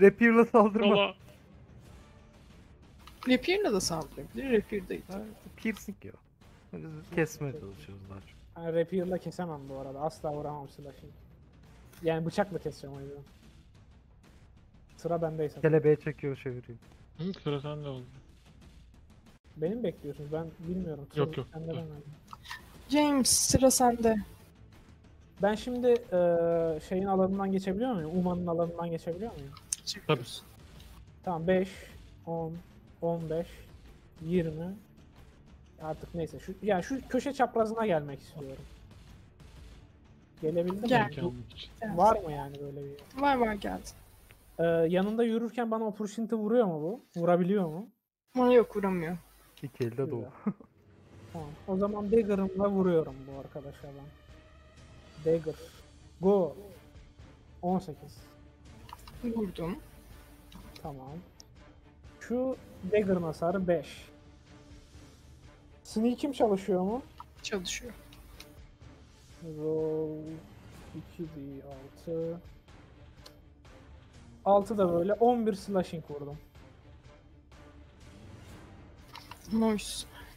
Rapier'la saldırma. Valla Rapier'le de saldırabilir. Rapier değil. Ha, Piercing ya. Kesmeye çalışıyoruz daha çok. Yani rapier'la kesemem bu arada. Asla vuramam slashing. Yani bıçakla keseceğim o yüzden. Sıra bendeyse. Kelebeğe çekiyor çeviriyor. Hı, sıra sende oldu. Beni mi bekliyorsunuz? Ben bilmiyorum. Yok, yok. Sende ben. James sıra sende. Ben şimdi eee, şeyin alanından geçebiliyor muyum? Uma'nın alanından geçebiliyor muyum? Çekiyorsun. Tamam 5, 10, 15, 20. Artık neyse şu yani şu köşe çaprazına gelmek istiyorum. Gelebildim Gel. mi? Var mı yani böyle bir? Var var geldi. Eee, yanında yürürken bana opportunity vuruyor mu bu? Vurabiliyor mu? Ama yok vuramıyor. İki elde dolu. Tamam. O zaman Dagger'ımla vuruyorum bu arkadaşa ben. Dagger. Go. 18. Vurdum. Tamam. Şu Dagger'ın hasarı 5. Sneak'im çalışıyor mu? Çalışıyor. Roll 2d6 6 da böyle 11 slashing vurdum. Nice.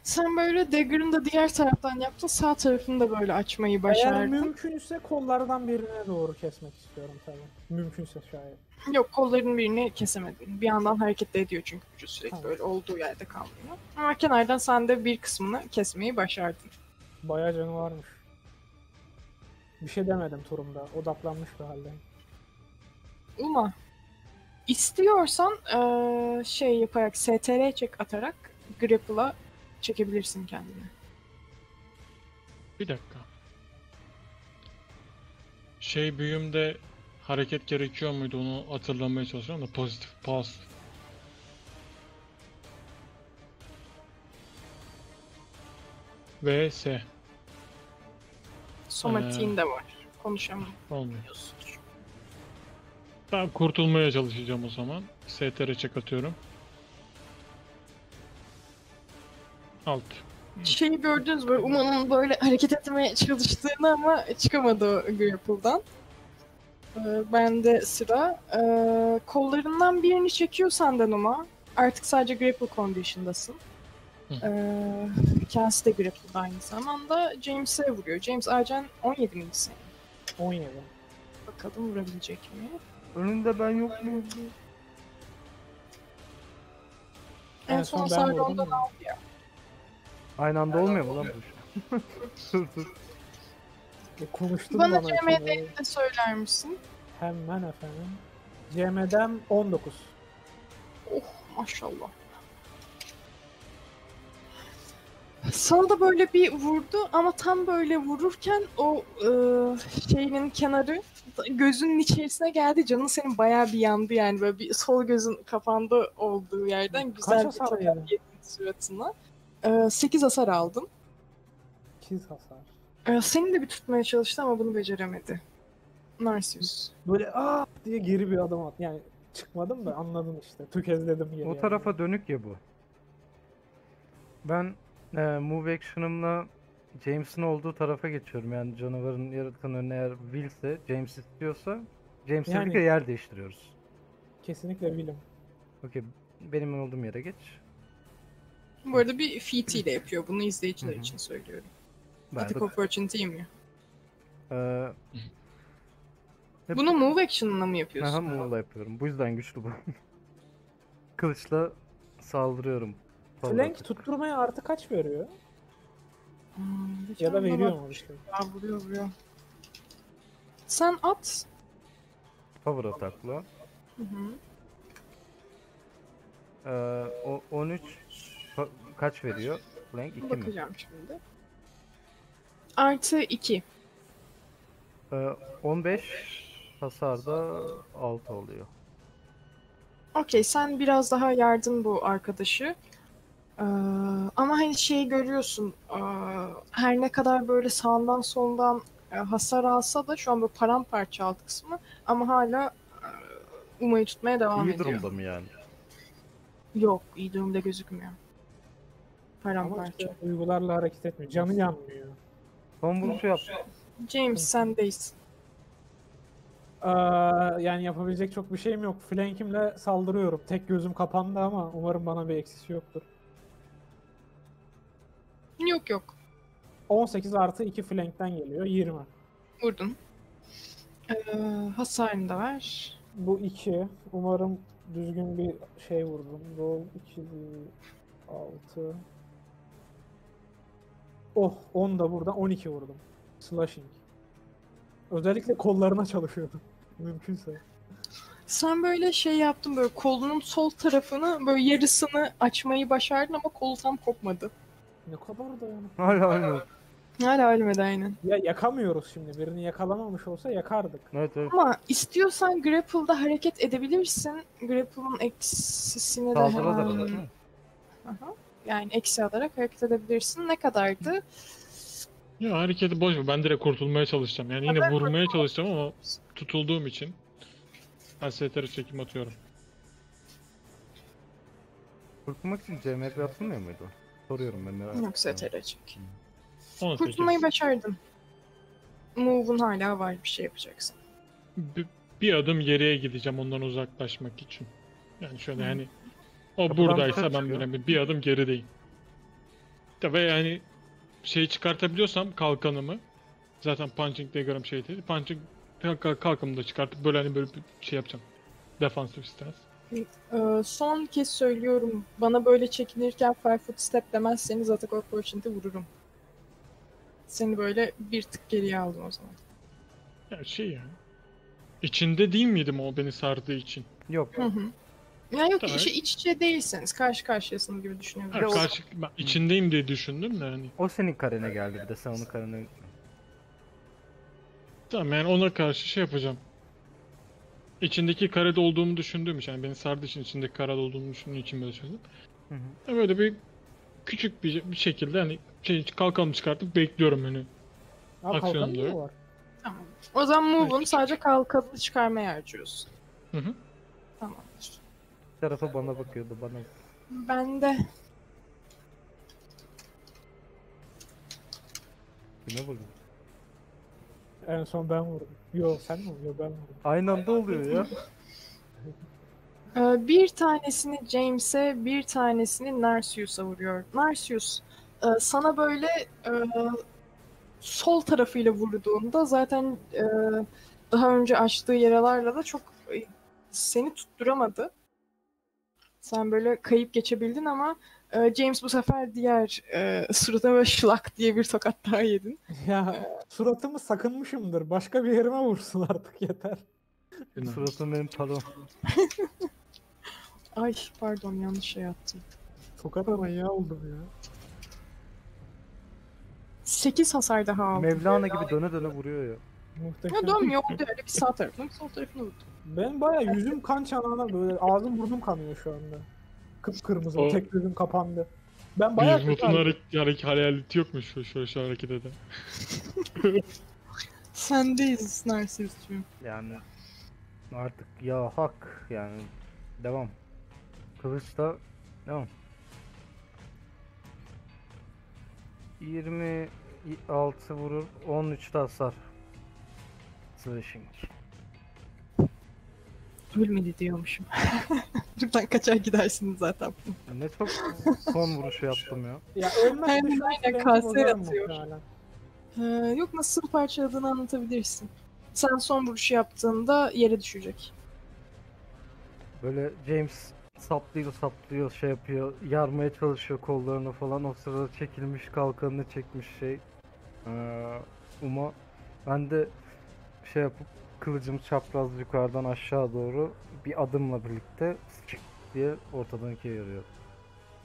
Sen böyle dagger'ın da diğer taraftan yaptın. Sağ tarafını da böyle açmayı Eğer başardın. mümkünse kollardan birine doğru kesmek istiyorum tabii. Mümkünse şayet. Yok kolların birini kesemedin. Bir yandan hareket de ediyor çünkü vücut sürekli Tamam. böyle olduğu yerde kalmıyor. Ama kenardan sen de bir kısmını kesmeyi başardın. Bayağı canı varmış. Bir şey demedim turumda. Odaklanmış bir haldeyim. Uma istiyorsan eee, şey yaparak STR çek atarak grapple'a çekebilirsin kendini. Bir dakika. Şey büyümde hareket gerekiyor muydu onu hatırlamaya çalışıyorum da pozitif pas. VS. Somatiğin ee, de var. Konuşamıyorsun. Ben kurtulmaya çalışacağım o zaman. STR çek atıyorum. Alt. Şeyi gördünüz böyle Uman'ın böyle hareket etmeye çalıştığını ama çıkamadı o Grapple'dan. Ee, bende sıra. Ee, kollarından birini çekiyor senden Uma. Artık sadece grapple condition'dasın. Ee, kendisi de grapple'da aynı zamanda. James'e vuruyor. James Arjen 17 miydi senin? 17. Bakalım vurabilecek mi? Önünde ben yok mu? En, En son son ben hasar vurdum ondan ya. aldı ya. Aynı anda olmuyor mu lan bu? dur dur. Konuştun Bana bana. Şimdi. de söyler misin? Hemen efendim. CM'den 19. Oh maşallah. Sana da böyle bir vurdu ama tam böyle vururken o e, şeyinin kenarı gözünün içerisine geldi. Canın senin bayağı bir yandı yani böyle bir sol gözün kapandı olduğu yerden Kaç güzel bir hasar yedin? suratına. E, 8 hasar aldın. 2 hasar. E, seni de bir tutmaya çalıştı ama bunu beceremedi. Narcissus. Böyle aa diye geri bir adım at. Yani çıkmadım da anladın işte. Tökezledim geri. O tarafa dönük ya bu. Ben e, move action'ımla James'in olduğu tarafa geçiyorum. Yani canavarın yaratıkan önüne eğer Will'se, James istiyorsa James'le Yani- birlikte yer değiştiriyoruz. Kesinlikle Will'im. Okey. Benim olduğum yere geç. Bu arada bir feat ile yapıyor. Bunu izleyiciler Hı hı. için söylüyorum. Ben Attack de- opportunity mi? Ee, hep- Bunu move action'la mı Aha, yapıyorsun? move'la yapıyorum. Bu yüzden güçlü bu. Kılıçla saldırıyorum. Flank tutturmaya artı kaç veriyor? Hmm, Ya da veriyor mu şey? Ya vuruyor vuruyor. Sen at. Power atakla. Hı hı. Ee, o 13 fa- kaç veriyor? Flank 2 mi? Bakacağım şimdi. Artı 2. Ee, 15 hasarda 6 oluyor. Okey sen biraz daha yardın bu arkadaşı. Ee, ama hani şeyi görüyorsun. ee, her ne kadar böyle sağından soldan e, hasar alsa da şu an böyle paramparça alt kısmı. Ama hala e, Uma'yı tutmaya devam İyi ediyor. durumda mı yani? Yok iyi durumda gözükmüyor. Ama Paramparça. işte duygularla hareket etmiyor. Canı yanmıyor. Son vuruşu yap. James sendeyiz. Aa, yani yapabilecek çok bir şeyim yok. Flankimle saldırıyorum. Tek gözüm kapandı ama umarım bana bir eksisi yoktur. Yok yok. 18 artı 2 flankten geliyor. 20. Vurdun. Ee, hasarını da ver. Bu 2. Umarım düzgün bir şey vurdum. Roll 2, 6. Oh 10 da burada 12 vurdum. Slashing. Özellikle kollarına çalışıyordum. Mümkünse. Sen böyle şey yaptın böyle kolunun sol tarafını böyle yarısını açmayı başardın ama kolu tam kopmadı. Ne kadar da yani. Hala aynı. Hala ölmedi aynen. Ya yakamıyoruz şimdi. Birini yakalamamış olsa yakardık. Evet evet. Ama istiyorsan grapple'da hareket edebilirsin. Grapple'ın eksisini de Saldırı da hemen... değil mi? Aha. Yani eksi alarak hareket edebilirsin. Ne kadardı? Ya hareketi boş ver. Ben direkt kurtulmaya çalışacağım. Yani yine vurmaya çalışacağım ama tutulduğum için STR çekim atıyorum. Kurtulmak için CMP atılmıyor muydu? Soruyorum ben merak Yok. STR çek. 18. Kurtulmayı başardın. Move'un hala var bir şey yapacaksın. Bir, bir adım geriye gideceğim ondan uzaklaşmak için. Yani şöyle Hı. hani o Kapıdan buradaysa ben çıkıyor. böyle bir, adım gerideyim. De ve yani şeyi çıkartabiliyorsam kalkanımı zaten punching dagger'ım şey değil. Punching kalk- kalkanımı da çıkartıp böyle hani böyle bir şey yapacağım. Defansif stance. Ee, son kez söylüyorum. Bana böyle çekinirken five foot step demezseniz atak opportunity vururum. Seni böyle bir tık geriye aldım o zaman. Ya şey yani. İçinde değil miydim o beni sardığı için? Yok. Hı hı. Ya yok Tamam. işe iç içe değilseniz karşı karşıyasınız gibi Ha, düşünebilirim. karşı, ben içindeyim diye düşündüm de hani. O senin karene geldi bir de sen onun karene Tamam yani ona karşı şey yapacağım. İçindeki karede olduğumu düşündüğüm için yani beni sardığı için içindeki karede olduğumu düşündüğüm için böyle söyledim. Hı hı. Ya Böyle bir küçük bir, bir şekilde hani şey kalkanımı çıkartıp bekliyorum hani. Ha Aksiyon diyor. var? Tamam. O zaman move'un Evet. sadece kalkanını çıkarmaya harcıyorsun. Hı hı. Tamamdır. Tarafa bana bakıyordu bana. Ben de Kime vurdun? En son ben vurdum. Yo sen mi? Yo ben vurdum. Aynı anda oluyor ya. Ee, bir tanesini James'e, bir tanesini Narcius'a vuruyor. Narcius, e, sana böyle e, sol tarafıyla vurduğunda zaten e, daha önce açtığı yaralarla da çok seni tutturamadı. Sen böyle kayıp geçebildin ama e, James bu sefer diğer e, suratına böyle şlak diye bir tokat daha yedin. Ya suratımı sakınmışımdır. Başka bir yerime vursun artık yeter. Suratım benim talon. Ay pardon yanlış şey yaptım. Tokat manyağı oldum ya. 8 hasar daha aldım. Mevlana gibi döne döne vuruyor ya. Muhteşem. Ya dönmüyor orada öyle bir sağ tarafına bir sol tarafına vurdu. Ben baya yüzüm kan çanağına böyle ağzım burnum kanıyor şu anda. Kıpkırmızı O- tek gözüm kapandı. Ben bayağı kötü Yumrut'un halde- hareket, hayaleti yok mu şu, şu, şu hareket eden? Sendeyiz Narcissus'cum. Yani artık ya hak yani devam. Kılıçta devam. 26 vurur, 13 de hasar. Slashing. Ölmedi diyormuşum. Buradan kaçar gidersiniz zaten. Ne çok son vuruşu yaptım ya. Ya ölmez Aynen, aynen, kanser atıyor. muhtemelen. Ee, yok nasıl parçaladığını anlatabilirsin. Sen son vuruşu yaptığında yere düşecek. Böyle James saplıyor saplıyor şey yapıyor yarmaya çalışıyor kollarını falan o sırada çekilmiş kalkanını çekmiş şey Ee, Uma ben de şey yapıp kılıcım çapraz yukarıdan aşağı doğru bir adımla birlikte diye ortadan ikiye yarıyor.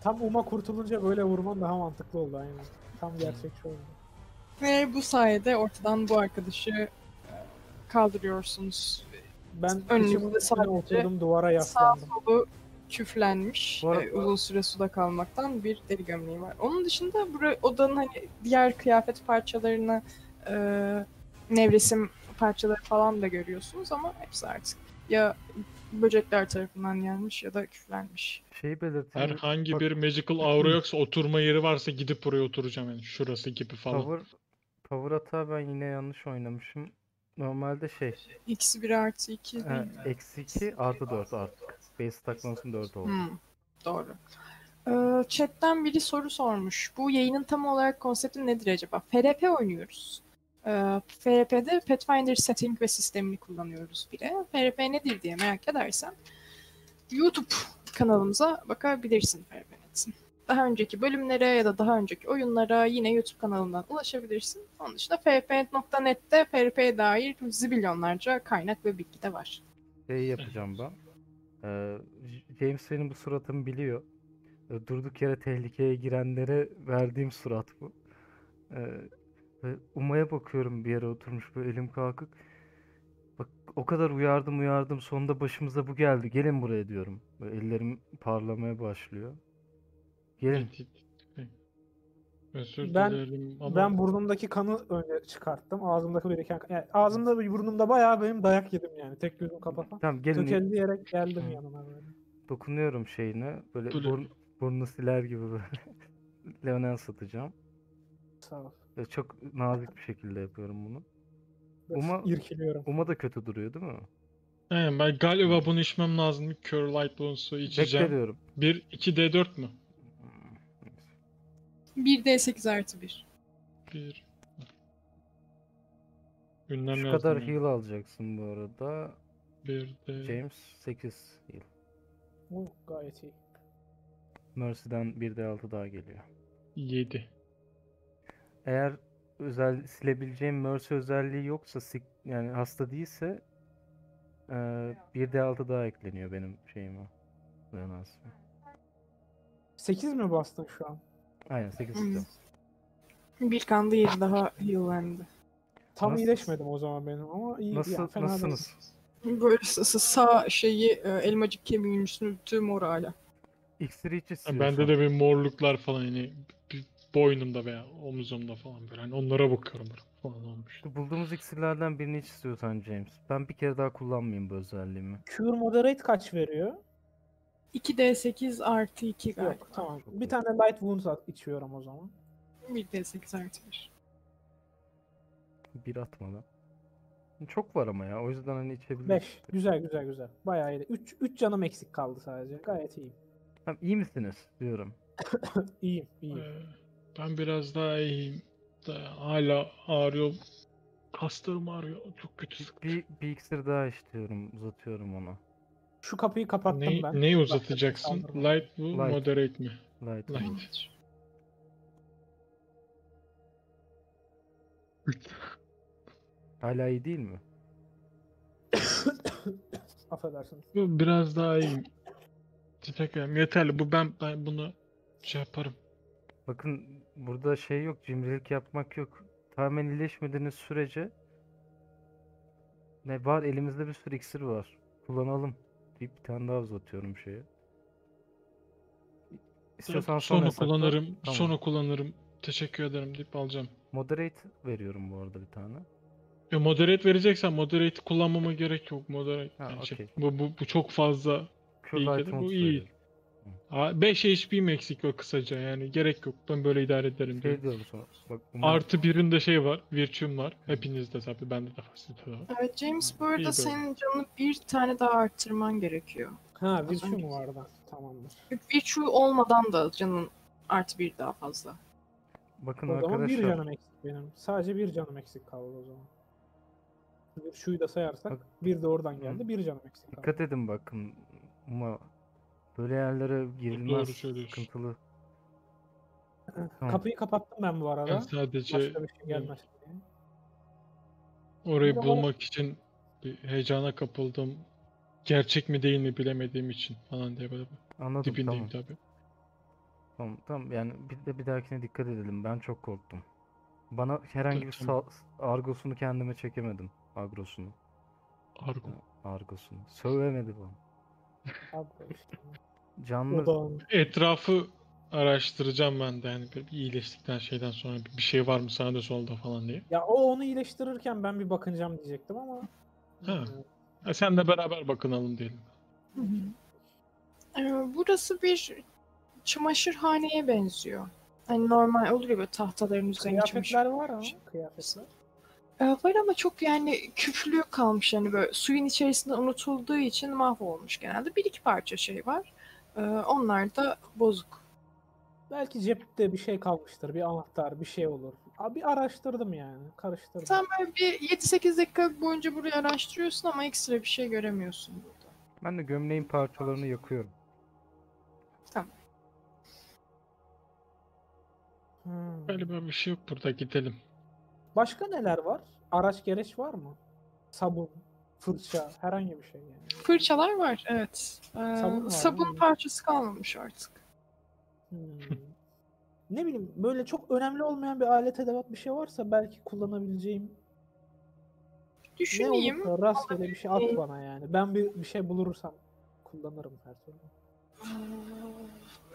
Tam Uma kurtulunca böyle vurman daha mantıklı oldu aynen. Tam gerçekçi oldu. Ve bu sayede ortadan bu arkadaşı e, kaldırıyorsunuz. Ben Önümüzde sadece oturdum duvara Sağ yaslandım. solu küflenmiş. Arada- e, uzun süre suda kalmaktan bir deri gömleği var. Onun dışında bura, odanın hani diğer kıyafet parçalarını e, nevresim parçaları falan da görüyorsunuz ama hepsi artık ya böcekler tarafından gelmiş ya da küflenmiş. Şeyi belirteyim. Herhangi Bak- bir magical aura yoksa oturma yeri varsa gidip oraya oturacağım yani. Şurası gibi falan. Power, power hata ben yine yanlış oynamışım. Normalde şey Eksi 1 artı 2 değil e, mi? eksi 2 artı 4 artık. Base takmasın 4 oldu. Hmm, doğru. Ee, chatten biri soru sormuş. Bu yayının tam olarak konsepti nedir acaba? FRP oynuyoruz. Ee, FRP'de Pathfinder setting ve sistemini kullanıyoruz bile. FRP nedir diye merak edersen YouTube kanalımıza bakabilirsin FRP.net'in. Daha önceki bölümlere ya da daha önceki oyunlara yine YouTube kanalından ulaşabilirsin. Onun dışında FRP.net'te FRP'ye dair zibilyonlarca kaynak ve bilgi de var. Şey yapacağım ben. Ee, James benim bu suratımı biliyor. Ee, Durduk yere tehlikeye girenlere verdiğim surat bu. Ee, ve Uma'ya bakıyorum bir yere oturmuş böyle elim kalkık. Bak o kadar uyardım uyardım sonunda başımıza bu geldi. Gelin buraya diyorum. Böyle ellerim parlamaya başlıyor. Gelin. Özür Ben- dilerim ama Ben burnumdaki kanı önce çıkarttım. Ağzımdaki biriken yani ağzımda ve burnumda bayağı benim dayak yedim yani. Tek gözüm kapalı. Tamam gelin. Tökezleyerek geldim Hı. yanına böyle. Dokunuyorum şeyine. Böyle burn, burnunu siler gibi böyle. Leonel satacağım. Sağ ol. Çok nazik bir şekilde yapıyorum bunu. Uma- irkiliyorum. Uma da kötü duruyor değil mi? Aynen, ben galiba bunu içmem lazım. Kör light bones'u içeceğim. Bekleniyorum. 1, 2, D4 mü? 1d8 artı 1. 1. Ünlem Şu kadar ya. heal alacaksın bu arada. 1 D. James 8 heal. Bu gayet iyi. Mercy'den bir de 6 daha geliyor. 7. Eğer özel silebileceğim Mercy özelliği yoksa sik- yani hasta değilse eee, bir de 6 daha ekleniyor benim şeyime. Leonas'ıma. 8 mi bastın şu an? Aynen 8 Hmm. istiyorum. Bir kanda 7 daha heal'lendi. Tam Nasıl- iyileşmedim o zaman benim ama iyi. Nasıl, yani fena değil. nasılsınız? Böyle sağ şeyi e, elmacık kemiğinin üstünü tüm mor hala. İksiri hiç Ha, istiyorsan. Bende de bir morluklar falan hani bir boynumda veya omuzumda falan böyle hani onlara bakıyorum böyle falan olmuş. Bulduğumuz iksirlerden birini hiç istiyorsan James. Ben bir kere daha kullanmayayım bu özelliğimi. Cure Moderate kaç veriyor? 2d8 artı 2 galiba. Yok tamam. Bir tane Light Wounds at- içiyorum o zaman. 1d8 artı 1. Bir atmadan. Çok var ama ya. O yüzden hani içebiliriz. 5. Güzel güzel güzel. Bayağı iyi. 3 3 canım eksik kaldı sadece. Gayet iyiyim. Tamam, iyi misiniz diyorum. İyiyim, iyiyim. Ee, ben biraz daha iyiyim. Da hala ağrıyor. Kaslarım ağrıyor. Çok kötü. Bir, bir iksir daha istiyorum. Uzatıyorum onu. Şu kapıyı kapattım Ne, ben. neyi uzatacaksın? Light bu, Light. moderate mi? Light. Light. Hala iyi değil mi? Affedersiniz. Bu biraz daha iyiyim. Teşekkür ederim. Yeterli. Bu ben ben bunu şey yaparım. Bakın burada şey yok. Cimrilik yapmak yok. Tamamen iyileşmediğiniz sürece ne var? Elimizde bir sürü iksir var. Kullanalım. deyip bir tane daha uzatıyorum şeye. İstiyorsan sonra hesapla. kullanırım. Tamam. Sonra kullanırım. Teşekkür ederim deyip alacağım. Moderate veriyorum bu arada bir tane. Ya moderate vereceksen moderate kullanmama gerek yok. Moderate. Ha, yani şey, okey. bu, bu, bu çok fazla. Cure İyi bu iyi. veriyorum. Aa, 5 HP mi eksik var kısaca yani gerek yok. Ben böyle idare ederim diye. Şey diyorum sonra. Bak umarım- Artı birinde şey var. Virtue'm var. Hepinizde tabii. Bende de fasilite var. Evet James bu İyi arada böyle. senin canını bir tane daha arttırman gerekiyor. Ha, Virtue önce- mu vardı? Tamamdır. Virtue olmadan da canın artı bir daha fazla. Bakın O zaman bir arkadaşlar. canım eksik benim. Sadece bir canım eksik kaldı o zaman. Virtue'yu da sayarsak Bak- bir de oradan geldi. Bir canım eksik kaldı. Dikkat edin bakın. Ama böyle yerlere girilmez. Doğru söylüyorsun. Sıkıntılı. Tamam. Kapıyı kapattım ben bu Ben arada. sadece Başka bir şey diye. orayı bulmak için bir heyecana kapıldım. Gerçek mi değil mi bilemediğim için falan diye böyle Anladım dibindeyim tamam. tabii. Tamam tamam yani bir de bir dahakine dikkat edelim. Ben çok korktum. Bana herhangi bir Tamam. sa- argosunu kendime çekemedim. Agrosunu. Argo. Argosunu. Sövemedi bana. Abi işte. Canlı Etrafı araştıracağım ben de yani bir iyileştikten şeyden sonra bir- bir şey var mı sağda solda falan diye. Ya o onu iyileştirirken ben bir bakınacağım diyecektim ama. Ha. Ha, sen de beraber bakınalım diyelim. Ee, burası bir çamaşırhaneye benziyor. Hani normal olur ya böyle tahtaların üzerine Kıyafetler çamaşır. var ama kıyafetler. Ee, var ama çok yani küflü kalmış yani böyle suyun içerisinde unutulduğu için mahvolmuş genelde. Bir iki parça şey var. Ee, onlar da bozuk. Belki cepte bir şey kalmıştır. Bir anahtar, bir şey olur. Abi bir araştırdım yani. Karıştırdım. Sen böyle bir 7-8 dakika boyunca burayı araştırıyorsun ama ekstra bir şey göremiyorsun burada. Ben de gömleğin parçalarını yakıyorum. Hmm. Galiba bir şey yok burada gidelim. Başka neler var? Araç gereç var mı? Sabun, fırça, herhangi bir şey yani. Fırçalar var evet. Ee, Sabun var, sabun parçası kalmamış artık. Hmm. ne bileyim böyle çok önemli olmayan bir alet edevat bir şey varsa belki kullanabileceğim ne Düşüneyim. olursa rastgele bir şey at bana yani. Ben bir, bir şey bulursam kullanırım her türlü.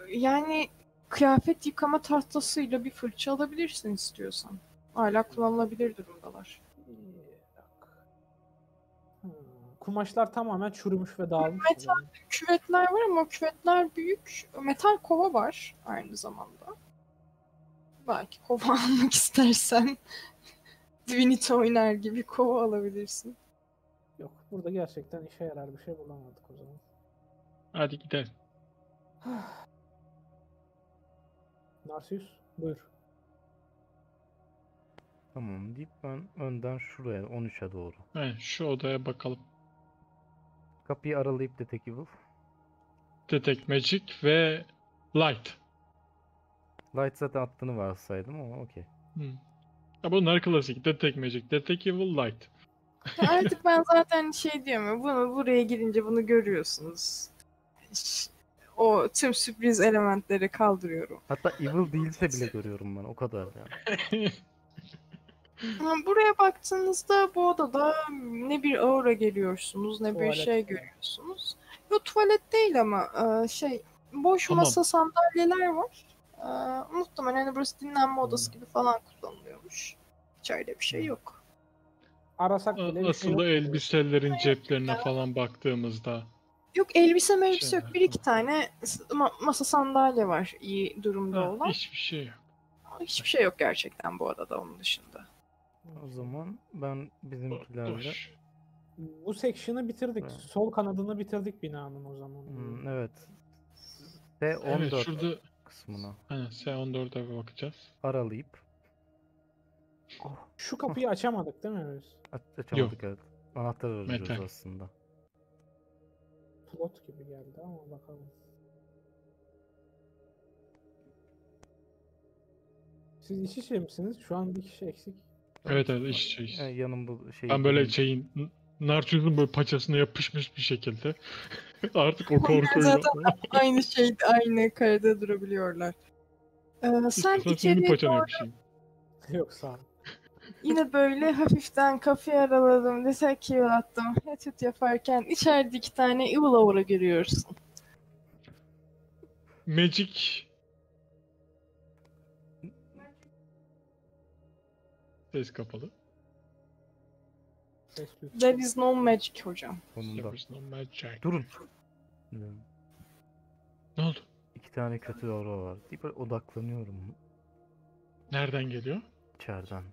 Ee, Yani kıyafet yıkama tahtasıyla bir fırça alabilirsin istiyorsan. Hala kullanılabilir durumdalar. Kumaşlar tamamen çürümüş ve dağılmış. Metal küvetler var ama o küvetler büyük. Metal kova var aynı zamanda. Belki kova almak istersen Divinity oynar gibi kova alabilirsin. Yok burada gerçekten işe yarar bir şey bulamadık o zaman. Hadi gidelim. Narsius buyur. Tamam deyip ben önden şuraya 13'e doğru. Evet, şu odaya bakalım. Kapıyı aralayıp Detective Evil. Detect Magic ve Light. Light zaten attığını varsaydım ama okey. Hmm. Ya bunlar klasik. Detect Magic, Detect Evil, Light. Artık ben zaten şey diyorum bunu buraya girince bunu görüyorsunuz. O tüm sürpriz elementleri kaldırıyorum. Hatta Evil değilse bile görüyorum ben o kadar yani. Buraya baktığınızda bu odada ne bir aura geliyorsunuz ne bir Tuvalet şey falan. görüyorsunuz. Yok tuvalet değil ama e, şey boş Tamam. masa sandalyeler var. E, muhtemelen hani burası dinlenme odası gibi falan kullanılıyormuş. İçeride bir şey yok. Arasak bile bir şey Asıl yok. elbiselerin ceplerine falan baktığımızda Yok elbise melbise Şey yok. Bir iki tane s- ma- masa sandalye var iyi durumda ha, olan. hiçbir şey yok. Hiçbir şey yok gerçekten bu odada onun dışında. O zaman ben bizimkilerle. Bu section'ı bitirdik. Evet. Sol kanadını bitirdik binanın o zaman. Hmm, evet. S14 Evet şurada kısmına Aynen S14'e bir bakacağız. aralayıp oh, Şu kapıyı açamadık değil mi biz? aç- açamadık evet. Anahtar Metal. aslında. Plot gibi geldi ama bakalım. Siz iç içe misiniz? Şu an bir kişi eksik. Evet evet iş şey. Yani yanım bu şey. Ben böyle şeyin Narcissus'un böyle paçasına yapışmış bir şekilde. Artık o korkuyu Zaten aynı şeyde aynı karede durabiliyorlar. Ee, sen senin içeriye paçana doğru yapışayım. Yok sağ ol. yine böyle hafiften kapıyı araladım, desek attım. Etüt yaparken içeride iki tane Evil Aura görüyorsun. Magic Ses kapalı. There is no magic hocam. Sonunda. Yapıyorsun o magic. Durun. Ne oldu? İki tane kötü aura var. Deyip odaklanıyorum Nereden geliyor? içeriden.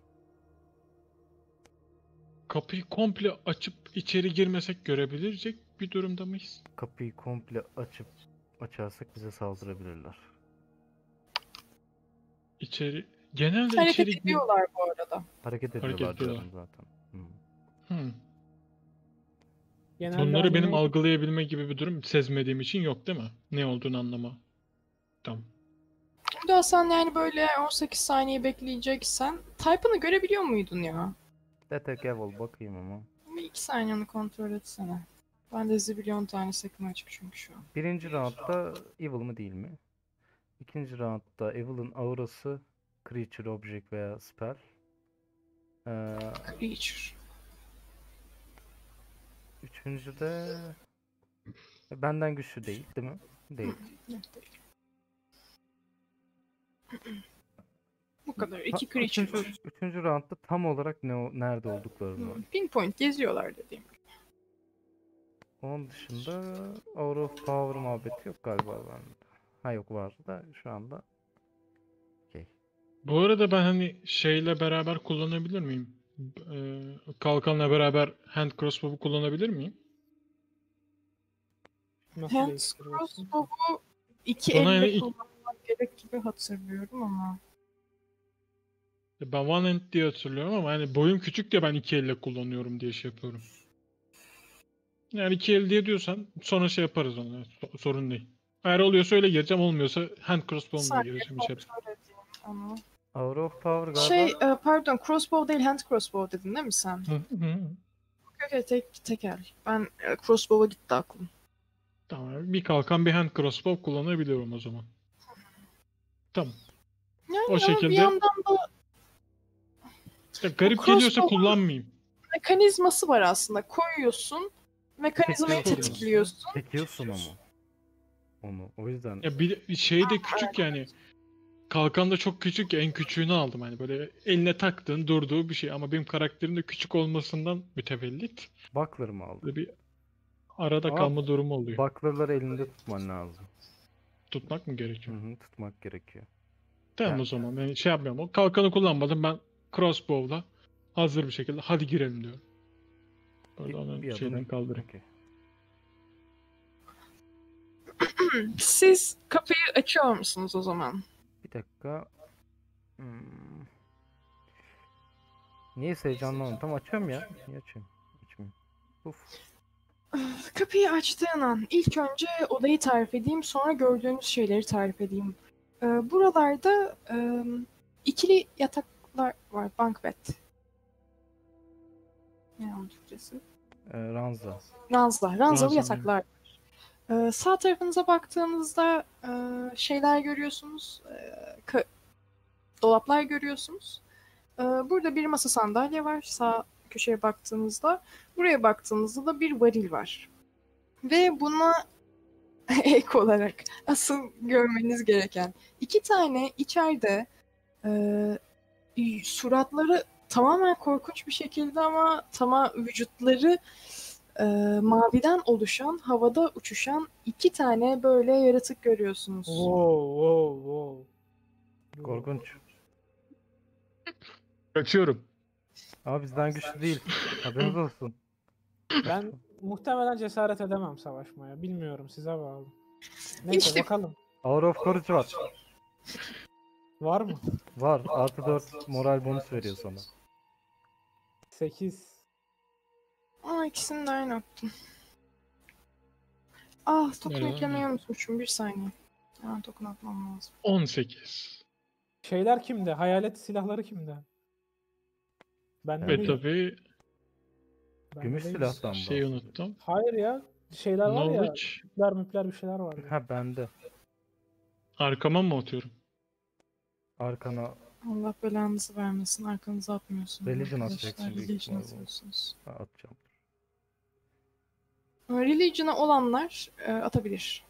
Kapıyı komple açıp içeri girmesek görebilecek bir durumda mıyız? Kapıyı komple açıp açarsak bize saldırabilirler. İçeri genelde Hareket içeri gir- ediyorlar bu arada. Hareket Hareket ediyorlar diyorum zaten. Hı. Hmm. Genelde Bunları benim algılayabilme gibi bir durum sezmediğim için yok değil mi? Ne olduğunu anlama. Tamam. Şimdi Hasan yani böyle 18 saniye bekleyeceksen type'ını görebiliyor muydun ya? Detect Evil bakayım ama. Bir iki saniye onu kontrol etsene. Ben de zibilyon tane sekme açık çünkü şu an. Birinci roundda Evil mı değil mi? İkinci roundda Evil'ın aurası Creature, Object veya Spell. Ee, Creature. üçüncüde benden güçlü değil değil mi? Değil. Bu kadar. Ha, İki creature. Üçüncü, üçüncü roundda tam olarak ne o- nerede olduklarını. Pinpoint geziyorlar dediğim. gibi. Onun dışında Aura of Power muhabbeti yok galiba bende. Ha yok var da şu anda. Bu arada ben hani şeyle beraber kullanabilir miyim? Ee, kalkanla beraber hand crossbow'u kullanabilir miyim? Değiştiriyorsun? crossbow'u iki Bana yani elle kullanmak gerek gibi hatırlıyorum ama. Ben one hand diye hatırlıyorum ama hani boyum küçük diye ben iki elle kullanıyorum diye şey yapıyorum. Yani iki el diye diyorsan sonra şey yaparız onu. so- Sorun değil. Eğer oluyorsa öyle gireceğim olmuyorsa hand crossbow'la gireceğim. Şey yap- kontrol edeyim onu. Aura of Power galiba Şey e, pardon crossbow değil hand crossbow dedin değil mi sen? Hı hı. Okey tek, tek el. Ben e, crossbow'a gitti aklım. Tamam. Bir kalkan bir hand crossbow kullanabiliyorum o zaman. Tamam. Yani O şekilde- bir yandan da Ya garip geliyorsa kullanmayayım. mekanizması var aslında. Koyuyorsun, mekanizmayı tetikliyorsun. çekiyorsun ama. Onu. O yüzden Ya bir bir şey de küçük yani. Kalkan da çok küçük ya en küçüğünü aldım hani böyle eline taktığın durduğu bir şey ama benim karakterim de küçük olmasından mütevellit Buckler mı aldın? böyle bir arada Ama kalma durumu oluyor. Buckler'ları elinde tutman lazım. Tutmak mı Hı gerekiyor? hı, tutmak gerekiyor. Tamam Ya. o zaman ben şey yapmıyorum. O kalkanı kullanmadım ben crossbow'la hazır bir şekilde hadi girelim diyorum. Bir- Orada onu bir şeyden kaldırayım. Okey. Siz kapıyı açıyor musunuz o zaman? Bir dakika. Hmm. Niye heyecanlandım? Tam açıyorum ya. Niye açayım? Açmayayım. Uf. Kapıyı açtığın an ilk önce odayı tarif edeyim, sonra gördüğünüz şeyleri tarif edeyim. Ee, buralarda e, ikili yataklar var, bunk bed. Ne onun Türkçesi? Ee, Ranza. Ranza, ranzalı Ranza, yataklar. Ee, sağ tarafınıza baktığınızda e, şeyler görüyorsunuz, e, dolaplar görüyorsunuz. Ee, burada bir masa sandalye var sağ köşeye baktığınızda. Buraya baktığınızda da bir varil var. Ve buna ek olarak asıl görmeniz gereken iki tane içeride e, suratları tamamen korkunç bir şekilde ama tama vücutları e, maviden oluşan, havada uçuşan iki tane böyle yaratık görüyorsunuz. Wow wow wow. Korkunç. Kaçıyorum. Ama bizden güçlü değil. Haberiniz olsun. Ben muhtemelen cesaret edemem savaşmaya. Bilmiyorum size bağlı. Neyse İşte- bakalım. Hour of Courage var. Var mı? Var. Artı 4 moral bonus veriyor sana. 8. Aa ikisini de aynı attım. Ah token Merhaba. eklemeyi unutmuşum. Bir saniye. Hemen token atmam lazım. 18. Şeyler kimde? Hayalet silahları kimde? Ben Ve tabii Gümüş silahtan mı? şeyi unuttum. Hayır ya. Şeyler var ya. Knowledge. Müpler müpler bir şeyler var. ya. Ha bende. Arkama mı atıyorum? Arkana Allah belanızı vermesin. Arkanıza atmıyorsunuz. Religion arkadaşlar. atacaksın büyük Religion ihtimalle. atıyorsunuz. ha, atacağım. Religion'a olanlar e, atabilir.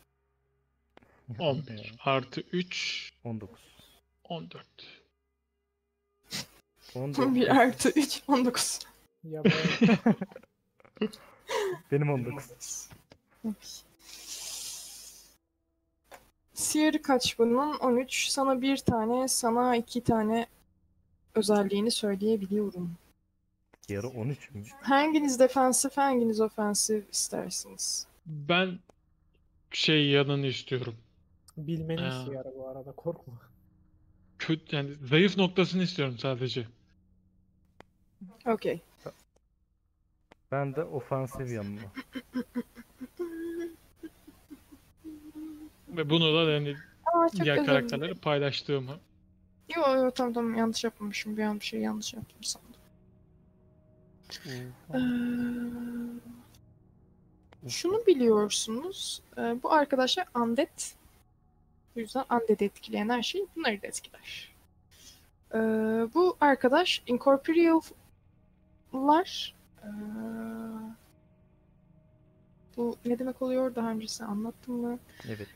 11 artı 3 19. 14. 19. 1 artı 3 19. Ya böyle- Benim 19. Sierra kaç bunun? 13. Sana bir tane, sana iki tane özelliğini söyleyebiliyorum. Yarı 13 mü? Hanginiz defensif, hanginiz ofensif istersiniz? Ben şey yanını istiyorum. Bilmeni Ha. istiyor bu arada korkma. Kötü yani zayıf noktasını istiyorum sadece. Okey. Ben de ofansif yanına. Ve bunu da yani Aa diğer karakterleri paylaştığımı. Yo yo tamam tamam yanlış yapmamışım. Bir an bir şey yanlış yaptım sandım. Ee, şunu biliyorsunuz. e, bu arkadaşlar undead. Bu yüzden undead'i etkileyen her şey bunları da etkiler. Ee, bu arkadaş incorporeal'lar ee, bu ne demek oluyor daha öncesinde anlattım mı? Evet.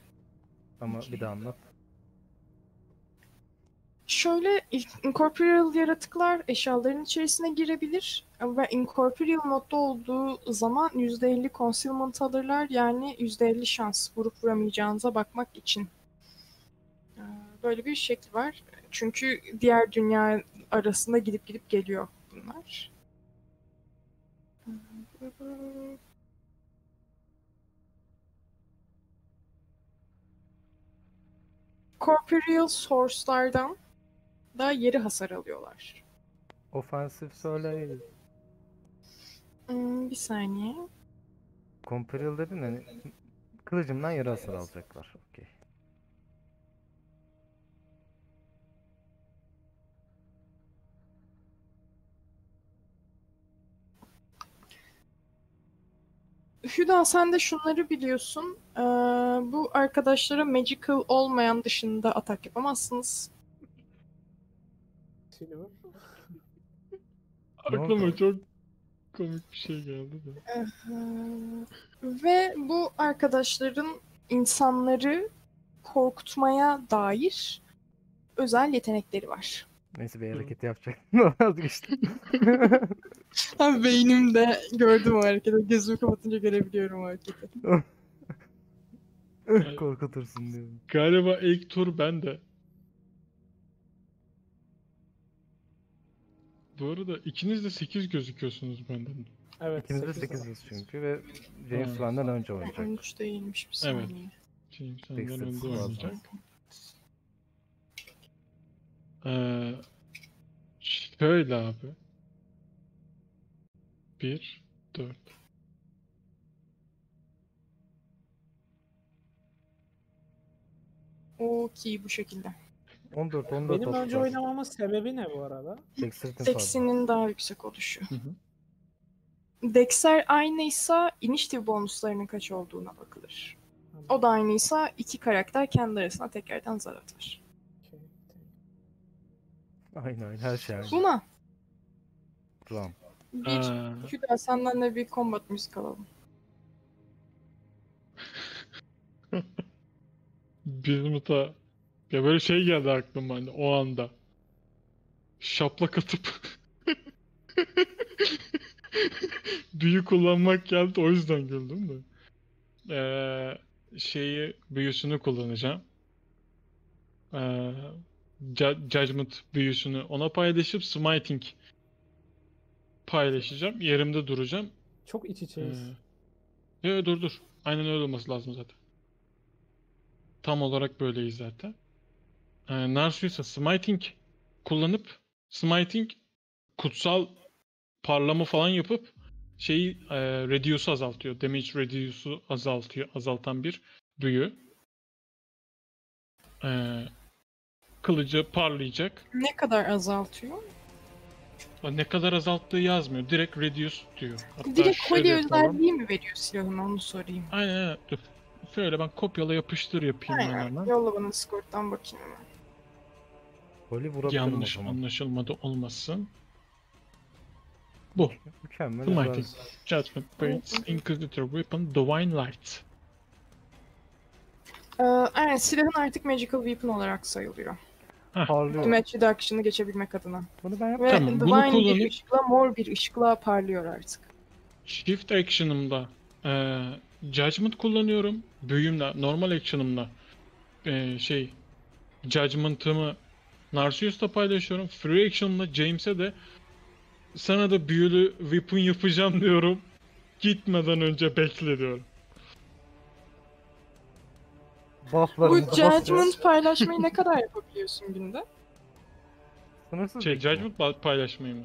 Ama bir daha anlat. Şöyle incorporeal yaratıklar eşyaların içerisine girebilir ve incorporeal modda olduğu zaman %50 concealment alırlar yani %50 şans vurup vuramayacağınıza bakmak için. Ee, Böyle bir şekli var. Çünkü diğer dünya arasında gidip gidip geliyor bunlar. Corporeal source'lardan da yeri hasar alıyorlar. Ofansif söyle. Hmm, bir saniye. Comparal'lerin hani kılıcımdan yarı hasar alacaklar. Okey. Hüda sen de şunları biliyorsun. Ee, bu arkadaşlara magical olmayan dışında atak yapamazsınız. Silver. Aklıma çok komik bir şey geldi de. Ve bu arkadaşların insanları korkutmaya dair özel yetenekleri var. Neyse bir hareket yapacaktım. Vazgeçtim. Ben beynimde gördüm o hareketi. Gözümü kapatınca görebiliyorum o hareketi. Korkutursun diyorum. Galiba ilk tur ben de. Bu arada ikiniz de 8 gözüküyorsunuz benden. Evet. İkimiz de sekiz 8'iz çünkü ve James Evet. benden önce oynayacak. 13 değilmiş bir Evet. saniye. Şimdi Tek senden var oynayacak. Ee, şöyle abi. 1, 4. Okey bu şekilde. 14 14 Benim önce atacağız. oynamamın sebebi ne bu arada? Dexter'in fazla. Dex'inin daha yüksek oluşu. Hı hı. Dex'er aynıysa initiative bonuslarının kaç olduğuna bakılır. O da aynıysa iki karakter kendi arasına tekrardan zar atar. Aynen aynen her şey aynı. Buna Ram. bir Hüda senden de bir combat müzik alalım. Bizmut'a ya böyle şey geldi aklıma hani o anda. Şaplak atıp büyü kullanmak geldi o yüzden güldüm de. Ee, şeyi büyüsünü kullanacağım. Ee, Ju- Judgment büyüsünü ona paylaşıp Smiting paylaşacağım. Yerimde duracağım. Çok iç içeyiz. Ee, yo, dur dur. Aynen öyle olması lazım zaten. Tam olarak böyleyiz zaten. Ee, Narcissus'a Smiting kullanıp Smiting kutsal parlama falan yapıp şeyi e, Reduce'u azaltıyor. Damage Reduce'u azaltıyor. Azaltan bir büyü. Ee, kılıcı parlayacak. Ne kadar azaltıyor? Ne kadar azalttığı yazmıyor. Direkt Reduce diyor. Hatta Direkt kolye özelliği mi veriyor silahına onu sorayım. Aynen aynen. Şöyle ben kopyala yapıştır yapayım Aynen. hemen. Yolla bana Discord'dan bakayım hemen. Golü vurabilirim Yanlış o zaman. anlaşılmadı olmasın. Bu. Mükemmel. Mighty. güzel. Judgment Blades, Inquisitor Weapon, Divine Light. Ee, aynen silahın artık Magical Weapon olarak sayılıyor. Parlıyor. Match Reduction'ı geçebilmek adına. Bunu ben Ve yaptım. Tamam, bunu Divine kullanıp- bir ışıkla, mor bir ışıkla parlıyor artık. Shift Action'ımda eee Judgment kullanıyorum. Büyümle, normal Action'ımla eee, şey Judgment'ımı Narcissus'ta paylaşıyorum. Free Action'ımla James'e de sana da büyülü weapon yapacağım diyorum. Gitmeden önce bekle diyorum. Bu. Judgment paylaşmayı ne kadar yapabiliyorsun günde? Sınırsız Şey. Judgment pa- paylaşmayı mı?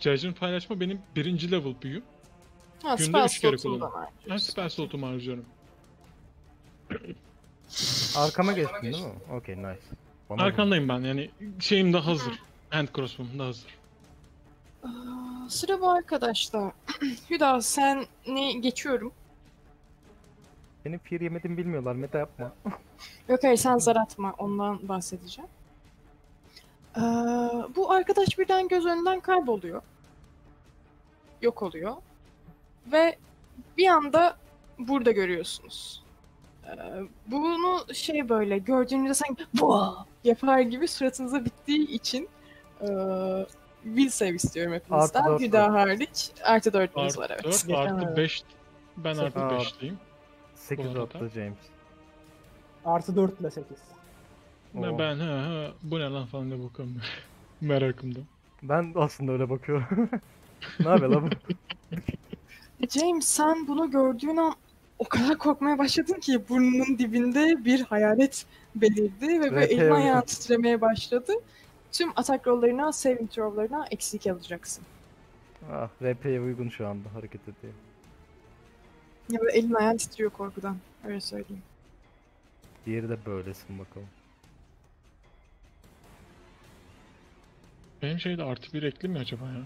Judgment paylaşma benim birinci level büyü. Ha, Günde spell üç kere slotundan kullan. Ben harcıyorsun. spell slotumu harcıyorum. Arkama geçtin değil mi? Okey nice. Bana. Arkandayım ben yani şeyim de hazır. Hand crossbow'um da hazır. Aa, Sıra bu arkadaşta. Hüda sen ne geçiyorum. Senin pir yemedin bilmiyorlar. Meta yapma. Yok hayır sen zar atma ondan bahsedeceğim. Ee, bu arkadaş birden göz önünden kayboluyor. Yok oluyor. Ve bir anda burada görüyorsunuz. Ee, bunu şey böyle gördüğünüzde sanki "Vaa!" yapar gibi suratınıza bittiği için ee, will save istiyorum hepinizden. Artı dört var. hariç. Artı dördünüz Artı var evet. 4, Geçen artı evet. 5. Ben artı Aa. 5'liyim. 8 arada. attı James. Artı 4 ile 8. Ben, Oo. ben ha, ha, bu ne lan falan ne bakalım. Merakımda. Ben aslında öyle bakıyorum. ne yapıyor lan bu? James sen bunu gördüğün an o kadar korkmaya başladın ki burnunun dibinde bir hayalet belirdi ve böyle evet. ayağın titremeye başladı. Tüm atak rollerına, saving throw'larına eksik alacaksın. Ah, RP'ye uygun şu anda hareket ediyor. Ya böyle elin ayağın titriyor korkudan. Öyle söyleyeyim. Diğeri de böylesin bakalım. Benim şeyde artı bir ekli mi acaba ya?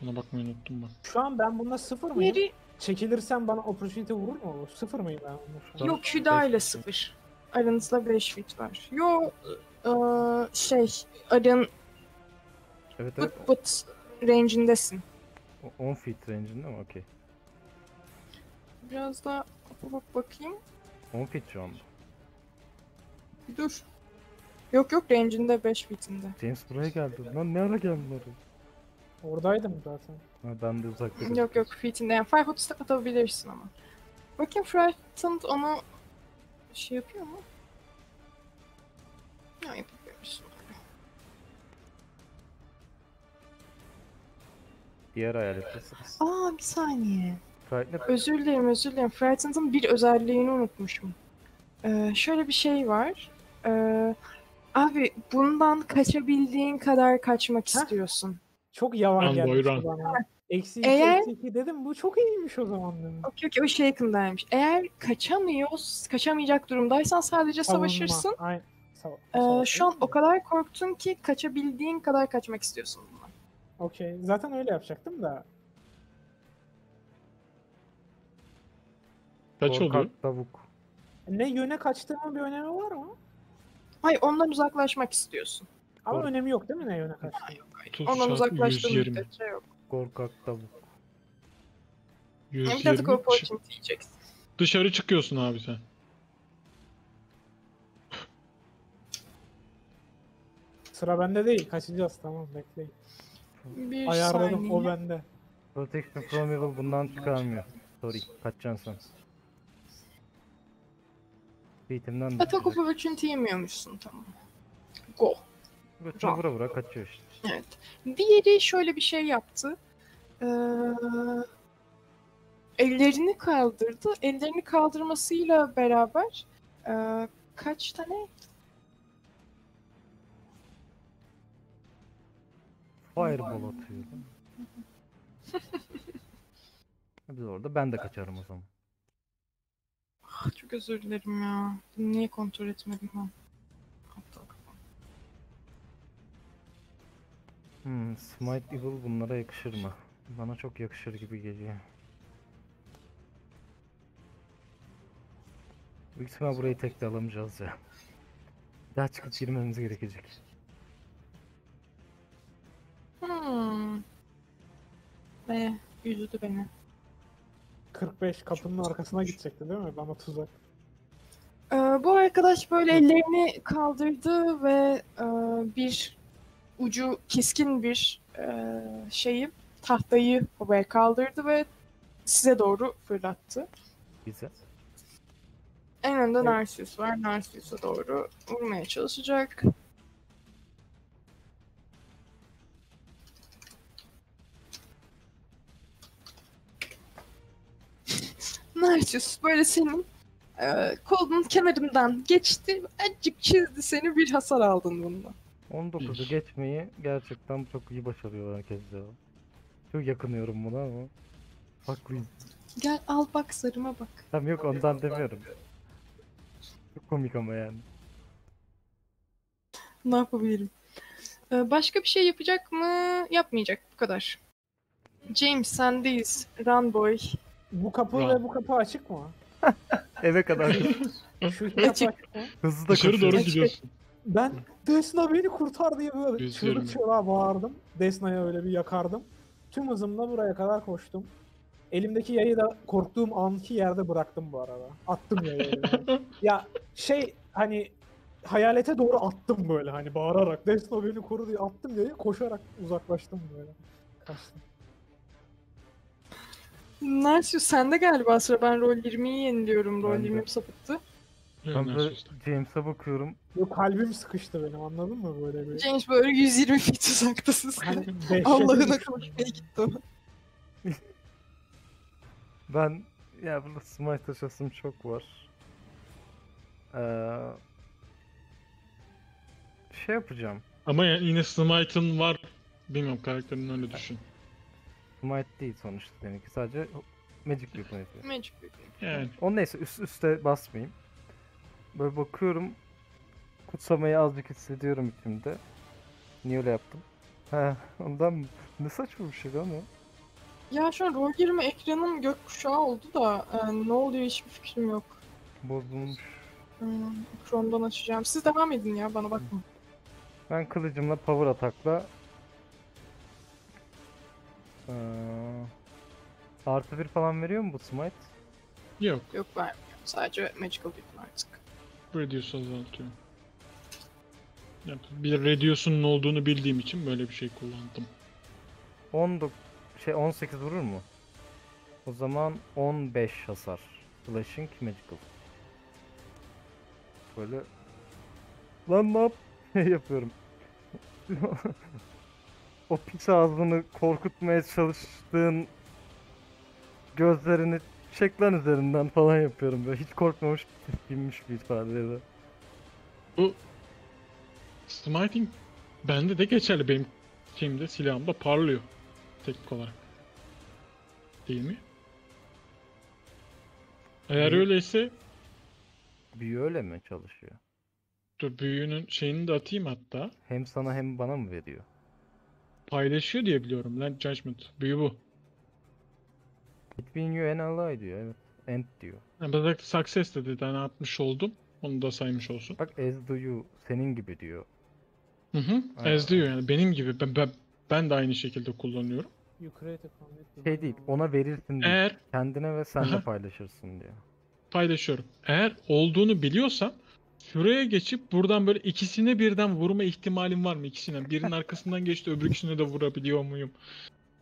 Buna bakmayı unuttum bak. Şu an ben bunda 0 mıyım? Diğeri Çekilirsem bana opportunity vurur mu? 0 mıyım ben? yok Hüda ile sıfır. Aranızda 5 feet var. Yo eee, şey Arın Evet evet. bıt bıt range'indesin. O- 10 feet range'inde mi? Okey. Biraz daha bak bakayım. 10 feet şu anda. Bir dur. Yok yok range'inde 5 feet'inde. James buraya geldi. Lan ne ara geldin oraya? Oradaydım zaten. Ha, ben de uzakta Yok yok feet'inde yani step atabilirsin ama. Bakayım Frightened onu şey yapıyor mu? Ya yapabiliyorsun. Diğer hayalettesiniz. Aa bir saniye. Frightened Özür dilerim özür dilerim. Frightened'ın bir özelliğini unutmuşum. Ee, şöyle bir şey var. Ee, abi bundan kaçabildiğin kadar kaçmak Heh. istiyorsun. Çok yavan geldi bana. Eksi 2, Eğer- eksi 2 dedim. Bu çok iyiymiş o zaman dedim. Okey okey o Shaken'daymış. Eğer kaçamıyoruz, kaçamayacak durumdaysan sadece Savunma. savaşırsın. Aynen. Sava- Ee, şu an o kadar korktun ki kaçabildiğin kadar kaçmak istiyorsun bundan. Okey. Zaten öyle yapacaktım da. Kaç oluyor? tavuk. Ne yöne kaçtığımın bir önemi var mı? Hayır ondan uzaklaşmak istiyorsun. Ama Doğru. önemi yok değil mi ne yöne kaçtığım? 30 Ondan çarpı uzaklaştığın 120. müddetçe yok. Korkak tavuk. Bir 120. atak opportunity yiyeceksin. Dışarı çıkıyorsun abi sen. Sıra bende değil. Kaçacağız tamam bekleyin. Bir Ayarladım o saniye. bende. Protection from evil bundan çıkarmıyor. Sorry. Kaçacaksın sen. Eğitimden Atak düşecek. of opportunity yemiyormuşsun tamam. Go. Götüne vura vura kaçıyor işte. Evet. Diğeri şöyle bir şey yaptı. Ee, ellerini kaldırdı. Ellerini kaldırmasıyla beraber ee, kaç tane? Fireball atıyorum. Biz orada ben de kaçarım o zaman. Ah, çok özür dilerim ya. Niye kontrol etmedim ben? Hmm, Smite Evil bunlara yakışır mı? Bana çok yakışır gibi geliyor. Büyük ihtimal burayı tek de alamayacağız ya. Daha çıkıp girmemiz gerekecek. Hmm. Ve üzdü beni. 45 kapının arkasına gidecekti değil mi? Bana tuzak. Ee, bu arkadaş böyle ellerini kaldırdı ve e, bir ucu keskin bir e, şeyi tahtayı havaya kaldırdı ve size doğru fırlattı. Bize. En önde Evet. Narcissus var. Narcissus'a doğru vurmaya çalışacak. Narcissus böyle senin e, kolunun kenarından geçti. Azıcık çizdi seni bir hasar aldın bundan. 19'u İyi. geçmeyi gerçekten çok iyi başarıyor herkes ya. Çok yakınıyorum buna ama. Haklıyım. Gel al bak sarıma bak. Tam yok ondan demiyorum. Çok komik ama yani. Ne yapabilirim? Ee, başka bir şey yapacak mı? Yapmayacak. Bu kadar. James sendeyiz. Run boy. Bu kapı Bravo. ve bu kapı açık mı? Eve kadar Şu kapı Açık. mı? hızlı da Dışarı doğru gidiyorsun. Ben Desna beni kurtar diye böyle çığlık çığlığa bağırdım. Desna'ya öyle bir yakardım. Tüm hızımla buraya kadar koştum. Elimdeki yayı da korktuğum anki yerde bıraktım bu arada. Attım yayı ya şey hani hayalete doğru attım böyle hani bağırarak. Desna beni koru diye attım yayı koşarak uzaklaştım böyle. Kaçtım. Narcissus sende galiba sıra. Ben rol 20'yi yeniliyorum. Rol Ben de. 20'm sapıttı. Ben böyle James'e bakıyorum. Yok kalbim sıkıştı benim anladın mı böyle bir. James böyle 120 feet Allah'ına düştüm koşmaya yani. gitti. Ben ya burada smite taşasım çok var. Ee, şey yapacağım. Ama ya- yine Smite'ın var. Bilmiyorum karakterin öyle düşün. Smite değil sonuçta seninki. Sadece Magic Weapon yapıyor. Magic Weapon. Yani O neyse üst üste basmayayım. Böyle bakıyorum. Kutsamayı azıcık hissediyorum içimde. Niye öyle yaptım? He ondan mı? Ne saçma bir şey lan o. Ya şu an rol 20 ekranım gökkuşağı oldu da e, ne oluyor hiçbir fikrim yok. Bozulmuş. Hmm, Chrome'dan açacağım. Siz devam edin ya bana bakma. Ben kılıcımla power atakla Ee, artı bir falan veriyor mu bu smite? yok. Yok vermiyorum. Sadece Magical Weapon artık. Radius azaltıyor. Bir ne olduğunu bildiğim için böyle bir şey kullandım. 19 şey 18 vurur mu? O zaman 15 hasar. Slashing magical. Böyle lan ne yap yapıyorum. o pis ağzını korkutmaya çalıştığın gözlerini çek lan üzerinden falan yapıyorum böyle hiç korkmamış binmiş bir ifadeyle. Bu Smiting bende de geçerli benim şeyimde silahımda parlıyor teknik olarak. Değil mi? Eğer Büyü- öyleyse Büyü öyle mi çalışıyor? dur büyünün şeyini de atayım hatta. Hem sana hem bana mı veriyor? Paylaşıyor diye biliyorum. Land Judgment. Büyü bu. Between you and ally diyor evet. End diyor. Yani ben de success dedi. tane atmış oldum. Onu da saymış olsun. Bak as do you senin gibi diyor. Hı hı. Aynen. As diyor yani benim gibi. Ben, ben, ben de aynı şekilde kullanıyorum. You create a. Şey değil ona verirsin diyor. Eğer Kendine ve sen de Aha. paylaşırsın diyor. paylaşıyorum. Eğer olduğunu biliyorsam şuraya geçip buradan böyle ikisine birden vurma ihtimalim var mı? İkisine. Birinin arkasından geçti öbür ikisine de vurabiliyor muyum?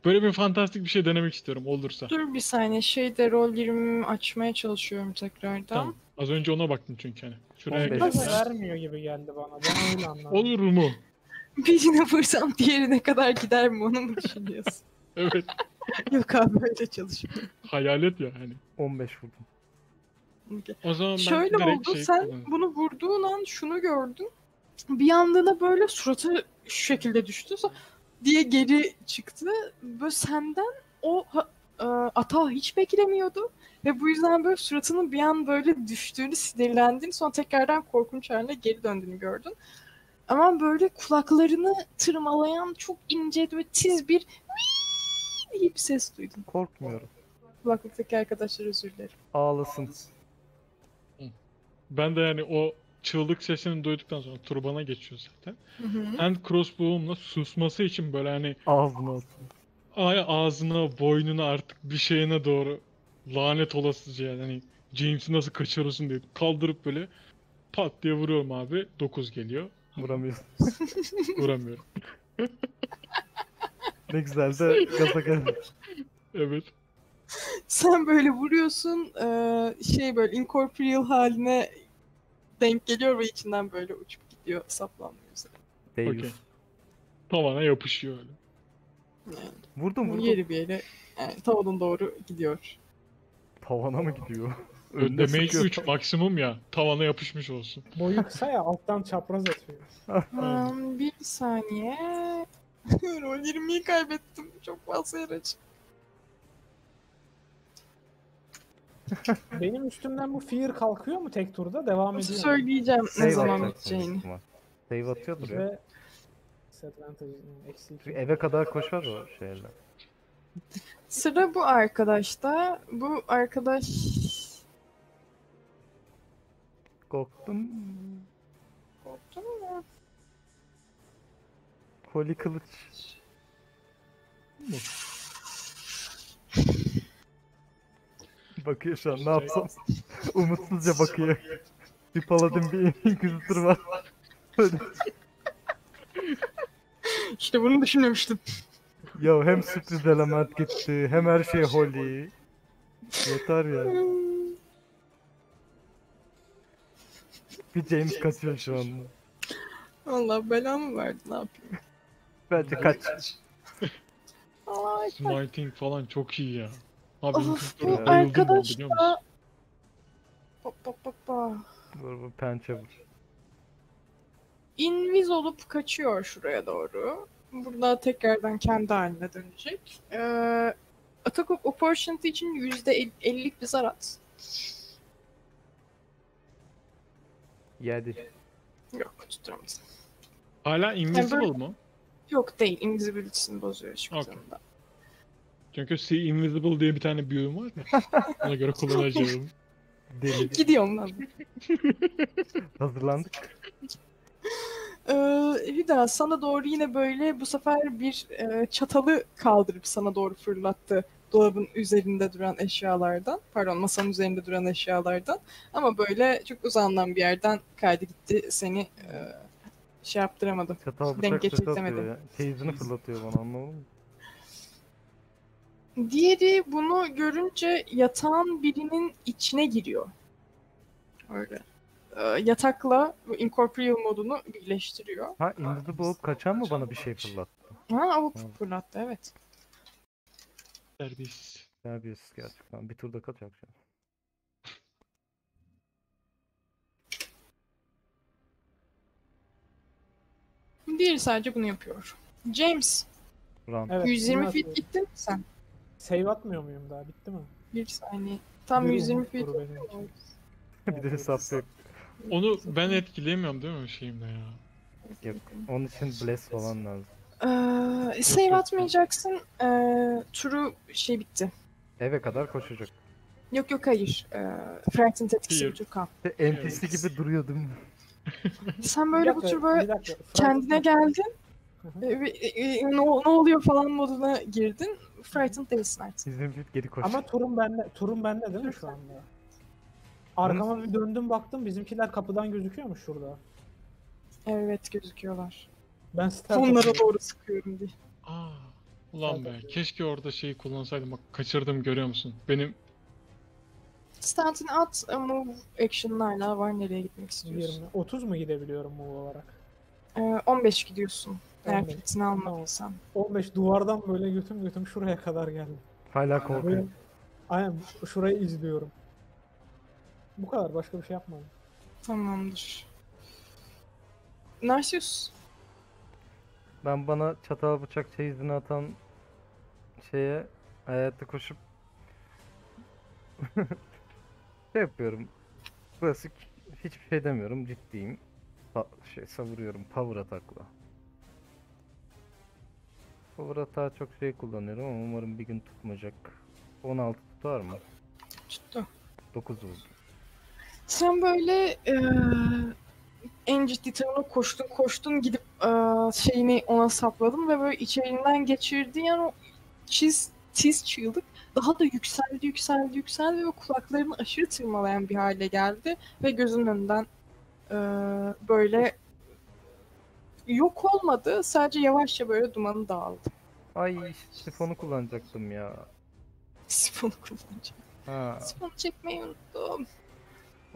Böyle bir fantastik bir şey denemek istiyorum olursa. Dur bir saniye şeyde rol 20'mi açmaya çalışıyorum tekrardan. Tamam. Az önce ona baktım çünkü hani. Şuraya 15 geç. Biraz vermiyor gibi geldi bana. Ben öyle anladım. Olur mu? Birine vursam diğerine kadar gider mi onu mu düşünüyorsun? Evet. Yok abi öyle çalışıyor. Hayalet ya hani. 15 vurdum. O zaman ben Şöyle oldu şey sen kullanırım. bunu vurduğun an şunu gördün. Bir da böyle suratı şu şekilde düştü. Sonra diye geri çıktı. Böyle senden o e, atağı hiç beklemiyordu. Ve bu yüzden böyle suratının bir an böyle düştüğünü, sinirlendiğini sonra tekrardan korkunç haline geri döndüğünü gördün. Ama böyle kulaklarını tırmalayan çok ince ve tiz bir bir ses duydun. Korkmuyorum. Kulaklıktaki arkadaşlar özür dilerim. Ağlasın. Ben de yani o çığlık sesini duyduktan sonra turbana geçiyor zaten. Hı hı. Hand crossbow'umla susması için böyle hani Ağzına atın. ay ağzına, boynuna artık bir şeyine doğru lanet olasıca yani hani James'i nasıl kaçırırsın diye kaldırıp böyle pat diye vuruyorum abi. 9 geliyor. Vuramıyorsun. Vuramıyorum. Ne güzel de gaza geldi. Evet. Sen böyle vuruyorsun eee, şey böyle incorporeal haline denk geliyor ve içinden böyle uçup gidiyor saplanmıyor üzerine. Deus. Okey. Tavana yapışıyor öyle. Yani Vurdum vurdum. yeri bir yere yani tavanın doğru gidiyor. Tavana mı gidiyor? Önde mage sıkıyor. 3 maksimum ya. Tavana yapışmış olsun. Boyu kısa ya alttan çapraz atıyor. Hmm, bir saniye. Rol 20'yi kaybettim. Çok fazla yer aç. Benim üstümden bu fear kalkıyor mu tek turda? Devam ediyor mu? Söyleyeceğim ne zaman biteceğini. Save atıyordur ya. Ve Çünkü eve kadar koşar o şeyler. Sıra bu arkadaşta. Bu arkadaş Korktum. korktun mu? Koli kılıç. Bakıyor şu an ne yapsam. Umutsuzca bakıyor. Bir paladin bir inquisitor var. İşte bunu düşünmemiştim. ya hem sürpriz element gitti hem her şey holy. Yeter ya. Bir James kaçıyor şu anda. Allah belamı verdi ne yapayım. Bence kaç. Smiting falan çok iyi ya. Abi Of bu arkadaş da... Bak bak bak bak. Vur vur pençe vur. Invis olup kaçıyor şuraya doğru. Burada tekrardan kendi haline dönecek. Ee, Attack of Opportunity için %50'lik bir zar at. Yedi. Yok tutturamadım. Hala invisible mu? Yok değil. Invisibility'sini bozuyor şu Okey. Çünkü See Invisible diye bir tane büyüm var ya. Ona göre kullanacağım. Deli. Gidiyorum lan. Hazırlandık. Ee, Hüda sana doğru yine böyle bu sefer bir e, çatalı kaldırıp sana doğru fırlattı. Dolabın üzerinde duran eşyalardan. Pardon masanın üzerinde duran eşyalardan. Ama böyle çok uzağından bir yerden kaydı gitti. Seni e, şey yaptıramadım. Çatal Denk bıçak atıyor getirtemedim. ya. Teyzini fırlatıyor bana anladın mı? Diğeri bunu görünce yatağın birinin içine giriyor. Öyle. Ee, yatakla bu incorporeal modunu birleştiriyor. Ha invisible olup kaçan mı bana bir şey fırlattı? Ha o Tamam. fırlattı evet. Terbiyesiz. Terbiyesiz gerçekten. Bir turda kaçacak şu an. Diğeri sadece bunu yapıyor. James, Round. Evet, 120 bunu feet gittin mi sen? Save atmıyor muyum daha? Bitti mi? Bir saniye. Tam Bir 120 umut feet. bir de hesap yok. Onu ben etkileyemiyorum değil mi şeyimde ya? Yok. Onun için bless falan lazım. Ee, save yok. atmayacaksın. Ee, turu şey bitti. Eve kadar koşacak. Yok yok hayır. Ee, Frightened etkisi Hayır. bir tur kal. İşte NPC gibi duruyor değil mi? Sen böyle bu tur böyle kendine geldin. Hı. Ee, e, ne, ne oluyor falan moduna girdin. Frightened değilsin artık. Bizim bir geri koş. Ama turun bende, turun bende değil mi şu anda? Arkama bir döndüm baktım bizimkiler kapıdan gözüküyormuş şurada. Evet gözüküyorlar. Ben stealth Onlara doğru sıkıyorum diye. Aa, ulan be. Keşke orada şeyi kullansaydım. Bak kaçırdım görüyor musun? Benim Stantini at e, move action'larla var nereye gitmek istiyorsun. 20. 30 mu gidebiliyorum bu olarak? Ee, 15 gidiyorsun. Eğer 15. fitini almadıysan. 15 duvardan böyle götüm götüm şuraya kadar geldi. Hala Böyle, korkuyorum. aynen şurayı izliyorum. Bu kadar başka bir şey yapmadım. Tamamdır. Narsius. Ben bana çatal bıçak çeyizini atan şeye hayatta koşup şey yapıyorum. Klasik hiçbir şey demiyorum ciddiyim. Pa- şey savuruyorum power atakla. Power atağı çok şey kullanıyorum ama umarım bir gün tutmayacak. 16 tutar mı? Tuttu. 9 vurdu. Sen böyle eee en ciddi tarafına koştun koştun gidip eee, şeyini ona sapladın ve böyle içeriğinden geçirdiğin an o çiz, tiz çığlık daha da yükseldi yükseldi yükseldi ve kulaklarını aşırı tırmalayan bir hale geldi ve gözünün önünden eee, böyle yok olmadı sadece yavaşça böyle dumanı dağıldı. Ay sifonu kullanacaktım ya. Sifonu kullanacağım. Ha, Sifonu çekmeyi unuttum.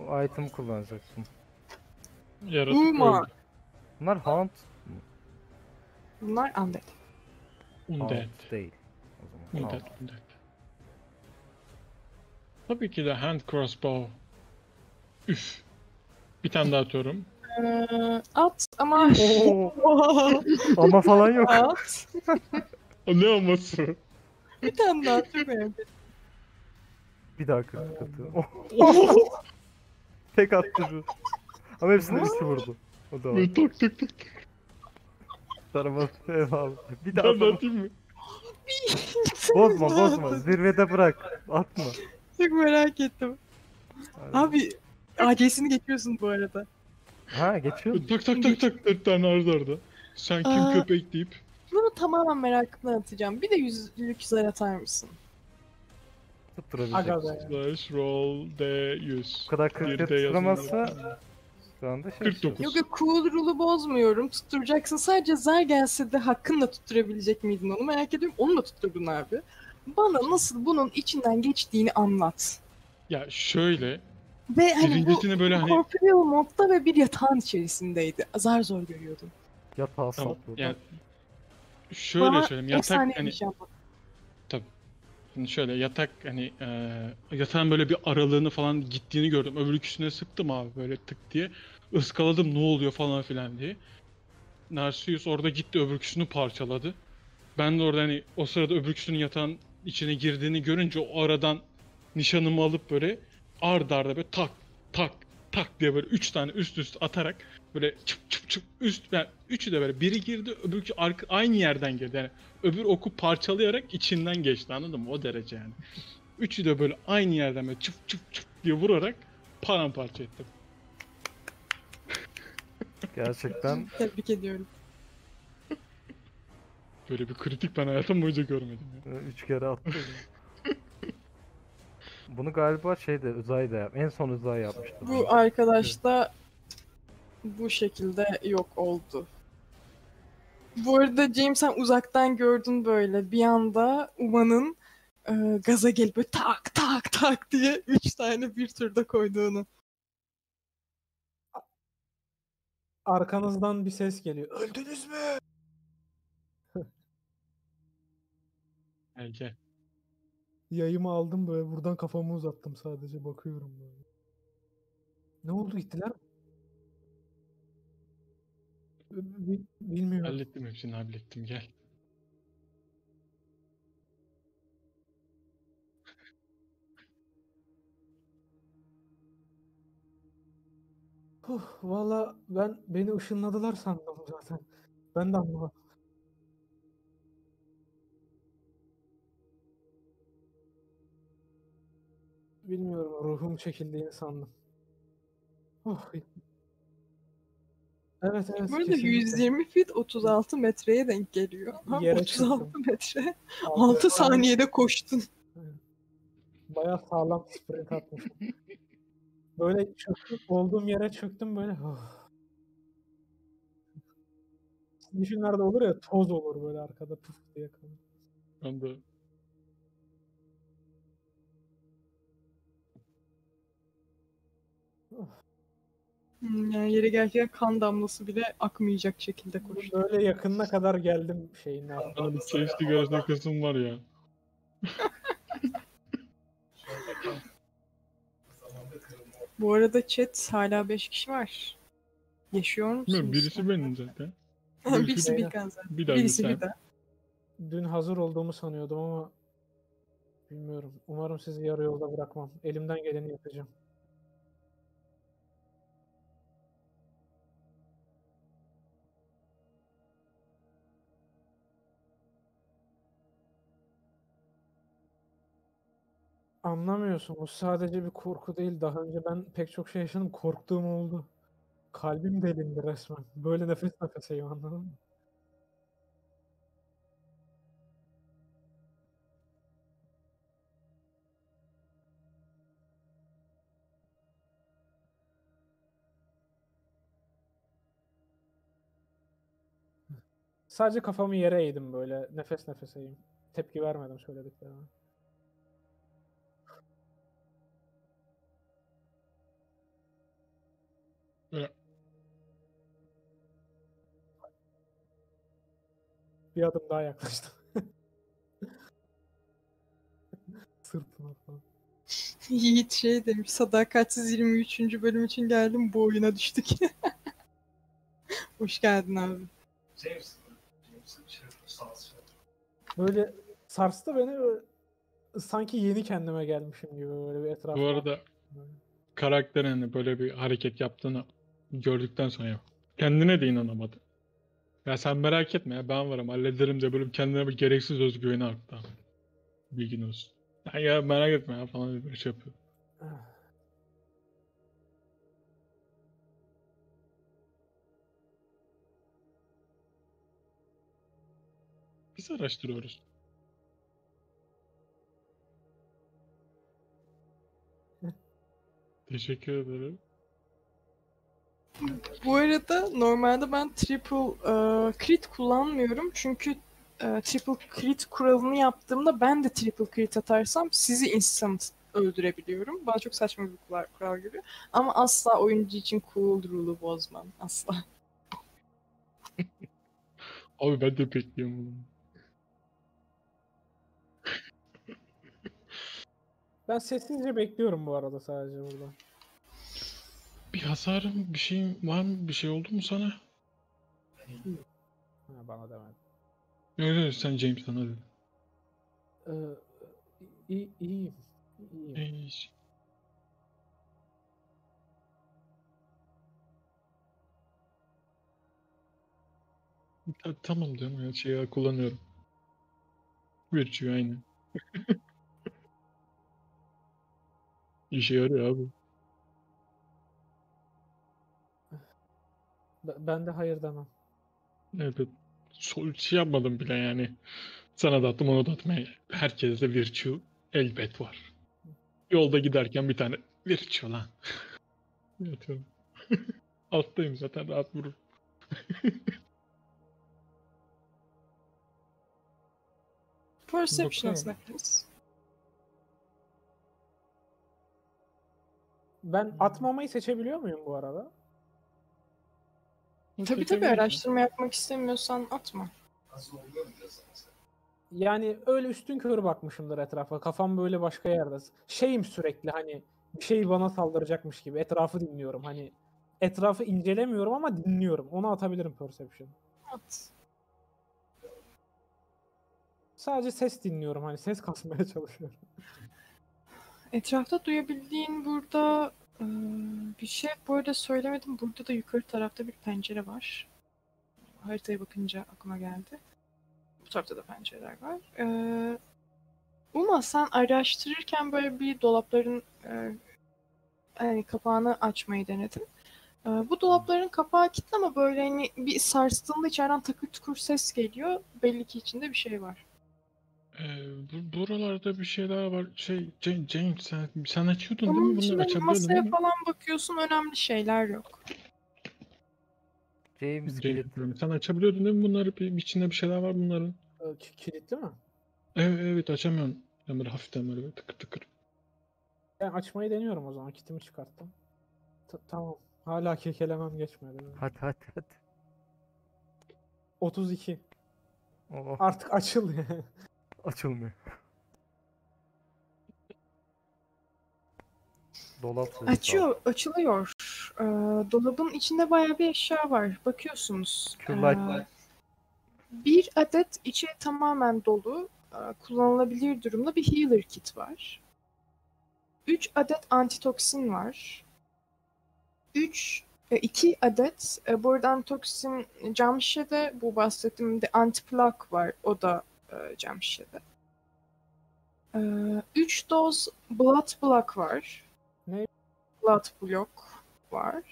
o item kullanacaktım. Yaratık Uma. öldü. Bunlar Hound Bunlar undead. Undead. Değil. O zaman Undead. Undead. Tabii ki de hand crossbow. Üf. Bir tane daha atıyorum. Eee, at ama Oo, ama falan yok. at. O ne olması? Bir tane daha önemli. Bir daha kırık atıyor. Tek attı şu. Ama hepsini üstü vurdu. O da var. Böyle tak tak tak. eyvallah. Bir Ben daha de atma. atayım mı? Bozma bozma. Zirvede bırak. Atma. Çok merak ettim. Abi AC'sini geçiyorsun bu arada. Ha geçiyor mu? Tak tak tak tak. Dört tane arda arda. Sen kim Aa. köpek deyip. Bunu tamamen merakımdan atacağım. Bir de yüzlük zar atar mısın? Tutturabilecek. Aga be. Slash roll D100. Bu kadar Bir kırık de yazın. tutturamazsa şu anda şey 49. Yok yok cool rule'u bozmuyorum. Tutturacaksın. Sadece zar gelse de hakkınla tutturabilecek miydin onu merak ediyorum. Onu da tutturdun abi. Bana nasıl bunun içinden geçtiğini anlat. Ya şöyle. Ve hani bu böyle hani modda ve bir yatağın içerisindeydi. Zar zor görüyordum. Yatağı Tamam. saplıyor. Yani şöyle Bana söyleyeyim. Yatak hani. Şimdi şöyle yatak hani e, yatağın böyle bir aralığını falan gittiğini gördüm. Öbür ikisine sıktım abi böyle tık diye. Iskaladım ne oluyor falan filan diye. Narsius orada gitti öbürküsünü parçaladı. Ben de orada hani o sırada öbürküsünün yatağın içine girdiğini görünce o aradan nişanımı alıp böyle ard arda böyle tak tak tak diye böyle üç tane üst üste atarak böyle çıp çıp çıp üst yani üçü de böyle biri girdi öbürkü arka, aynı yerden girdi yani öbür oku parçalayarak içinden geçti anladın mı o derece yani. Üçü de böyle aynı yerden böyle çıp çıp çıp diye vurarak paramparça ettim. Gerçekten Tebrik ediyorum. Böyle bir kritik ben hayatım boyunca görmedim ya. üç kere attı. Bunu galiba şeyde Uzay da yap. En son Uzay yapmıştı. Bu arkadaş da bu şekilde yok oldu. Bu arada James sen uzaktan gördün böyle bir anda Uma'nın e, gaza gelip böyle tak tak tak diye üç tane bir turda koyduğunu. Arkanızdan bir ses geliyor. Öldünüz mü? Gel. Yayımı aldım böyle buradan kafamı uzattım sadece bakıyorum böyle. Ne oldu gittiler? mi? Bi- Bilmiyorum. Hallettim hepsini hallettim gel. Huh, Valla ben beni ışınladılar sandım zaten. Ben de anlamadım. Bilmiyorum ruhum çekildiğini sandım. Oh. Evet evet Bu arada kesinlikle. 120 fit 36 metreye denk geliyor. Ha, Yere 36 çıktım. metre. Altı 6 saniyede koştun. Bayağı sağlam sprint atmışım. Böyle çöktüm, olduğum yere çöktüm böyle. Oh. Düşünlerde olur ya toz olur böyle arkada puf diye kalır. Ben de Yani yere gelirken kan damlası bile akmayacak şekilde koştu. Böyle yakınına kadar geldim şeyin altına. Safety gözle kısım var ya. Bu arada chat hala 5 kişi var. Yaşıyor musunuz? Bilmiyorum, birisi benim zaten. birisi birisi- Bilgen zaten. Bir daha Birisi bir de. Dün hazır olduğumu sanıyordum ama bilmiyorum. Umarım sizi yarı yolda bırakmam. Elimden geleni yapacağım. Anlamıyorsunuz. Sadece bir korku değil. Daha önce ben pek çok şey yaşadım. Korktuğum oldu. Kalbim delindi resmen. Böyle nefes nefeseyim anladın mı? Sadece kafamı yere eğdim böyle. Nefes nefeseyim. Tepki vermedim söylediklerime. Bir adım daha yaklaştım. Sırtıma falan. Yiğit şey demiş. Sadakatsiz 23. bölüm için geldim. Bu oyuna düştük. Hoş geldin abi. James. James'in şey. Böyle sarstı beni. böyle sanki yeni kendime gelmişim gibi böyle bir etrafa. Bu arada karakterin hani böyle bir hareket yaptığını gördükten sonra ya, kendine de inanamadı. Ya sen merak etme ya ben varım hallederim de böyle kendine bir gereksiz özgüveni arttı. abi. Bilgin olsun. Ya, ya merak etme ya falan böyle şey yapıyor. Biz araştırıyoruz. Teşekkür ederim. Bu arada normalde ben triple e, crit kullanmıyorum. Çünkü e, triple crit kuralını yaptığımda ben de triple crit atarsam sizi instant öldürebiliyorum. Bana çok saçma bir kural, kural geliyor. Ama asla oyuncu için cool rule'u bozmam. Asla. Abi ben de bekliyorum bunu. Ben sessizce bekliyorum bu arada sadece burada. Bir hasarım, bir şeyin var mı? Bir şey oldu mu sana? Ha, bana demedi. Yok yok sen James sana dedin. Ee, iyi, iyiyim. İyiyim. Ey, Ta- tamam canım ya şey ya, kullanıyorum. Virtue aynı. İşe yarıyor abi. Ben de hayır demem. Evet. Sol şey yapmadım bile yani. Sana da attım ona da attım. Yani herkeste Virtue elbet var. Yolda giderken bir tane Virtue lan. Yatıyorum. Alttayım zaten rahat vurur. Perception hepiniz. Ben atmamayı seçebiliyor muyum bu arada? Tabii tabii araştırma yapmak istemiyorsan atma. Yani öyle üstün körü bakmışımdır etrafa. Kafam böyle başka yerde. Şeyim sürekli hani bir şey bana saldıracakmış gibi. Etrafı dinliyorum. Hani etrafı incelemiyorum ama dinliyorum. Onu atabilirim perception. At. Sadece ses dinliyorum. Hani ses kasmaya çalışıyorum. Etrafta duyabildiğin burada eee, bir şey bu arada söylemedim. Burada da yukarı tarafta bir pencere var. Haritaya bakınca aklıma geldi. Bu tarafta da pencereler var. Eee Uma sen araştırırken böyle bir dolapların eee, hani kapağını açmayı denedin. Eee, bu dolapların kapağı kilitli ama böyle hani bir sarstığında içeriden takır tukur ses geliyor. Belli ki içinde bir şey var. Ee, bu, buralarda bir şey daha var. Şey James, James sen, sen açıyordun değil Onun mi? Bunları hani açabiliyordun masaya değil mi? falan bakıyorsun önemli şeyler yok. James James diyorum. Sen açabiliyordun değil mi bunları? Bir, içinde bir şeyler var bunların. Ee, ki- kilitli mi? Evet, evet açamıyorum. Yani böyle hafiften böyle tıkır tıkır. Ben açmayı deniyorum o zaman. Kitimi çıkarttım. Ta- tamam. Hala kekelemem geçmedi. Hadi hadi hadi. 32. Oo, Artık açıl ya. Açılmıyor. Dolap Açıyor, açılıyor. Ee, dolabın içinde bayağı bir eşya var. Bakıyorsunuz. Ee, bir adet içi tamamen dolu, e, kullanılabilir durumda bir healer kit var. 3 adet antitoksin var. 3 2 adet e, bu arada antitoksin cam şişede bu bahsettiğim de antiplak var. O da e, cam şişede. 3 doz blood block var. Ne? Blood block var.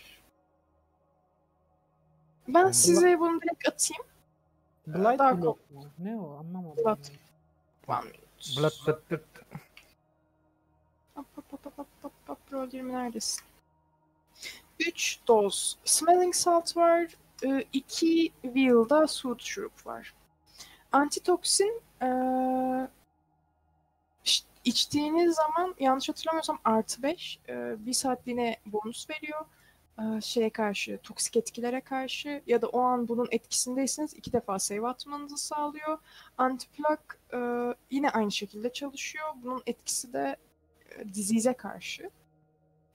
Ben Blood- size bunu direkt atayım. Blight Daha Block mu? Ne o? Anlamadım. Blood. ya. One minute. Blat blat blat. Hop hop hop hop hop hop Roll 20 neredesin? 3 doz smelling salt var. 2 wheel'da soot şurup var. Antitoksin ş- içtiğiniz zaman yanlış hatırlamıyorsam artı 5 bir saatliğine bonus veriyor. Eee, şeye karşı, toksik etkilere karşı ya da o an bunun etkisindeyseniz iki defa save atmanızı sağlıyor. Antiplak eee, yine aynı şekilde çalışıyor. Bunun etkisi de e, disease'e karşı.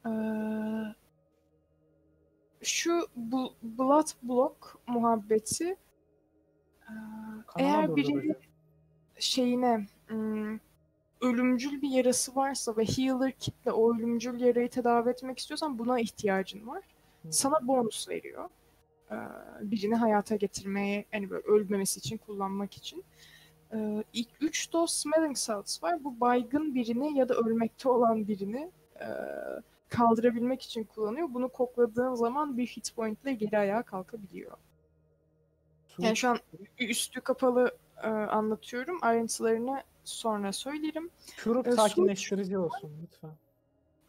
Ee, şu bu blood block muhabbeti e, Kanama eğer birinin şeyine ölümcül bir yarası varsa ve healer kitle o ölümcül yarayı tedavi etmek istiyorsan buna ihtiyacın var. Hı. Sana bonus veriyor. Ee, birini hayata getirmeye, yani böyle ölmemesi için kullanmak için. Ee, ilk 3 doz smelling salts var. Bu baygın birini ya da ölmekte olan birini e, kaldırabilmek için kullanıyor. Bunu kokladığın zaman bir hit point ile geri ayağa kalkabiliyor. Yani şu an üstü kapalı e, anlatıyorum. Ayrıntılarını sonra söylerim. Şurup e, sakinleştirici olsun lütfen.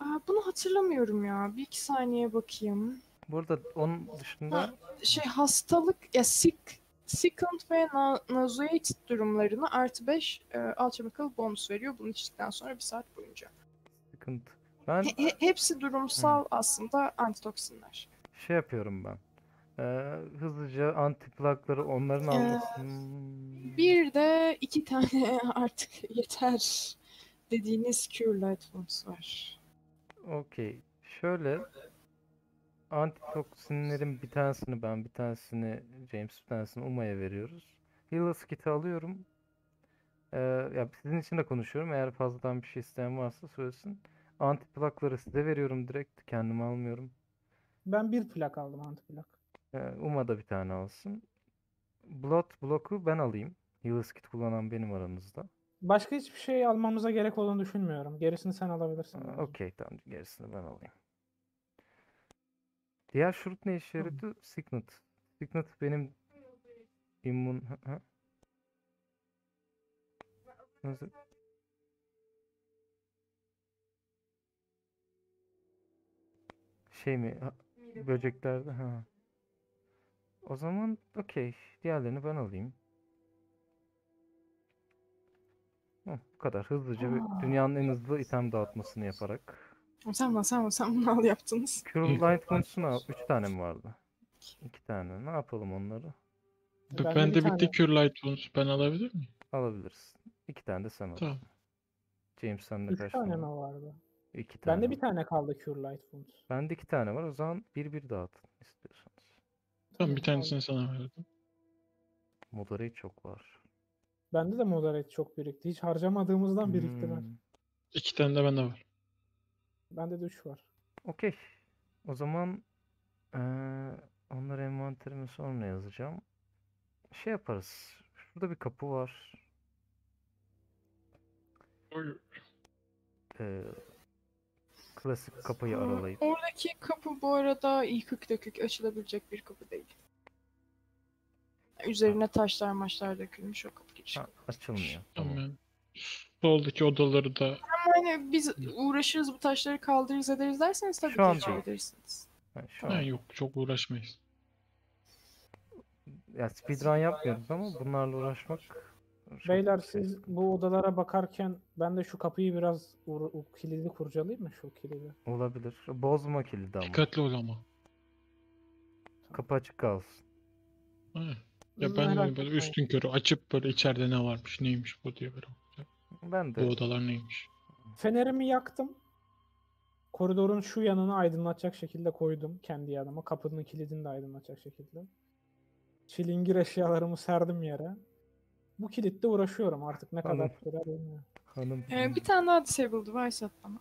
Aa, bunu hatırlamıyorum ya. Bir iki saniye bakayım. Burada onun dışında Ha. Şey hastalık ya sick Sickened ve na- nauseated durumlarına artı 5 e, alchemical bonus veriyor. Bunu içtikten sonra bir saat boyunca. sıkıntı. Ben He- he- hepsi durumsal aslında antitoksinler. şey yapıyorum ben. Ee, hızlıca antiplakları onların Ee, almasın. Bir de iki tane artık yeter dediğiniz Cure Light Wounds var. Okey. Şöyle antitoksinlerin bir tanesini ben bir tanesini James bir tanesini Uma'ya veriyoruz. Healers kit'i alıyorum. Ee, ya sizin için de konuşuyorum. Eğer fazladan bir şey isteyen varsa söylesin. Antiplakları size veriyorum direkt. Kendim almıyorum. Ben bir plak aldım antiplak. Ee, Uma da bir tane alsın. Blood Block'u ben alayım. Healers kit kullanan benim aranızda. Başka hiçbir şey almamıza gerek olduğunu düşünmüyorum. Gerisini sen alabilirsin. Okey tamam gerisini ben alayım. Diğer şurut ne işe yarıyordu? Signet. Signet benim immun... Nasıl? Şey mi? Ha, Böceklerde ha. O zaman okey. Diğerlerini ben alayım. Hı, bu kadar hızlıca bir dünyanın en hızlı item dağıtmasını yaparak. Sen bana sen bana sen bunu al yaptınız. Cure Light konusuna al. Üç tane mi vardı? İki tane. Ne yapalım onları? Bende Ben, bir de bitti tane. Cure Light Wounds. Ben alabilir miyim? Alabiliriz. İki tane de sen al. Tamam. James sen de Üç kaç tane tane? mi vardı? İki tane. Bende bir tane kaldı Cure Light Wounds. Bende iki tane var. O zaman bir bir dağıtın istiyorsanız. Tamam bir Tamam, tanesini sana verdim. Moderate çok var. Bende de moderate çok birikti. Hiç harcamadığımızdan birikti ben. Hmm, İki tane de bende var. Bende de 3 var. Okey. O zaman eee onları envanterime sonra yazacağım. Şey yaparız. Şurada bir kapı var. Eee, klasik kapıyı Aa, aralayıp. Oradaki kapı bu arada yıkık dökük açılabilecek bir kapı değil. Üzerine taşlar maçlar dökülmüş o kapı giriş. Ha, açılmıyor. Tamam. Soldaki odaları da Ama hani biz uğraşırız bu taşları kaldırırız ederiz derseniz tabii Şu değil. geçebilirsiniz. Ha, şu ha, an yok çok uğraşmayız. ya speedrun yapmıyoruz ama bunlarla uğraşmak Beyler şey. siz bu odalara bakarken ben de şu kapıyı biraz uğra- o kilidi kurcalayayım mı şu kilidi? olabilir. Bozma kilidi ama. Dikkatli ol ama. kapı açık kalsın. Ha. Ya ben Merak de böyle etme. üstün körü açıp böyle içeride ne varmış neymiş bu diye böyle bakacağım. Ben Bu de odalar neymiş? Fenerimi yaktım. Koridorun şu yanını aydınlatacak şekilde koydum kendi yanıma. Kapının kilidini de aydınlatacak şekilde. Çilingir eşyalarımı serdim yere. Bu kilitle uğraşıyorum artık ne kadar Anladım. sürer bilmiyorum. hanım Ee, bir tane daha disabled varsa at bana.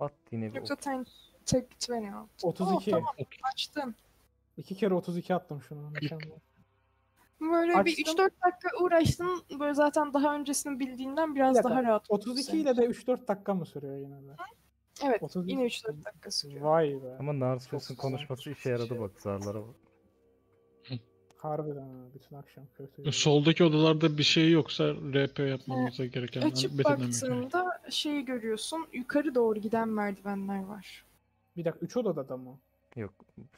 at yine bir Yoksa ten, tek 20 out. 32. tamam. Açtım. İki kere 32 attım şunu. Mükemmel. Böyle bir Açtım. 3-4 dakika uğraştın. Böyle zaten daha öncesini bildiğinden biraz Bir daha rahat oldu 32 senin ile de 3-4 dakika mı sürüyor yine de? Evet 32 yine 3-4 dakika sürüyor. Vay be. Ama Narcissus'un konuşması işe yaradı bak zarlara bak. Harbiden ha, bütün akşam kötü. Soldaki odalarda bir şey yoksa RP yapmamıza gereken Açıp baktığında şeyi görüyorsun. Yukarı doğru giden merdivenler var. Bir dakika 3 odada da mı? Yok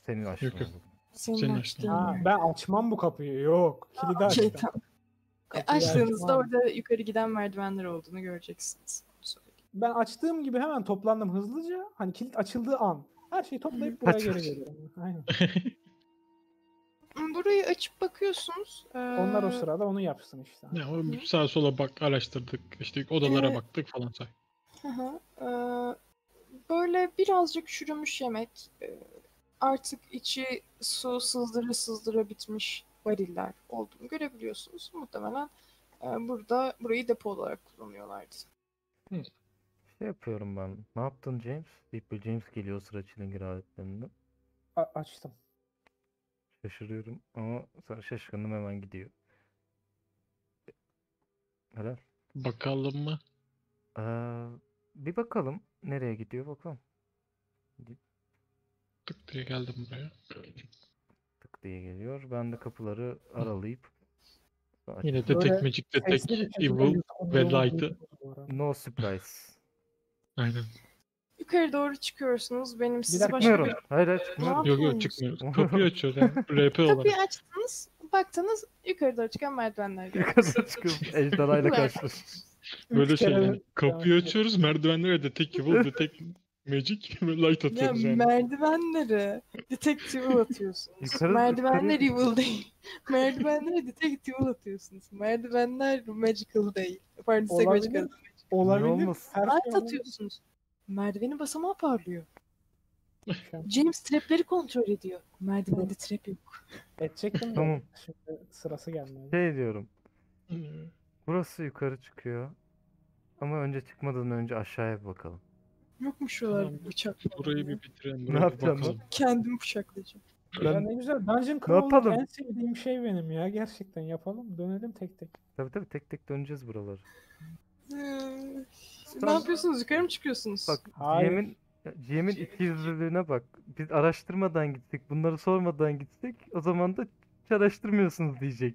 senin açtın. Yok, yok. Senin, Senin açtığın Ha, ben açmam bu kapıyı. Yok. Kilidi açtım. tamam. Kapıyı Açtığınızda açmam. orada yukarı giden merdivenler olduğunu göreceksiniz. Ben açtığım gibi hemen toplandım hızlıca. Hani kilit açıldığı an. Her şeyi toplayıp buraya geri geliyorum. Aynen. Burayı açıp bakıyorsunuz. Ee, Onlar o sırada onu yapsın işte. Ya, o sağa sola bak araştırdık. işte odalara Evet. baktık falan say. Hı hı. Ee, böyle birazcık çürümüş yemek. ee, artık içi su sızdıra sızdıra bitmiş variller olduğunu görebiliyorsunuz. Muhtemelen e, burada burayı depo olarak kullanıyorlardı. Şey yapıyorum ben. Ne yaptın James? Deyip James geliyor sıra çilingir aletlerinde. A- açtım. Şaşırıyorum ama sonra şaşkınım hemen gidiyor. Helal. Bakalım mı? Ee, bir bakalım nereye gidiyor bakalım. Tık diye geldim buraya. Tık diye geliyor. Ben de kapıları aralayıp Yine de tek tek Sesli bir şekilde Evil ve Light'ı. No surprise. Aynen. Yukarı doğru çıkıyorsunuz. Benim sizi başka bir... Hayır hayır Ne çıkmıyorum. Yok yok çıkmıyoruz. Kapıyı açıyoruz yani. RP olarak. Kapıyı açtınız, baktınız yukarı doğru çıkan merdivenler görüyorsunuz. Yukarıda çıkıyorum. Ejderhayla Evet. karşılaşıyoruz. Böyle şey yani. Kapıyı açıyoruz merdivenlere Detect Evil, Detect Magic ve Light Ya atıyoruz yani. merdivenlere detective atıyorsunuz. Yukarı- Merdivenler yukarı- evil değil. Merdivenlere detective atıyorsunuz. Merdivenler magical değil. Pardon Olabilir. magical. Olabilir. olmasın? Her şey Light olabilir. atıyorsunuz. Merdivenin basamağı parlıyor. James trapleri kontrol ediyor. Merdivende trap yok. Edecektim de Tamam. şimdi sırası gelmedi. Şey diyorum. Hmm. Burası yukarı çıkıyor. Ama önce çıkmadan önce aşağıya bir bakalım. Yok mu şuralar Tamam. bıçak? Burayı bir bitirelim. Ne buraya bir yapacaksın bakalım. Kendim bıçaklayacağım. Ya Ben- ne güzel. Dungeon Crawl'ın yapalım? en sevdiğim şey benim ya. Gerçekten yapalım. Dönelim tek tek. Tabii tabii tek tek döneceğiz buraları. Ee, ne yapıyorsunuz? Yukarı mı çıkıyorsunuz? Bak Hayır. GM'in GM'in ikiyüzlülüğüne bak. Biz araştırmadan gittik. Bunları sormadan gitsek o zaman da hiç araştırmıyorsunuz diyecek.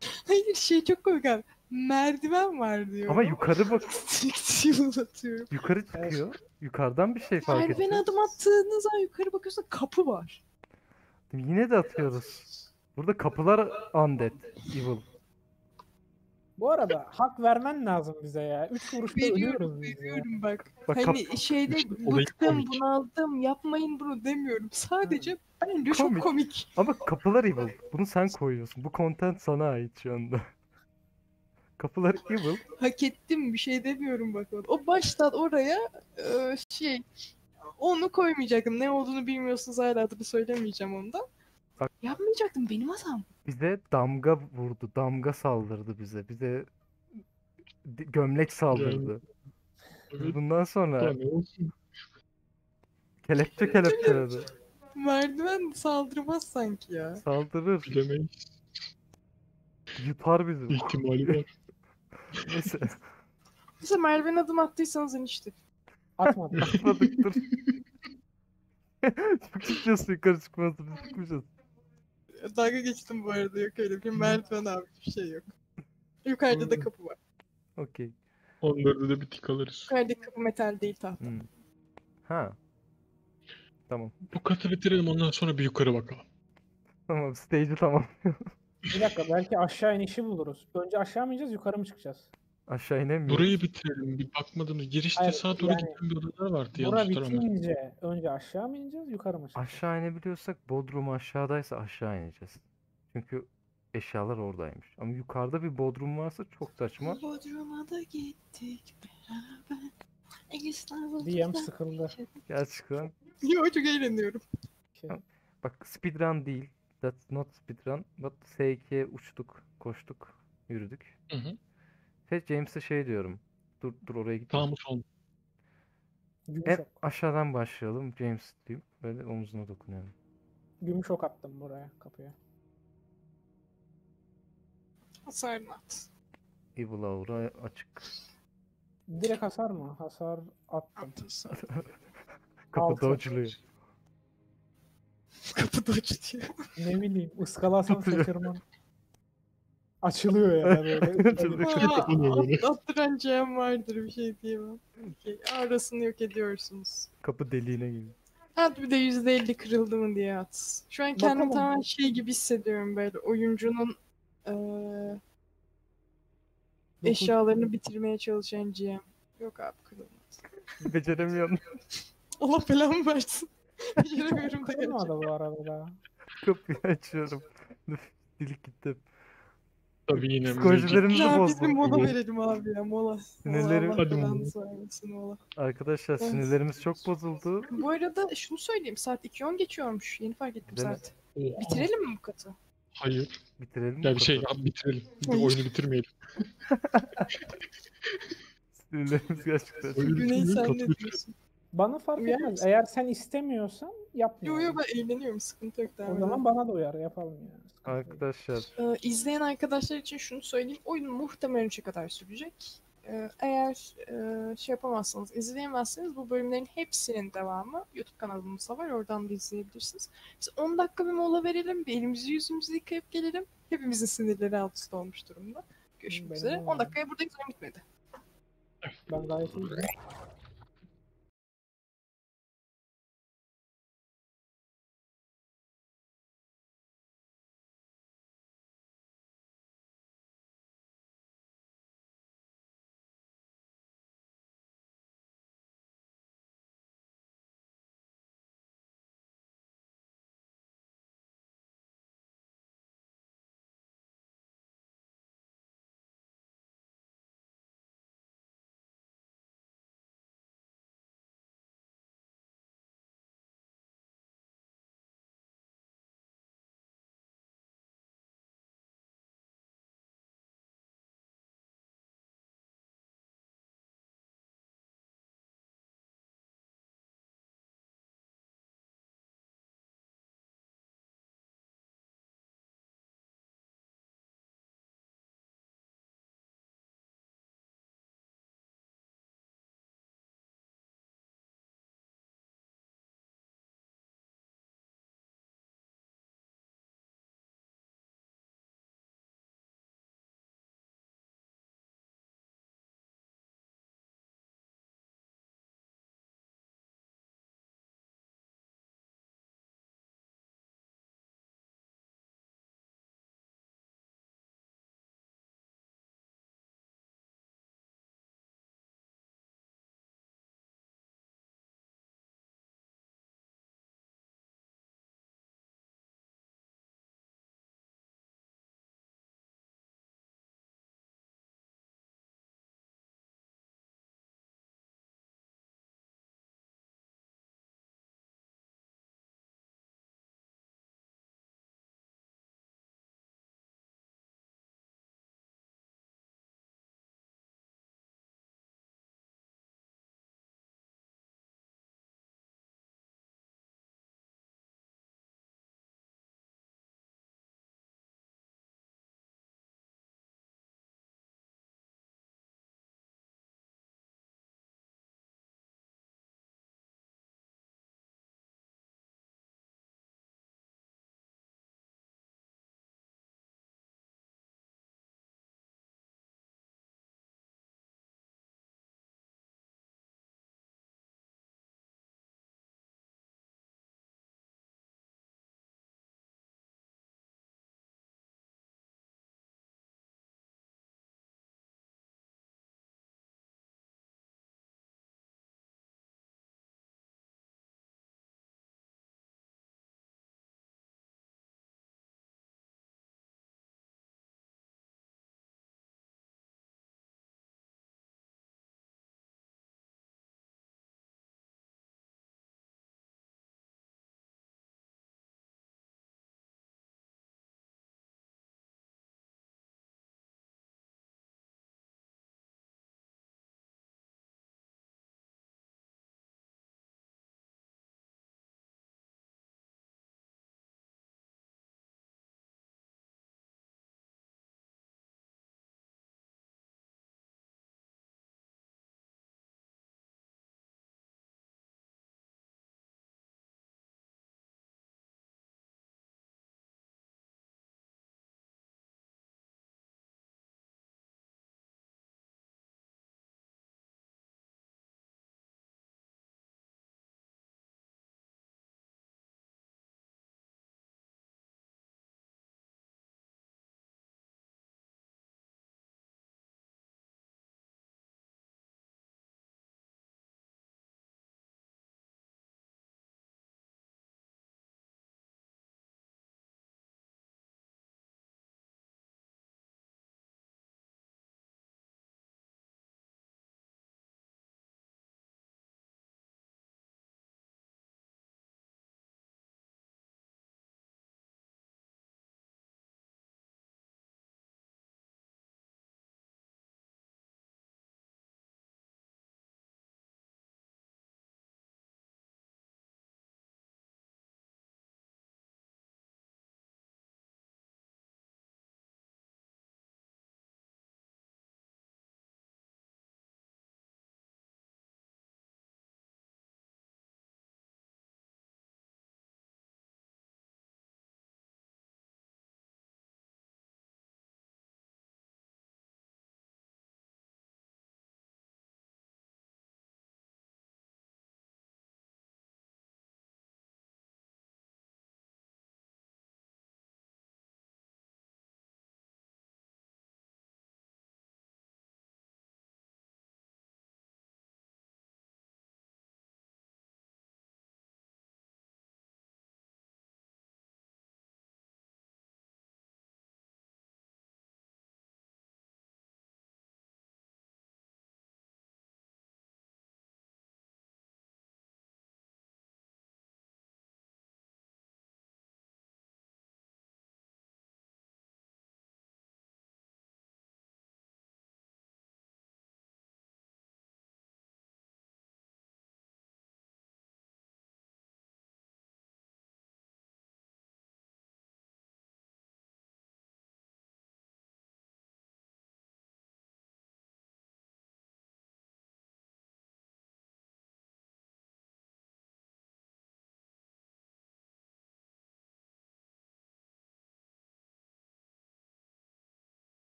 Hayır şey çok komik abi. Merdiven var diyor. Ama yukarı bak. Detective atıyorum. Yukarı çıkıyor. Yukarıdan bir şey fark Merdivene edeceğiz. adım attığınız an yukarı bakıyorsun kapı var. Yine de atıyoruz. Burada kapılar undead, evil. Bu arada hak vermen lazım bize ya. Üç vuruşta Veriyorum, ölüyoruz biz ya. veriyorum bak. Bak kap- hani şeyde Olayı bıktım, bunaldım, yapmayın bunu demiyorum. Sadece bence Komik. çok komik. ama kapılar evil. Bunu sen koyuyorsun. Bu content sana ait şu anda. Kapılar evil. Hak ettim bir şey demiyorum bak. O baştan oraya e, şey onu koymayacaktım. Ne olduğunu bilmiyorsunuz hala adını söylemeyeceğim ondan. Bak- Yapmayacaktım benim hatam. Bize damga vurdu. Damga saldırdı bize. Bize gömlek saldırdı. Bundan sonra olsun. kelepçe kelepçeledi. Merdiven saldırmaz sanki ya. Saldırır. Bilemeyiz. Yutar bizi. İhtimali var. Neyse. Mesela merdiven adım attıysanız enişte. Atmadım. Atmadık dur. Çok istiyorsun yukarı çıkmasını. Çıkmayacağız. Dalga geçtim bu arada yok öyle bir merdiven abi bir şey yok. Yukarıda da kapı var. Okey. Onlarda da bir tik alırız. Yukarıdaki kapı metal değil tahta. Hmm. Ha. Tamam. Bu katı bitirelim ondan sonra bir yukarı bakalım. Tamam. Stage'i tamam. bir dakika belki aşağı inişi buluruz. Önce aşağı mı ineceğiz yukarı mı çıkacağız? Aşağı inemiyoruz. Burayı bitirelim. Bir bakmadığımız girişte Hayır, sağa doğru yani giden bir odalar vardı. Bura Yanlış hatırlamıyorum. bitince önce aşağı mı ineceğiz yukarı mı çıkacağız? Aşağı inebiliyorsak Bodrum aşağıdaysa aşağı ineceğiz. Çünkü eşyalar oradaymış. Ama yukarıda bir Bodrum varsa çok saçma. Bodrum'a da gittik beraber. İstanbul'da DM sıkıldı. Gerçekten. Yo çok eğleniyorum. Şey, Bak speedrun değil. That's not speedrun. But S2'ye uçtuk, koştuk, yürüdük. Hı hı. Ve James'e şey diyorum. Dur dur oraya mı sol mu? gümüş En ok. aşağıdan başlayalım. James diyeyim. Böyle omzuna dokunuyorum. Gümüş ok attım buraya kapıya. Hasarını at. Evil Aura açık. Direkt hasar mı? Hasar attım. At hasar. Kapı Altı. dodge'luyor. Kapıda açılıyor. Ne bileyim ıskalasan Tutuyor. şaşırmam. Açılıyor ya da böyle. Açılıyor. Şöyle kapanıyor böyle. Cem vardır bir şey diyemem. Okey. Arasını yok ediyorsunuz. Kapı deliğine giriyor. At bir de %50 kırıldı mı diye at. Şu an kendimi tamamen şey gibi hissediyorum böyle. Oyuncunun eee, eşyalarını bitirmeye çalışan GM. Yok abi kırılmaz. Beceremiyorum. Allah belamı versin. Beceremiyorum da gerçekten. Kırılmadı bu arada. Kapıyı açıyorum. Dilik gitti. Tabii yine. Psikolojilerimiz de Ya biz bir bozdu. mola verelim abi ya mola. Sinirlerim- Hadi mola. Arkadaşlar Evet. sinirlerimiz çok bozuldu. Bu arada şunu söyleyeyim saat 2.10 geçiyormuş. Yeni fark ettim Değil mi? saat. Oha. Bitirelim mi bu katı? Hayır. Bitirelim mi Ya bu bir şey ya bitirelim. Bir Hayır. oyunu bitirmeyelim. Sinirlerimiz gerçekten. Güney sen ne diyorsun? Bana fark Uyar etmez. mısın? Eğer sen istemiyorsan Yo yapma. yo ben eğleniyorum sıkıntı yok O zaman bana da uyar yapalım yani. Arkadaşlar Ee, izleyen arkadaşlar için şunu söyleyeyim. Oyun muhtemelen 3'e kadar sürecek. Ee, eğer e, şey yapamazsanız, izleyemezseniz bu bölümlerin hepsinin devamı YouTube kanalımızda var. Oradan da izleyebilirsiniz. Biz 10 dakika bir mola verelim. Bir elimizi yüzümüzü yıkayıp gelelim. Hepimizin sinirleri alt üst olmuş durumda. Görüşmek üzere. de 10 dakikaya buradayız. Oyun bitmedi. Ben gayet iyiyim.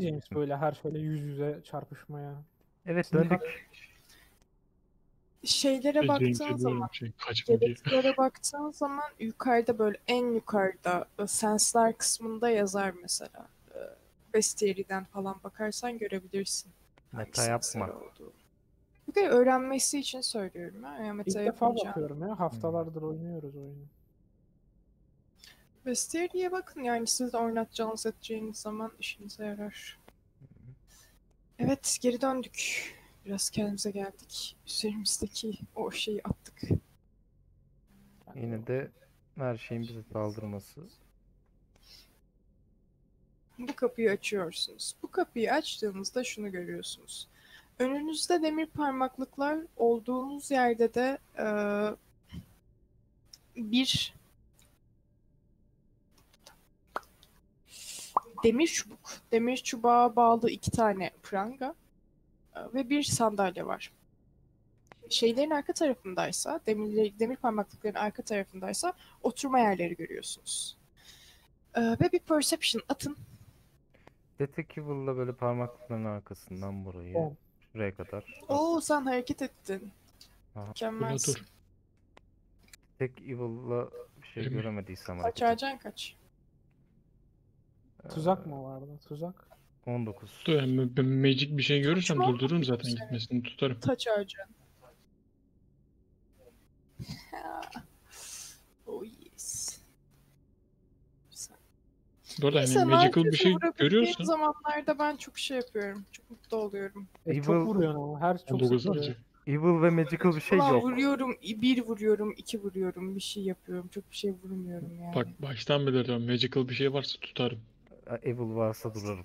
James böyle her şeyle yüz yüze çarpışmaya. Evet döndük. Şeylere baktığın zaman şey, baktığın zaman yukarıda böyle en yukarıda e, sensler kısmında yazar mesela. E, Bestiary'den falan bakarsan görebilirsin. Meta yapma. olduğunu. Bir de öğrenmesi için söylüyorum ha. Yani İlk meta defa yapınca. bakıyorum ya. Haftalardır oynuyoruz oyunu. Bestiary'e bakın yani siz de oynatacağınız edeceğiniz zaman işinize yarar. Evet geri döndük. Biraz kendimize geldik. Üzerimizdeki o şeyi attık. Yine de her şeyin bize saldırması. Bu kapıyı açıyorsunuz. Bu kapıyı açtığınızda şunu görüyorsunuz. Önünüzde demir parmaklıklar olduğunuz yerde de eee, bir demir çubuk, demir çubuğa bağlı iki tane pranga e, ve bir sandalye var. Şeylerin arka tarafındaysa, demir, demir parmaklıkların arka tarafındaysa oturma yerleri görüyorsunuz. E, ve bir perception atın. Detect Evil'la böyle parmaklıkların arkasından burayı On. şuraya kadar. Oo sen hareket ettin. Aha. Mükemmelsin. dur. Tek Evil'la bir şey Benim- göremediysem Kaç hareket harcan kaç? Tuzak mı vardı? Tuzak. 19. Dur, yani ben magic bir şey görürsem Çok durdururum zaten güzel. gitmesini tutarım. Taç harcan. oh yes. Güzel. Bu arada hani magical bir şey görüyorsun. zamanlarda ben çok şey yapıyorum. Çok mutlu oluyorum. E, Evil- çok vuruyorsun ama. Her çok 19 sık vuruyor. Evil ve magical bir şey Ulan yok. vuruyorum, bir vuruyorum, iki vuruyorum, bir şey yapıyorum. Çok bir şey vurmuyorum yani. Bak baştan belirtiyorum. Magical bir şey varsa tutarım. Evil varsa durarım.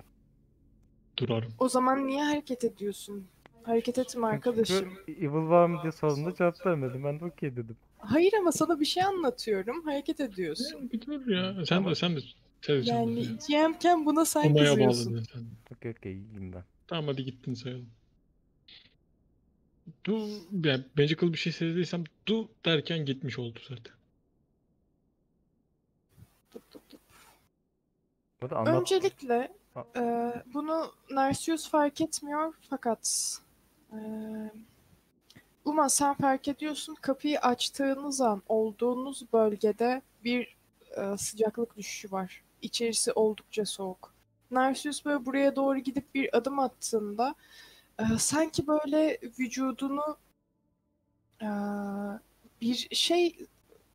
Durarım. O zaman niye hareket ediyorsun? Hareket etme arkadaşım. Çünkü Evil var mı diye sorduğunda cevap vermedim. Ben de okey dedim. Hayır ama sana bir şey anlatıyorum. Hareket ediyorsun. Ya, bir dur ya. Sen de sen de sen de Yani yani, GM'ken buna sen Umaya kızıyorsun. bağladın sen. Okey okey iyiyim ben. Tamam hadi gittin sayalım. Du, yani magical bir şey sezdiysem du derken gitmiş oldu zaten. Bu arada anlat. Öncelikle Ha. e, bunu Narcius fark etmiyor fakat e, Uma sen fark ediyorsun kapıyı açtığınız an olduğunuz bölgede bir e, sıcaklık düşüşü var. İçerisi oldukça soğuk. Narcius böyle buraya doğru gidip bir adım attığında e, sanki böyle vücudunu e, bir şey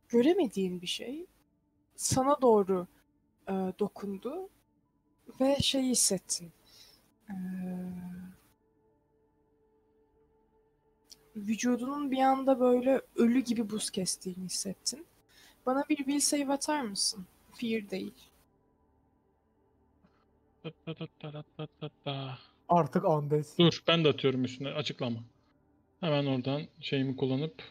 göremediğin bir şey sana doğru e, dokundu ve şey hissettin. Ee, vücudunun bir anda böyle ölü gibi buz kestiğini hissettin. Bana bir will save atar mısın? Fear değil. Artık Andes. Dur ben de atıyorum üstüne açıklama. Hemen oradan şeyimi kullanıp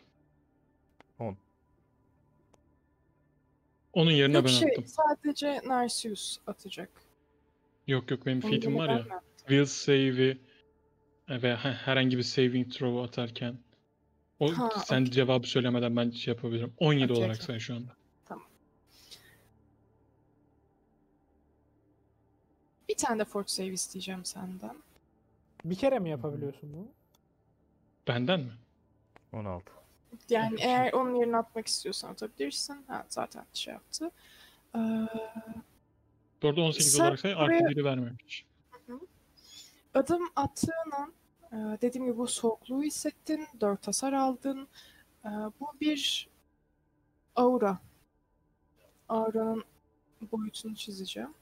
onun yerine Yok ben şey attım. sadece Narcius atacak. Yok yok benim yine var ben ya. Will save'i e, ve he- herhangi bir saving throw atarken o Ha, sen okey. cevabı söylemeden ben şey yapabilirim. 17 Okey, olarak okey. say şu anda. Bir tane de fort save isteyeceğim senden. Bir kere mi yapabiliyorsun bunu? Benden mi? 16. Yani Okey. eğer onun yerine atmak istiyorsan atabilirsin. Ha, zaten şey yaptı. Ee, Bu arada 18 Sen olarak say buraya- biri vermemiş. adım attığın an e, dediğim gibi bu soğukluğu hissettin, dört hasar aldın. E, Bu bir aura. Aura'nın boyutunu çizeceğim.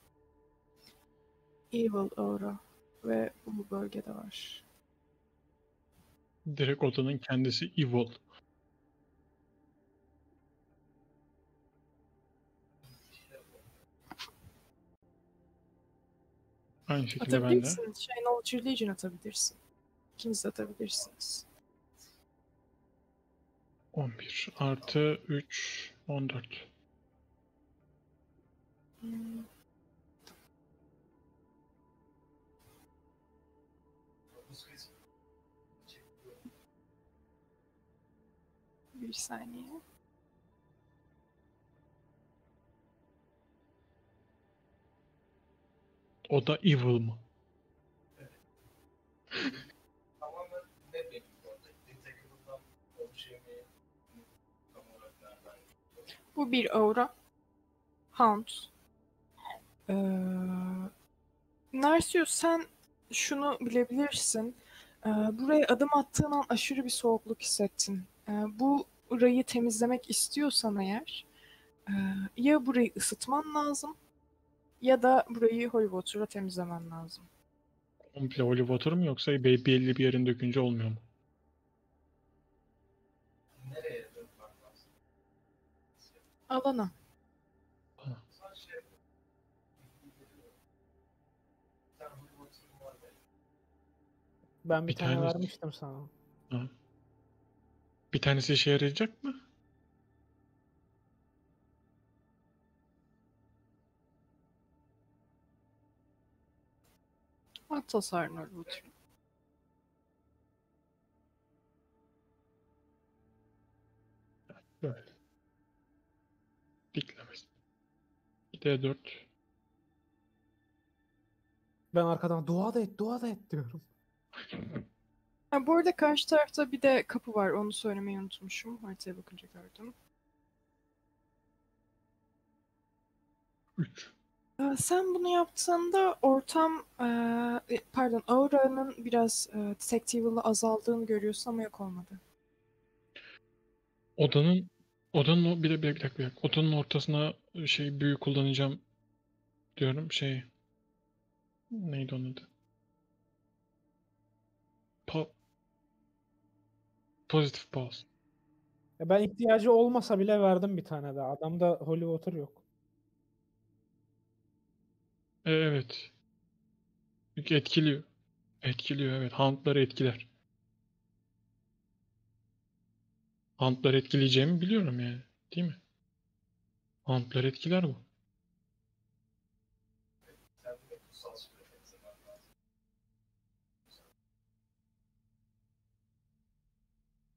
Evil aura ve bu bölgede var. Direkt odanın kendisi evil. Aynı şekilde ben de. Atabilirsin. Şey, Knowledge Legion atabilirsin. İkiniz de atabilirsiniz. 11 artı 3 14. Hmm, Bir saniye. O da evil mı? Tamamen ne? Tam olarak nereden? Bu bir aura. Hound. Ee, Narsius sen şunu bilebilirsin. Ee, buraya adım attığın an aşırı bir soğukluk hissettin. Ee, bu burayı temizlemek istiyorsan eğer e, ya burayı ısıtman lazım ya da burayı water'la temizlemen lazım. Komple holy water mı yoksa be- belli bir yerin dökünce olmuyor mu? Nereye dönmem lazım? Alana. Ben bir, Bir tane tanesi- vermiştim sana. Ha. Bir tanesi işe yarayacak mı? Holy water. Böyle. Diklemez. D4. Ben arkadan dua da et, dua da et diyorum. Ha, bu arada karşı tarafta bir de kapı var. Onu söylemeyi unutmuşum. Haritaya bakınca gördüm. 3. Ee, Sen bunu yaptığında ortam, e, pardon, auranın biraz e, detective'la azaldığını görüyorsun ama yok olmadı. Odanın odanın o bir bir bir dakika, bir dakika. Odanın ortasına şey büyü kullanacağım diyorum şey neydi onun adı? Po Positive pulse. Ya ben ihtiyacı olmasa bile verdim bir tane daha. Adamda holy water yok. E, evet. Çünkü etkiliyor. Etkiliyor evet. Hunt'ları etkiler. Hunt'ları etkileyeceğimi biliyorum yani. Değil mi? Hunt'ları etkiler bu.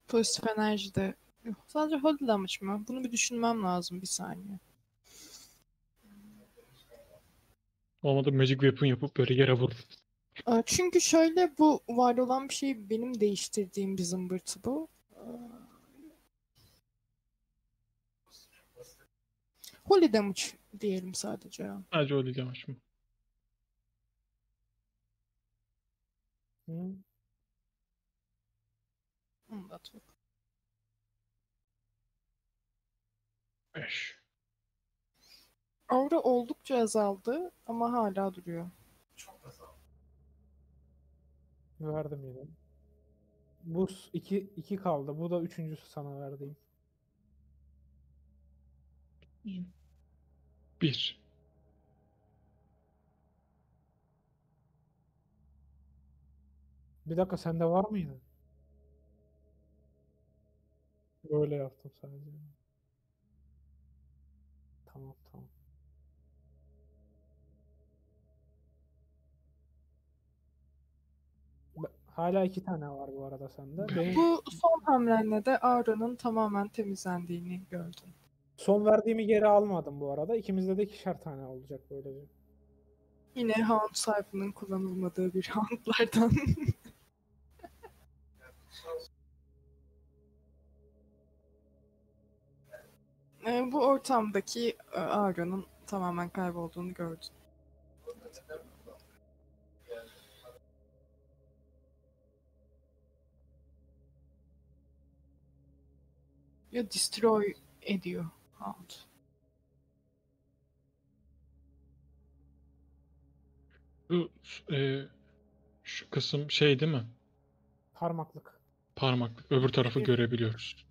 Pozitif enerji de. Sadece damage mı? Bunu bir düşünmem lazım bir saniye. Olmadı Magic Weapon yapıp böyle yere vur. Ee, Çünkü şöyle bu var olan bir şey benim değiştirdiğim bir zımbırtı bu. Ee, Holy damage diyelim sadece. Sadece öyle demiş mi? Hı? Onu da atıyorum. 5. Aura oldukça azaldı ama hala duruyor. Çok azal. Verdim yine. Bu iki, iki kaldı. Bu da üçüncüsü sana verdiğim. 1. Bir dakika sende var mıydı? Böyle yaptım sadece. Tamam tamam. Hala iki tane var bu arada sende. Benim Bu son hamlenle de Aura'nın tamamen temizlendiğini gördüm. son verdiğimi geri almadım bu arada. İkimizde de ikişer tane olacak böylece. Yine Hound sayfının kullanılmadığı bir Hound'lardan. Ee, bu ortamdaki e, Aura'nın tamamen kaybolduğunu gördüm. Ya destroy ediyor Hound. Bu e, şu kısım şey değil mi? Parmaklık. Parmaklık. Öbür tarafı Evet. görebiliyoruz.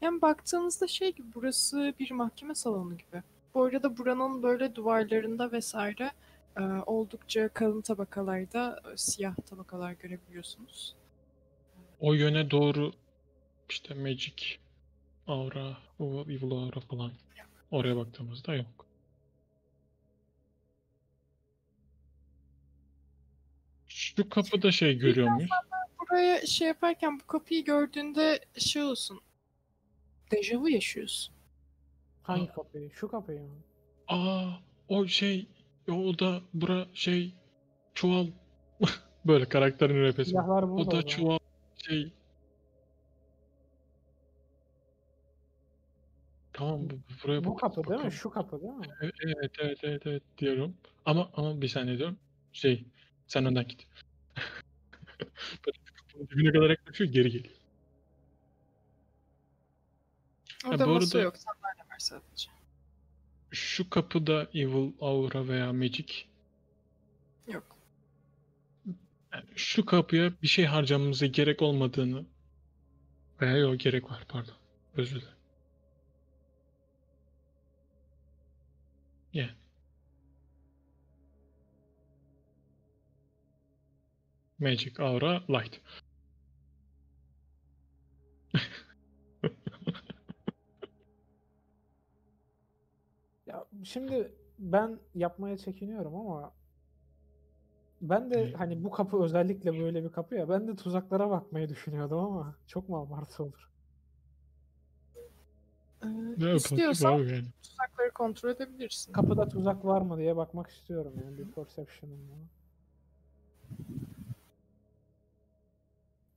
Yani baktığınızda şey gibi burası bir mahkeme salonu gibi. Bu arada buranın böyle duvarlarında vesaire e, oldukça kalın tabakalarda e, siyah tabakalar görebiliyorsunuz. O yöne doğru işte Magic Aura, o Evil Aura falan. Oraya baktığımızda yok. Şu kapıda şey görüyor muyuz? Buraya şey yaparken bu kapıyı gördüğünde şey olsun. Dejavu yaşıyorsun. Hangi kapıyı? Şu kapıyı mı? Aa, o şey, o da bura şey çuval. Böyle karakterin repesi. O da çuval şey. Tamam bu, bu- buraya Bu kapı değil mi? Şu kapı değil mi? Evet evet evet evet diyorum. Ama ama bir saniye diyorum. Şey sen önden git. Dibine kadar yaklaşıyor geri geliyor. Orada bu masa arada- yok. Sandalye var sadece. Şu kapıda Evil Aura veya Magic Yok. yani şu kapıya bir şey harcamamıza gerek olmadığını veya yok gerek var pardon. Özür dilerim. Yeah. Magic Aura Light. Ya şimdi ben yapmaya çekiniyorum ama ben de hani bu kapı özellikle böyle bir kapı ya ben de tuzaklara bakmayı düşünüyordum ama çok mu abartı olur? Ee, istiyorsan yani. tuzakları kontrol edebilirsin. Kapıda tuzak var mı diye bakmak istiyorum yani bir perception'ım var.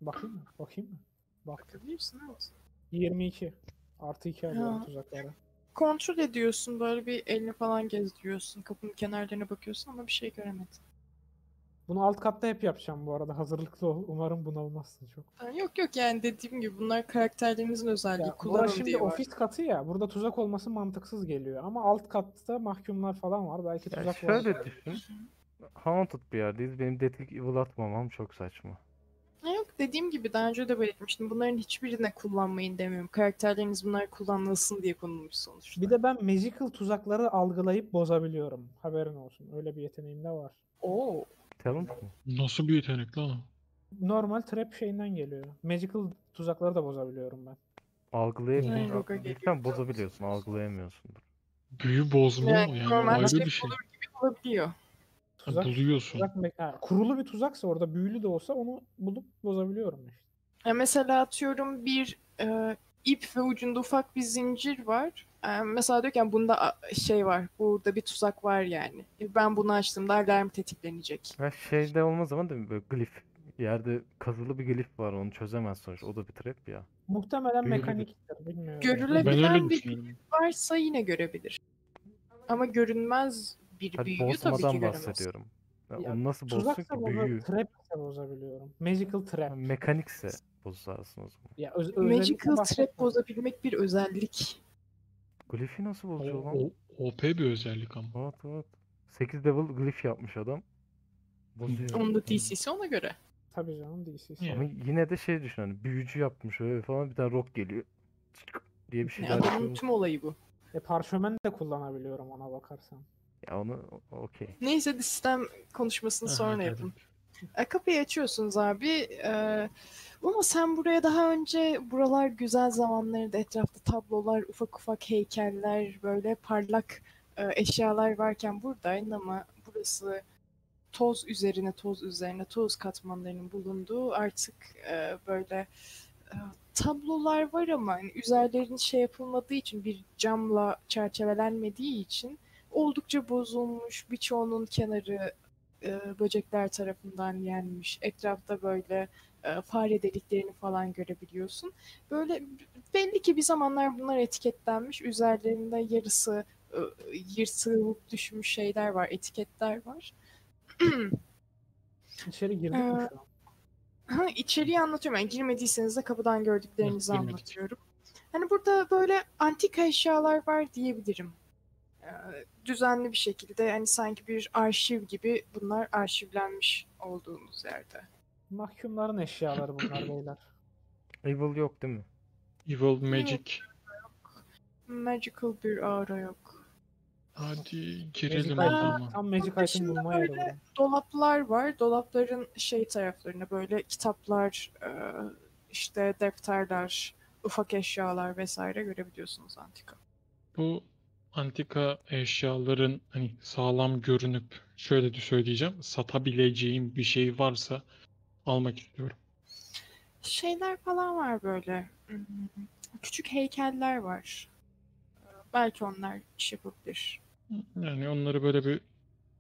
Bakayım mı? Bakayım mı? Bak. Bakabilirsin evet. 22. Artı 2 alıyorum tuzaklara. Kontrol ediyorsun böyle bir elini falan gezdiriyorsun. Kapının kenarlarına bakıyorsun ama bir şey göremedin. Bunu alt katta hep yapacağım bu arada. Hazırlıklı ol. Umarım bunalmazsın çok. Yok yok yani dediğim gibi bunlar karakterlerinizin özelliği. Ya, Kullanın burası şimdi diye var. ofis katı ya. Burada tuzak olması mantıksız geliyor. Ama alt katta mahkumlar falan var. Belki Ya tuzak var. şöyle düşün. Haunted bir yerdeyiz. Benim Detective Evil atmamam çok saçma. Yok dediğim gibi daha önce de belirtmiştim. Bunların hiçbirine kullanmayın demiyorum. Karakterleriniz bunlar kullanılsın diye konulmuş sonuçta. Bir de ben magical tuzakları algılayıp bozabiliyorum. Haberin olsun. Öyle bir yeteneğim de var. Oo. Talent mı? Nasıl bir yetenek lan? Normal trap şeyinden geliyor. Magical tuzakları da bozabiliyorum ben. Algılayabiliyorsun. Roga geliyor. Lütfen bozabiliyorsun. Algılayamıyorsundur. Büyü bozma Yani yani, normal ayrı şey bir şey. Olabiliyor. Ha, Tuzak, buluyorsun. tuzak ha, kurulu bir tuzaksa orada büyülü de olsa onu bulup bozabiliyorum işte. Ya mesela atıyorum bir e, ip ve ucunda ufak bir zincir var. E, mesela diyor ki yani bunda şey var. Burada bir tuzak var yani. E, Ben bunu açtığımda alarm tetiklenecek. Ya şeyde olmaz ama değil mi? Böyle glif. Yerde kazılı bir glif var. Onu çözemez sonuç. O da bir trap ya. Muhtemelen. Bilmiyorum. Görülebilir. Ben Bilen öyle bir- düşünüyorum. Varsa yine görebilir. Ama görünmez bir Hadi büyüyü tabii ki bozmadan göremez. bahsediyorum. Ya Ya, onu nasıl bozsun ki boza, büyüğü? trap ise bozabiliyorum. Magical trap. Ha, Mekanikse bozarsın o zaman. Ya öz, Magical trap bozabilmek bir özellik. Glif'i nasıl O, bozuyor lan? o, OP bir özellik ama. Evet evet. 8 level glif yapmış adam. Bozuyor. Onun da DC'si ona göre. Tabii canım DC'si. Ama yine de şey düşün hani büyücü yapmış öyle falan bir tane rock geliyor. Çık diye bir Ne, şeyler adamın tüm olayı bu. E parşömen de kullanabiliyorum ona bakarsan. Ya onu o- okey. Neyse sistem konuşmasını sonra yapın. E, kapıyı açıyorsunuz abi. E, ama sen buraya daha önce buralar güzel zamanlarında etrafta tablolar, ufak ufak heykeller, böyle parlak e, eşyalar varken buradaydın ama burası toz üzerine toz üzerine toz katmanlarının bulunduğu artık e, böyle e, tablolar var ama hani üzerlerinin şey yapılmadığı için bir camla çerçevelenmediği için oldukça bozulmuş birçoğunun kenarı e, böcekler tarafından yenmiş. Etrafta böyle e, fare deliklerini falan görebiliyorsun. Böyle belli ki bir zamanlar bunlar etiketlenmiş. Üzerlerinde yarısı e, yırtılıp düşmüş şeyler var, etiketler var. İçeri girdik mi Ee, şu an? Ha, içeriği anlatıyorum. Yani girmediyseniz de kapıdan gördüklerinizi girmedik. anlatıyorum. Hani burada böyle antika eşyalar var diyebilirim. Ee, düzenli bir şekilde hani sanki bir arşiv gibi bunlar arşivlenmiş olduğumuz yerde. Mahkumların eşyaları bunlar beyler. Evil yok değil mi? Evil Magic. Magical bir aura yok. Hadi girelim o Magic zaman. tam magic item dışında bulma yeri böyle. Dolaplar var. Dolapların şey taraflarına böyle kitaplar, e, işte defterler, ufak eşyalar vesaire görebiliyorsunuz antika. Bu antika eşyaların hani sağlam görünüp şöyle de söyleyeceğim. Satabileceğim bir şey varsa almak istiyorum. Şeyler falan var böyle. hmm, Küçük heykeller var. Belki onlar iş yapabilir. Yani onları böyle bir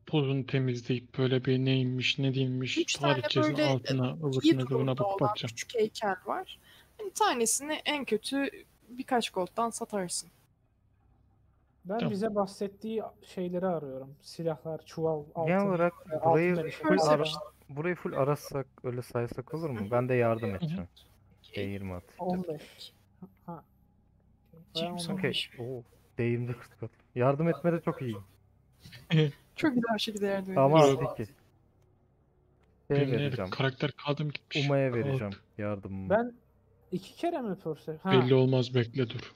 pozunu temizleyip böyle bir neymiş ne değilmiş Üç tane tarihçesinin böyle, altına kıvırına durumda bakıp bakacağım. küçük heykel var. Hani tanesini en kötü birkaç gold'dan satarsın. Ben Tamam. bize bahsettiği şeyleri arıyorum. Silahlar, çuval, altın. Genel olarak e, altın burayı full, ara, burayı full arasak öyle saysak olur mu? Ben de yardım edeceğim. D20 at. 15. Ha. Ben James 15. Okey. Oo. D20'de 40 at. Yardım etmede çok iyi. Çok güzel bir şekilde yardım Ama ediyorsun. peki. Şey Benim vereceğim. karakter kaldım gitmiş. Uma'ya vereceğim yardımımı. Ben iki kere mi Perse? Ha. Belli olmaz bekle dur.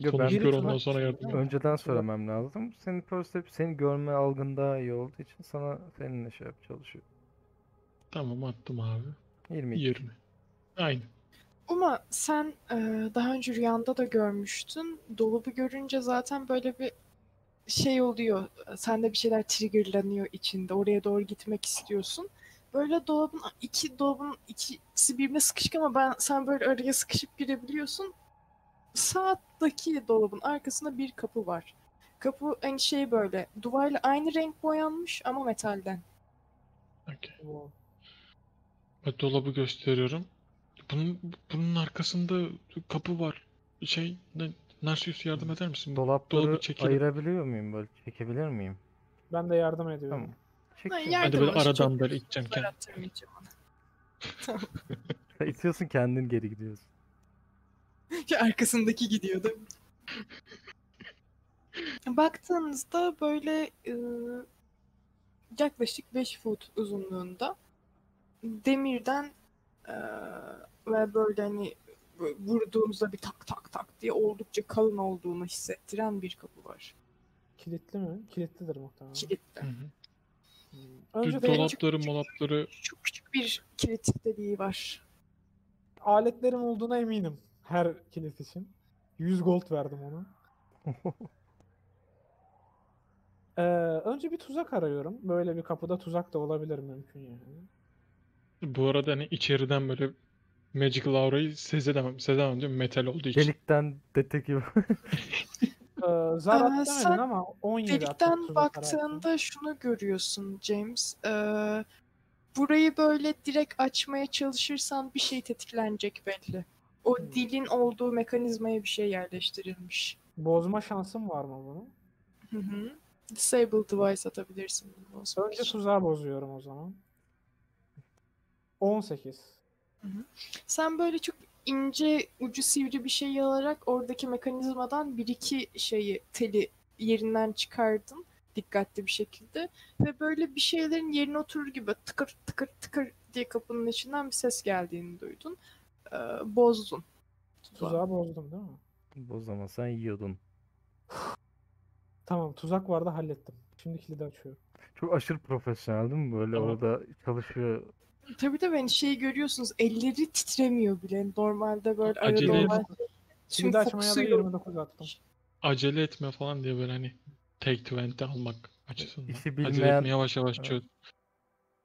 Yo, ben tuzak ondan sonra yardım. önceden söylemem lazım. Senin percep, senin görme algın daha iyi olduğu için sana seninle şey yap çalışıyor. Tamam attım abi. 22. 20. Aynı. Ama sen e, daha önce rüyanda da görmüştün. Dolabı görünce zaten böyle bir şey oluyor. Sende bir şeyler triggerlanıyor içinde. Oraya doğru gitmek istiyorsun. Böyle dolabın iki dolabın ikisi birbirine sıkışık ama ben sen böyle araya sıkışıp girebiliyorsun. Sağdaki dolabın arkasında bir kapı var. Kapı hani şey böyle duvarla aynı renk boyanmış ama metalden. Okey. Wow. Ben dolabı gösteriyorum. Bunun, bunun arkasında kapı var. Şey, ne, Narsius yardım eder misin? Dolapları Dolabı çekelim. ayırabiliyor muyum böyle? Çekebilir miyim? Ben de yardım ediyorum. Tamam. Çek. Ha, ya. yardım Hadi böyle aradan böyle iteceğim kendimi. itiyorsun kendin geri gidiyorsun. Arkasındaki gidiyordu. Baktığınızda böyle e, yaklaşık 5 foot uzunluğunda demirden e, ve böyle hani böyle vurduğunuzda bir tak tak tak diye oldukça kalın olduğunu hissettiren bir kapı var. Kilitli mi? Kilitlidir muhtemelen. Kilitli. Hı hı. Önce dolapları molapları Çok küçük bir kilit deliği var. aletlerim olduğuna eminim. Her kilit için. 100 gold verdim ona. Ee, önce bir tuzak arıyorum. Böyle bir kapıda tuzak da olabilir mümkün yani. bu arada hani içeriden böyle Magical Aura'yı sezemem. Sezemem mi? Metal olduğu için. Delikten dete gibi. Ee, zar demedin sen ama 17 attık Delikten baktığında şunu görüyorsun James. Ee, burayı böyle direkt açmaya çalışırsan bir şey tetiklenecek belli. O dilin olduğu mekanizmaya bir şey yerleştirilmiş. Bozma şansım var mı bunun? Hı hı. Disable device atabilirsin. bunu Önce tuzağı bozuyorum o zaman. 18. Sen böyle çok ince ucu sivri bir şey alarak oradaki mekanizmadan bir iki şeyi teli yerinden çıkardın dikkatli bir şekilde ve böyle bir şeylerin yerine oturur gibi tıkır tıkır tıkır diye kapının içinden bir ses geldiğini duydun. Ee, bozdun. Tuzağı bozdum değil mi? sen yiyordun. Tamam tuzak vardı hallettim. Şimdi kilidi açıyorum. Çok aşırı profesyonel değil mi? Böyle Tamam. orada çalışıyor. Tabii de ben şeyi görüyorsunuz elleri titremiyor bile. Normalde böyle arada Acele- tüm Kilidi açmaya da fokusu 29 attım. Acele etme falan diye böyle hani Take 20 almak açısından. İşi Acele bilmeyen etme yavaş yavaş Evet. çöz.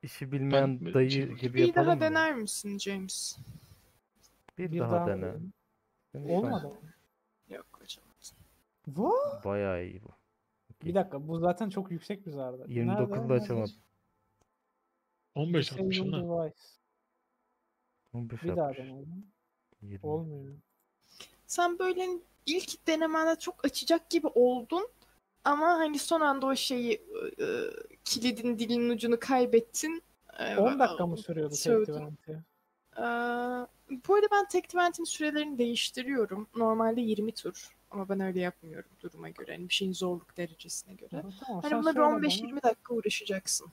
İşi bilmeyen Ben- dayı gibi Bir yapalım daha mı? dener misin James? Bir, Bir daha, daha dene. denedim. Senin Olmadı? Yok hocam. What? Bayağı iyi bu. Bir dakika bu zaten çok yüksek bir zardı. 29'da Nerede? açamadım. 15 Disable atmışsın lan. device. 15 Bir daha. 20. Olmuyor. Sen böyle ilk denemende çok açacak gibi oldun ama hani son anda o şeyi e, kilidin dilinin ucunu kaybettin. E, 10 dakika mı sürüyordu eventi? Ee, bu arada ben tek eventin sürelerini değiştiriyorum. Normalde 20 tur ama ben öyle yapmıyorum duruma göre. Yani bir şeyin zorluk derecesine göre. Aha, Tamam, Hani bunları söyle bana. 15-20 dakika uğraşacaksın.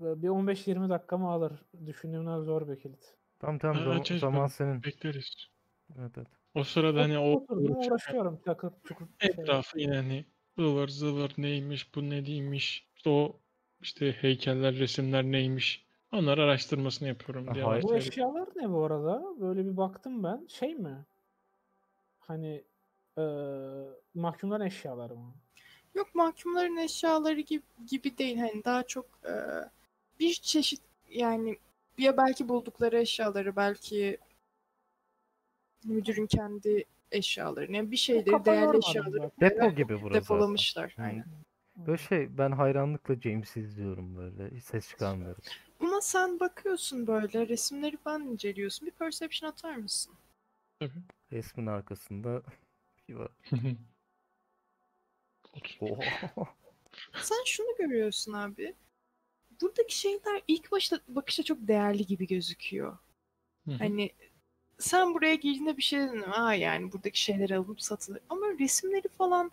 Bir 15-20 dakika mı alır? Düşündüğümden zor bir kilit. Tamam tamam Ha, zaman, zaman senin. Bekleriz. Evet evet. O sırada hani o uğraşıyorum. Çukur şey. etrafı yine hani ıvır zıvır neymiş bu ne değilmiş. İşte o işte heykeller resimler neymiş. Onları araştırmasını yapıyorum. Diye hayır. Bu eşyalar ne bu arada? Böyle bir baktım ben. Şey mi? Hani eee mahkumların eşyaları mı? Yok mahkumların eşyaları gibi, gibi değil. Hani daha çok e, bir çeşit yani ya belki buldukları eşyaları belki müdürün kendi eşyalarını yani bir şeyleri değerli eşyaları zaten. Depo gibi burası. depolamışlar. Hı. Aynen. Böyle şey ben hayranlıkla James'i izliyorum böyle. Ses çıkarmıyorum. Ama sen bakıyorsun böyle resimleri falan inceliyorsun. Bir perception atar mısın? Tabii. Resmin arkasında bir var. Oha. Sen şunu görüyorsun abi. Buradaki şeyler ilk başta bakışta çok değerli gibi gözüküyor. Hani sen buraya girdiğinde bir şey dedin. Aa yani buradaki şeyler alınıp satılır. Ama resimleri falan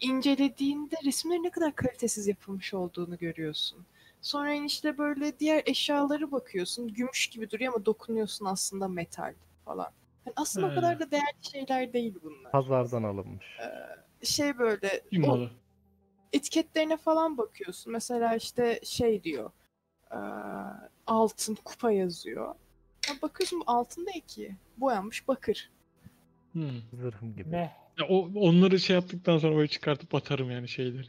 incelediğinde resimlerin ne kadar kalitesiz yapılmış olduğunu görüyorsun. Sonra işte böyle diğer eşyaları bakıyorsun. Gümüş gibi duruyor ama dokunuyorsun aslında metal falan. Yani aslında o He. kadar da değerli şeyler değil bunlar. Pazardan alınmış. Şey böyle o etiketlerine falan bakıyorsun. Mesela işte şey diyor. eee, altın kupa yazıyor. Ya bakıyorsun bu altın değil ki. Boyanmış bakır. Hı. Zırhım gibi. Ne? Ya o, onları şey yaptıktan sonra böyle çıkartıp atarım yani şeyleri.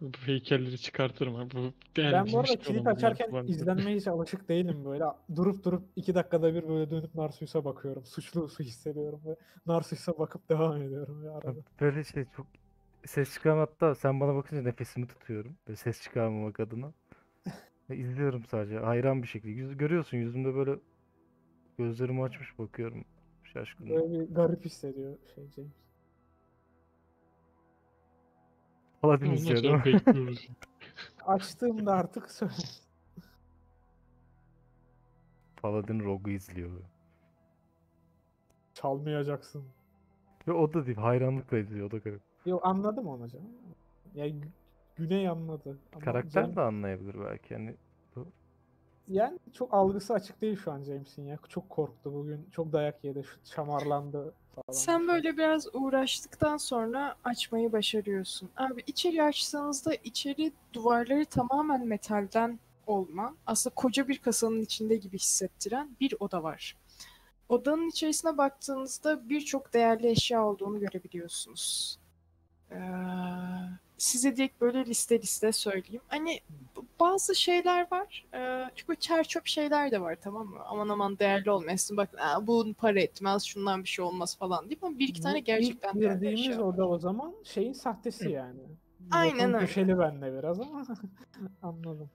Bu heykelleri çıkartırım. ha. Bu Ben bu arada kilit açarken izlenmeye hiç alışık değilim böyle. Durup durup iki dakikada bir böyle dönüp Narsus'a bakıyorum. Suçlusu hissediyorum ve Narsus'a bakıp devam ediyorum ya arada. Böyle şey çok ses çıkarmam hatta sen bana bakınca nefesimi tutuyorum. Böyle ses çıkarmamak adına. Ve izliyorum sadece hayran bir şekilde. Yüz, görüyorsun yüzümde böyle gözlerimi açmış bakıyorum şaşkınım. Böyle bir garip hissediyor şey James. Paladin izliyor değil mi? bekliyoruz. Açtığımda artık söyle. Paladin Rogue'u izliyor. Çalmayacaksın. Ve o da değil hayranlıkla izliyor o da garip. Yo anladım onu canım. Ya Gü- Güney anladı. Ama Karakter Cem- de anlayabilir belki yani. Yani çok algısı açık değil şu an James'in ya. Çok korktu bugün. Çok dayak yedi. şu- Şamarlandı falan. Sen böyle biraz uğraştıktan sonra açmayı başarıyorsun. Abi içeri açsanızda içeri duvarları tamamen metalden olma. Aslında koca bir kasanın içinde gibi hissettiren bir oda var. Odanın içerisine baktığınızda birçok değerli eşya olduğunu görebiliyorsunuz. Ee, size direkt böyle liste liste söyleyeyim. Hani bazı şeyler var. Ee, çünkü çer çöp şeyler de var tamam mı? Aman aman değerli olmasın. Bakın Aa, bu para etmez, şundan bir şey olmaz falan değil mi? Bir iki tane ilk gerçekten değerli girdiğimiz eşya var. oda o zaman şeyin sahtesi yani. Aynen öyle. köşeli bende biraz ama anladım.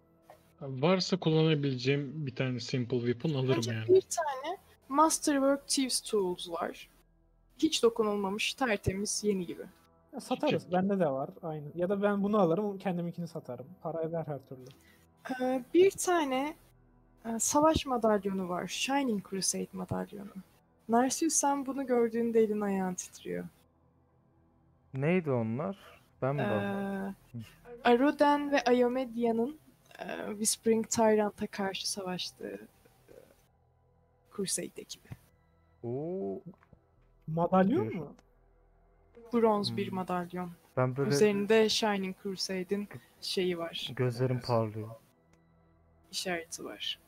Varsa kullanabileceğim bir tane simple weapon alırım Ancak yani. bir tane Masterwork Thieves Tools var. Hiç dokunulmamış, tertemiz, yeni gibi. Ya satarız. Çiçek. Bende de var aynı. Ya da ben bunu alırım kendiminkini satarım. Para eder her türlü. Ee, bir tane e, savaş madalyonu var. Shining Crusade madalyonu. Narcissus sen bunu gördüğünde elin ayağın titriyor. Neydi onlar? Ben mi Ee? Aroden ve Iomedia'nın e, Whispering Tyrant'a karşı savaştığı e, Crusade ekibi. Oo, Madalyon mu? Bronz bir Hmm. madalyon. ben böyle Üzerinde Shining Crusade'in şeyi var. gözlerim parlıyor. işareti var.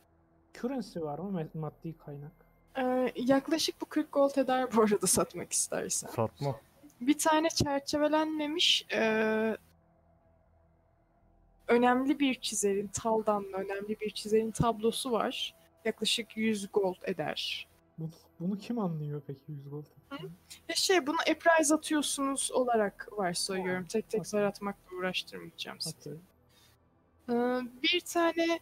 Currency var mı? Maddi kaynak. Ee, yaklaşık bu 40 gold eder bu arada satmak istersen. Satma. Bir tane çerçevelenmemiş eee, önemli bir çizerin, Taldan'ın önemli bir çizerin tablosu var. Yaklaşık 100 gold eder. Bunu, kim anlıyor peki 100 gold? Ve şey bunu Eprise atıyorsunuz olarak varsayıyorum. Tek tek okey. zar atmakla uğraştırmayacağım sizi. Okey. Ee, bir tane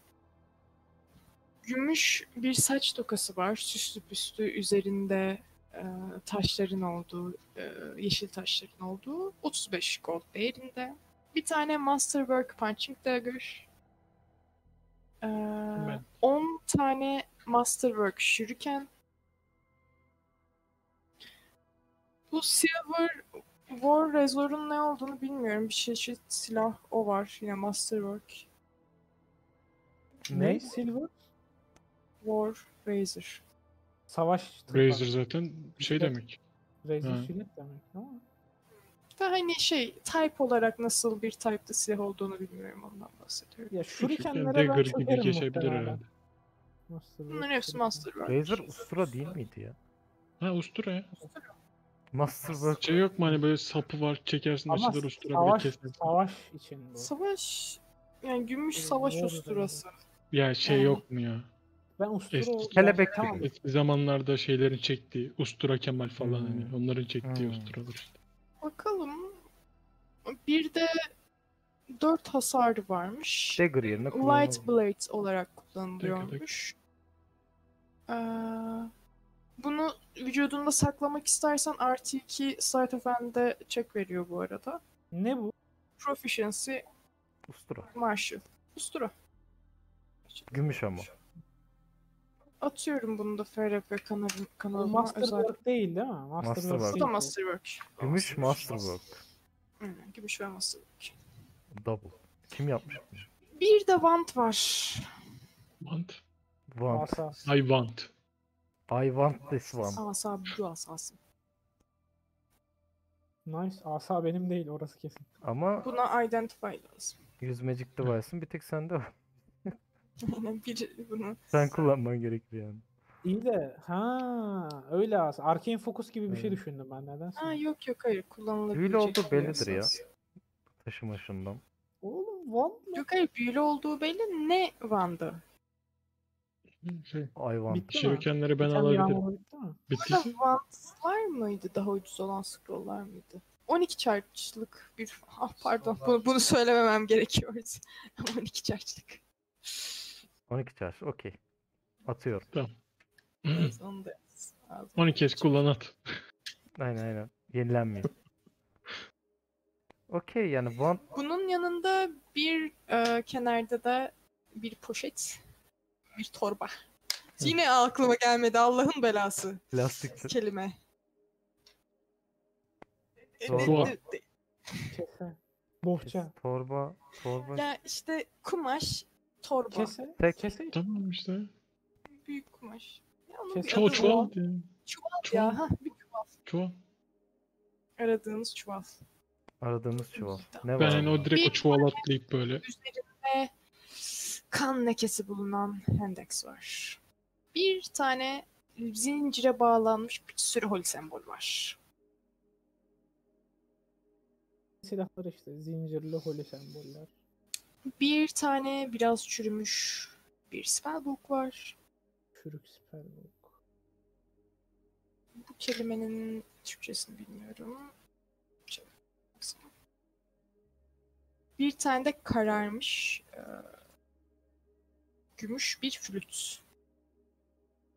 gümüş bir saç tokası var. Süslü püslü üzerinde e, taşların olduğu, e, yeşil taşların olduğu. 35 gold değerinde. Bir tane Masterwork Punching Dagger. Ee, Ben- 10 tane Masterwork Shuriken. Bu Silver War Razor'un ne olduğunu bilmiyorum. Bir çeşit silah o var. Yine Masterwork. Ne? Silver? War Razor. Savaş. Razer zaten şey demek. Razer Ha. jilet demek ama. Da hani şey type olarak nasıl bir type'da silah olduğunu bilmiyorum ondan bahsediyorum. Ya Yani şurikenlere ben dagger gibi geçebilir herhalde. Masterwork, Bunların hepsi. Masterwork. Razer ustura değil miydi ya? Ha ustura ya. Masterwork Şey yok mu hani böyle sapı var çekersin Ama açılır ustura bir savaş, kesersin. savaş için bu. Savaş yani gümüş Ee, savaş usturası. Ya şey Yani- yok mu ya? Ben ustura... Eski- Kelebek tamam. Eski zamanlarda şeylerin çektiği Ustura Kemal falan Hmm. hani onların çektiği Hmm. usturalar işte. Bakalım. Bir de 4 hasarı varmış. Dagger yerine Light kullanılır. Blade olarak kullanılıyormuş. Ee, bunu vücudunda saklamak istersen artı 2 Sleight of Hand'e check veriyor bu arada. Ne bu? Proficiency Ustura. Martial. Ustura. Gümüş ama. Atıyorum bunu da FRP kanalım, Bu kanalıma özel. Masterwork değil değil mi? Masterwork. Bu değil da bu. Masterwork. Gümüş Masterwork. Aynen, gümüş ve Masterwork. Double. Kim yapmış? Bir de Wand var. Want. Want. I want. I want this one. Asa bu asası. Nice. Asa benim değil orası kesin. Ama Buna identify lazım. 100 Magic Device'ın bir tek sende var. Aynen bir bunu. Sen kullanman gerekir yani. İyi de ha öyle asa. Arcane Focus gibi bir şey Evet. düşündüm ben nedense. Ha yok yok hayır kullanılabilecek. Büyülü olduğu bir bellidir ya. esas. Taşıma şundan. Oğlum Wand Yok hayır büyülü olduğu belli ne Wand'ı? Şey, want. Bitti mi? çevikenleri ben Biten alabilirim. yağmur bitti mi? Bittiyse Wand'lar mıydı daha ucuz olan scroll'lar mıydı? 12 charge'lık bir... Ah pardon bunu, bunu söylememem gerekiyordu. 12 charge'lık. 12 çarş. Okey. Atıyorum. Evet, onu da yaz. Ağzıma 12 kez kullan at. Aynen aynen. Yenilenmiyor. Okey yani want Bunun yanında bir e, kenarda da bir poşet, bir torba. Yine aklıma gelmedi Allah'ın belası plastik kelime. Torba. Bohça. torba torba Ya işte kumaş, torba, Kese. tek Kese. Tamam işte. büyük kumaş. Ya onun bir Çuval çuval. Çuval Çuval. ya. Ha, bir çuval. Çuval. Aradığınız çuval. aradığımız çuval. Ne Ben var? hani o direkt o çuval atlayıp böyle. Üzerinde kan lekesi bulunan Hendex var. Bir tane zincire bağlanmış bir sürü holy sembol var. Silahlar işte. Zincirli holy semboller. Bir tane biraz çürümüş bir spellbook var. Çürük spellbook. Bu kelimenin Türkçesini bilmiyorum. Bir tane de kararmış e, gümüş bir flüt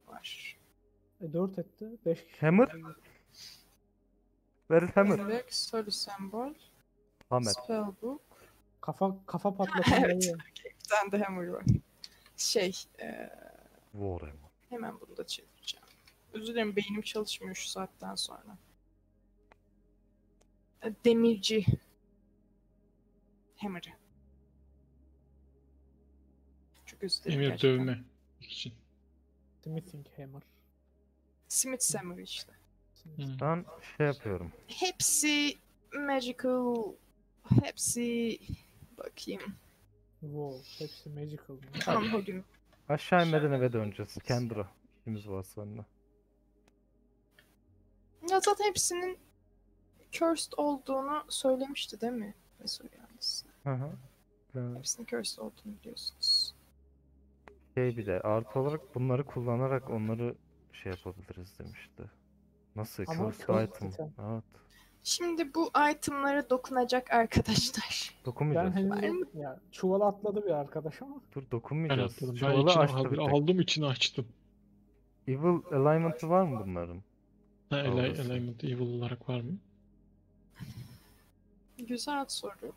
var. E 4 etti. 5 kişi. Hammer? Where is Hammer? Index, holy symbol, Hammer. spellbook. Kafa kafa patlatan Evet. tane de hammer var. Şey, e, Warhammer. hemen bunu da çevireceğim. Özür dilerim beynim çalışmıyor şu saatten sonra. E, Demirci. Hammer'ı. Çok özür dilerim Emir gerçekten. dövme için. Smithing hammer. Smith Hammer işte. Hı. Ben şey yapıyorum. Hepsi magical. Hepsi bakayım. Wow. Hepsi magical. mı? Unholy. Aşağı inmeden eve döneceğiz. Kendra. İşimiz var sonra. Ya zaten hepsinin cursed olduğunu söylemişti değil mi? Mesela yalnız. Hı hı. Ben Hepsinin cursed olduğunu biliyorsunuz. Şey bir de artı olarak bunları kullanarak onları şey yapabiliriz demişti. Nasıl? Ama Cursed item. Evet. Şimdi bu itemlara dokunacak arkadaşlar. Ben Dokunmayacağız. Henüz ya çuval atladı bir arkadaş ama Dur Ben dokunmayacağız. atladım. Ben Çuvalı içine açtı aldım, bir tek. aldım içini açtım. Evil alignment'ı var mı bunların? Ha, ali- alignment evil olarak var mı? Güzel soru.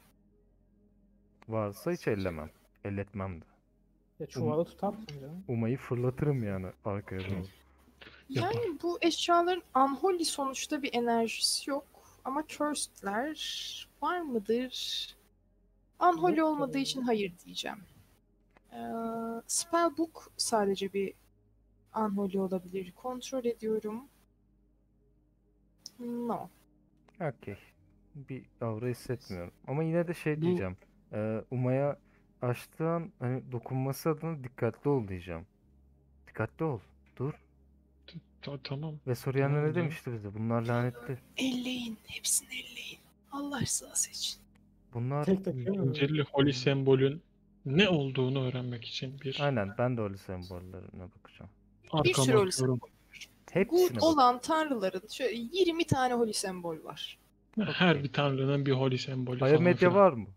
Varsa hiç ellemem. Elletmem de. Ya çuvalı tutarsın canım. Umayı fırlatırım yani arkaya doğru. Yani bu eşyaların unholy sonuçta bir enerjisi yok. Ama cursed'ler var mıdır? Unholy olmadığı için hayır diyeceğim. Ee, spellbook sadece bir unholy olabilir. Kontrol ediyorum. No. Okey. Bir aura hissetmiyorum. Ama yine de şey diyeceğim. Ee, Umaya açtığın hani dokunması adına dikkatli ol diyeceğim. Dikkatli ol. Dur. Ta- tamam. Ve Soryan'a Tamam ne canım. demişti bize? Bunlar lanetli. Elleyin. Hepsini elleyin. Allah rızası için. Bunlar Tek tek değil mi? Zincirli holy sembolün ne olduğunu öğrenmek için bir aynen ben de öyle sembollerine bakacağım. Bir sürü arkama holy bakıyorum. sembol. Hepsine Good bak. olan tanrıların şöyle 20 tane holy sembol var. Her bir tanrının bir holy sembolü falan Ayamedya filan. var mı?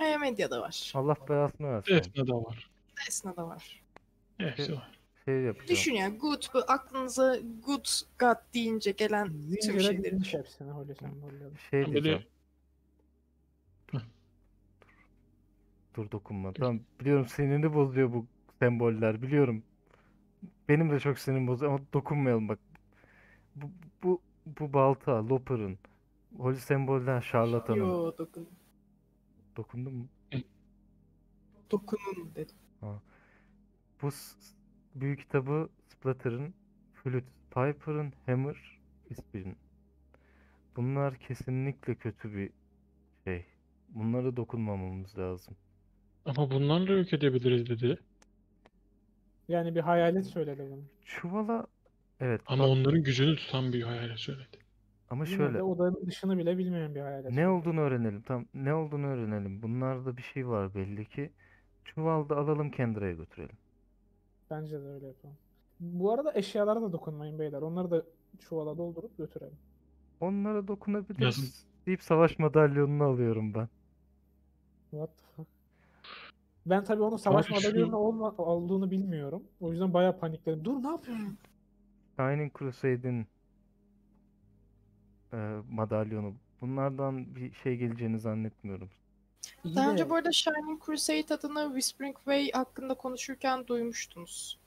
E, medyada var. Allah belasını versin. Da var. Esna'da var. Hepsi var. Şey yapacağım. Düşün ya good bu aklınıza good god deyince gelen tüm Zincire şeyleri. hepsini holy sembolleri. Şey diyeceğim. Dur dokunma. Tamam biliyorum sinirini bozuyor bu semboller biliyorum. Benim de çok sinirim bozuyor ama dokunmayalım bak. Bu bu bu balta Loper'ın Holy sembolden şarlatanın. Yo dokun. Dokundun mu? Dokunun dedim. Bu s- s- büyük kitabı Splatter'ın, Flute, Piper'ın, Hammer, Whisper'ın. Bunlar kesinlikle kötü bir şey. Bunlara dokunmamamız lazım. Ama bunlarla yok edebiliriz dedi. Yani bir hayalet söyledi bunu. Çuvala evet Ama bak- onların gücünü tutan bir hayalet söyledi. Ama Yine şöyle de odanın dışını bile bilmeyen bir hayalet. ne olduğunu öğrenelim. Tamam ne olduğunu öğrenelim. Bunlarda bir şey var belli ki. Çuvalda alalım Kendra'ya götürelim. Bence de öyle yapalım. Bu arada eşyalara da dokunmayın beyler. Onları da çuvala doldurup götürelim. Onlara dokunabiliriz Yazın. deyip savaş madalyonunu alıyorum ben. What the fuck? Ben tabii onun savaş Abi şu- madalyonu olma, olduğunu bilmiyorum. O yüzden bayağı panikledim. Dur ne yapıyorsun? Shining Crusade'in e, madalyonu. Bunlardan bir şey geleceğini zannetmiyorum. İyi Daha önce bu arada Shining Crusade adını Whispering Way hakkında konuşurken duymuştunuz.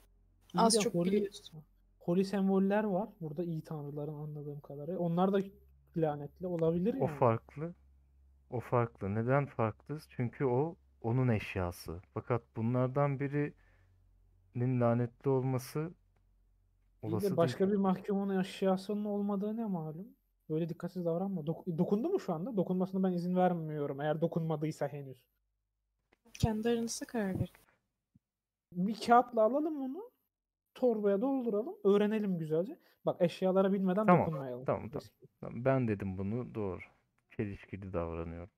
iyi Az çok holy- biliyorsun. Holy semboller var. Burada iyi tanrıların anladığım kadarıyla. Onlar da lanetli olabilir O yani. farklı. O farklı. Neden farklı? Çünkü o onun eşyası. Fakat bunlardan birinin lanetli olması olası de değil. başka bir mahkumun eşyasının olmadığı ne malum? Böyle dikkatsiz davranma. Dok- dokundu mu şu anda? Dokunmasına ben izin vermiyorum. Eğer dokunmadıysa henüz. Kendi aranızda karar verin. Bir kağıtla alalım onu. Torbaya dolduralım. Öğrenelim güzelce. Bak eşyalara bilmeden Tamam, dokunmayalım. tamam, tamam. Ben dedim bunu doğru. Çelişkili davranıyorum.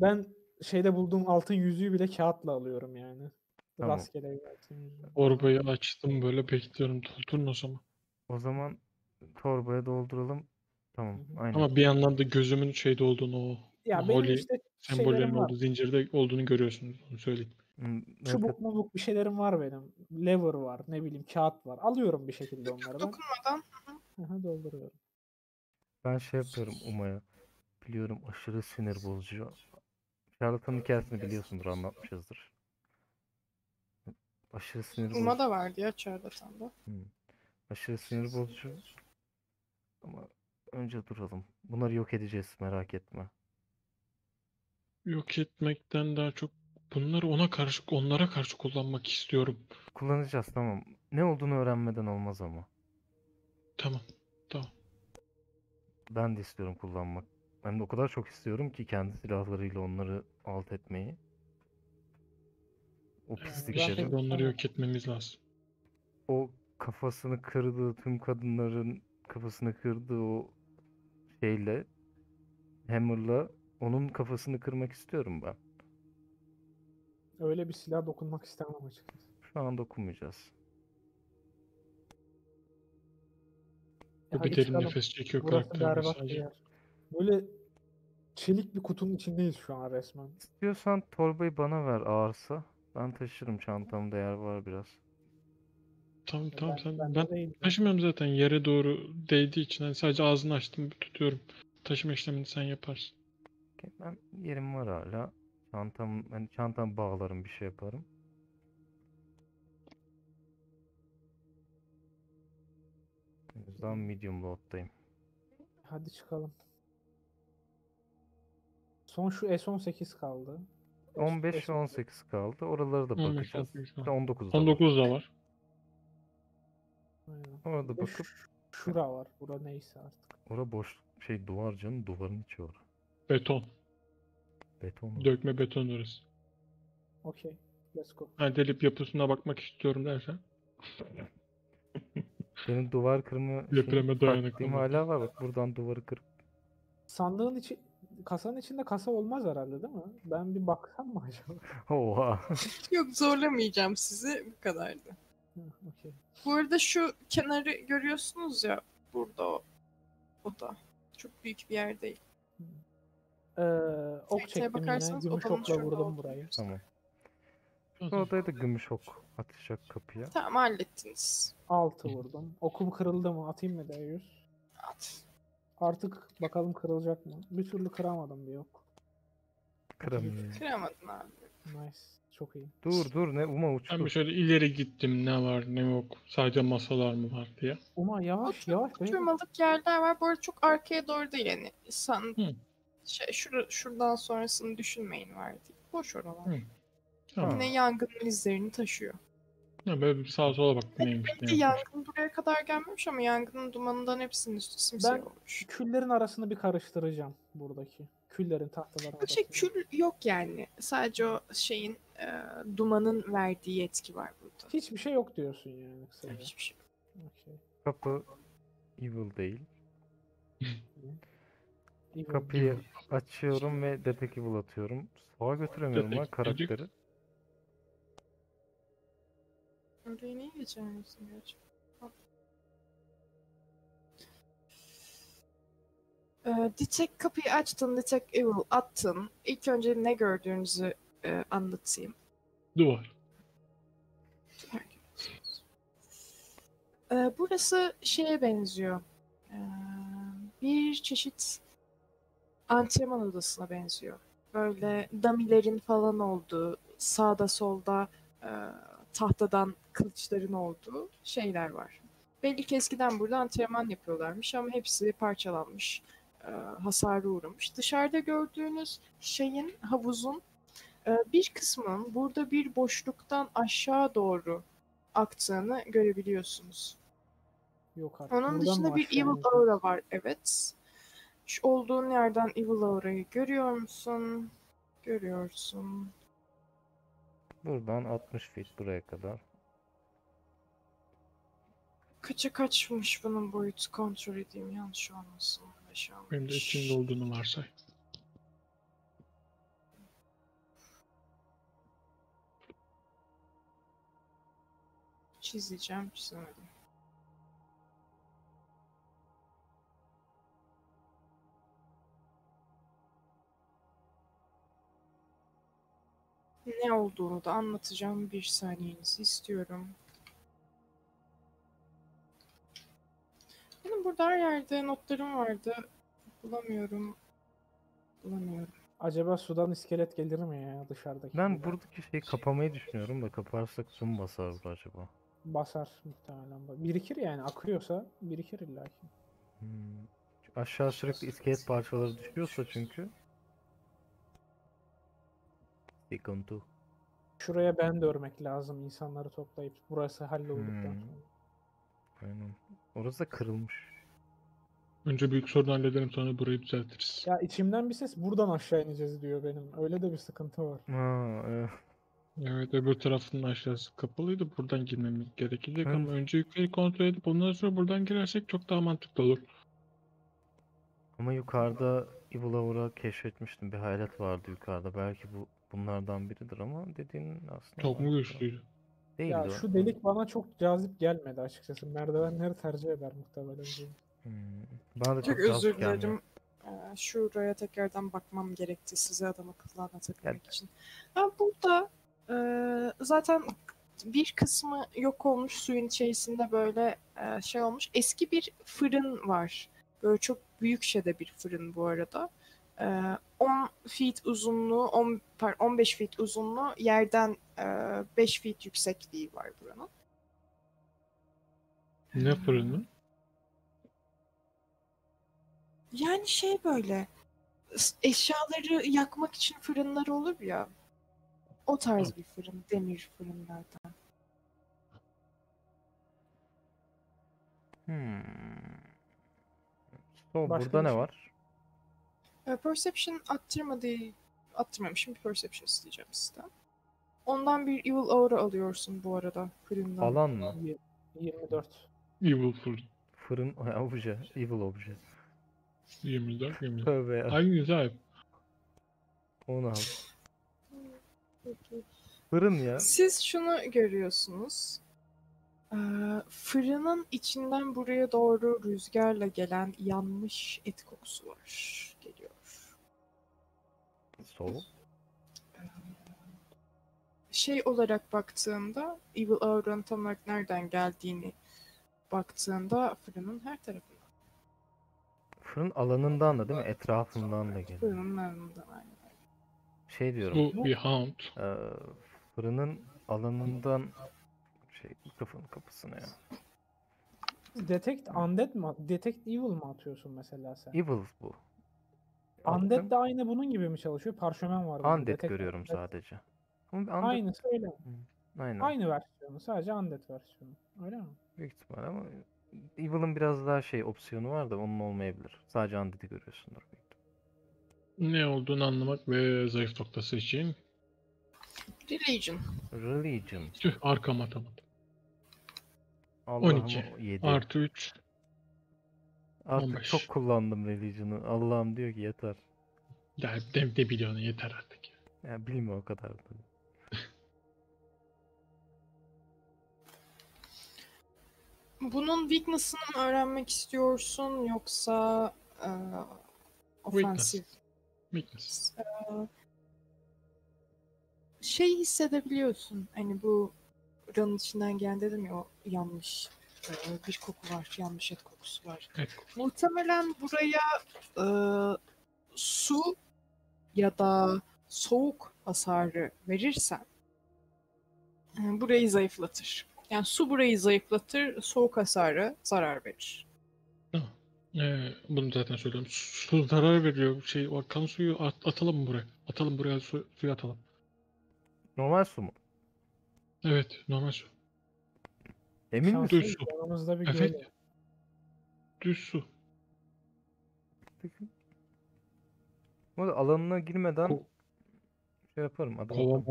Ben şeyde bulduğum altın yüzüğü bile kağıtla alıyorum yani. Tamam. Rastgele bir altın yüzüğü. Orbayı açtım böyle bekliyorum. Doldurun o zaman. O zaman torbaya dolduralım. Tamam, aynen. Ama bir yandan da gözümün şeyde olduğunu o Ya Holy işte sembollerin şeylerim var. olduğu zincirde olduğunu görüyorsunuz. Onu söyleyeyim. Hmm, evet, Çubuk mubuk bir şeylerim var benim. Lever var, ne bileyim kağıt var. Alıyorum bir şekilde onları ben. Dokunmadan Aha, dolduruyorum. Ben şey yapıyorum Uma'ya. Biliyorum aşırı sinir bozucu. Şarlatanın hikayesini biliyorsundur anlatmışızdır. Aşırı sinir Uma bozucu. da vardı ya Charlatan'da. Aşırı sinir bozucu. Ama önce duralım. Bunları yok edeceğiz merak etme. Yok etmekten daha çok bunları ona karşı onlara karşı kullanmak istiyorum. Kullanacağız tamam. Ne olduğunu öğrenmeden olmaz ama. Tamam. Tamam. Ben de istiyorum kullanmak. Ben de o kadar çok istiyorum ki kendi silahlarıyla onları alt etmeyi. O Bir pislikleri. şekilde onları yok etmemiz lazım. o kafasını kırdığı tüm kadınların kafasını kırdığı o şeyle Hammer'la onun kafasını kırmak istiyorum ben. Öyle bir silah dokunmak istemem açıkçası. Şu an dokunmayacağız. Bu bir derin nefes çekiyor karakter. Böyle çelik bir kutunun içindeyiz şu an resmen. İstiyorsan torbayı bana ver ağırsa. Ben taşırım çantamda yer var biraz. Tamam tamam Ben- sen ben ben taşımıyorum zaten yere doğru değdiği için hani sadece ağzını açtım tutuyorum. Taşıma işlemini sen yaparsın. Okey, Ben yerim var hala. Çantam, ben çantam bağlarım bir şey yaparım. O yüzden medium load'dayım. Hadi çıkalım. Son şu S18 kaldı. 15 ve S- 18 kaldı. Oralara da 15, bakacağız. 18 Bir var. de 19 da var. 19 da var. Aynen. Orada Bir de bakıp ş- şura var. Bura neyse artık. ora boş şey duvar canım duvarın içi ora. Beton. Beton. o. Dökme beton orası. Okey. Let's go. Ha, delip yapısına bakmak istiyorum dersen. Senin duvar kırma şeyin, Depreme dayanıklı mı? hala var bak buradan duvarı kırıp Sandığın içi kasanın içinde kasa olmaz herhalde değil mi? Ben bir baksam mı acaba? Oha. Yok zorlamayacağım sizi. Bu kadardı. Hı, Okey. Bu arada şu kenarı görüyorsunuz ya burada o. O da. Çok büyük bir yer değil. Ee, ok Haritaya çektim yine. Gümüş okla vurdum burayı. Tamam. Bu odaya da gümüş ok atacak kapıya. Tamam hallettiniz. 6 vurdum. Okum kırıldı mı? Atayım mı D100? At. Artık bakalım kırılacak mı? Bir türlü kıramadım bir ok. Kıramıyor. Kıramadın abi. Nice. Çok iyi. Dur dur ne uma uçtu. Ben bir şöyle ileri gittim ne var ne yok. Sadece masalar mı var diye. Uma yavaş yavaş. beyler. Oturmalık yerler var. Bu arada çok arkaya doğru değil yani. Sen Hı. şey, şura, şuradan sonrasını düşünmeyin var değil. Boş oralar. Hı. Tamam. Yine yangının izlerini taşıyor. Ya böyle bir sağa sola baktım neymiş ne yangın buraya kadar gelmemiş ama yangının dumanından hepsinin üstü simsiyah Ben- olmuş. Küllerin arasını bir karıştıracağım buradaki. Küllerin tahtaların Bu şey kül yok yani. Sadece o şeyin e, dumanın verdiği etki var burada. Hiçbir şey yok diyorsun yani kısaca. Hiçbir şey. Okey. Kapı evil değil. Evil Kapıyı açıyorum ve Detect Evil atıyorum. Sağa götüremiyorum lan karakteri. Oraya niye geçemiyorsun gerçekten? Ee, detect kapıyı açtın, Detect Evil attın. İlk önce ne gördüğünüzü e, anlatayım. Duvar. Ee, burası şeye benziyor. Ee, bir çeşit antrenman odasına benziyor. Böyle damilerin falan olduğu, sağda solda e, tahtadan kılıçların olduğu şeyler var. Belli ki eskiden burada antrenman yapıyorlarmış ama hepsi parçalanmış, e, hasara uğramış. Dışarıda gördüğünüz şeyin, havuzun e, bir kısmının burada bir boşluktan aşağı doğru aktığını görebiliyorsunuz. Yok artık. Onun Buradan dışında bir Evil? Aura var, evet. Şu olduğun yerden Evil Aura'yı görüyor musun? Görüyorsun. Buradan 60 feet buraya kadar. Kaça kaçmış bunun boyutu kontrol edeyim yanlış olmasın. Benim de içinde olduğunu varsay. Çizeceğim, çizemedim. Ne olduğunu da anlatacağım. Bir saniyenizi istiyorum. Benim burada her yerde notlarım vardı. Bulamıyorum. Bulamıyorum. Acaba sudan iskelet gelir mi ya dışarıdaki? Ben gibi? buradaki şeyi kapamayı düşünüyorum da kaparsak zoom basar bu acaba. Basar muhtemelen. Birikir yani akıyorsa birikir illa ki. Hmm. Aşağı sürekli iskelet parçaları düşüyorsa çünkü. Sıkıntı. Şuraya ben de örmek lazım insanları toplayıp burası hallolduktan Hmm. sonra. Aynen. Orası da kırılmış. Önce büyük sorunu halledelim sonra burayı düzeltiriz. Ya içimden bir ses buradan aşağı ineceğiz diyor benim. Öyle de bir sıkıntı var. Ha, evet. Evet öbür tarafının aşağısı kapalıydı. Buradan girmemiz gerekecek Evet. ama önce yukarı kontrol edip ondan sonra buradan girersek çok daha mantıklı olur. Ama yukarıda Evil Aura keşfetmiştim. Bir hayalet vardı yukarıda. Belki bu bunlardan biridir ama dediğin aslında Çok mu mantıklı. güçlüydü? Değildi Ya o. şu delik bana çok cazip gelmedi açıkçası. Merdivenleri tercih eder muhtemelen. diye. Hmm. Bana da Çok çok cazip özür gelmiyor. dilerim. Ee, Şuraya tekrardan bakmam gerekti size adam akıllı anlatabilmek için. Ben burada e, zaten bir kısmı yok olmuş suyun içerisinde böyle e, şey olmuş. Eski bir fırın var. Böyle çok büyükçe de bir fırın bu arada. E, 10 feet uzunluğu, 10, pardon, 15 feet uzunluğu, yerden e, 5 feet yüksekliği var buranın. Ne fırını? Yani şey böyle eşyaları yakmak için fırınlar olur ya. O tarz bir fırın, demir fırınlardan. Hmm. So, Başka burada bir ne şey? var? E, Perception attırmadı, attırmamışım bir perception isteyeceğim sizden. Ondan bir evil aura alıyorsun bu arada fırından. Alan mı? Y- 24. Evil fırın. Fırın obje. Evil obje. 24 24. Tövbe ya. Aynı sahip. Onu al. Peki. Fırın ya. Siz şunu görüyorsunuz. Ee, fırının içinden buraya doğru rüzgarla gelen yanmış et kokusu var. Geliyor. Soul. Şey olarak baktığında Evil Aura'nın tam olarak nereden geldiğini baktığında fırının her tarafından. Fırın alanından da değil mi? Etrafından da geliyor. Fırının yanında aynı. Şey diyorum. Bu bir hound. eee, fırının alanından şey mikrofon kapısına ya. Detect Undead mi? Detect Evil mi atıyorsun mesela sen? Evil bu. Undead de aynı bunun gibi mi çalışıyor? Parşömen var. Undead Detect görüyorum Undead. sadece. Ama Undead, Aynısı öyle. aynen. Aynı versiyonu. Sadece Undead versiyonu. Öyle mi? Büyük ihtimal ama Evil'ın biraz daha şey opsiyonu var da onun olmayabilir. Sadece Undead'i görüyorsundur. Ne olduğunu anlamak ve zayıf noktası için Religion. Religion. tüh arkama atamadım. Allah'ım 12 7. Artı 3. Artık 15. çok kullandım Religion'ı. Allah'ım diyor ki yeter. Ya ne, ne biliyorsun yeter artık. ya. Ya bilme o kadar da. Bunun weakness'ını öğrenmek istiyorsun yoksa e, offensive? Weakness. Şey hissedebiliyorsun. Hani bu ranın içinden gelen dedim ya o yanlış e, bir koku var. Yanlış et kokusu var. Evet. Muhtemelen buraya e, su ya da soğuk hasarı verirsen e, burayı zayıflatır. Yani su burayı zayıflatır, soğuk hasarı zarar verir. Ee, bunu zaten söylüyorum. Su zarar veriyor. Şey, o akan suyu at- atalım mı buraya? Atalım buraya su, suyu atalım. Normal su mu? Evet normal su. Emin misin? Düz su. Yanımızda bir Evet. göl. Düz su. Peki. Bu arada alanına girmeden Ko- şey yaparım. Adım Kova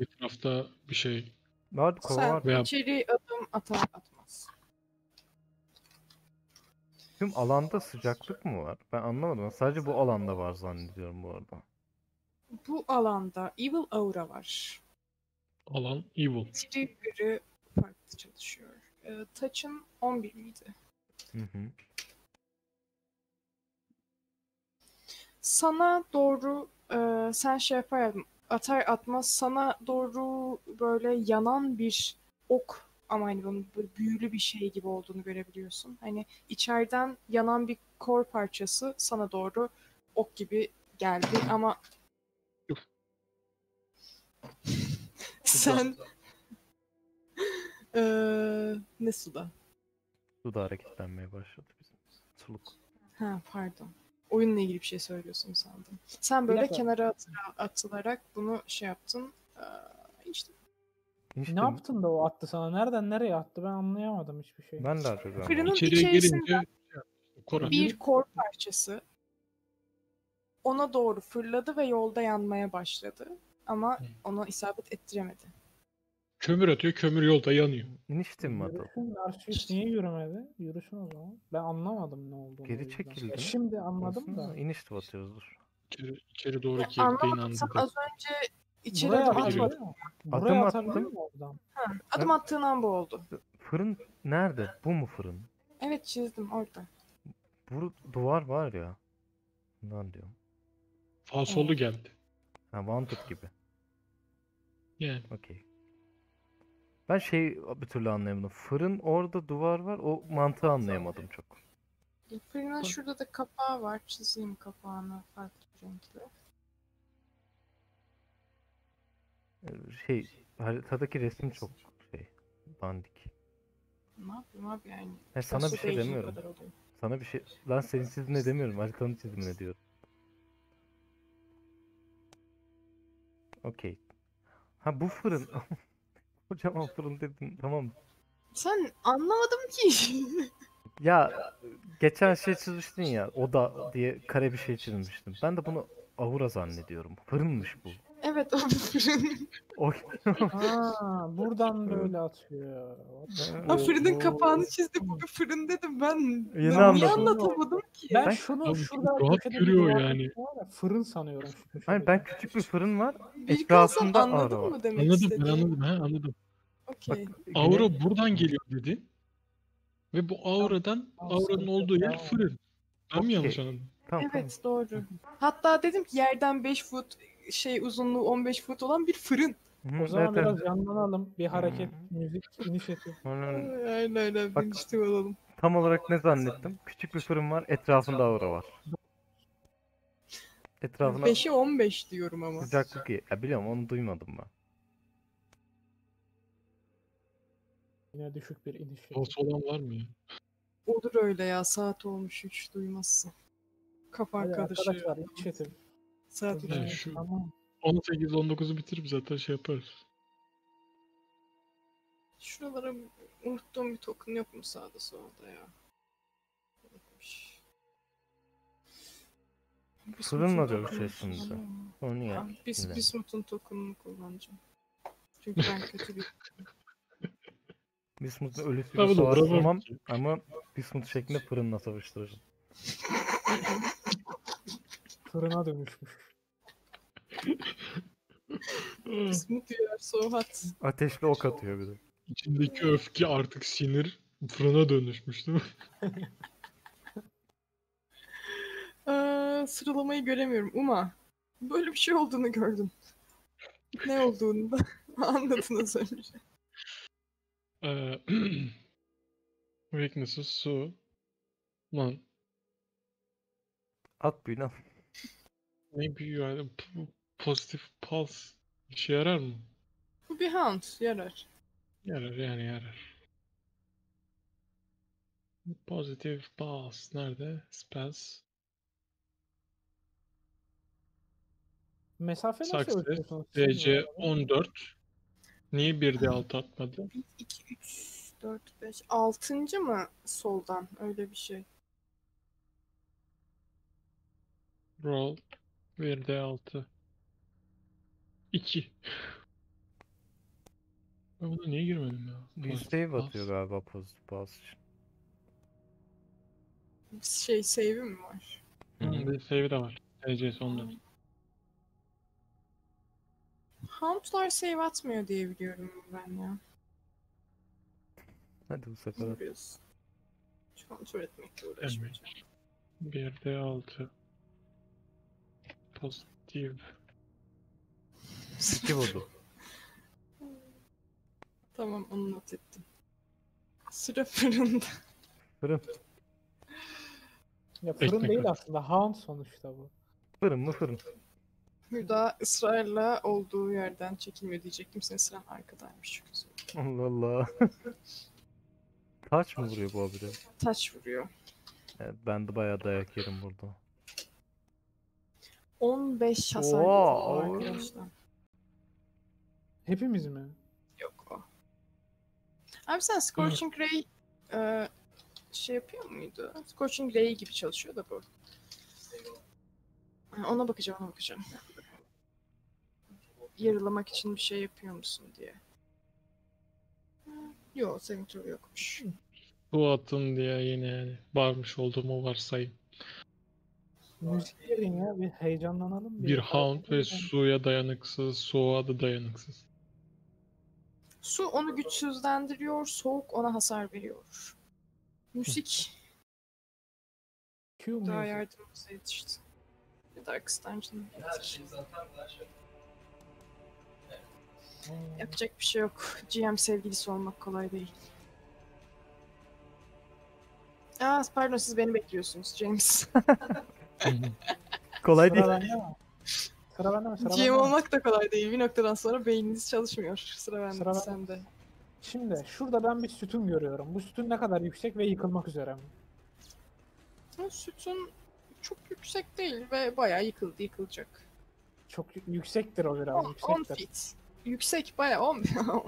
etrafta bir şey. Var kova Sen var. Veya- içeri adım atar atmaz. Tüm alanda sıcaklık mı var? Ben anlamadım. Sadece bu alanda var zannediyorum bu arada. Bu alanda Evil Aura var. Alan evil. Trigger'ı farklı çalışıyor. Ee, Touch'ın 11 miydi? Hı hı. Sana doğru e, sen şey yapar atar atmaz sana doğru böyle yanan bir ok ama hani bunun böyle büyülü bir şey gibi olduğunu görebiliyorsun. Hani içeriden yanan bir kor parçası sana doğru ok gibi geldi ama sen Eee ne suda? Su da hareketlenmeye başladı bizim. Suluk. Ha pardon. Oyunla ilgili bir şey söylüyorsun sandım. Sen böyle kenara atılarak bunu şey yaptın. Ee, işte İşte Ne yaptın da o attı sana? Nereden nereye attı? Ben anlayamadım hiçbir şey. Ben de anlamadım. Fırının İçeriye içerisinde girince bir kor parçası ona doğru fırladı ve yolda yanmaya başladı. Ama Hı. ona isabet ettiremedi. Kömür atıyor. Kömür yolda yanıyor. İniştim mi? Yürüsün Narşis niye yürümedi? Yürüsün o zaman. Ben anlamadım ne olduğunu. Geri çekildi. Ya Şimdi anladım Aslında da. iniş atıyoruzdur. İçeri, içeri doğru Ya girdiğin anlamadım sen anda. az önce içeri Buraya adım mu? Buraya Adım attım. oradan? Ha, adım attığın an bu oldu. Fırın nerede? Bu mu fırın? Evet çizdim orada. Bu duvar var ya. Bundan diyorum. Falsolu geldi. Ha Wanted gibi. Yani Okey. Ben şey bir türlü anlayamadım. Fırın orada duvar var. O mantığı anlayamadım çok. Fırının şurada da kapağı var. Çizeyim kapağını farklı renkli. Şey haritadaki resim çok şey dandik. Ne yapayım abi yani? Ya sana bir şey demiyorum. Sana bir şey... Lan senin çizimine demiyorum. Haritanın çizimine diyorum. Okey. Ha bu fırın. Kocaman fırın dedin. Tamam. Sen anlamadım ki. Ya geçen şey çizmiştin ya. Oda diye kare bir şey çizmiştim. Ben de bunu aura zannediyorum. Fırınmış bu. Evet o fırın. Ha, buradan böyle atıyor. Ha fırının kapağını çizdi bu bir fırın dedim ben. Yeni Niye anladım. anlatamadım ki? Ben, Ben- şunu Abi şurada rahat köşede bir görüyor duvar yani. var ya, Fırın sanıyorum. şu köşede. Hayır ben küçük bir fırın var. Bir kalsam Etrafında anladın aura var. mı demek anladım ben istediğimi? anladım. Ha, anladım. Okey. Yine- Aura buradan geliyor dedi. Ve bu auradan Tamam, auranın olduğu yer fırın. Ben mi yanlış anladım? Tamam, Evet doğru. Hatta dedim ki yerden 5 foot şey uzunluğu 15 foot olan bir fırın. Hı, O zaman evet, biraz evet. canlanalım. Bir hareket, Hı. müzik, inisiyatif. Aynen. Aynen aynen. Bak- Inisiyatif alalım. Tam olarak ne zannettim? Küçük bir fırın var, etrafında aura var. Etrafına 5'e 15 diyorum ama. sıcaklık iyi. Ya biliyorum onu duymadım ben. Yine düşük bir inisiyatif. Olsa olan var mı ya? Olur öyle ya. Saat olmuş hiç duymazsın. Kafa Hadi arkadaşı. arkadaşlar inisiyatif. Saat olmuş. şu- Tamam. 18-19'u bitirip zaten şey yaparız. Şuralara unuttuğum bir token yok mu sağda solda ya? Yokmuş. Fırınla şimdi. kullanamam. Onu ya. Ben Bis, Güzel. Bismut'un token'ını kullanacağım. Çünkü ben kötü bir... Bismut'un ölüsüyle Ben bunu savaştırmam ama Bismut şeklinde fırınla savaştıracağım. Fırına dönüşmüş. Bismut yer so hot. Ateşli ok atıyor bir de. İçindeki öfke artık sinir fırına dönüşmüş değil mi? Aa, sıralamayı göremiyorum. Uma. Böyle bir şey olduğunu gördüm. Ne olduğunu da anladınız önce. Ee, Weakness'ı su. Lan At büyüğünü al. ne büyüyor pozitif pulse işe yarar mı? Bu bir hound. Yarar. Yarar yani yarar. Pozitif pulse nerede? Spells. Mesafe nasıl ölçüyorsunuz? DC 14. Niye 1D 6 atmadı? 1, 2, 3, 4, 5. Altıncı mı soldan? Öyle bir şey. Roll 1D 6. 2. Ben buna niye girmedim ya? Bir save atıyor galiba pozitif pulse için. Şey save'i mi var? Hı, bir save de var. DC'si 14. Hound'lar save atmıyor diye biliyorum ben ya. Hadi bu sefer at. Kontrol etmekle uğraşmayacağım. 1D 6. Pozitif. İki vurdu. Tamam onu not ettim. Sıra fırında. Fırın. Ya fırın Ekmek değil var. aslında. Hound sonuçta bu. Fırın mı fırın? Hüda ısrarla olduğu yerden çekilmiyor diyecektim. Senin sıran arkadaymış üzüldüm. Allah Allah. Taç mı vuruyor bu habire? Taç vuruyor. Evet, ben de bayağı dayak yerim burada. 15 hasar Wow. wow. arkadaşlar. Hepimiz mi? Yok o. Abi sen Scorching Ray e, şey yapıyor muydu? Scorching Ray gibi çalışıyor da bu. Ona bakacağım ona bakacağım. Yarılamak için bir şey yapıyor musun diye. Yok senin türü yokmuş. Bu atın diye yine yani varmış olduğumu varsayım. Müzik verin ya. Bir heyecanlanalım. Bir hound ve suya dayanıksız, soğuğa da dayanıksız. Su onu güçsüzlendiriyor, soğuk ona hasar veriyor. Müzik Q daha yardımımıza yetişti. Ya da. Hmm. Yapacak bir şey yok. GM sevgilisi olmak kolay değil. Aa, pardon siz beni bekliyorsunuz James. Kolay değil. Sıra bende mi? Sıra GM olmak da kolay değil. Bir noktadan sonra beyniniz çalışmıyor. Sıra bende, Sıra bende. sende. Şimdi şurada ben bir sütun görüyorum. Bu sütun ne kadar yüksek ve yıkılmak üzere mi? Bu sütun çok yüksek değil ve bayağı yıkıldı, yıkılacak. Çok yü- yüksektir o biraz. 10 yüksektir. feet. Yüksek bayağı 10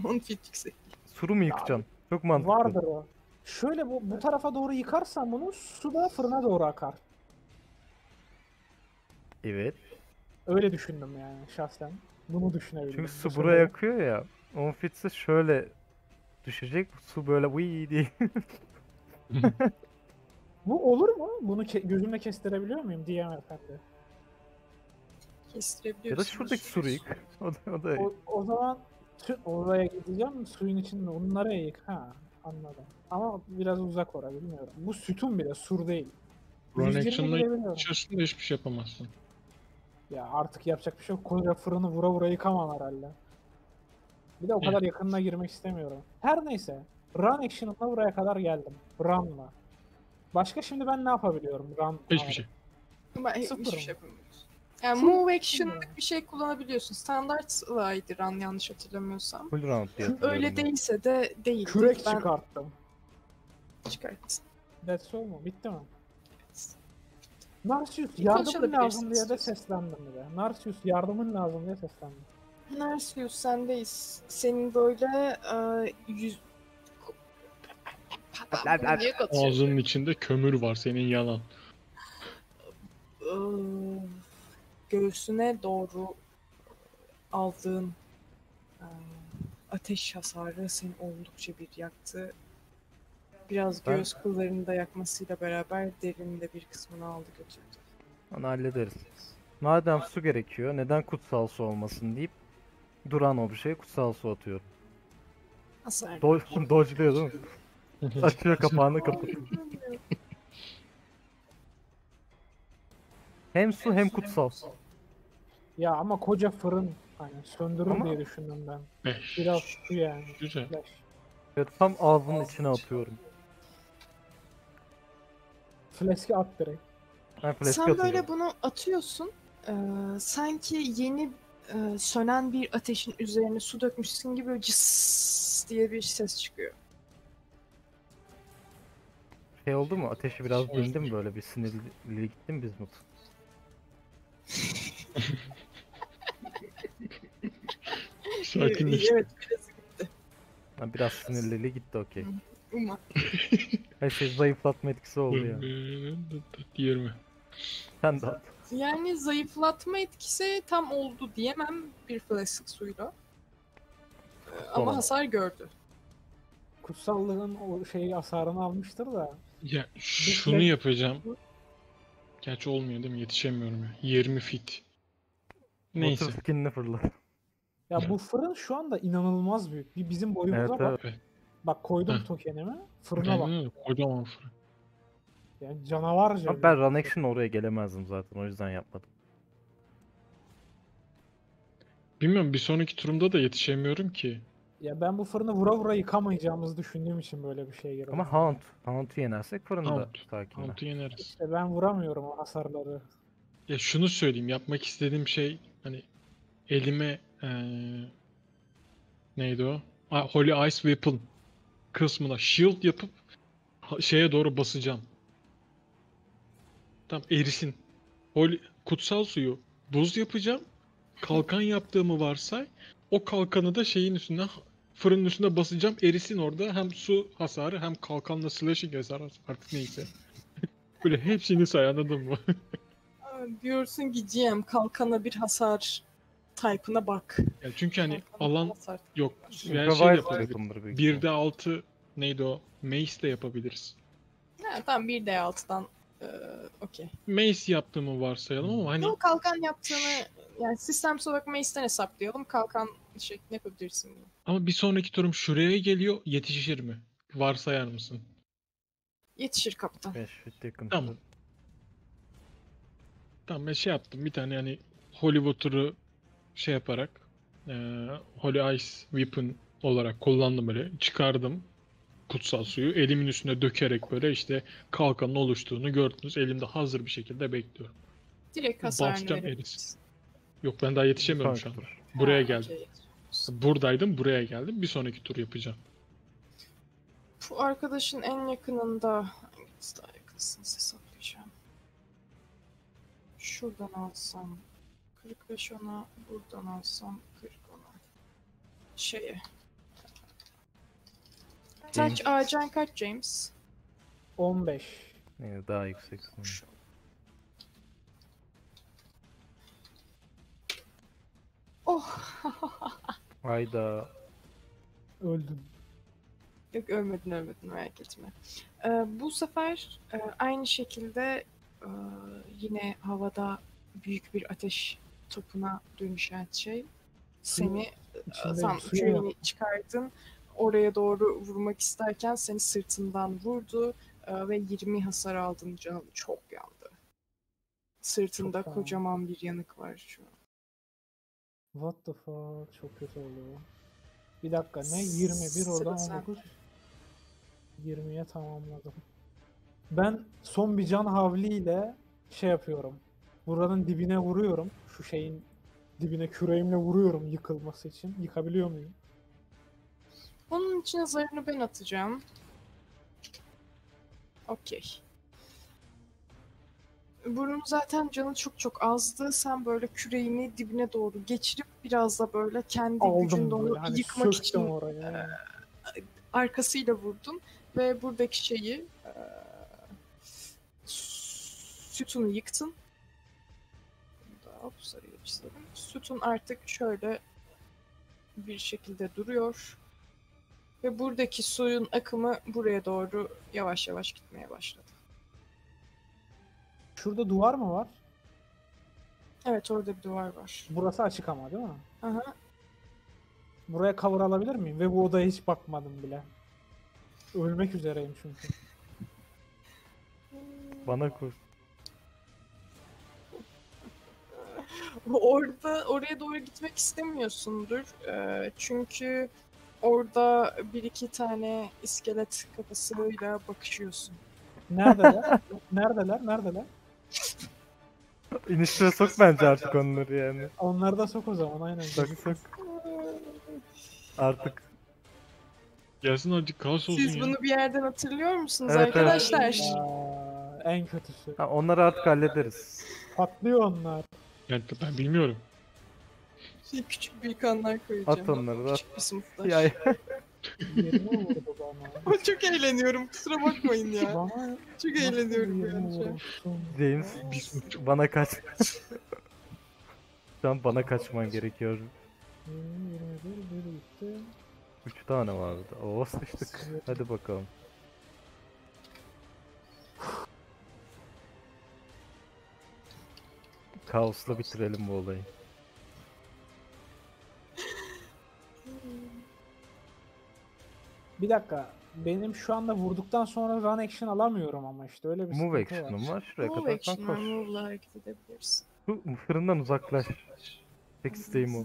10 feet yüksek. Suru mu yıkacaksın? Çok mantıklı. Vardır o. Şöyle bu, bu tarafa doğru yıkarsan bunu su da fırına doğru akar. Evet. Öyle düşündüm yani şahsen. Bunu düşünebildim. Çünkü su buraya sırada. akıyor ya. 10 fitse şöyle düşecek. Su böyle vıy diye. Bu olur mu? Bunu ke- gözümle kestirebiliyor muyum? DM efendi. ya da Kestirebiliyorsunuz. şuradaki suru yık. O da, o da O, o zaman tü- oraya gideceğim suyun içinde onu nereye yık? Ha anladım. Ama biraz uzak oraya bilmiyorum. Bu sütun bile sur değil. Run 120 action'la gidebiliyorum. içerisinde hiçbir şey yapamazsın. Ya artık yapacak bir şey yok. Koca fırını vura vura yıkamam herhalde. Bir de o kadar yakınına girmek istemiyorum. Her neyse. Run action'ımla buraya kadar geldim. Run'la. Başka şimdi ben ne yapabiliyorum? Run Hiçbir şey. Ben Sıfır hiçbir şey yapamıyorsun. Yani move action'lık bir şey kullanabiliyorsun. Standart'laydı run yanlış hatırlamıyorsam. Full round diye hatırlıyorum Öyle ben. değilse de değil. Kürek ben çıkarttım. çıkarttım. That's all mu? Bitti mi? Bir yardımın lazım diye de seslendim bir de. Narcius yardımın lazım diye seslendim. Narsius sendeyiz. Senin böyle e, yüz... Ağzının içinde kömür var senin yalan. Göğsüne doğru aldığın e, ateş hasarı seni oldukça bir yaktı. Biraz Ben- göğüs kıllarını da yakmasıyla beraber derinde bir kısmını aldı götürdü. Onu hallederiz. Madem su gerekiyor neden kutsal su olmasın deyip duran objeye kutsal su atıyor. Hasar. Do dodge'luyor değil mi? Açıyor kapağını kapatıyor. Hem su hem kutsal. Ya ama koca fırın hani söndürür Ama- diye düşündüm ben. Beş. Biraz su yani. Güzel. Flash. Evet, tam ağzının içine atıyorum. Flask'i at direkt. Ben Sen böyle bunu atıyorsun. e, sanki yeni e, sönen bir ateşin üzerine su dökmüşsün gibi cıs diye bir ses çıkıyor. Şey oldu mu? Ateşi biraz dindi mi böyle bir sinirli gitti mi Bizmut? Sakinleş. Evet biraz Ha, biraz sinirliliği gitti okey. Uma. Her şey zayıflatma etkisi oldu ya. 20. Sen de at. Yani zayıflatma etkisi tam oldu diyemem bir flask suyla. Ee, Ama Tamam. hasar gördü. Kutsallığın o şeyi hasarını almıştır da. Ya şunu yapacağım. Gerçi olmuyor değil mi? Yetişemiyorum ya. 20 fit. Neyse. Water skinini fırlat. Ya bu fırın şu anda inanılmaz büyük. Bir bizim boyumuza Evet, bak. evet. Bak koydum Heh. tokenimi. Fırına bak. Öyle, Kocaman fırın. Yani canavarca. Abi ben run action oraya gelemezdim zaten o yüzden yapmadım. Bilmiyorum bir sonraki turumda da yetişemiyorum ki. Ya ben bu fırını vura vura yıkamayacağımızı düşündüğüm için böyle bir şey girdim. Ama Hound. Hound'u yenersek fırında Hound. sakinler. Altı yeneriz. İşte ben vuramıyorum o hasarları. Ya şunu söyleyeyim. Yapmak istediğim şey hani elime eee neydi o? Holy Ice Weapon kısmına shield yapıp şeye doğru basacağım. Tam erisin. Holy, kutsal suyu buz yapacağım. Kalkan yaptığımı varsay. O kalkanı da şeyin üstüne fırının üstüne basacağım. Erisin orada. Hem su hasarı hem kalkanla slashing hasarı artık neyse. Böyle hepsini say anladın mı? Diyorsun ki GM kalkana bir hasar type'ına bak. Ya çünkü hani alan yok. Yani şey yapabiliriz. weapon'dır büyük ihtimal. 1'de 6 neydi o? Mace de yapabiliriz. Ha, tamam 1D6'dan e, okey. Mace yaptığımı varsayalım ama hani Ama kalkan yaptığını yani sistemsel olarak Mace'den hesaplayalım. Kalkan şeklinde yapabilirsin bunu. ama bir sonraki turum şuraya geliyor yetişir mi? Varsayar mısın? Yetişir kaptan. 5 fit yakın. Tamam. Tamam ben şey yaptım bir tane hani Water'ı şey yaparak eee Holy Ice Weapon olarak kullandım böyle çıkardım kutsal suyu elimin üstüne dökerek böyle işte kalkanın oluştuğunu gördünüz elimde hazır bir şekilde bekliyorum. Direkt hasarını verebilirsin. Yok ben daha yetişemiyorum şu an. Buraya Ha, geldim. Buradaydım buraya geldim. Bir sonraki tur yapacağım. Bu arkadaşın en yakınında hangisi daha yakınsınız hesaplayacağım. Şuradan alsam 45 ona, buradan alsam 40 ona. Şeye. Taç ağacan kaç James? 15. Yani daha yüksek. sanırım. Oh! Hayda. Öldüm. Yok ölmedin ölmedin merak etme. Ee, bu sefer e, aynı şekilde e, yine havada büyük bir ateş topuna dönüşen şey seni İçinde tam suya küreğini çıkardın oraya doğru vurmak isterken seni sırtından vurdu e, ve 20 hasar aldın canın çok yandı. Sırtında fena. kocaman bir yanık var şu an. What the fuck? Çok kötü oluyor. Bir dakika ne? 21 oradan Sıra 19. 20'ye tamamladım. Ben son bir can havliyle şey yapıyorum. Buranın dibine vuruyorum. Şu şeyin dibine küreğimle vuruyorum yıkılması için. Yıkabiliyor muyum? Onun için zarını ben atacağım. Okey. Bunun zaten canı çok çok azdı. Sen böyle küreğini dibine doğru geçirip biraz da böyle kendi Aldım gücünle onu hani yıkmak için oraya. arkasıyla vurdun ve buradaki şeyi eee, sütunu yıktın. Hop sarıya çizelim. Sütun artık şöyle bir şekilde duruyor. Ve buradaki suyun akımı buraya doğru yavaş yavaş gitmeye başladı. Şurada duvar mı var? Evet orada bir duvar var. Burası açık ama değil mi? Aha. Buraya cover alabilir miyim? Ve bu odaya hiç bakmadım bile. Ölmek üzereyim çünkü. Bana kur. Orada oraya doğru gitmek istemiyorsundur. Eee, çünkü orada bir iki tane iskelet kafasıyla bakışıyorsun. Neredeler? Neredeler? Neredeler? İnişine sok bence artık onları yani. Onları da sok o zaman aynen. Sok sok. Artık Gelsin hadi kaos olsun Siz ya. bunu bir yerden hatırlıyor musunuz Evet, evet. arkadaşlar? Aa, en kötüsü. ha, onları artık hallederiz. Patlıyor onlar. Yani ben bilmiyorum. Şey, küçük büyük anlar koyacağım. At onları da. Küçük bir sınıftaş. Ya. Ama çok eğleniyorum kusura bakmayın ya. Çok eğleniyorum yani şu an. James bana kaç. Şu an bana kaçman gerekiyor. 20, 21, biri gitti. Üç tane vardı. Oo sıçtık. Hadi bakalım. Kaosla bitirelim bu olayı. Bir dakika. Benim şu anda vurduktan sonra run action alamıyorum ama işte öyle bir Move sıkıntı action'ım var. var. Şuraya Move kadar action sen var, koş. move'la hareket edebilirsin. Şu fırından uzaklaş. Tek isteğim o.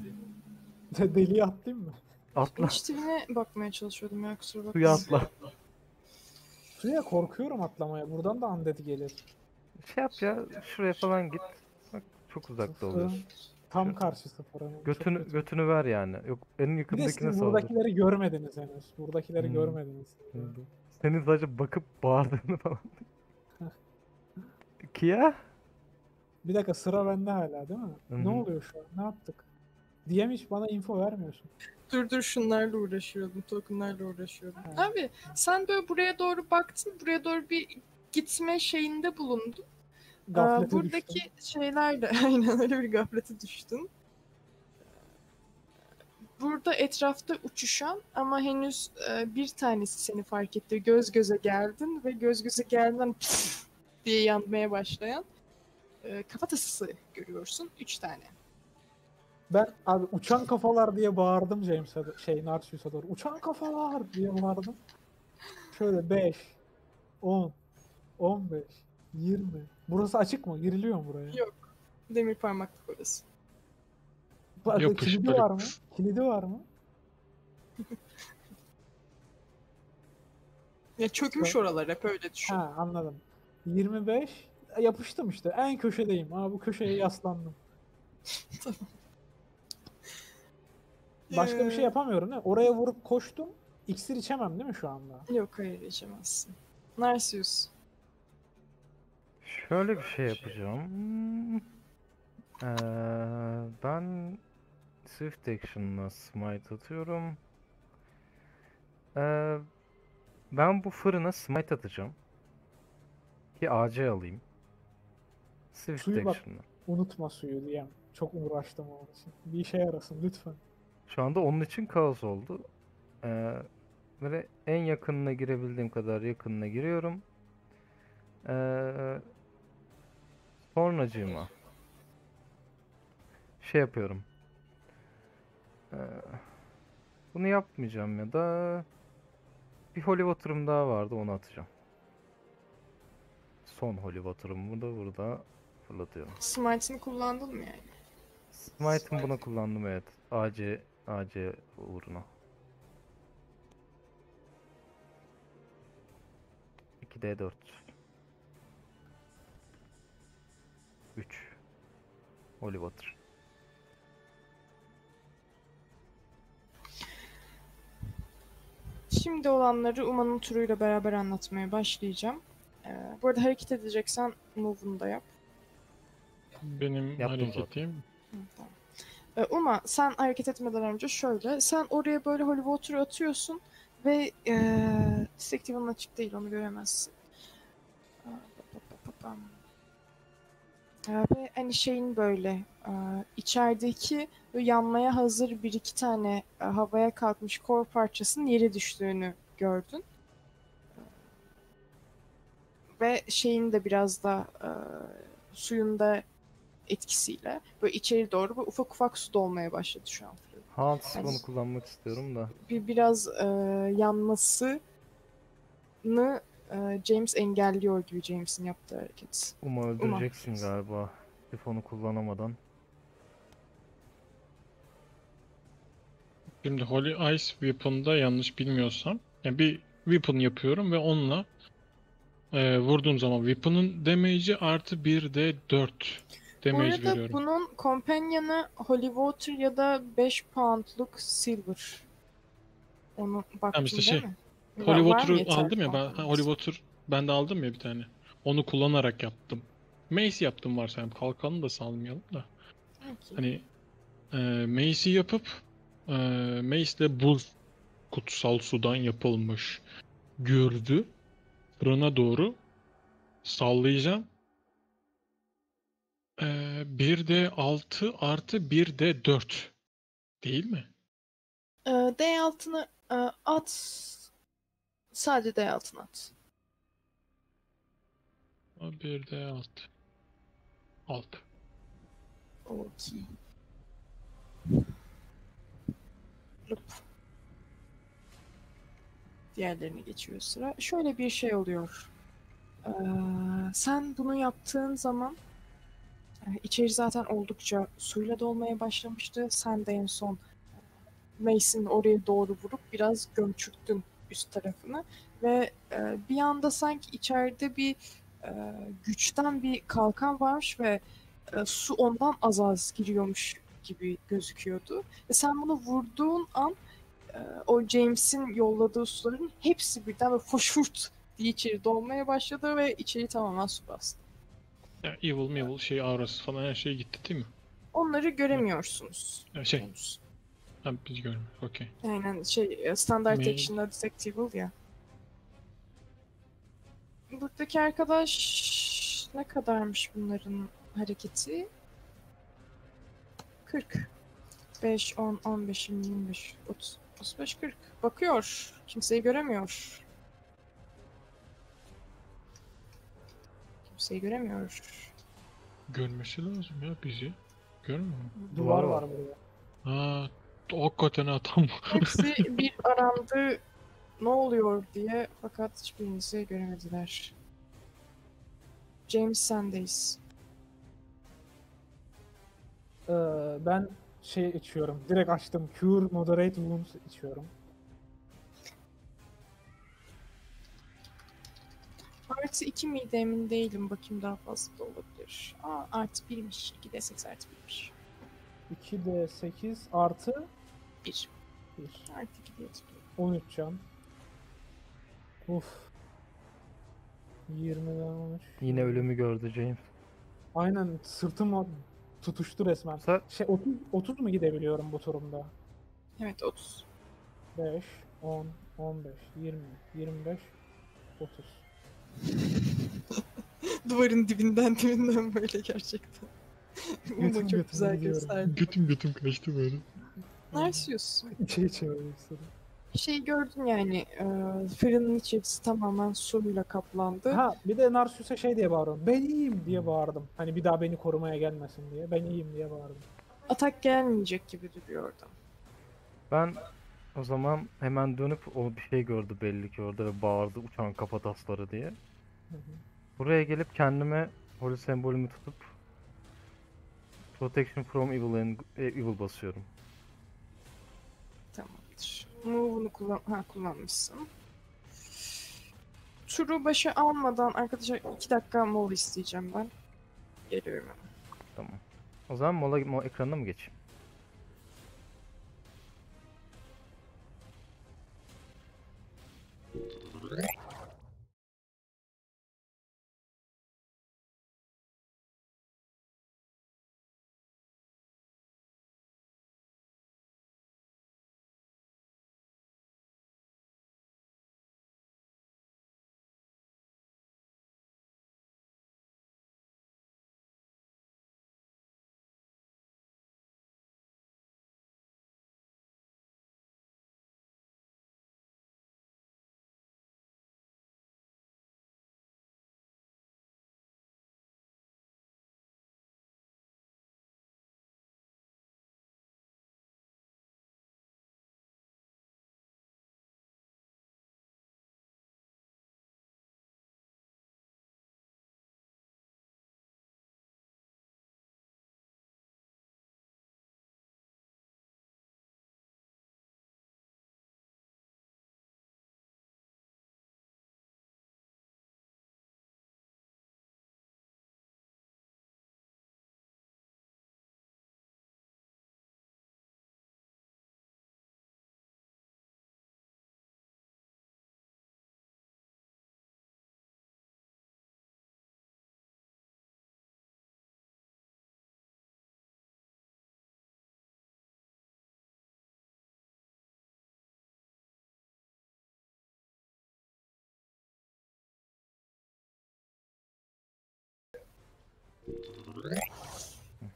Deliye atlayayım mı? Atla. İniştiğine bakmaya çalışıyordum ya kusura bakmayın. Suya atla. Suya korkuyorum atlamaya. Buradan da undead gelir. Şey yap ya. Şuraya falan git. Çok uzakta oluyorsun. Tam karşısı. Çok Götünü kötü. götünü ver yani. Yok en yakındakine saldır. buradakileri görmediniz henüz. Buradakileri Hmm. görmediniz. Senin sadece bakıp bağırdığını falan. Kia? Bir dakika sıra bende hala değil mi? Hı Ne hı. oluyor şu an? Ne yaptık? DM hiç bana info vermiyorsun. Dur dur şunlarla uğraşıyordum, tokenlarla uğraşıyordum. Ha. Abi sen böyle buraya doğru baktın, buraya doğru bir gitme şeyinde bulundun. Aa, Gaflete buradaki düştüm. şeyler de aynen öyle bir gaflete düştün. Burada etrafta uçuşan ama henüz e, bir tanesi seni fark etti. Göz göze geldin ve göz göze geldiğinden diye yanmaya başlayan e, kafatası görüyorsun. Üç tane. Ben abi uçan kafalar diye bağırdım James'e şey Narcissus'a doğru. Uçan kafalar diye bağırdım. Şöyle 5 10 15 20 Burası açık mı? Giriliyor mu buraya? Yok. Demir parmaklık orası. Bak, Yapış kilidi böyle. var mı? Kilidi var mı? Ya çökmüş oralar hep öyle düşün. Ha anladım. 25 E, yapıştım işte. En köşedeyim. Aa bu köşeye yaslandım. Başka bir şey Ee, yapamıyorum değil mi? Oraya vurup koştum. İksir içemem değil mi şu anda? Yok hayır içemezsin. Narcissus. Şöyle bir şey yapacağım. Ee, ben Swift Action'la Smite atıyorum. Ee, ben bu fırına Smite atacağım. Ki AC alayım. Swift Suyu bak. Action'la. Unutma suyu diyem. Çok uğraştım onun için. Bir işe yarasın lütfen. Şu anda onun için kaos oldu. Ee, böyle en yakınına girebildiğim kadar yakınına giriyorum. Ee, sonracığıma şey yapıyorum. Ee, bunu yapmayacağım ya da bir Holy Water'ım daha vardı onu atacağım. Son Holy Water'ım bu da burada. fırlatıyorum. Smite'ini kullandın mı yani? Smite'ım buna kullandım evet. AC AC uğruna. 2D4 3 Holy Water. Şimdi olanları Uma'nın turuyla beraber anlatmaya başlayacağım. Ee, bu arada hareket edeceksen move'unu da yap. Benim Yaptım hareketim tamam. Ee, Uma sen hareket etmeden önce şöyle. Sen oraya böyle holy water atıyorsun ve ee, Distractive'ın açık değil onu göremezsin. Aa, pa, pa, pa, pam. Ee, hani şeyin böyle ee, içerideki yanmaya hazır bir iki tane ee, havaya kalkmış kor parçasının yere düştüğünü gördün. Ve şeyin de biraz da ee, suyun da etkisiyle böyle içeri doğru böyle ufak ufak su dolmaya başladı şu an. Hans Yani- bunu kullanmak istiyorum da. Bir biraz e, yanmasını e, James engelliyor gibi James'in yaptığı hareket. Uma öldüreceksin galiba. Sifonu kullanamadan. Şimdi Holy Ice Weapon'da yanlış bilmiyorsam yani bir weapon yapıyorum ve onunla e, vurduğum zaman weapon'ın damage'i artı 1 de 4 Bu damage arada veriyorum. bunun companion'ı Holy Water ya da 5 poundluk silver. Onu baktın işte değil şey, mi? Var- var yeterli aldım ya ben ha, Water ben de aldım ya bir tane. Onu kullanarak yaptım. Mace yaptım varsayalım. Kalkanı da salmayalım da. Okey. Hani e, Mace'i yapıp e, Mace de buz kutsal sudan yapılmış gürdü. Fırına doğru sallayacağım. E, bir de 6 artı bir de 4 değil mi? Ee, D altını e, at. Sadece D altına at. Bir de 6. 6. Okey. Diğerlerine geçiyor sıra. Şöyle bir şey oluyor. Ee, sen bunu yaptığın zaman e, içeri zaten oldukça suyla dolmaya başlamıştı. Sen de en son Mace'in oraya doğru vurup biraz gömçürttün üst tarafını ve e, bir anda sanki içeride bir e, güçten bir kalkan varmış ve e, su ondan az az giriyormuş gibi gözüküyordu. Ve sen bunu vurduğun an e, o James'in yolladığı suların hepsi birden böyle foşurt diye içeri dolmaya başladı ve içeri tamamen su bastı. Ya evil evil şey aurası falan her şey gitti değil mi? Onları göremiyorsunuz. Ya şey, henüz. Ha, biz görmüyoruz. Okey. Aynen şey e, standart Me- action'da detectable ya. Buradaki arkadaş ne kadarmış bunların hareketi? 40. 5, 10, 15, 20, 25, 30, 35, 40. Bakıyor. Kimseyi göremiyor. Kimseyi göremiyor. Görmesi lazım ya bizi. Görmüyor mu? Duvar Duvar var. var burada. Ha, hakikaten ha tam. Hepsi bir arandı ne oluyor diye fakat hiçbirinizi göremediler. James sendeyiz. Ee, ben şey içiyorum. Direkt açtım. Cure Moderate Wounds içiyorum. Artı 2 miydi emin değilim. Bakayım daha fazla da olabilir. Aa artı 1'miş. 2 de 8 artı 1'miş. 2 de 8 artı 1. 1. Artı 2 diye hatırlıyorum. 13 can. Uf. 20'den 13. Yine ölümü gördü James. Aynen sırtım tutuştu resmen. Sa- Şey 30, 30 mu gidebiliyorum bu turumda? Evet 30. 5, 10, 15, 20, 25, 30. Duvarın dibinden dibinden böyle gerçekten. Götüm Ama çok götüm güzel gösterdi. götüm götüm kaçtı böyle. Narsius. İçe içe öyle. Şey gördün yani e, fırının içerisi tamamen suyla kaplandı. Ha bir de Narsus'a şey diye bağırıyorum. Ben iyiyim diye bağırdım. Hani bir daha beni korumaya gelmesin diye. Ben iyiyim diye bağırdım. Atak gelmeyecek gibi duruyor orada. Ben o zaman hemen dönüp o bir şey gördü belli ki orada ve bağırdı uçan kafatasları diye. Hı hı. Buraya gelip kendime holy sembolümü tutup Protection from evil, and, e, evil basıyorum. Tamamdır. Move'unu kullan ha, kullanmışsın. Turu başa almadan arkadaşlar 2 dakika mol isteyeceğim ben. Geliyorum hemen. Tamam. O zaman mola mo ekranına mı geçeyim?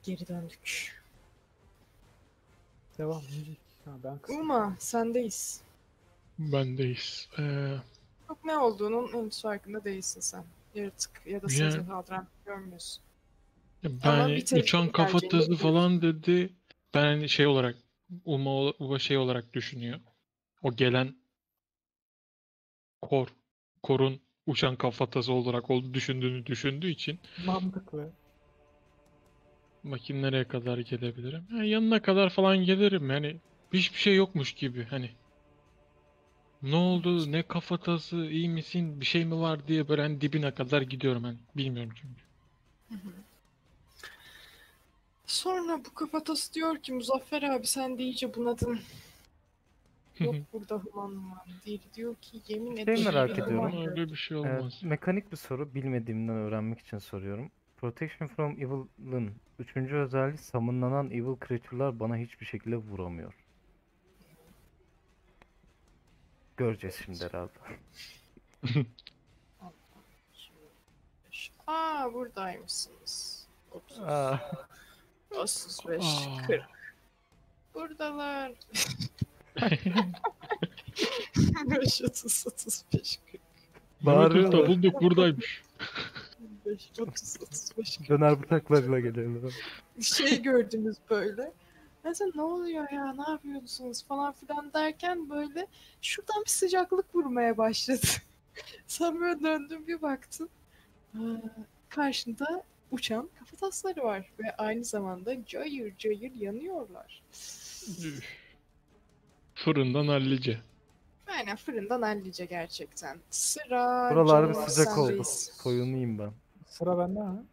Geri döndük. Devam. Ha, ben. Uma sendeyiz. Bendeyiz. Ee, Çok ne olduğunun henüz farkında değilsin sen. Yaratık ya da Yani- sesi kaldıran görmüyorsun. Ama bir tehlikeli uçan kafatası biliyorsun. falan dedi. Ben hani şey olarak Uma, Uma şey olarak düşünüyor. O gelen kor. Korun uçan kafatası olarak olduğunu düşündüğünü düşündüğü için Mantıklı. Bakayım nereye kadar gelebilirim. Ha, yanına kadar falan gelirim yani hiçbir şey yokmuş gibi hani. Ne oldu? Ne kafatası? iyi misin? Bir şey mi var diye böyle hani dibine kadar gidiyorum hani. Bilmiyorum çünkü. Sonra bu kafatası diyor ki Muzaffer abi sen de iyice bunadın. Yok burada human var. Diğeri diyor ki yemin Şey ederim. merak bir ediyorum. human öyle bir şey Ee, olmaz. mekanik bir soru bilmediğimden öğrenmek için soruyorum. Protection from Evil'ın üçüncü özelliği summonlanan evil creature'lar bana hiçbir şekilde vuramıyor. Göreceğiz şimdi herhalde. Aa buradaymışsınız. 30, Aa, 35, Aa. 40. Buradalar. 5, 30, 35, 40. Mehmet Usta bağırıyorlar. bulduk buradaymış. 5, 30, 35, 40. Döner bıçaklarıyla geliyorlar. Şey gördünüz böyle. Mesela ne oluyor ya ne yapıyorsunuz falan filan derken böyle şuradan bir sıcaklık vurmaya başladı. Sen böyle döndün bir baktın. Aa, karşında uçan kafatasları var ve aynı zamanda cayır cayır yanıyorlar. Fırından hallice. Aynen fırından hallice gerçekten. Sıra Buralar bir sıcak oldu. Soyunayım ben. Sıra bende ha.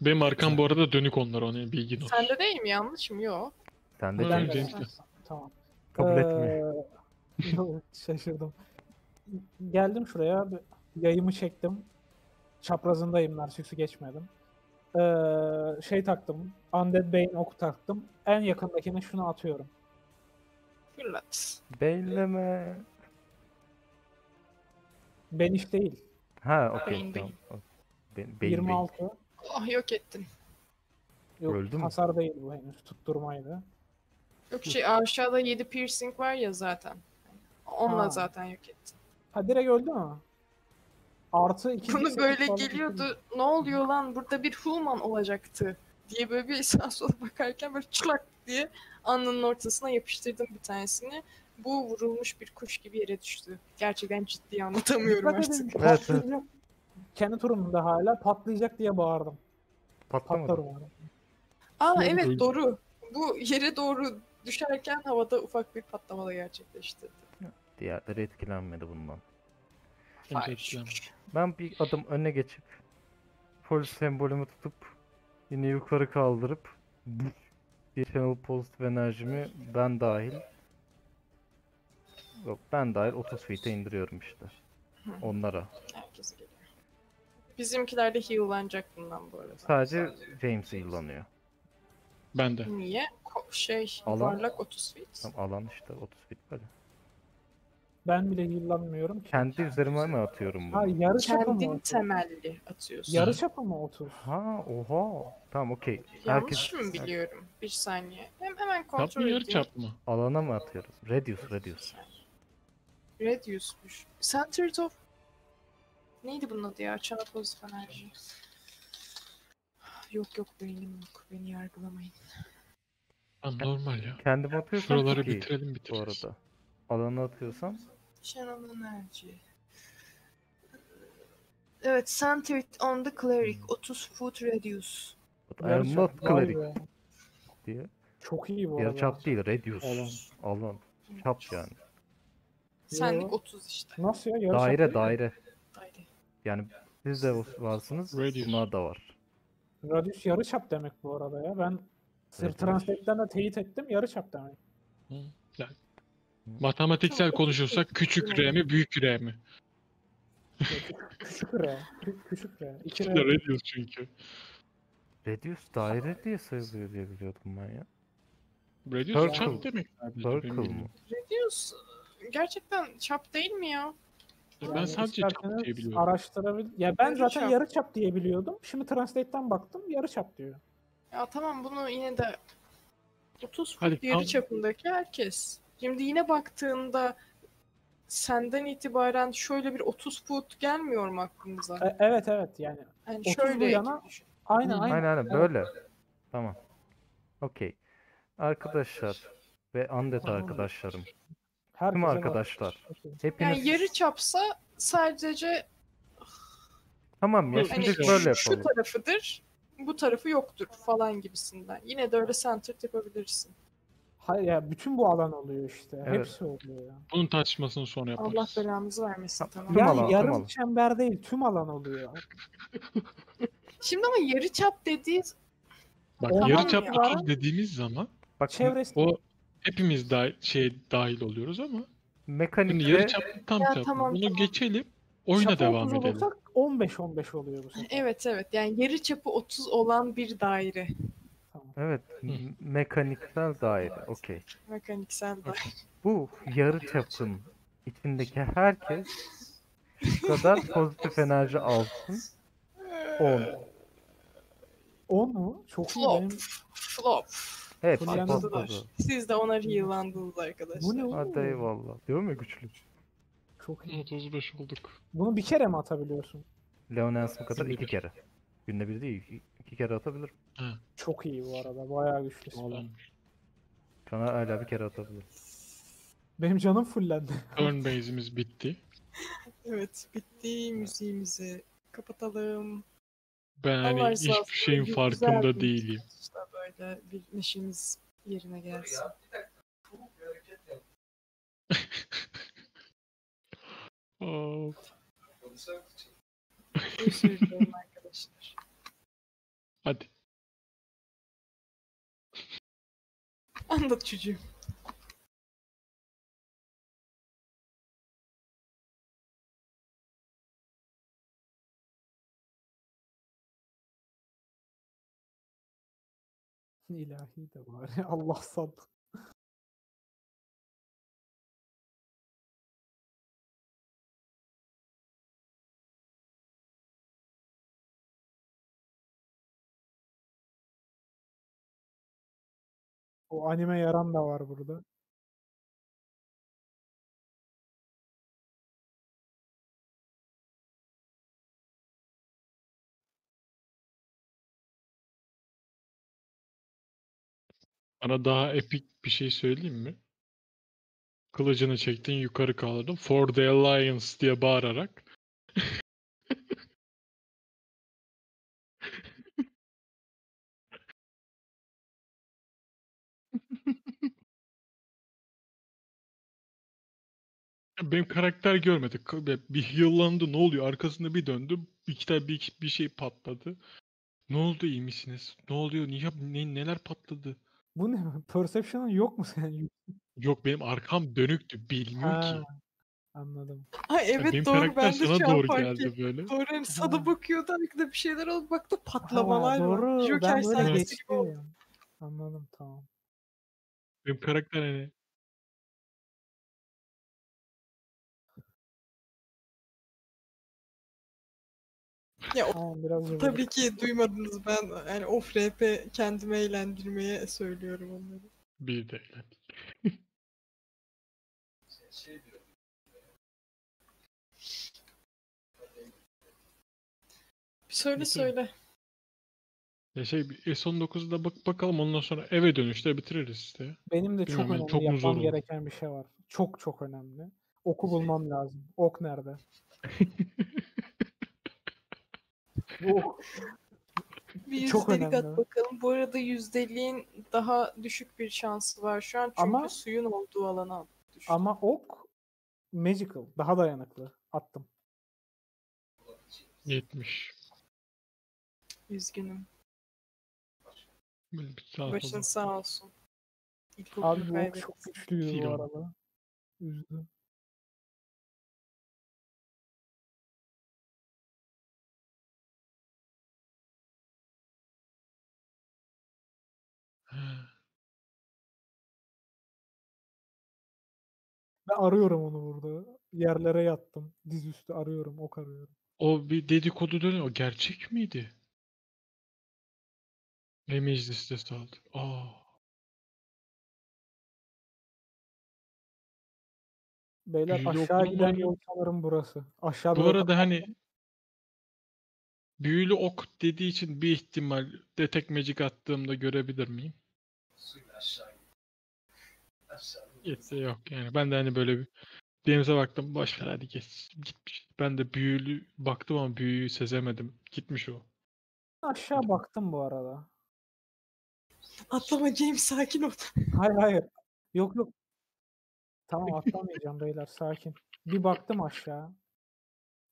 Benim arkam bu arada dönük onlar onun bilgin olsun. Sende değil mi? Yanlış mı? Yok. Sen de Evet, James, James. James'te. Tamam. kabul etmiyor. Ee, yok, Şaşırdım. Geldim şuraya. bir Yayımı çektim. Çaprazındayım. Narcissus'u geçmedim. Ee, şey taktım. Undead Bane oku taktım. En yakındakine şunu atıyorum. Fırlat. Beyleme. Ben iş değil. Ha okey Beyin, tamam. Beyin, beyin, beyin. 26. Oh yok ettin. Yok Öldü mü? hasar değil bu henüz. Tutturmaydı. Yok şey aşağıda 7 piercing var ya zaten. Onla Ha. zaten yok ettin. Ha direkt öldü mü? Artı 2 Bunu böyle geliyordu. Ne oluyor lan burada bir human olacaktı diye böyle bir sağa sola bakarken böyle çılak diye alnının ortasına yapıştırdım bir tanesini. Bu vurulmuş bir kuş gibi yere düştü. Gerçekten ciddi anlatamıyorum artık. Evet. Kendi turumda hala patlayacak diye bağırdım. Patlamadı. Patlar umarım. Aa Doğru, evet duydum. doğru. Bu yere doğru düşerken havada ufak bir patlama da gerçekleşti. Diğerleri etkilenmedi bundan. Ben bir adım öne geçip polis sembolümü tutup yine yukarı kaldırıp bir channel pozitif enerjimi ben dahil yok ben dahil 30 feet'e indiriyorum işte. Onlara. Herkese geliyor. Bizimkiler de heal'lanacak bundan bu arada. Sadece James yıllanıyor. Ben de. Niye? Ko- şey, Alan. yuvarlak 30 feet. Tam alan işte 30 feet böyle. Ben bile yıllanmıyorum ki. Kendi üzerime mi atıyorum Ha bunu? yarı çapı mı? Kendin 30? temelli atıyorsun. Yarı çapı mı 30? Ha oha. Tamam okey. Yanlış mı biliyorum? Bir saniye. Hem hemen Çap kontrol mı yarı edeyim. çap mı? alana mı atıyoruz? Radius, radius. Radius'muş. Centered of... Neydi bunun adı ya? Çana pozitif enerji. Yok yok beynim yok. Beni yargılamayın. Tamam normal ya. Kendim atıyorsam Şuraları çok iyi bitirelim bu bitiririz. arada. Alana atıyorsam Channel enerji. Evet, centered on the cleric. 30 foot radius. but I am not Vay cleric be. diye. Çok iyi bu arada. çap değil, radius. Alan. Alan. Çap yani. Senlik Yo. 30 işte. Nasıl ya? Yarı Daire değil mi? daire. Yani siz de varsınız, Radius. bunlar da var. Radius yarı çap demek bu arada ya. Ben sır Evet, translate'den de teyit ettim yarı çap demek. Hı. Yani matematiksel konuşursak küçük R mi büyük R mi? Küçük R. kü- Küçük R. 2 İkisi R. de radius çünkü. Radius daire diye sayılıyor diye biliyordum ben ya. Radius Circle. çap demek. Circle mı? Radius gerçekten çap değil mi ya? Ben Yani sadece çap isterseniz diye biliyorum. Araştırabil ya ben Yarı zaten çap. yarı çap diye biliyordum. Şimdi translate'ten baktım yarı çap diyor. Ya tamam bunu yine de 30 foot Hadi, yarı tamam. çapındaki herkes. Şimdi yine baktığında senden itibaren şöyle bir 30 foot gelmiyor mu aklınıza? E- evet evet yani. Yani 30 bu şöyle yana- düşün. Aynen aynen. Aynen aynen Evet. böyle. Tamam. Okey. Arkadaşlar ve undead arkadaşlarım. Var. arkadaşlar. Okey. Hepiniz Yani yarı çapsa sadece tamam ya şimdi hani böyle şu yapalım. tarafıdır, bu tarafı yoktur falan gibisinden. Yine de öyle centered yapabilirsin. Hayır ya bütün bu alan oluyor işte. Evet. Hepsi oluyor ya. Bunun tartışmasını sonra Allah yaparız. belanızı vermesin Ha, tamam. Tüm yani alan, tüm yarım alan. çember değil tüm alan oluyor. Şimdi ama yarı çap dediği Bak Tamam yarı çap ya. 30 dediğimiz zaman Bak Çevresi o hepimiz dahil, şey dahil oluyoruz ama şimdi mekanikte yarı çap tam Ya çap. tamam, Bunu tamam. geçelim. Oyuna çapı devam 30 edelim. olursak 15-15 oluyor bu sefer. evet evet yani yarı çapı 30 olan bir daire. Tamam. evet m- mekaniksel daire. Okey. Mekaniksel daire. Bu yarı çapın içindeki herkes şu kadar pozitif enerji alsın. 10. 10 mu? Çok iyi Flop. benim. Flop. Evet. Siz de ona heal'landınız arkadaşlar. Bu ne oğlum? Hadi eyvallah. Diyorum ya güçlü. Çok iyi. 35 olduk. Bunu bir kere mi atabiliyorsun? Leonens'im kadar Bir iki kere. Günde bir değil, iki- iki kere atabilirim. Çok iyi bu arada. Bayağı güçlü. silah. Sağlam. Kana hala bir kere atabilir. Benim canım fullendi. Turn base'imiz bitti. Evet bitti müziğimizi kapatalım. Ben hani Allah razı olsun. hiçbir şeyin farkında bir- değilim. İşte böyle bir neşemiz yerine gelsin. Özür dilerim arkadaşlar. hadi. Anlat çocuğum. İlahi de var. Allah sandı. O anime yaran da var burada. Sana daha epik bir şey söyleyeyim mi? Kılıcını çektin yukarı kaldırdın. For the Alliance diye bağırarak. Benim karakter görmedi. Bir yıllandı ne oluyor? Arkasında bir döndü. İki tane bir, bir şey patladı. Ne oldu iyi misiniz? Ne oluyor? Niye, ne, neler patladı? Bu ne? Perception'ın yok mu senin? Yok benim arkam dönüktü. Bilmiyor Ha, ki. anladım. Ay evet benim doğru ben de sana şu doğru geldi böyle. Doğru hani sana bakıyordu arkada bir şeyler oldu baktı patlamalar Ha, var. doğru. Joker Ben sahnesi gibi oldu. Anladım tamam. Benim karakter hani Ya o- biraz tabii ki duymadınız ben yani off rap kendimi eğlendirmeye söylüyorum onları. bir de eğlendik. Diyor. Söyle Bitir. söyle. Ya şey bir S19'da bak bakalım ondan sonra eve dönüşte bitiririz işte. Benim de çok Bilmiyorum, önemli çok mu zor yapmam olur? gereken bir şey var. Çok çok önemli. Oku bulmam lazım. Ok nerede? Bu ok. Bir Çok yüzdelik at önemli. bakalım. Bu arada yüzdeliğin daha düşük bir şansı var şu an çünkü Ama- suyun olduğu alana düştü. Ama ok magical. Daha dayanıklı. Attım. 70. Üzgünüm. Böyle bir saat Başın oldu. sağ olsun. İlk Abi bu ok kaybettin. çok güçlüydü bu Film. arada. Üzdü. Ben arıyorum onu burada. Yerlere yattım. Dizüstü arıyorum. Ok arıyorum. O bir dedikodu dönüyor. O gerçek miydi? Ve mecliste saldı. Aa. Beyler Büyülü aşağı okulun giden yol sanırım burası. Aşağı Bu arada hani büyülü ok dediği için bir ihtimal detect magic attığımda görebilir miyim? Aşağı yok yani. Ben de hani böyle bir denize baktım. Boş ver hadi geç. Gitmiş. Ben de büyülü baktım ama büyüyü sezemedim. Gitmiş o. aşağı baktım bu arada. Atlama James sakin ol. Hayır hayır. Yok yok. Tamam atlamayacağım beyler sakin. Bir baktım aşağı.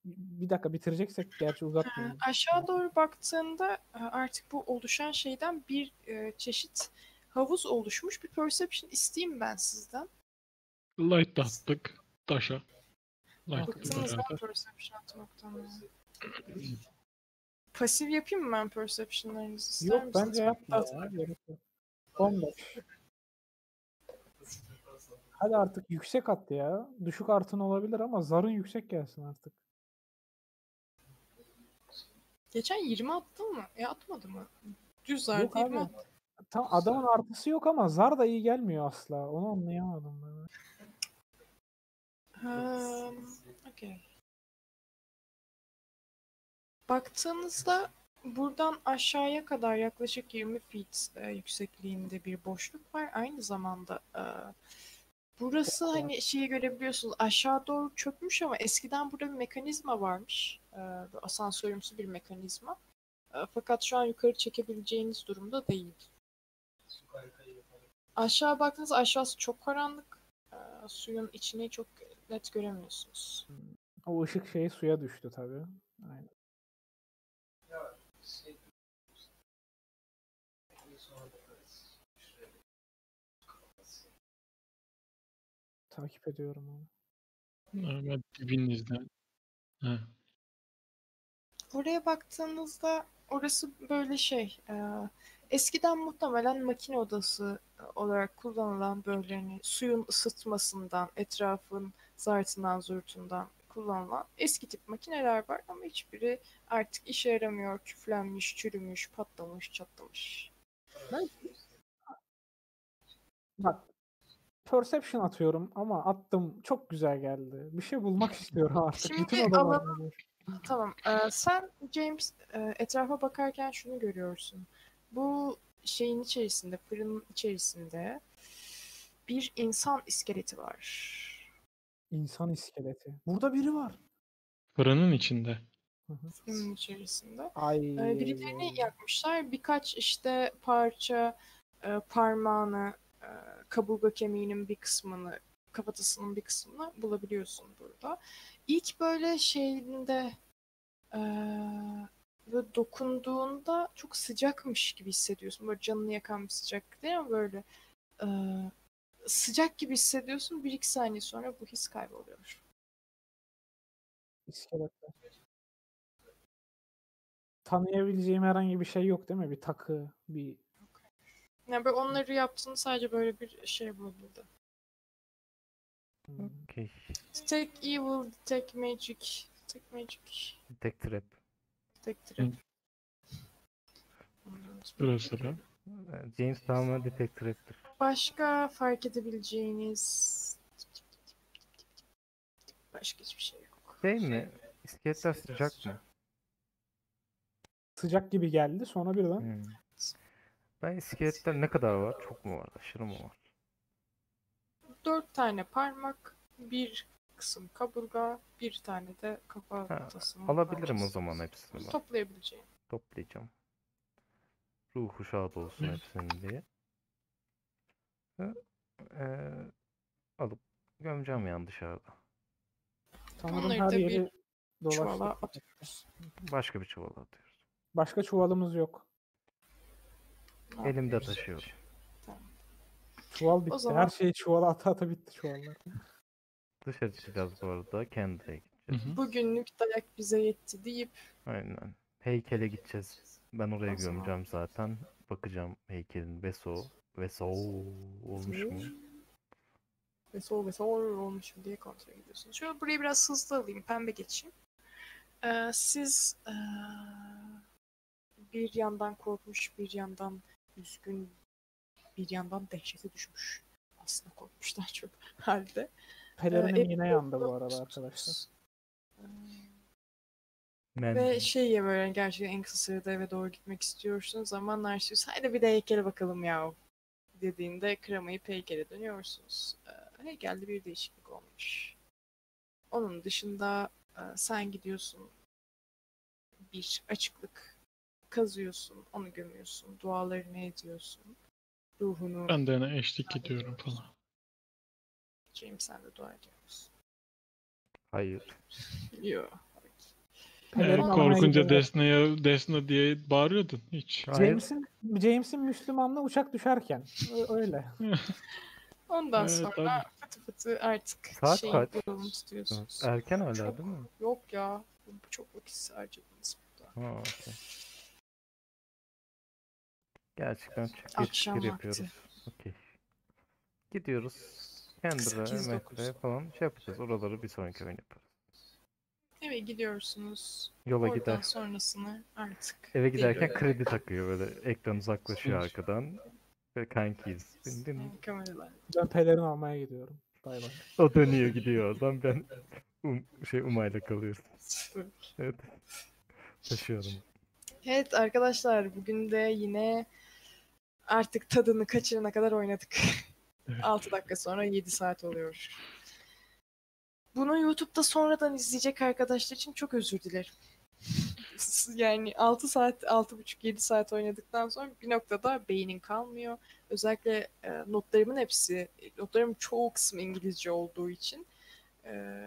Bir dakika bitireceksek gerçi uzatmayalım. Aşağı doğru baktığında e, artık bu oluşan şeyden bir e, çeşit havuz oluşmuş. Bir perception isteyeyim ben sizden. Light da attık. Taşa. Light mı perception atmaktan? ya? Pasif yapayım mı ben perception'larınızı ister Yok misiniz? bence yapma. 15. Hadi artık yüksek at ya. Düşük artın olabilir ama zarın yüksek gelsin artık. Geçen 20 attın mı? Ya atmadı mı? Düz zarda Yok 20 abi. attı. Tam adamın artısı yok ama zar da iyi gelmiyor asla. Onu anlayamadım ben. Ha, okey. Baktığınızda buradan aşağıya kadar yaklaşık 20 feet e, yüksekliğinde bir boşluk var. Aynı zamanda e, burası hani şeyi görebiliyorsunuz aşağı doğru çökmüş ama eskiden burada bir mekanizma varmış. E, asansörümsü bir mekanizma. E, fakat şu an yukarı çekebileceğiniz durumda değil. Aşağı baktığınızda aşağısı çok karanlık. E, suyun içini çok net göremiyorsunuz. O ışık şeyi suya düştü tabii. Aynen. Ya şey. Takip ediyorum onu. Normal dibinizden. Ha. Oraya baktığınızda orası böyle şey, e, eskiden muhtemelen makine odası olarak kullanılan böyle hani suyun ısıtmasından, etrafın zartından, zurtundan kullanılan eski tip makineler var ama hiçbiri artık işe yaramıyor, küflenmiş, çürümüş, patlamış, çatlamış. Bak perception atıyorum ama attım çok güzel geldi. Bir şey bulmak istiyorum artık. Şimdi Bütün böyle. Tamam, e, sen James e, etrafa bakarken şunu görüyorsun. Bu şeyin içerisinde, fırının içerisinde bir insan iskeleti var. İnsan iskeleti. Burada biri var. Fırının içinde. Fırının içerisinde. Ay. E, birilerini yakmışlar. Birkaç işte parça e, parmağını, e, kaburga kemiğinin bir kısmını kafatasının bir kısmını bulabiliyorsun burada. İlk böyle şeyinde eee, böyle dokunduğunda çok sıcakmış gibi hissediyorsun. Böyle canını yakan bir sıcak değil ama böyle eee, sıcak gibi hissediyorsun. Bir iki saniye sonra bu his kayboluyor. İskeletler. Tanıyabileceğim herhangi bir şey yok değil mi? Bir takı, bir Yani böyle onları yaptığını sadece böyle bir şey bulabildi. hmm, Okey. Detect evil, detect magic, detect magic, Tek trap. Trap. Ee, James tamamen detect trap'tir. Başka fark edebileceğiniz başka hiçbir şey yok. Şey mi? İskeletler sıcak mı? sıcak gibi geldi. Sonra birden Hmm. Ben iskeletler ne kadar var? Çok mu var? Aşırı mı var? Dört tane parmak, bir kısım kaburga, bir tane de kafatasının Alabilirim o zaman hepsini ben. Toplayabileceğim. Toplayacağım. Ruhu şad olsun hepsinin diye. Ve, eee, alıp gömeceğim yani dışarıda. sanırım Onları her da bir yeri Çuvala dolaştık. atıyoruz. Başka bir çuvala atıyoruz. Başka çuvalımız yok. Ne Elimde yapıyoruz? taşıyorum. Çuval bitti. zaman- Her şeyi çuvala ata ata bitti çuvallar. Dışarı çıkacağız bu arada. Kendire'ye Hı gideceğiz. hı. Bugünlük dayak bize yetti deyip Aynen. Heykele gideceğiz. Ben oraya zaman- gömeceğim zaten. Bakacağım heykelin Veso. Veso olmuş mu? ve sol ve sol olmuş mu diye kontrol ediyorsunuz. Şöyle burayı biraz hızlı alayım. Pembe geçeyim. Ee, siz ee, bir yandan korkmuş, bir yandan üzgün, bir yandan dehşete düşmüş. Aslında korkmuşlar çok halde. Pelerinim Ee, yine yandı bu arada arkadaşlar. Men. Ve şey ya böyle gerçekten en kısa sürede eve doğru gitmek istiyorsunuz ama Narcissus hadi bir de heykele bakalım ya dediğinde kremayı heykele dönüyorsunuz. Ee, heykelde bir değişiklik olmuş. Onun dışında e, sen gidiyorsun bir açıklık kazıyorsun, onu gömüyorsun, dualarını ediyorsun. Ruhunu Ben de eşlik ediyorum falan. James sen de dua ediyor musun? Hayır. Yok. Pelerin almaya korkunca gidiyorum. Desna'ya Desna diye bağırıyordun hiç. Hayır. James'in James'in Müslümanlığı uçak düşerken. Ö- Öyle. Ondan Evet, sonra fıtı fıtı artık Saat şey kaç? yolunu tutuyorsunuz. Erken hala Çok- değil mi? Yok ya. Bu çok vakit harcadınız burada. Ha, okey. Gerçekten çok geç Akşam fikir vakti. yapıyoruz. Okey. Gidiyoruz. Sekiz, metre dokuz. falan şey yapacağız. Oraları bir sonraki oyun yaparız. Eve gidiyorsunuz. Yola Oradan gider. sonrasını artık Eve giderken devre- kredi takıyor böyle. Ekran uzaklaşıyor arkadan. Ve kankiyiz. Din din. Yani kameralar. Ben pelerin almaya gidiyorum. Bay bay. O dönüyor gidiyor oradan. Ben um, şey Umay'la kalıyorum. Evet. Taşıyorum. Evet arkadaşlar bugün de yine artık tadını kaçırana kadar oynadık. Evet. 6 dakika sonra 7 saat oluyor. Bunu YouTube'da sonradan izleyecek arkadaşlar için çok özür dilerim. Yani 6 saat, 6,5-7 saat oynadıktan sonra bir noktada beynin kalmıyor. Özellikle e, notlarımın hepsi, notlarımın çoğu kısmı İngilizce olduğu için e,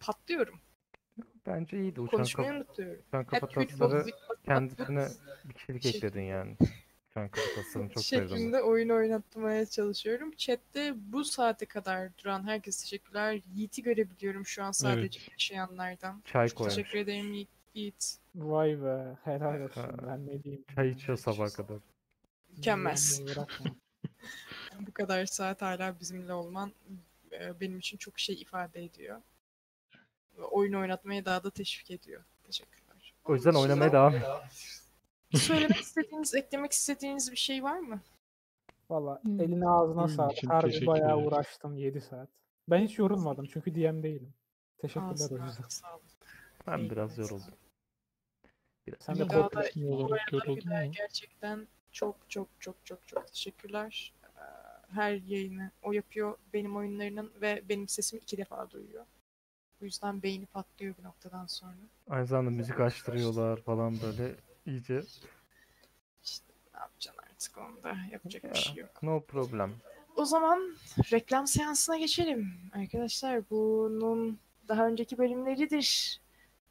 patlıyorum. Bence iyiydi. Uçan, Konuşmayı kap unutuyorum. uçan Hep kafatasları kendisine bir kişilik ekledin yani. Uçan kafatasını çok sevdim. şeklinde oyun oynatmaya çalışıyorum. Chat'te bu saate kadar duran herkese teşekkürler. Yiğit'i görebiliyorum şu an sadece yaşayanlardan. Çay koymuş. teşekkür ederim Yiğit. Yiğit. Vay be. Helal olsun. Ha. Ben ne diyeyim. Çay içiyor sabaha kadar. Mükemmel. Bu kadar saat hala bizimle olman e, benim için çok şey ifade ediyor. Oyun oynatmaya daha da teşvik ediyor. Teşekkürler. O yüzden oynamaya devam et. Söylemek istediğiniz, eklemek istediğiniz bir şey var mı? Valla Hmm. eline ağzına Oyun sağlık. Harbi bayağı uğraştım 7 saat. Ben hiç yorulmadım çünkü DM değilim. Teşekkürler o yüzden. Ben biraz yoruldum. Biraz. Sen de korkuyorsun. Daha ama. gerçekten çok çok çok çok çok teşekkürler. Ee, Her yayını o yapıyor benim oyunlarının ve benim sesimi iki defa duyuyor. Bu yüzden beyni patlıyor bir noktadan sonra. Aynı zamanda müzik açtırıyorlar falan böyle iyice. İşte ne yapacaksın artık onda yapacak Ya. bir şey yok. No problem. O zaman reklam seansına geçelim. Arkadaşlar bunun daha önceki bölümleridir.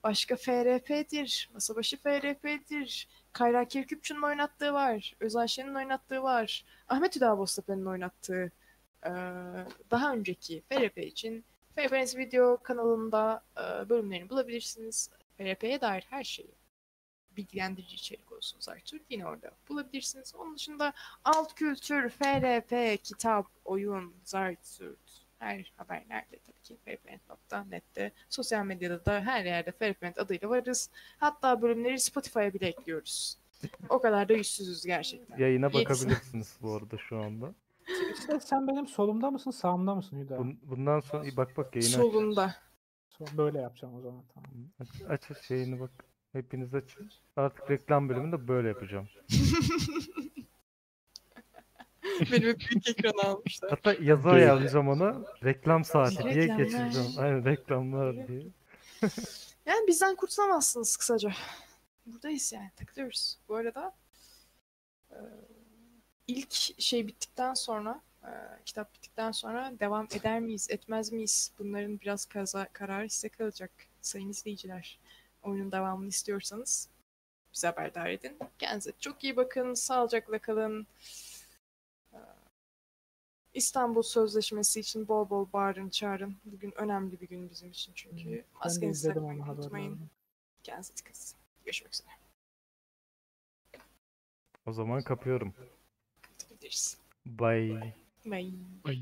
Başka FRP'dir. Masabaşı FRP'dir. Kayra Kirküpçü'nün oynattığı var. Özay Şen'in oynattığı var. Ahmet Hüda Boztepe'nin oynattığı daha önceki FRP için FRP'niz video kanalında bölümlerini bulabilirsiniz. FRP'ye dair her şeyi bilgilendirici içerik olsun Zartur. Yine orada bulabilirsiniz. Onun dışında alt kültür, FRP, kitap, oyun, Zartürt, her haber nerede tabii ki frpnet.net'te. Sosyal medyada da her yerde frpnet adıyla varız. Hatta bölümleri Spotify'a bile ekliyoruz. O kadar da yüzsüzüz gerçekten. Yayına bakabilirsiniz bu arada şu anda. İşte sen benim solumda mısın sağımda mısın Hüda? Bun- bundan sonra bak bak yayını aç. Solunda. Sol- Böyle yapacağım o zaman tamam. Aç, aç yayını bak. Hepiniz açın. Artık reklam bölümünü de böyle yapacağım. Beni hep büyük ekrana almışlar. Hatta yazı Değil. yazacağım ona. Reklam saati diye geçireceğim. Aynen reklamlar diye. Yani bizden kurtulamazsınız kısaca. Buradayız yani takılıyoruz. Bu arada e, ilk şey bittikten sonra e, kitap bittikten sonra devam eder miyiz etmez miyiz? Bunların biraz kaza, kararı size kalacak sayın izleyiciler. Oyunun devamını istiyorsanız bize haberdar edin. Kendinize çok iyi bakın. Sağlıcakla kalın. E, İstanbul Sözleşmesi için bol bol bağırın çağırın. Bugün önemli bir gün bizim için çünkü. De Maskenizi izledim takmayı onu unutmayın. Kendinize dikkat edin. Görüşmek üzere. O zaman kapıyorum. Bye. Bye. Ay.